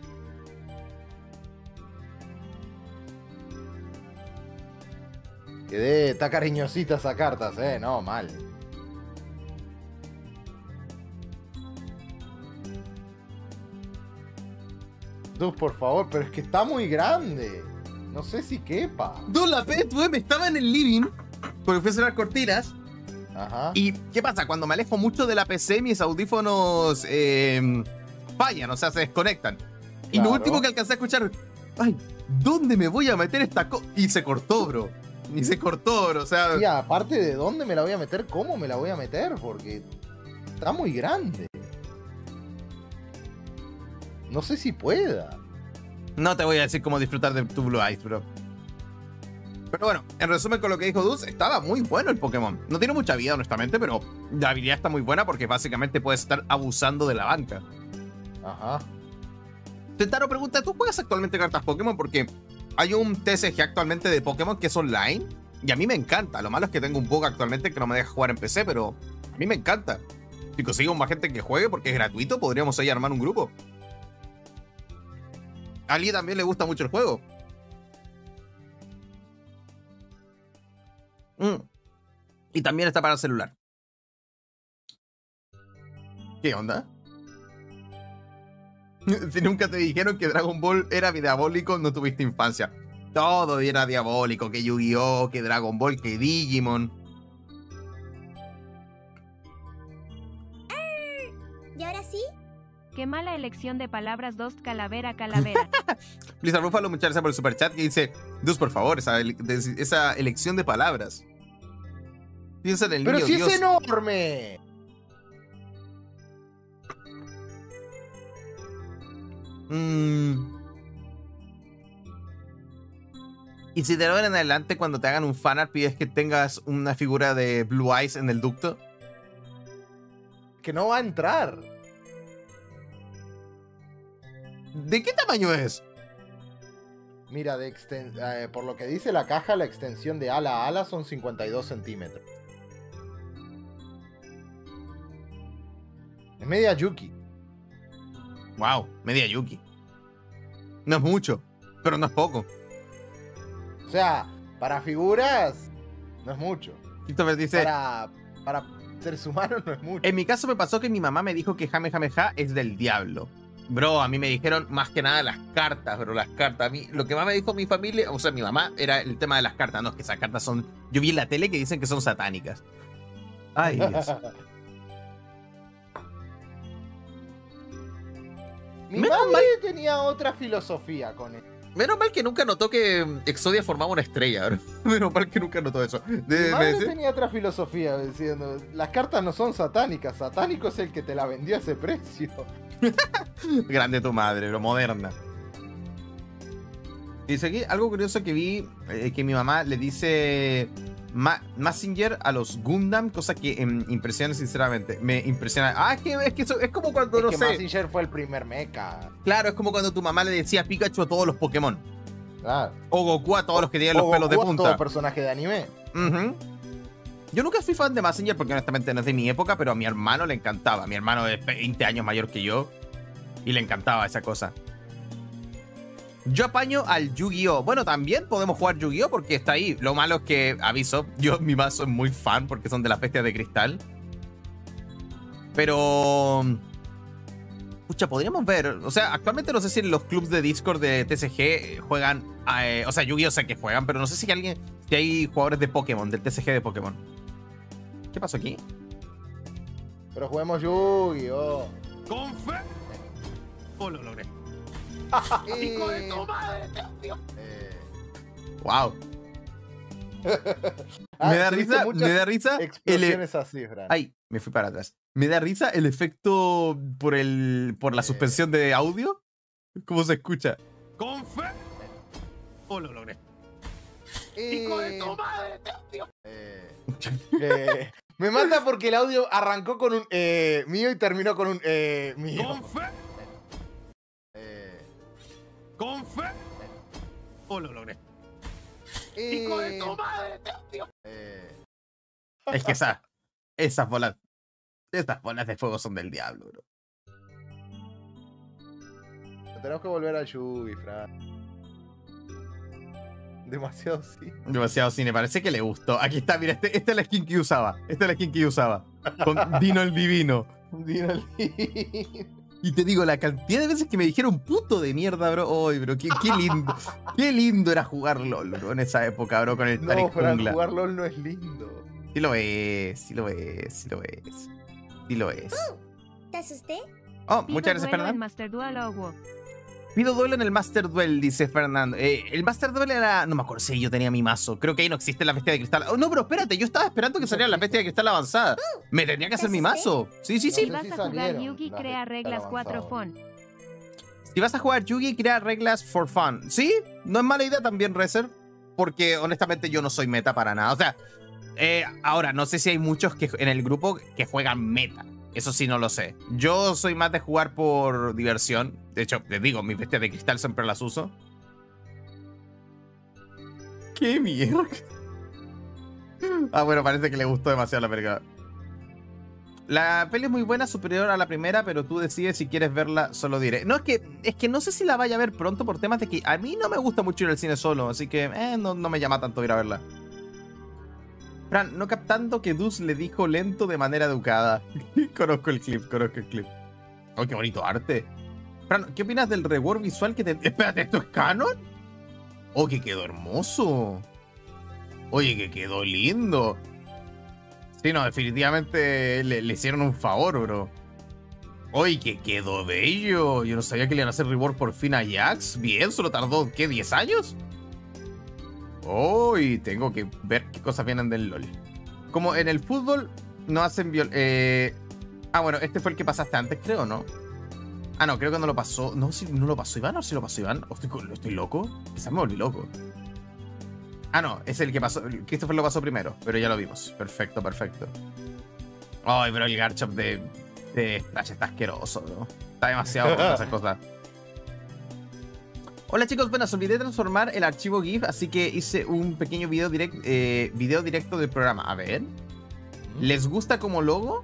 Quedé, está cariñosita esa carta, eh, no, mal. Dude, por favor, pero es que está muy grande. No sé si quepa. Dude, la PS2 estaba en el living porque fui a hacer las cortinas. Ajá. ¿Y qué pasa? Cuando me alejo mucho de la PC, mis audífonos eh, fallan, o sea, se desconectan. Y lo último que alcancé a escuchar, ay, ¿dónde me voy a meter esta cosa? Y se cortó, bro. Y se cortó, bro. O sea, Y aparte de dónde me la voy a meter, cómo me la voy a meter, porque está muy grande. No sé si pueda. no te voy a decir cómo disfrutar de tu Blue Eyes, bro. Pero bueno, en resumen con lo que dijo Dus, estaba muy bueno el Pokémon. No tiene mucha vida, honestamente, pero la habilidad está muy buena porque básicamente puedes estar abusando de la banca. Ajá. Tentaro pregunta, ¿tú juegas actualmente cartas Pokémon? Porque hay un TCG actualmente de Pokémon que es online y a mí me encanta. Lo malo es que tengo un bug actualmente que no me deja jugar en PC, pero a mí me encanta. Si conseguimos más gente que juegue porque es gratuito, podríamos ahí armar un grupo. A Ali también le gusta mucho el juego. Mm. Y también está para celular. ¿Qué onda? Si nunca te dijeron que Dragon Ball era diabólico, no tuviste infancia. Todo era diabólico, que Yu-Gi-Oh, que Dragon Ball, que Digimon. Qué mala elección de palabras dos calavera calavera. Blizzard Buffalo, muchas gracias por el super chat que dice, Dios, por favor, esa, ele- esa elección de palabras. Piensa en el Pero niño si Dios. es enorme. Mm. Y si de ahora en adelante, cuando te hagan un fanart, pides que tengas una figura de Blue Eyes en el ducto. Que no va a entrar. ¿De qué tamaño es? Mira, de exten- eh, por lo que dice la caja, la extensión de ala a ala son 52 centímetros. Es media Yuki. Wow, media Yuki. No es mucho, pero no es poco. O sea, para figuras no es mucho. Christopher dice, Para, para seres humanos no es mucho. en mi caso me pasó que mi mamá me dijo que Jame Jame Ja es del diablo. Bro, a mí me dijeron más que nada las cartas, bro, las cartas. A mí, lo que más me dijo mi familia, o sea, mi mamá, era el tema de las cartas. No, es que esas cartas son. Yo vi en la tele que dicen que son satánicas. Ay, Dios. Mi Menos madre tenía otra filosofía con él. Menos mal que nunca notó que mm, Exodia formaba una estrella, bro. Menos mal que nunca notó eso. De- madre me- tenía otra filosofía diciendo, las cartas no son satánicas, satánico es el que te la vendió a ese precio. Grande tu madre, bro, moderna. Dice aquí, algo curioso que vi, eh, que mi mamá le dice Ma- Messenger a los Gundam, cosa que em, impresiona sinceramente. Me impresiona. Ah, es que, es que eso- es como cuando, Es no que sé. Messenger fue el primer mecha. Claro, es como cuando tu mamá le decía Pikachu a todos los Pokémon. Claro. O Goku a todos los que tienen los pelos de Goku punta. todo personaje de anime. Yo nunca fui fan de Messenger porque honestamente no es de mi época, pero a mi hermano le encantaba. Mi hermano es 20 años mayor que yo y le encantaba esa cosa. Yo apaño al Yu-Gi-Oh! Bueno, también podemos jugar Yu-Gi-Oh! porque está ahí. Lo malo es que, aviso, yo mi mazo es muy fan porque son de las bestias de cristal. Pero... Pucha, podríamos ver. O sea, actualmente no sé si en los clubs de Discord de TCG juegan... eh, o sea, Yu-Gi-Oh! sé que juegan, pero no sé si alguien... Si hay jugadores de Pokémon, del TCG de Pokémon. ¿Qué pasó aquí? Pero juguemos Yu-Gi-Oh! Con fe. Oh, lo logré. Eh, eh, Wow. ah, me da tuviste risa, me da risa. el- Explosiones así, Fran. Ay, me fui para atrás. Me da risa el efecto por el por la Eh. suspensión de audio. ¿Cómo se escucha? Con fe. Oh, lo logré. Eh, eh, eh, me mata porque el audio arrancó con un eh, mío y terminó con un eh, mío. fe. Con fe. Oh, lo logré. eh, eh, Es que esa, esas bolas, estas bolas de fuego son del diablo, bro. No tenemos que volver al Yugi, Fran. Demasiado sí. Demasiado cine, parece que le gustó. Aquí está, mira, este, esta es la skin que usaba. Esta es la skin que usaba. Con Dino el Divino. Dino el- Y te digo, la cantidad de veces que me dijeron puto de mierda, bro. Ay, bro, qué, qué lindo. qué lindo era jugar LOL, bro, en esa época, bro, con el No, Jungla. jugar LOL no es lindo. Sí lo es, sí lo es, sí lo es. Sí lo es. ¿Te asusté? Oh, muchas gracias, Fernando. Pido duelo en el Master Duel, dice Fernando. Eh, el Master Duel era. No me acuerdo si yo tenía mi mazo. Creo que ahí no existe la bestia de cristal. Oh, no, pero espérate, yo estaba esperando que saliera la bestia de cristal avanzada. Me tenía que hacer mi mazo. Sí, sí, sí. Si vas si a jugar Yugi, crea reglas tal 4 avanzado. fon. Si vas a jugar Yugi, crea reglas for fun. Sí, no es mala idea también, Rezer. Porque honestamente yo no soy meta para nada. O sea, eh, ahora, no sé si hay muchos que, en el grupo que juegan meta. Eso sí no lo sé. Yo soy más de jugar por diversión. De hecho, les digo, mis bestias de cristal siempre las uso. ¿Qué mierda? Ah, bueno, parece que le gustó demasiado la película. La peli es muy buena, superior a la primera, pero tú decides si quieres verla, solo diré. No, es que, es que no sé si la vaya a ver pronto por temas de que a mí no me gusta mucho ir al cine solo, así que eh, no, no me llama tanto ir a verla. Fran, no captando que Dus le dijo lento de manera educada. conozco el clip, conozco el clip. Oh, qué bonito arte. Fran, ¿qué opinas del reward visual que te... Espérate, ¿esto es canon? Oh, que quedó hermoso. Oye, que quedó lindo. Sí, no, definitivamente le, le hicieron un favor, bro. Oye, que quedó bello. Yo no sabía que le iban a hacer reward por fin a Jax. Bien, solo tardó, ¿qué? ¿10 años? Uy, tengo que ver qué cosas vienen del LOL. Como en el fútbol no hacen viol... eh, Ah, bueno, este fue el que pasaste antes, creo, ¿no? Ah, no, creo que no lo pasó. No, si no lo pasó Iván o si lo pasó Iván. ¿O estoy, estoy loco? Quizás me volví loco. Ah, no, es el que pasó. Christopher lo pasó primero, pero ya lo vimos. Perfecto, perfecto. Ay, pero el Garchomp de, de Splash está asqueroso, bro. Está demasiado roto esa cosa. Hola chicos, buenas, olvidé transformar el archivo GIF, así que hice un pequeño video, direct, eh, video directo del programa. A ver. ¿Les gusta como logo?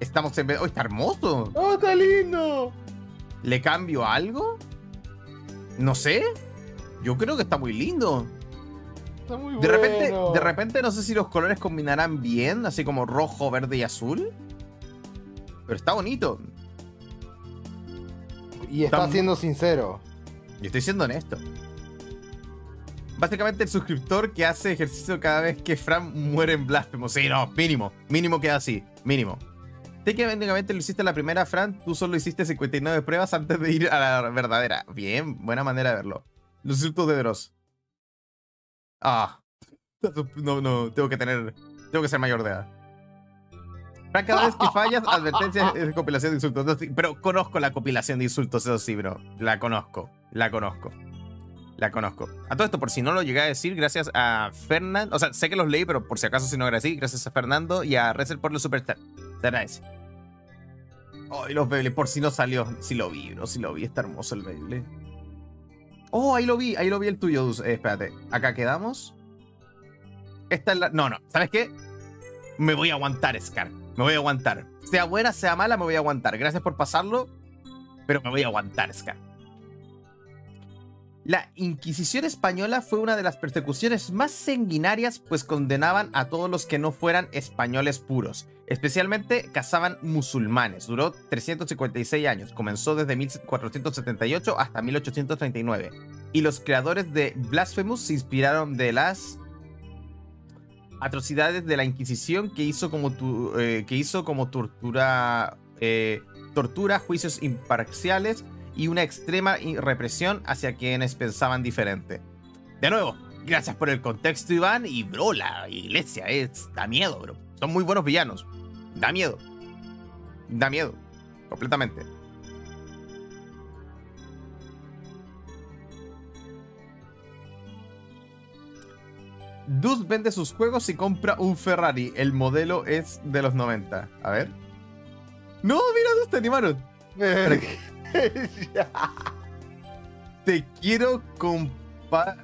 Estamos en... ¡Oh, está hermoso! ¡Oh, está lindo! ¿Le cambio algo? No sé. Yo creo que está muy lindo. Está muy De repente, bueno. de repente no sé si los colores combinarán bien, así como rojo, verde y azul. Pero está bonito. Y está siendo sincero. Yo estoy siendo honesto. Básicamente el suscriptor que hace ejercicio cada vez que Fran muere en blasfemo. Sí, no, mínimo. Mínimo queda así. Mínimo. Técnicamente lo hiciste la primera, Fran. Tú solo hiciste 59 pruebas antes de ir a la verdadera. Bien, buena manera de verlo. Los insultos de Dross. Ah. No, no, tengo que tener. Tengo que ser mayor de edad. Fran, cada vez que fallas, advertencia es compilación de insultos. Pero conozco la compilación de insultos, eso sí, bro. La conozco. La conozco. La conozco. A todo esto, por si no lo llegué a decir, gracias a Fernando. O sea, sé que los leí, pero por si acaso si no agradecí, gracias a Fernando y a Rezer por los super chat. Se agradece. Oh, y los Beyblade, por si no salió. Si lo vi, bro, si lo vi. Está hermoso el Beyblade. Oh, ahí lo vi, ahí lo vi el tuyo. Eh, espérate. Acá quedamos. Esta es la. No, no. ¿Sabes qué? Me voy a aguantar, Scar. Me voy a aguantar. Sea buena, sea mala, me voy a aguantar. Gracias por pasarlo. Pero me voy a aguantar, Scar. La Inquisición española fue una de las persecuciones más sanguinarias, pues condenaban a todos los que no fueran españoles puros. Especialmente cazaban musulmanes. Duró 356 años. Comenzó desde 1478 hasta 1839. Y los creadores de Blasphemous se inspiraron de las atrocidades de la Inquisición que hizo como, eh, que hizo como tortura, eh, tortura, juicios imparciales y una extrema represión hacia quienes pensaban diferente. De nuevo, gracias por el contexto, Iván. Y bro, la iglesia es. da miedo, bro. Son muy buenos villanos. Da miedo. Da miedo. Completamente. Dus vende sus juegos y compra un Ferrari. El modelo es de los 90. A ver. No, mira, Dus, te animaron. Te quiero comprar.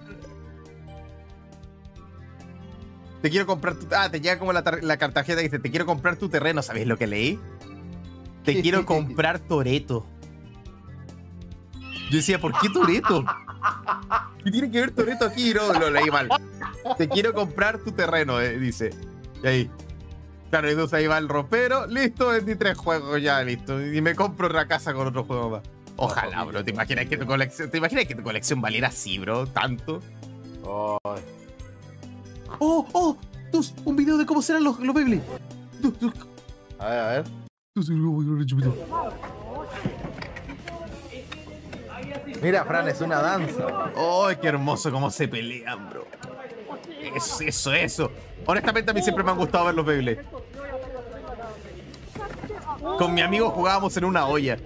Te quiero comprar tu. Ah, te llega como la, tar- la cartajeta que dice: Te quiero comprar tu terreno. ¿Sabéis lo que leí? Te quiero comprar Toreto. Yo decía, ¿por qué Toreto? ¿Qué tiene que ver Toreto aquí? No, lo leí mal. Te quiero comprar tu terreno, eh, dice. Y ahí. Claro, y entonces ahí va el ropero. Listo, vendí tres juegos ya, listo. Y me compro otra casa con otro juego más. Ojalá, bro. ¿Te imaginas que tu colección, ¿te imaginas que tu colección valiera así, bro? Tanto. ¡Oh, oh! Tus, un video de cómo serán los, los Beyblade. Tus, tus, A ver, a ver. tus- Mira, Fran, es una danza. ¡Ay, qué hermoso cómo se pelean, bro! Eso, eso, eso. Honestamente, a mí siempre me han gustado ver los Beyblade. Con mi amigo jugábamos en una olla.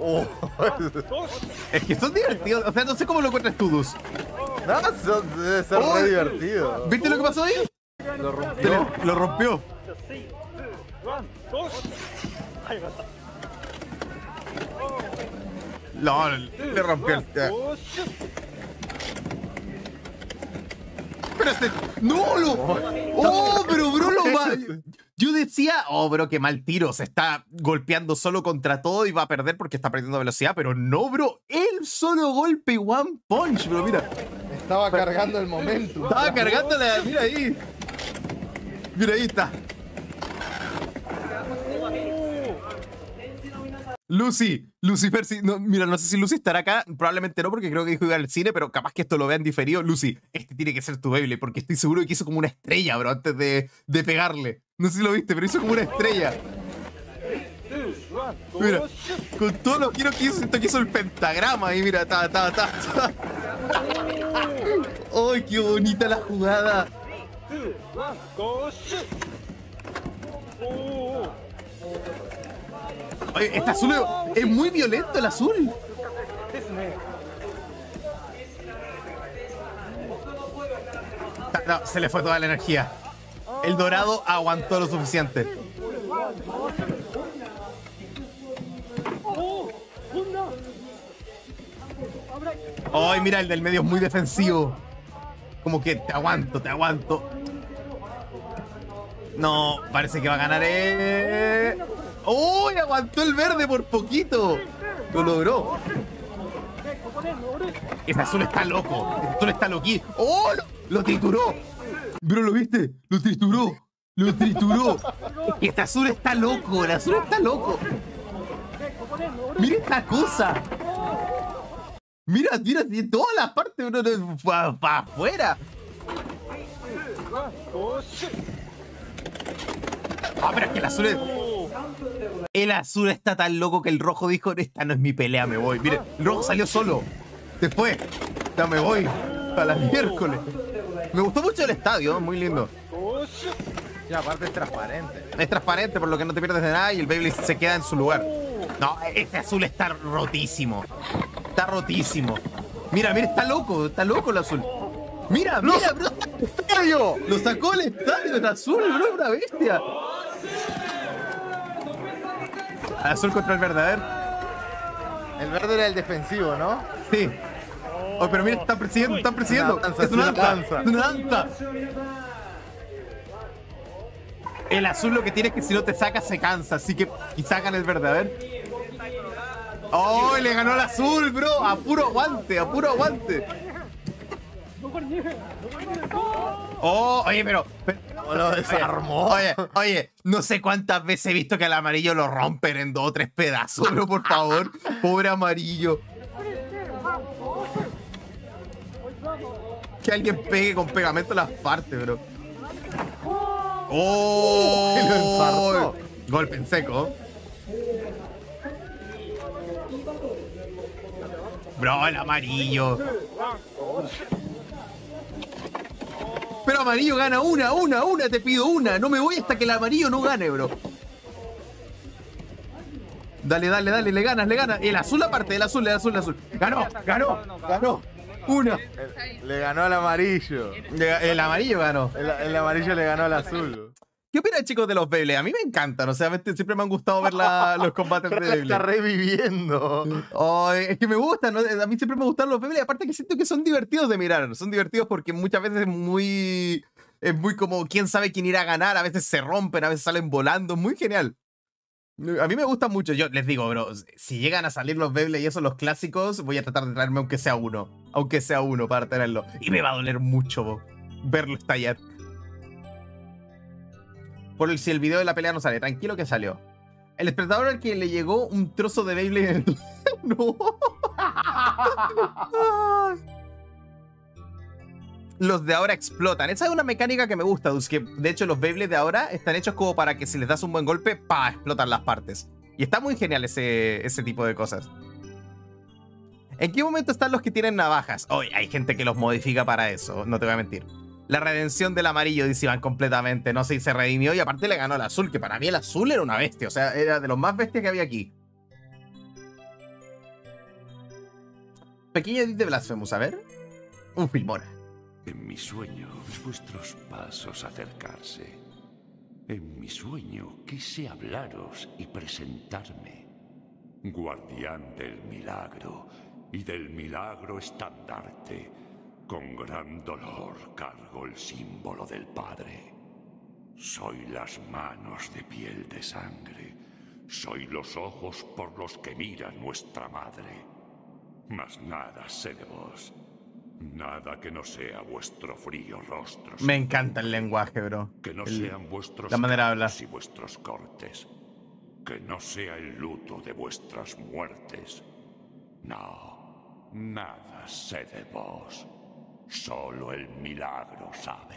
Oh. Es que son divertidos. O sea, no sé cómo lo encuentras tú, Dus. no, son- debe ser Oh. re divertido. ¿Viste lo que pasó ahí? Lo rompió. le- lo rompió. No, le rompió el. Pero este. ¡No! Lo... ¡Oh! Pero bro, lo va. Yo decía, oh, bro, qué mal tiro. Se está golpeando solo contra todo y va a perder porque está perdiendo velocidad. Pero no, bro. El solo golpe y one punch, bro. Mira. Estaba cargando el momento. Estaba cargando la. Mira ahí. Mira ahí está. Lucy, Lucifer, mira, no sé si Lucy estará acá, probablemente no, porque creo que dijo ir al cine, pero capaz que esto lo vean diferido. Lucy, este tiene que ser tu Beyblade, porque estoy seguro de que hizo como una estrella, bro, antes de, de pegarle. No sé si lo viste, pero hizo como una estrella. Mira, con todos los giros que hizo, siento que hizo el pentagrama ahí, mira, ta, ta, ta, ta. ¡Ay, qué bonita la jugada! Oye, este azul es- muy violento el azul. No, se le fue toda la energía. El dorado aguantó lo suficiente. Ay, mira, el del medio es muy defensivo. Como que te aguanto, te aguanto. No, parece que va a ganar. Eh. ¡Uy! aguantó el verde por poquito. Lo logró. Ese azul está loco. Ese azul está loquí. ¡Oh! Lo, lo trituró. Bro, ¿lo viste? Lo trituró. Lo trituró. Este azul está loco. El azul está loco. Mira esta cosa. Mira, mira, todas las partes, bro, para afuera. Ah, pero es que el azul es... El azul está tan loco que el rojo dijo, esta no es mi pelea, me voy. Mire, el rojo salió solo. Después, ya me voy. A las miércoles. Me gustó mucho el estadio, muy lindo. Y aparte es transparente. Es transparente, por lo que no te pierdes de nada y el Beyblade se queda en su lugar. No, este azul está rotísimo. Está rotísimo. Mira, mira, está loco, está loco el azul. Mira, mira, bro. ¡Estadio! Lo sacó el estadio el azul, bro, una bestia. Azul contra el verde, a ver. El verde era el defensivo, ¿no? Sí. Oh, pero mira, están persiguiendo, están persiguiendo. Una danza, es una danza. Es una danza. El azul lo que tiene es que si no te saca se cansa, así que quizá gane el verde, a ver. ¡Oh! Le ganó el azul, bro. A puro aguante, a puro aguante. Oh, oye, pero. pero- Lo desarmó. Oye, oye, no sé cuántas veces he visto que el amarillo lo rompen en dos o tres pedazos, bro, por favor. Pobre amarillo. Que alguien pegue con pegamento las partes, bro. ¡Oh! Lo. Golpe en seco. Bro, el amarillo. Pero amarillo gana una, una, una, te pido una. No me voy hasta que el amarillo no gane, bro. Dale, dale, dale, le ganas, le ganas. El azul aparte, el azul, el azul, el azul. Ganó, ganó, ganó. Una. Le ganó al amarillo. El amarillo ganó. El, el amarillo le ganó al azul. ¿Qué opinan, chicos, de los Beyblade? A mí me encantan. O sea, siempre me han gustado ver la- los combates de la está Beyblade. reviviendo. Ay, es que me gustan, ¿no? A mí siempre me gustan los Beyblade. Aparte que siento que son divertidos de mirar. Son divertidos porque muchas veces es muy... Es muy como quién sabe quién irá a ganar. A veces se rompen, a veces salen volando. Muy genial. A mí me gusta mucho. Yo les digo, bro, si llegan a salir los Beyblade y eso, los clásicos, voy a tratar de traerme aunque sea uno. Aunque sea uno para tenerlo. Y me va a doler mucho bo, verlo estallar. Por el, si el video de la pelea no sale, tranquilo que salió. El espectador al que le llegó un trozo de Beyblade en el... No. Los de ahora explotan. Esa es una mecánica que me gusta, que de hecho los Beyblade de ahora están hechos como para que si les das un buen golpe, pa, explotan las partes. Y está muy genial ese, tipo de cosas. ¿En qué momento están los que tienen navajas? Hoy hay gente que los modifica para eso, no te voy a mentir. La redención del amarillo, dice Iván, completamente. No sé si se redimió y aparte le ganó al azul, que para mí el azul era una bestia. O sea, era de los más bestias que había aquí. Pequeño edit de Blasphemous, a ver. Un filmora. En mi sueño vuestros pasos acercarse. En mi sueño quise hablaros y presentarme. Guardián del milagro y del milagro estandarte. Con gran dolor cargo el símbolo del Padre. Soy las manos de piel de sangre. Soy los ojos por los que mira nuestra madre. Mas nada sé de vos. Nada que no sea vuestro frío rostro. Me encanta el lenguaje, bro. Que no El- sean vuestros la manera de hablar. cantos y vuestros cortes. Que no sea el luto de vuestras muertes. No, nada sé de vos. Solo el milagro sabe.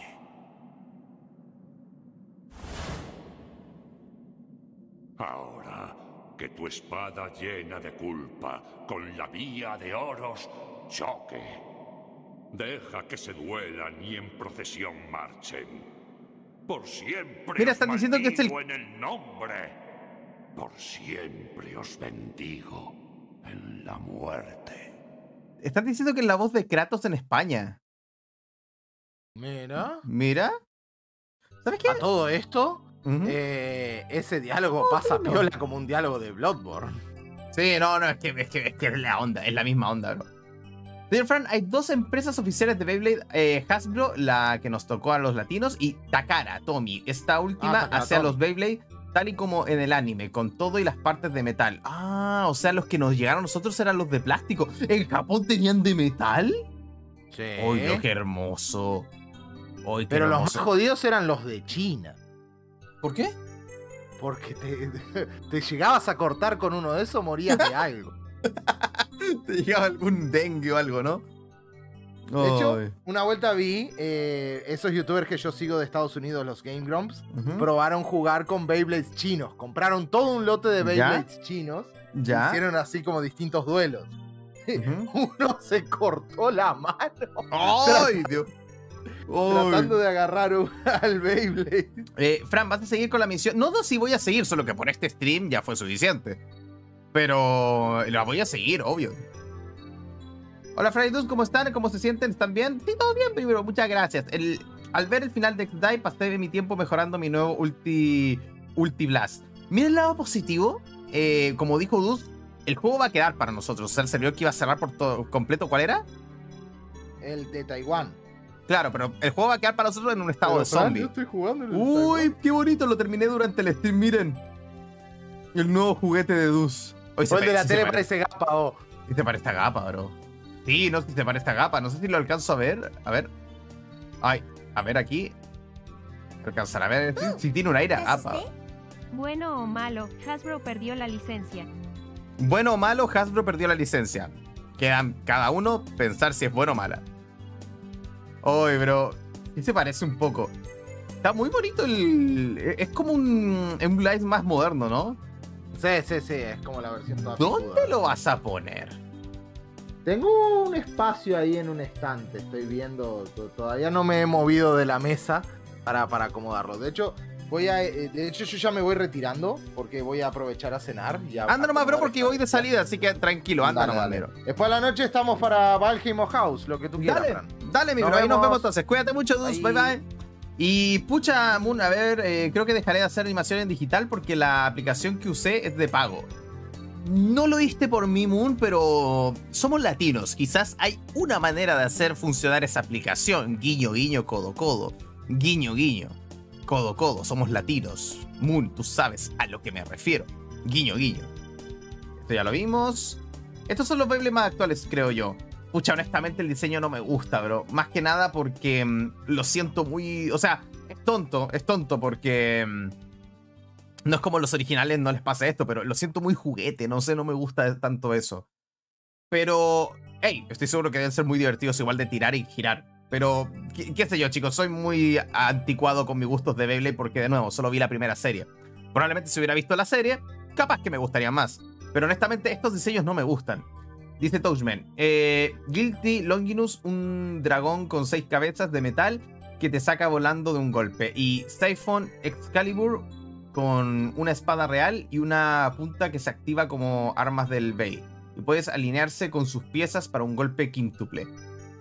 Ahora que tu espada llena de culpa con la vía de oros choque. Deja que se duelan y en procesión marchen. Por siempre Mira, os están diciendo que es el- en el nombre. Por siempre os bendigo en la muerte. Están diciendo que es la voz de Kratos en España. Mira. Mira. ¿Sabes qué? A todo esto, eh, ese diálogo pasa no. piola como un diálogo de Bloodborne. Sí, no, no, es que, es que es que es la onda, es la misma onda, bro. Señor Fran, hay dos empresas oficiales de Beyblade, eh, Hasbro, la que nos tocó a los latinos, y Takara, Tommy. Esta última Ah, Takara hacia los Beyblade tal y como en el anime, con todo y las partes de metal. Ah, o sea, los que nos llegaron a nosotros eran los de plástico. ¿En Japón tenían de metal? Sí. ¡Uy, no, qué hermoso! ¡Uy, qué Pero los más jodidos eran los de China. ¿Por qué? Porque te, te llegabas a cortar con uno de esos, morías de algo. Te llegaba algún dengue o algo, ¿no? De hecho, una vuelta vi eh, esos youtubers que yo sigo de Estados Unidos, los Game Grumps, probaron jugar con Beyblades chinos. Compraron todo un lote de ¿Ya? Beyblades chinos. ¿Ya? Hicieron así como distintos duelos. Uno se cortó la mano ¡Ay, Dios! Tratando de agarrar un- al Beyblade. Eh, Fran, ¿vas a seguir con la misión? No, no, sí voy a seguir, solo que por este stream ya fue suficiente. Pero la voy a seguir, obvio. Hola, Fraidus, ¿cómo están? ¿Cómo se sienten? ¿Están bien? Sí, todo bien, primero, muchas gracias. El- al ver el final de X-Die, pasé mi tiempo mejorando mi nuevo Ulti, Ulti Blast. Mira el lado positivo. eh, como dijo Dus, el juego va a quedar para nosotros. O sea, el servidor que iba a cerrar por todo completo, ¿cuál era? El de Taiwán. Claro, pero el juego va a quedar para nosotros en un estado Pero, de zombie. yo estoy jugando en el Uy, qué bonito, lo terminé durante el stream, miren. El nuevo juguete de Dus. Hoy O el de la tele se pare- parece gapa, oh. sí se parece a Gapa, bro. Sí, no sé si se parece a Gapa. No sé si lo alcanzo a ver. A ver. Ay, a ver aquí. Alcanzar a ver si, si tiene un aire a ¿Es Gapa. Bueno o malo, Hasbro perdió la licencia. Bueno o malo, Hasbro perdió la licencia. Quedan cada uno pensar si es bueno o mala. Uy, bro. Sí se parece un poco. Está muy bonito el. Es como un. Un Blaze más moderno, ¿no? Sí, sí, sí, es como la versión toda ¿Dónde picuda. lo vas a poner? Tengo un espacio ahí en un estante, estoy viendo, to- todavía no me he movido de la mesa para, para acomodarlo. De hecho, voy a, eh, de hecho yo ya me voy retirando porque voy a aprovechar a cenar. y a- Anda nomás, bro, porque voy de salida, así que tranquilo, anda nomás, bro. Después de la noche estamos para Valheim House, lo que tú quieras, Dale, Fran. dale, mi Nos bro, ahí nos vemos. vemos entonces. Cuídate mucho, Dus, bye Bye. bye. Y pucha, Moon, a ver, eh, creo que dejaré de hacer animación en digital porque la aplicación que usé es de pago. No lo diste por mí, Moon, pero somos latinos. Quizás hay una manera de hacer funcionar esa aplicación. Guiño, guiño, codo, codo. Guiño, guiño. Codo, codo. Somos latinos. Moon, tú sabes a lo que me refiero. Guiño, guiño. Esto ya lo vimos. Estos son los Beyblade más actuales, creo yo. Pucha, honestamente el diseño no me gusta, bro. Más que nada porque mm, lo siento muy... O sea, es tonto, es tonto porque... mm, no es como los originales, no les pasa esto, pero lo siento muy juguete, no sé, no me gusta tanto eso. Pero, hey, estoy seguro que deben ser muy divertidos igual de tirar y girar. Pero, qué, sé yo, chicos, soy muy anticuado con mis gustos de Beyblade porque, de nuevo, solo vi la primera serie. Probablemente si hubiera visto la serie, capaz que me gustaría más. Pero honestamente, estos diseños no me gustan. Dice Touchman, eh, Guilty Longinus, un dragón con seis cabezas de metal que te saca volando de un golpe. Y Siphon Excalibur con una espada real y una punta que se activa como armas del Bay. Y puedes alinearse con sus piezas para un golpe quíntuple.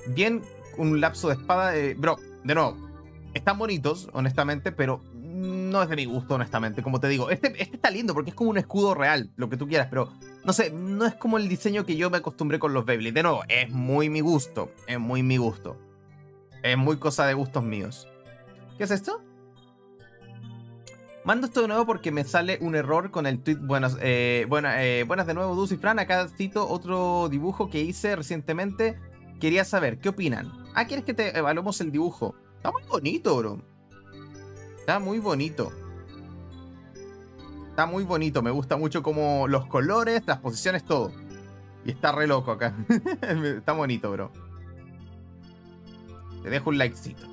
Bien, un lapso de espada. Bro, de nuevo, están bonitos, honestamente, pero no es de mi gusto, honestamente. Como te digo, este, este está lindo porque es como un escudo real, lo que tú quieras, pero no sé, no es como el diseño que yo me acostumbré con los Beyblade. De nuevo, es muy mi gusto, es muy mi gusto. Es muy cosa de gustos míos. ¿Qué es esto? Mando esto de nuevo porque me sale un error con el tweet. Buenas, eh, buena- eh, buenas de nuevo, Dulce y Fran. Acá cito otro dibujo que hice recientemente. Quería saber, ¿qué opinan? Ah, ¿quieres que te evaluemos el dibujo? Está muy bonito, bro. Está muy bonito. Está muy bonito. Me gusta mucho como los colores, las posiciones, todo. Y está re loco acá. está bonito, bro. Te dejo un likecito.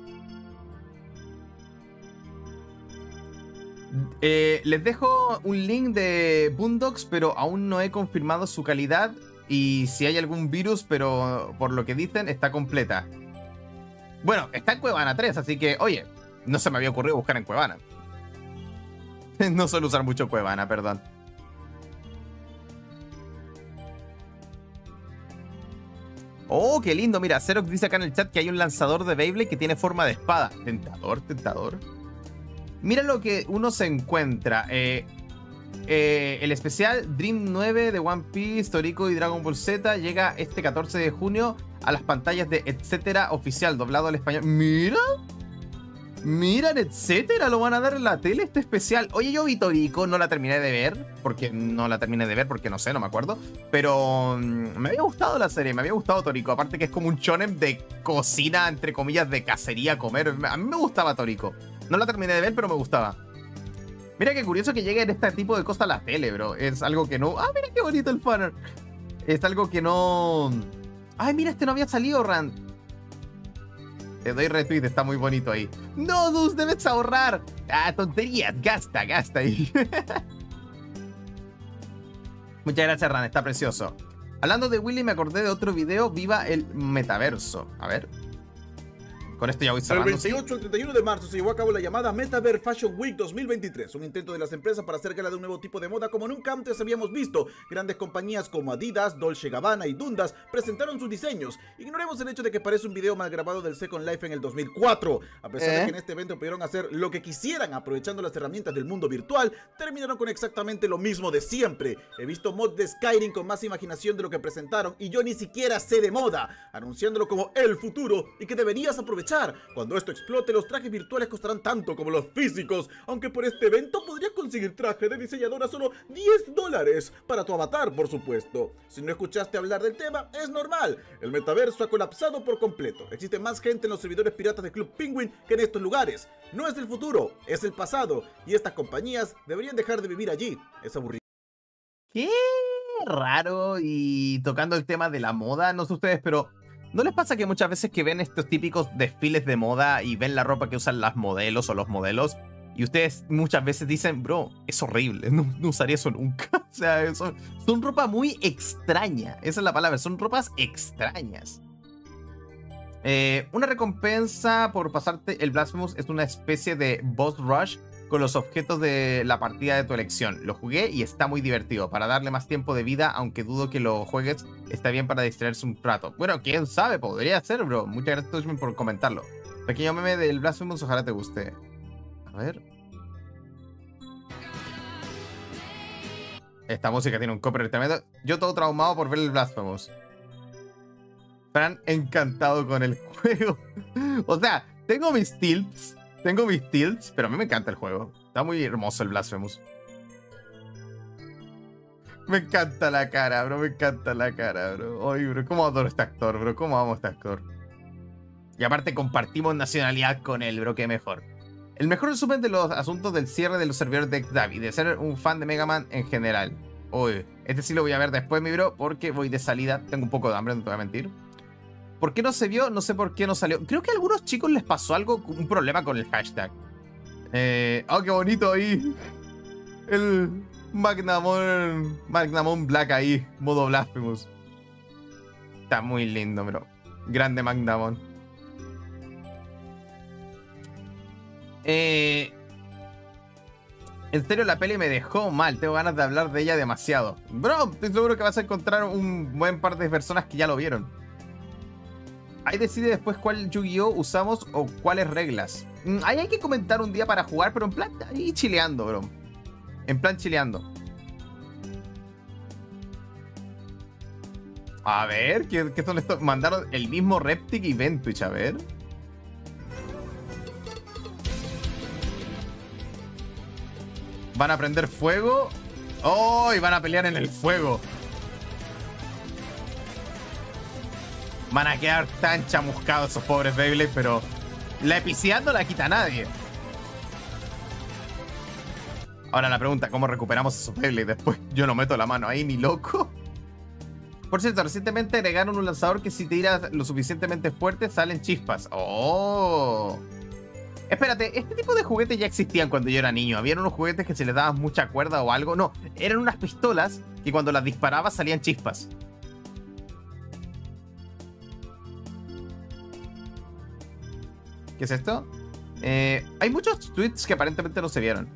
Eh, les dejo un link de Boondocks, pero aún no he confirmado su calidad y si hay algún virus, pero por lo que dicen está completa. Bueno, está en Cuevana 3, así que, oye, no se me había ocurrido buscar en Cuevana. no suelo usar mucho Cuevana, perdón. Oh, qué lindo. Mira, Xerox dice acá en el chat que hay un lanzador de Beyblade que tiene forma de espada. Tentador, tentador. Mira lo que uno se encuentra. eh, eh, el especial Dream 9 de One Piece, Toriko y Dragon Ball Z llega este 14 de junio a las pantallas de Etcétera oficial, doblado al español. Mira. Mira, en Etcétera, lo van a dar en la tele este especial. Oye, yo vi Toriko, no la terminé de ver, porque no la terminé de ver, porque no sé, no me acuerdo. Pero mm, me había gustado la serie, me había gustado Toriko. Aparte que es como un shonen de cocina, entre comillas, de cacería, comer. A mí me gustaba Toriko. No la terminé de ver, pero me gustaba. Mira qué curioso que llegue en este tipo de cosas a la tele, bro. Es algo que no. Ah, mira qué bonito el fanart. Es algo que no. Ay, mira, este no había salido, Rand. Te doy retweet, está muy bonito ahí. No, Dus, debes ahorrar. Ah, tonterías, gasta, gasta ahí. Muchas gracias, Rand, está precioso. Hablando de Willy, me acordé de otro video, Viva el Metaverso. A ver. Con esto ya voy cerrando. ¿sí? 28 al 31 de marzo se llevó a cabo la llamada Metaverse Fashion Week 2023, un intento de las empresas para hacer gala de un nuevo tipo de moda como nunca antes habíamos visto. Grandes compañías como Adidas, Dolce Gabbana y Dundas presentaron sus diseños. Ignoremos el hecho de que parece un video mal grabado del Second Life en el 2004. A pesar ¿Eh? de que en este evento pudieron hacer lo que quisieran aprovechando las herramientas del mundo virtual, terminaron con exactamente lo mismo de siempre. He visto mods de Skyrim con más imaginación de lo que presentaron y yo ni siquiera sé de moda, anunciándolo como el futuro y que deberías aprovechar. Cuando esto explote, los trajes virtuales costarán tanto como los físicos, aunque por este evento podrías conseguir traje de diseñador a solo 10 dólares para tu avatar, por supuesto. Si no escuchaste hablar del tema, es normal. El metaverso ha colapsado por completo. Existe más gente en los servidores piratas de Club Penguin que en estos lugares. No es el futuro, es el pasado, y estas compañías deberían dejar de vivir allí. Es aburrido. Qué raro y tocando el tema de la moda, no sé ustedes, pero ¿no les pasa que muchas veces que ven estos típicos desfiles de moda y ven la ropa que usan las modelos o los modelos y ustedes muchas veces dicen, bro, es horrible, no, usaría eso nunca? O sea, son, son ropa muy extraña, esa es la palabra, son ropas extrañas. Eh, una recompensa por pasarte el Blasphemous es una especie de boss rush con los objetos de la partida de tu elección. Lo jugué y está muy divertido. Para darle más tiempo de vida, aunque dudo que lo juegues, está bien para distraerse un rato. Bueno, quién sabe, podría ser, bro. Muchas gracias, por comentarlo. Pequeño meme del Blasphemous, ojalá te guste. A ver. Esta música tiene un copyright tremendo. Yo todo traumado por ver el Blasphemous. Fran encantado con el juego. o sea, tengo mis tilts. Tengo mis tilts, pero a mí me encanta el juego. Está muy hermoso el Blasphemous. Me encanta la cara, bro. Me encanta la cara, bro. Ay, bro. ¿Cómo adoro este actor, bro? ¿Cómo amo este actor? Y aparte compartimos nacionalidad con él, bro. Qué mejor. El mejor resumen de los asuntos del cierre de los servidores de Xdavi, de ser un fan de Mega Man en general. Uy, este sí lo voy a ver después, mi bro, porque voy de salida. Tengo un poco de hambre, no te voy a mentir. ¿Por qué no se vio? No sé por qué no salió. Creo que a algunos chicos les pasó algo, un problema con el hashtag. Eh, oh, qué bonito ahí. El Magnamon, Magnamon Black ahí, modo Blasphemous. Está muy lindo, bro. Grande Magnamon. Eh, en serio, la peli me dejó mal. Tengo ganas de hablar de ella demasiado. Bro, estoy seguro que vas a encontrar un buen par de personas que ya lo vieron. Ahí decide después cuál Yu-Gi-Oh usamos o cuáles reglas. Mm, Ahí hay que comentar un día para jugar, pero en plan ahí chileando, bro. En plan chileando. A ver, ¿qué, son estos? Mandaron el mismo Reptic y Ventwitch, a ver. Van a prender fuego. ¡Oh! Y van a pelear en el fuego. Van a quedar tan chamuscados esos pobres Beyblade, pero la epicidad no la quita nadie. Ahora la pregunta, ¿cómo recuperamos esos Beyblade después? Yo no meto la mano ahí ni loco. Por cierto, recientemente agregaron un lanzador que si tiras lo suficientemente fuerte salen chispas. ¡Oh! Espérate, este tipo de juguetes ya existían cuando yo era niño. Habían unos juguetes que se les daba mucha cuerda o algo. No, eran unas pistolas que cuando las disparabas salían chispas. ¿Qué es esto? Eh, hay muchos tweets que aparentemente no se vieron.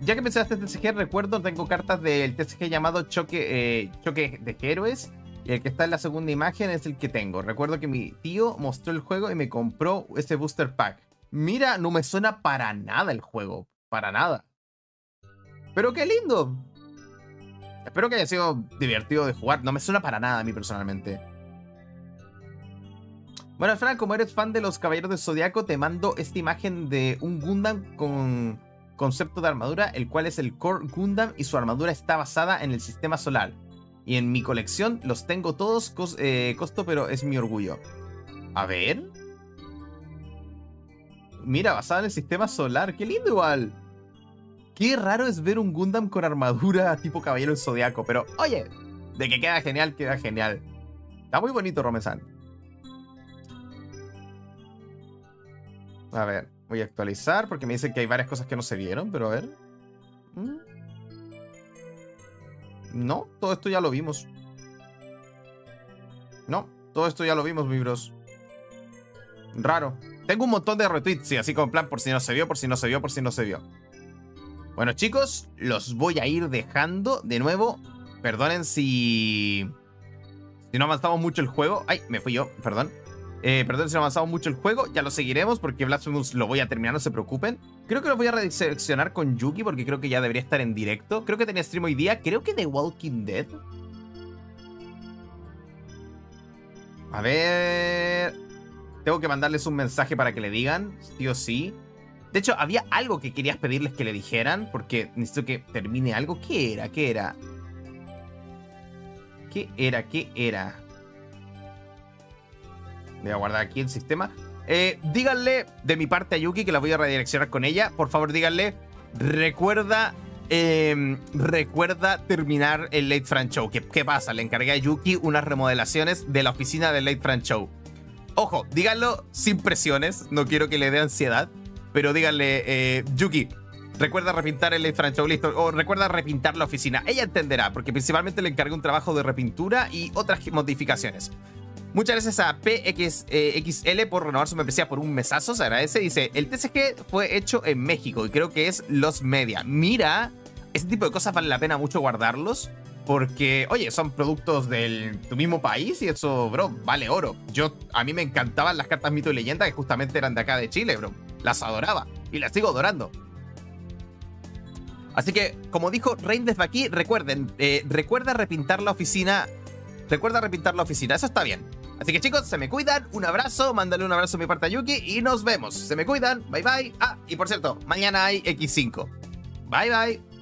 Ya que mencionaste TCG, recuerdo, tengo cartas del TCG llamado Choque, eh, Choque de Héroes. Y el que está en la segunda imagen es el que tengo. Recuerdo que mi tío mostró el juego y me compró ese booster pack. Mira, no me suena para nada el juego. Para nada. Pero qué lindo. Espero que haya sido divertido de jugar. No me suena para nada a mí personalmente. Bueno, Fran, como eres fan de los Caballeros del Zodiaco, te mando esta imagen de un Gundam con concepto de armadura, el cual es el Core Gundam y su armadura está basada en el sistema solar. Y en mi colección los tengo todos, eh, costo, pero es mi orgullo. A ver. Mira, basado en el sistema solar, qué lindo igual. Qué raro es ver un Gundam con armadura tipo Caballero del Zodiaco, pero oye, de que queda genial, queda genial. Está muy bonito, Romesan. A ver, voy a actualizar porque me dicen que hay varias cosas que no se vieron, pero a ver. Mm. No, todo esto ya lo vimos. No, todo esto ya lo vimos, mi bros. Raro. Tengo un montón de retweets, sí, así como plan por si no se vio, por si no se vio, por si no se vio. Bueno, chicos, los voy a ir dejando de nuevo. Perdonen si. Si no avanzamos mucho el juego. Ay, me fui yo, perdón. Eh, perdón si no avanzamos mucho el juego. Ya lo seguiremos porque Blasphemous lo voy a terminar, no se preocupen. Creo que lo voy a reseleccionar con Yuki porque creo que ya debería estar en directo. Creo que tenía stream hoy día. Creo que de Walking Dead. A ver. Tengo que mandarles un mensaje para que le digan, sí o sí. De hecho, había algo que querías pedirles que le dijeran, porque necesito que termine algo. ¿Qué era? ¿Qué era? ¿Qué era? ¿Qué era? Voy a guardar aquí el sistema. Eh, díganle de mi parte a Yuki que la voy a redireccionar con ella. Por favor, díganle. Recuerda. eh, recuerda terminar el Late Fran Show. ¿Qué, ¿Qué pasa? Le encargué a Yuki unas remodelaciones de la oficina del Late Fran Show. Ojo, díganlo sin presiones. No quiero que le dé ansiedad. Pero díganle, eh, Yuki, recuerda repintar el Late Fran Show, listo. O recuerda repintar la oficina. Ella entenderá, porque principalmente le encargué un trabajo de repintura y otras modificaciones. Muchas gracias a PXL por renovar su membresía por un mesazo, se agradece. Dice, el TCG fue hecho en México y creo que es Los Media. Mira, ese tipo de cosas vale la pena mucho guardarlos. Porque, oye, son productos de tu mismo país y eso, bro, vale oro. Yo, a mí me encantaban las cartas mito y leyenda que justamente eran de acá de Chile, bro. Las adoraba y las sigo adorando. Así que, como dijo Rain desde aquí, recuerden, eh, recuerda repintar la oficina. Recuerda repintar la oficina, eso está bien. Así que chicos, se me cuidan, un abrazo, mándale un abrazo a mi parte a Yuki y nos vemos. Se me cuidan, bye bye. Ah, y por cierto, mañana hay X5. Bye bye.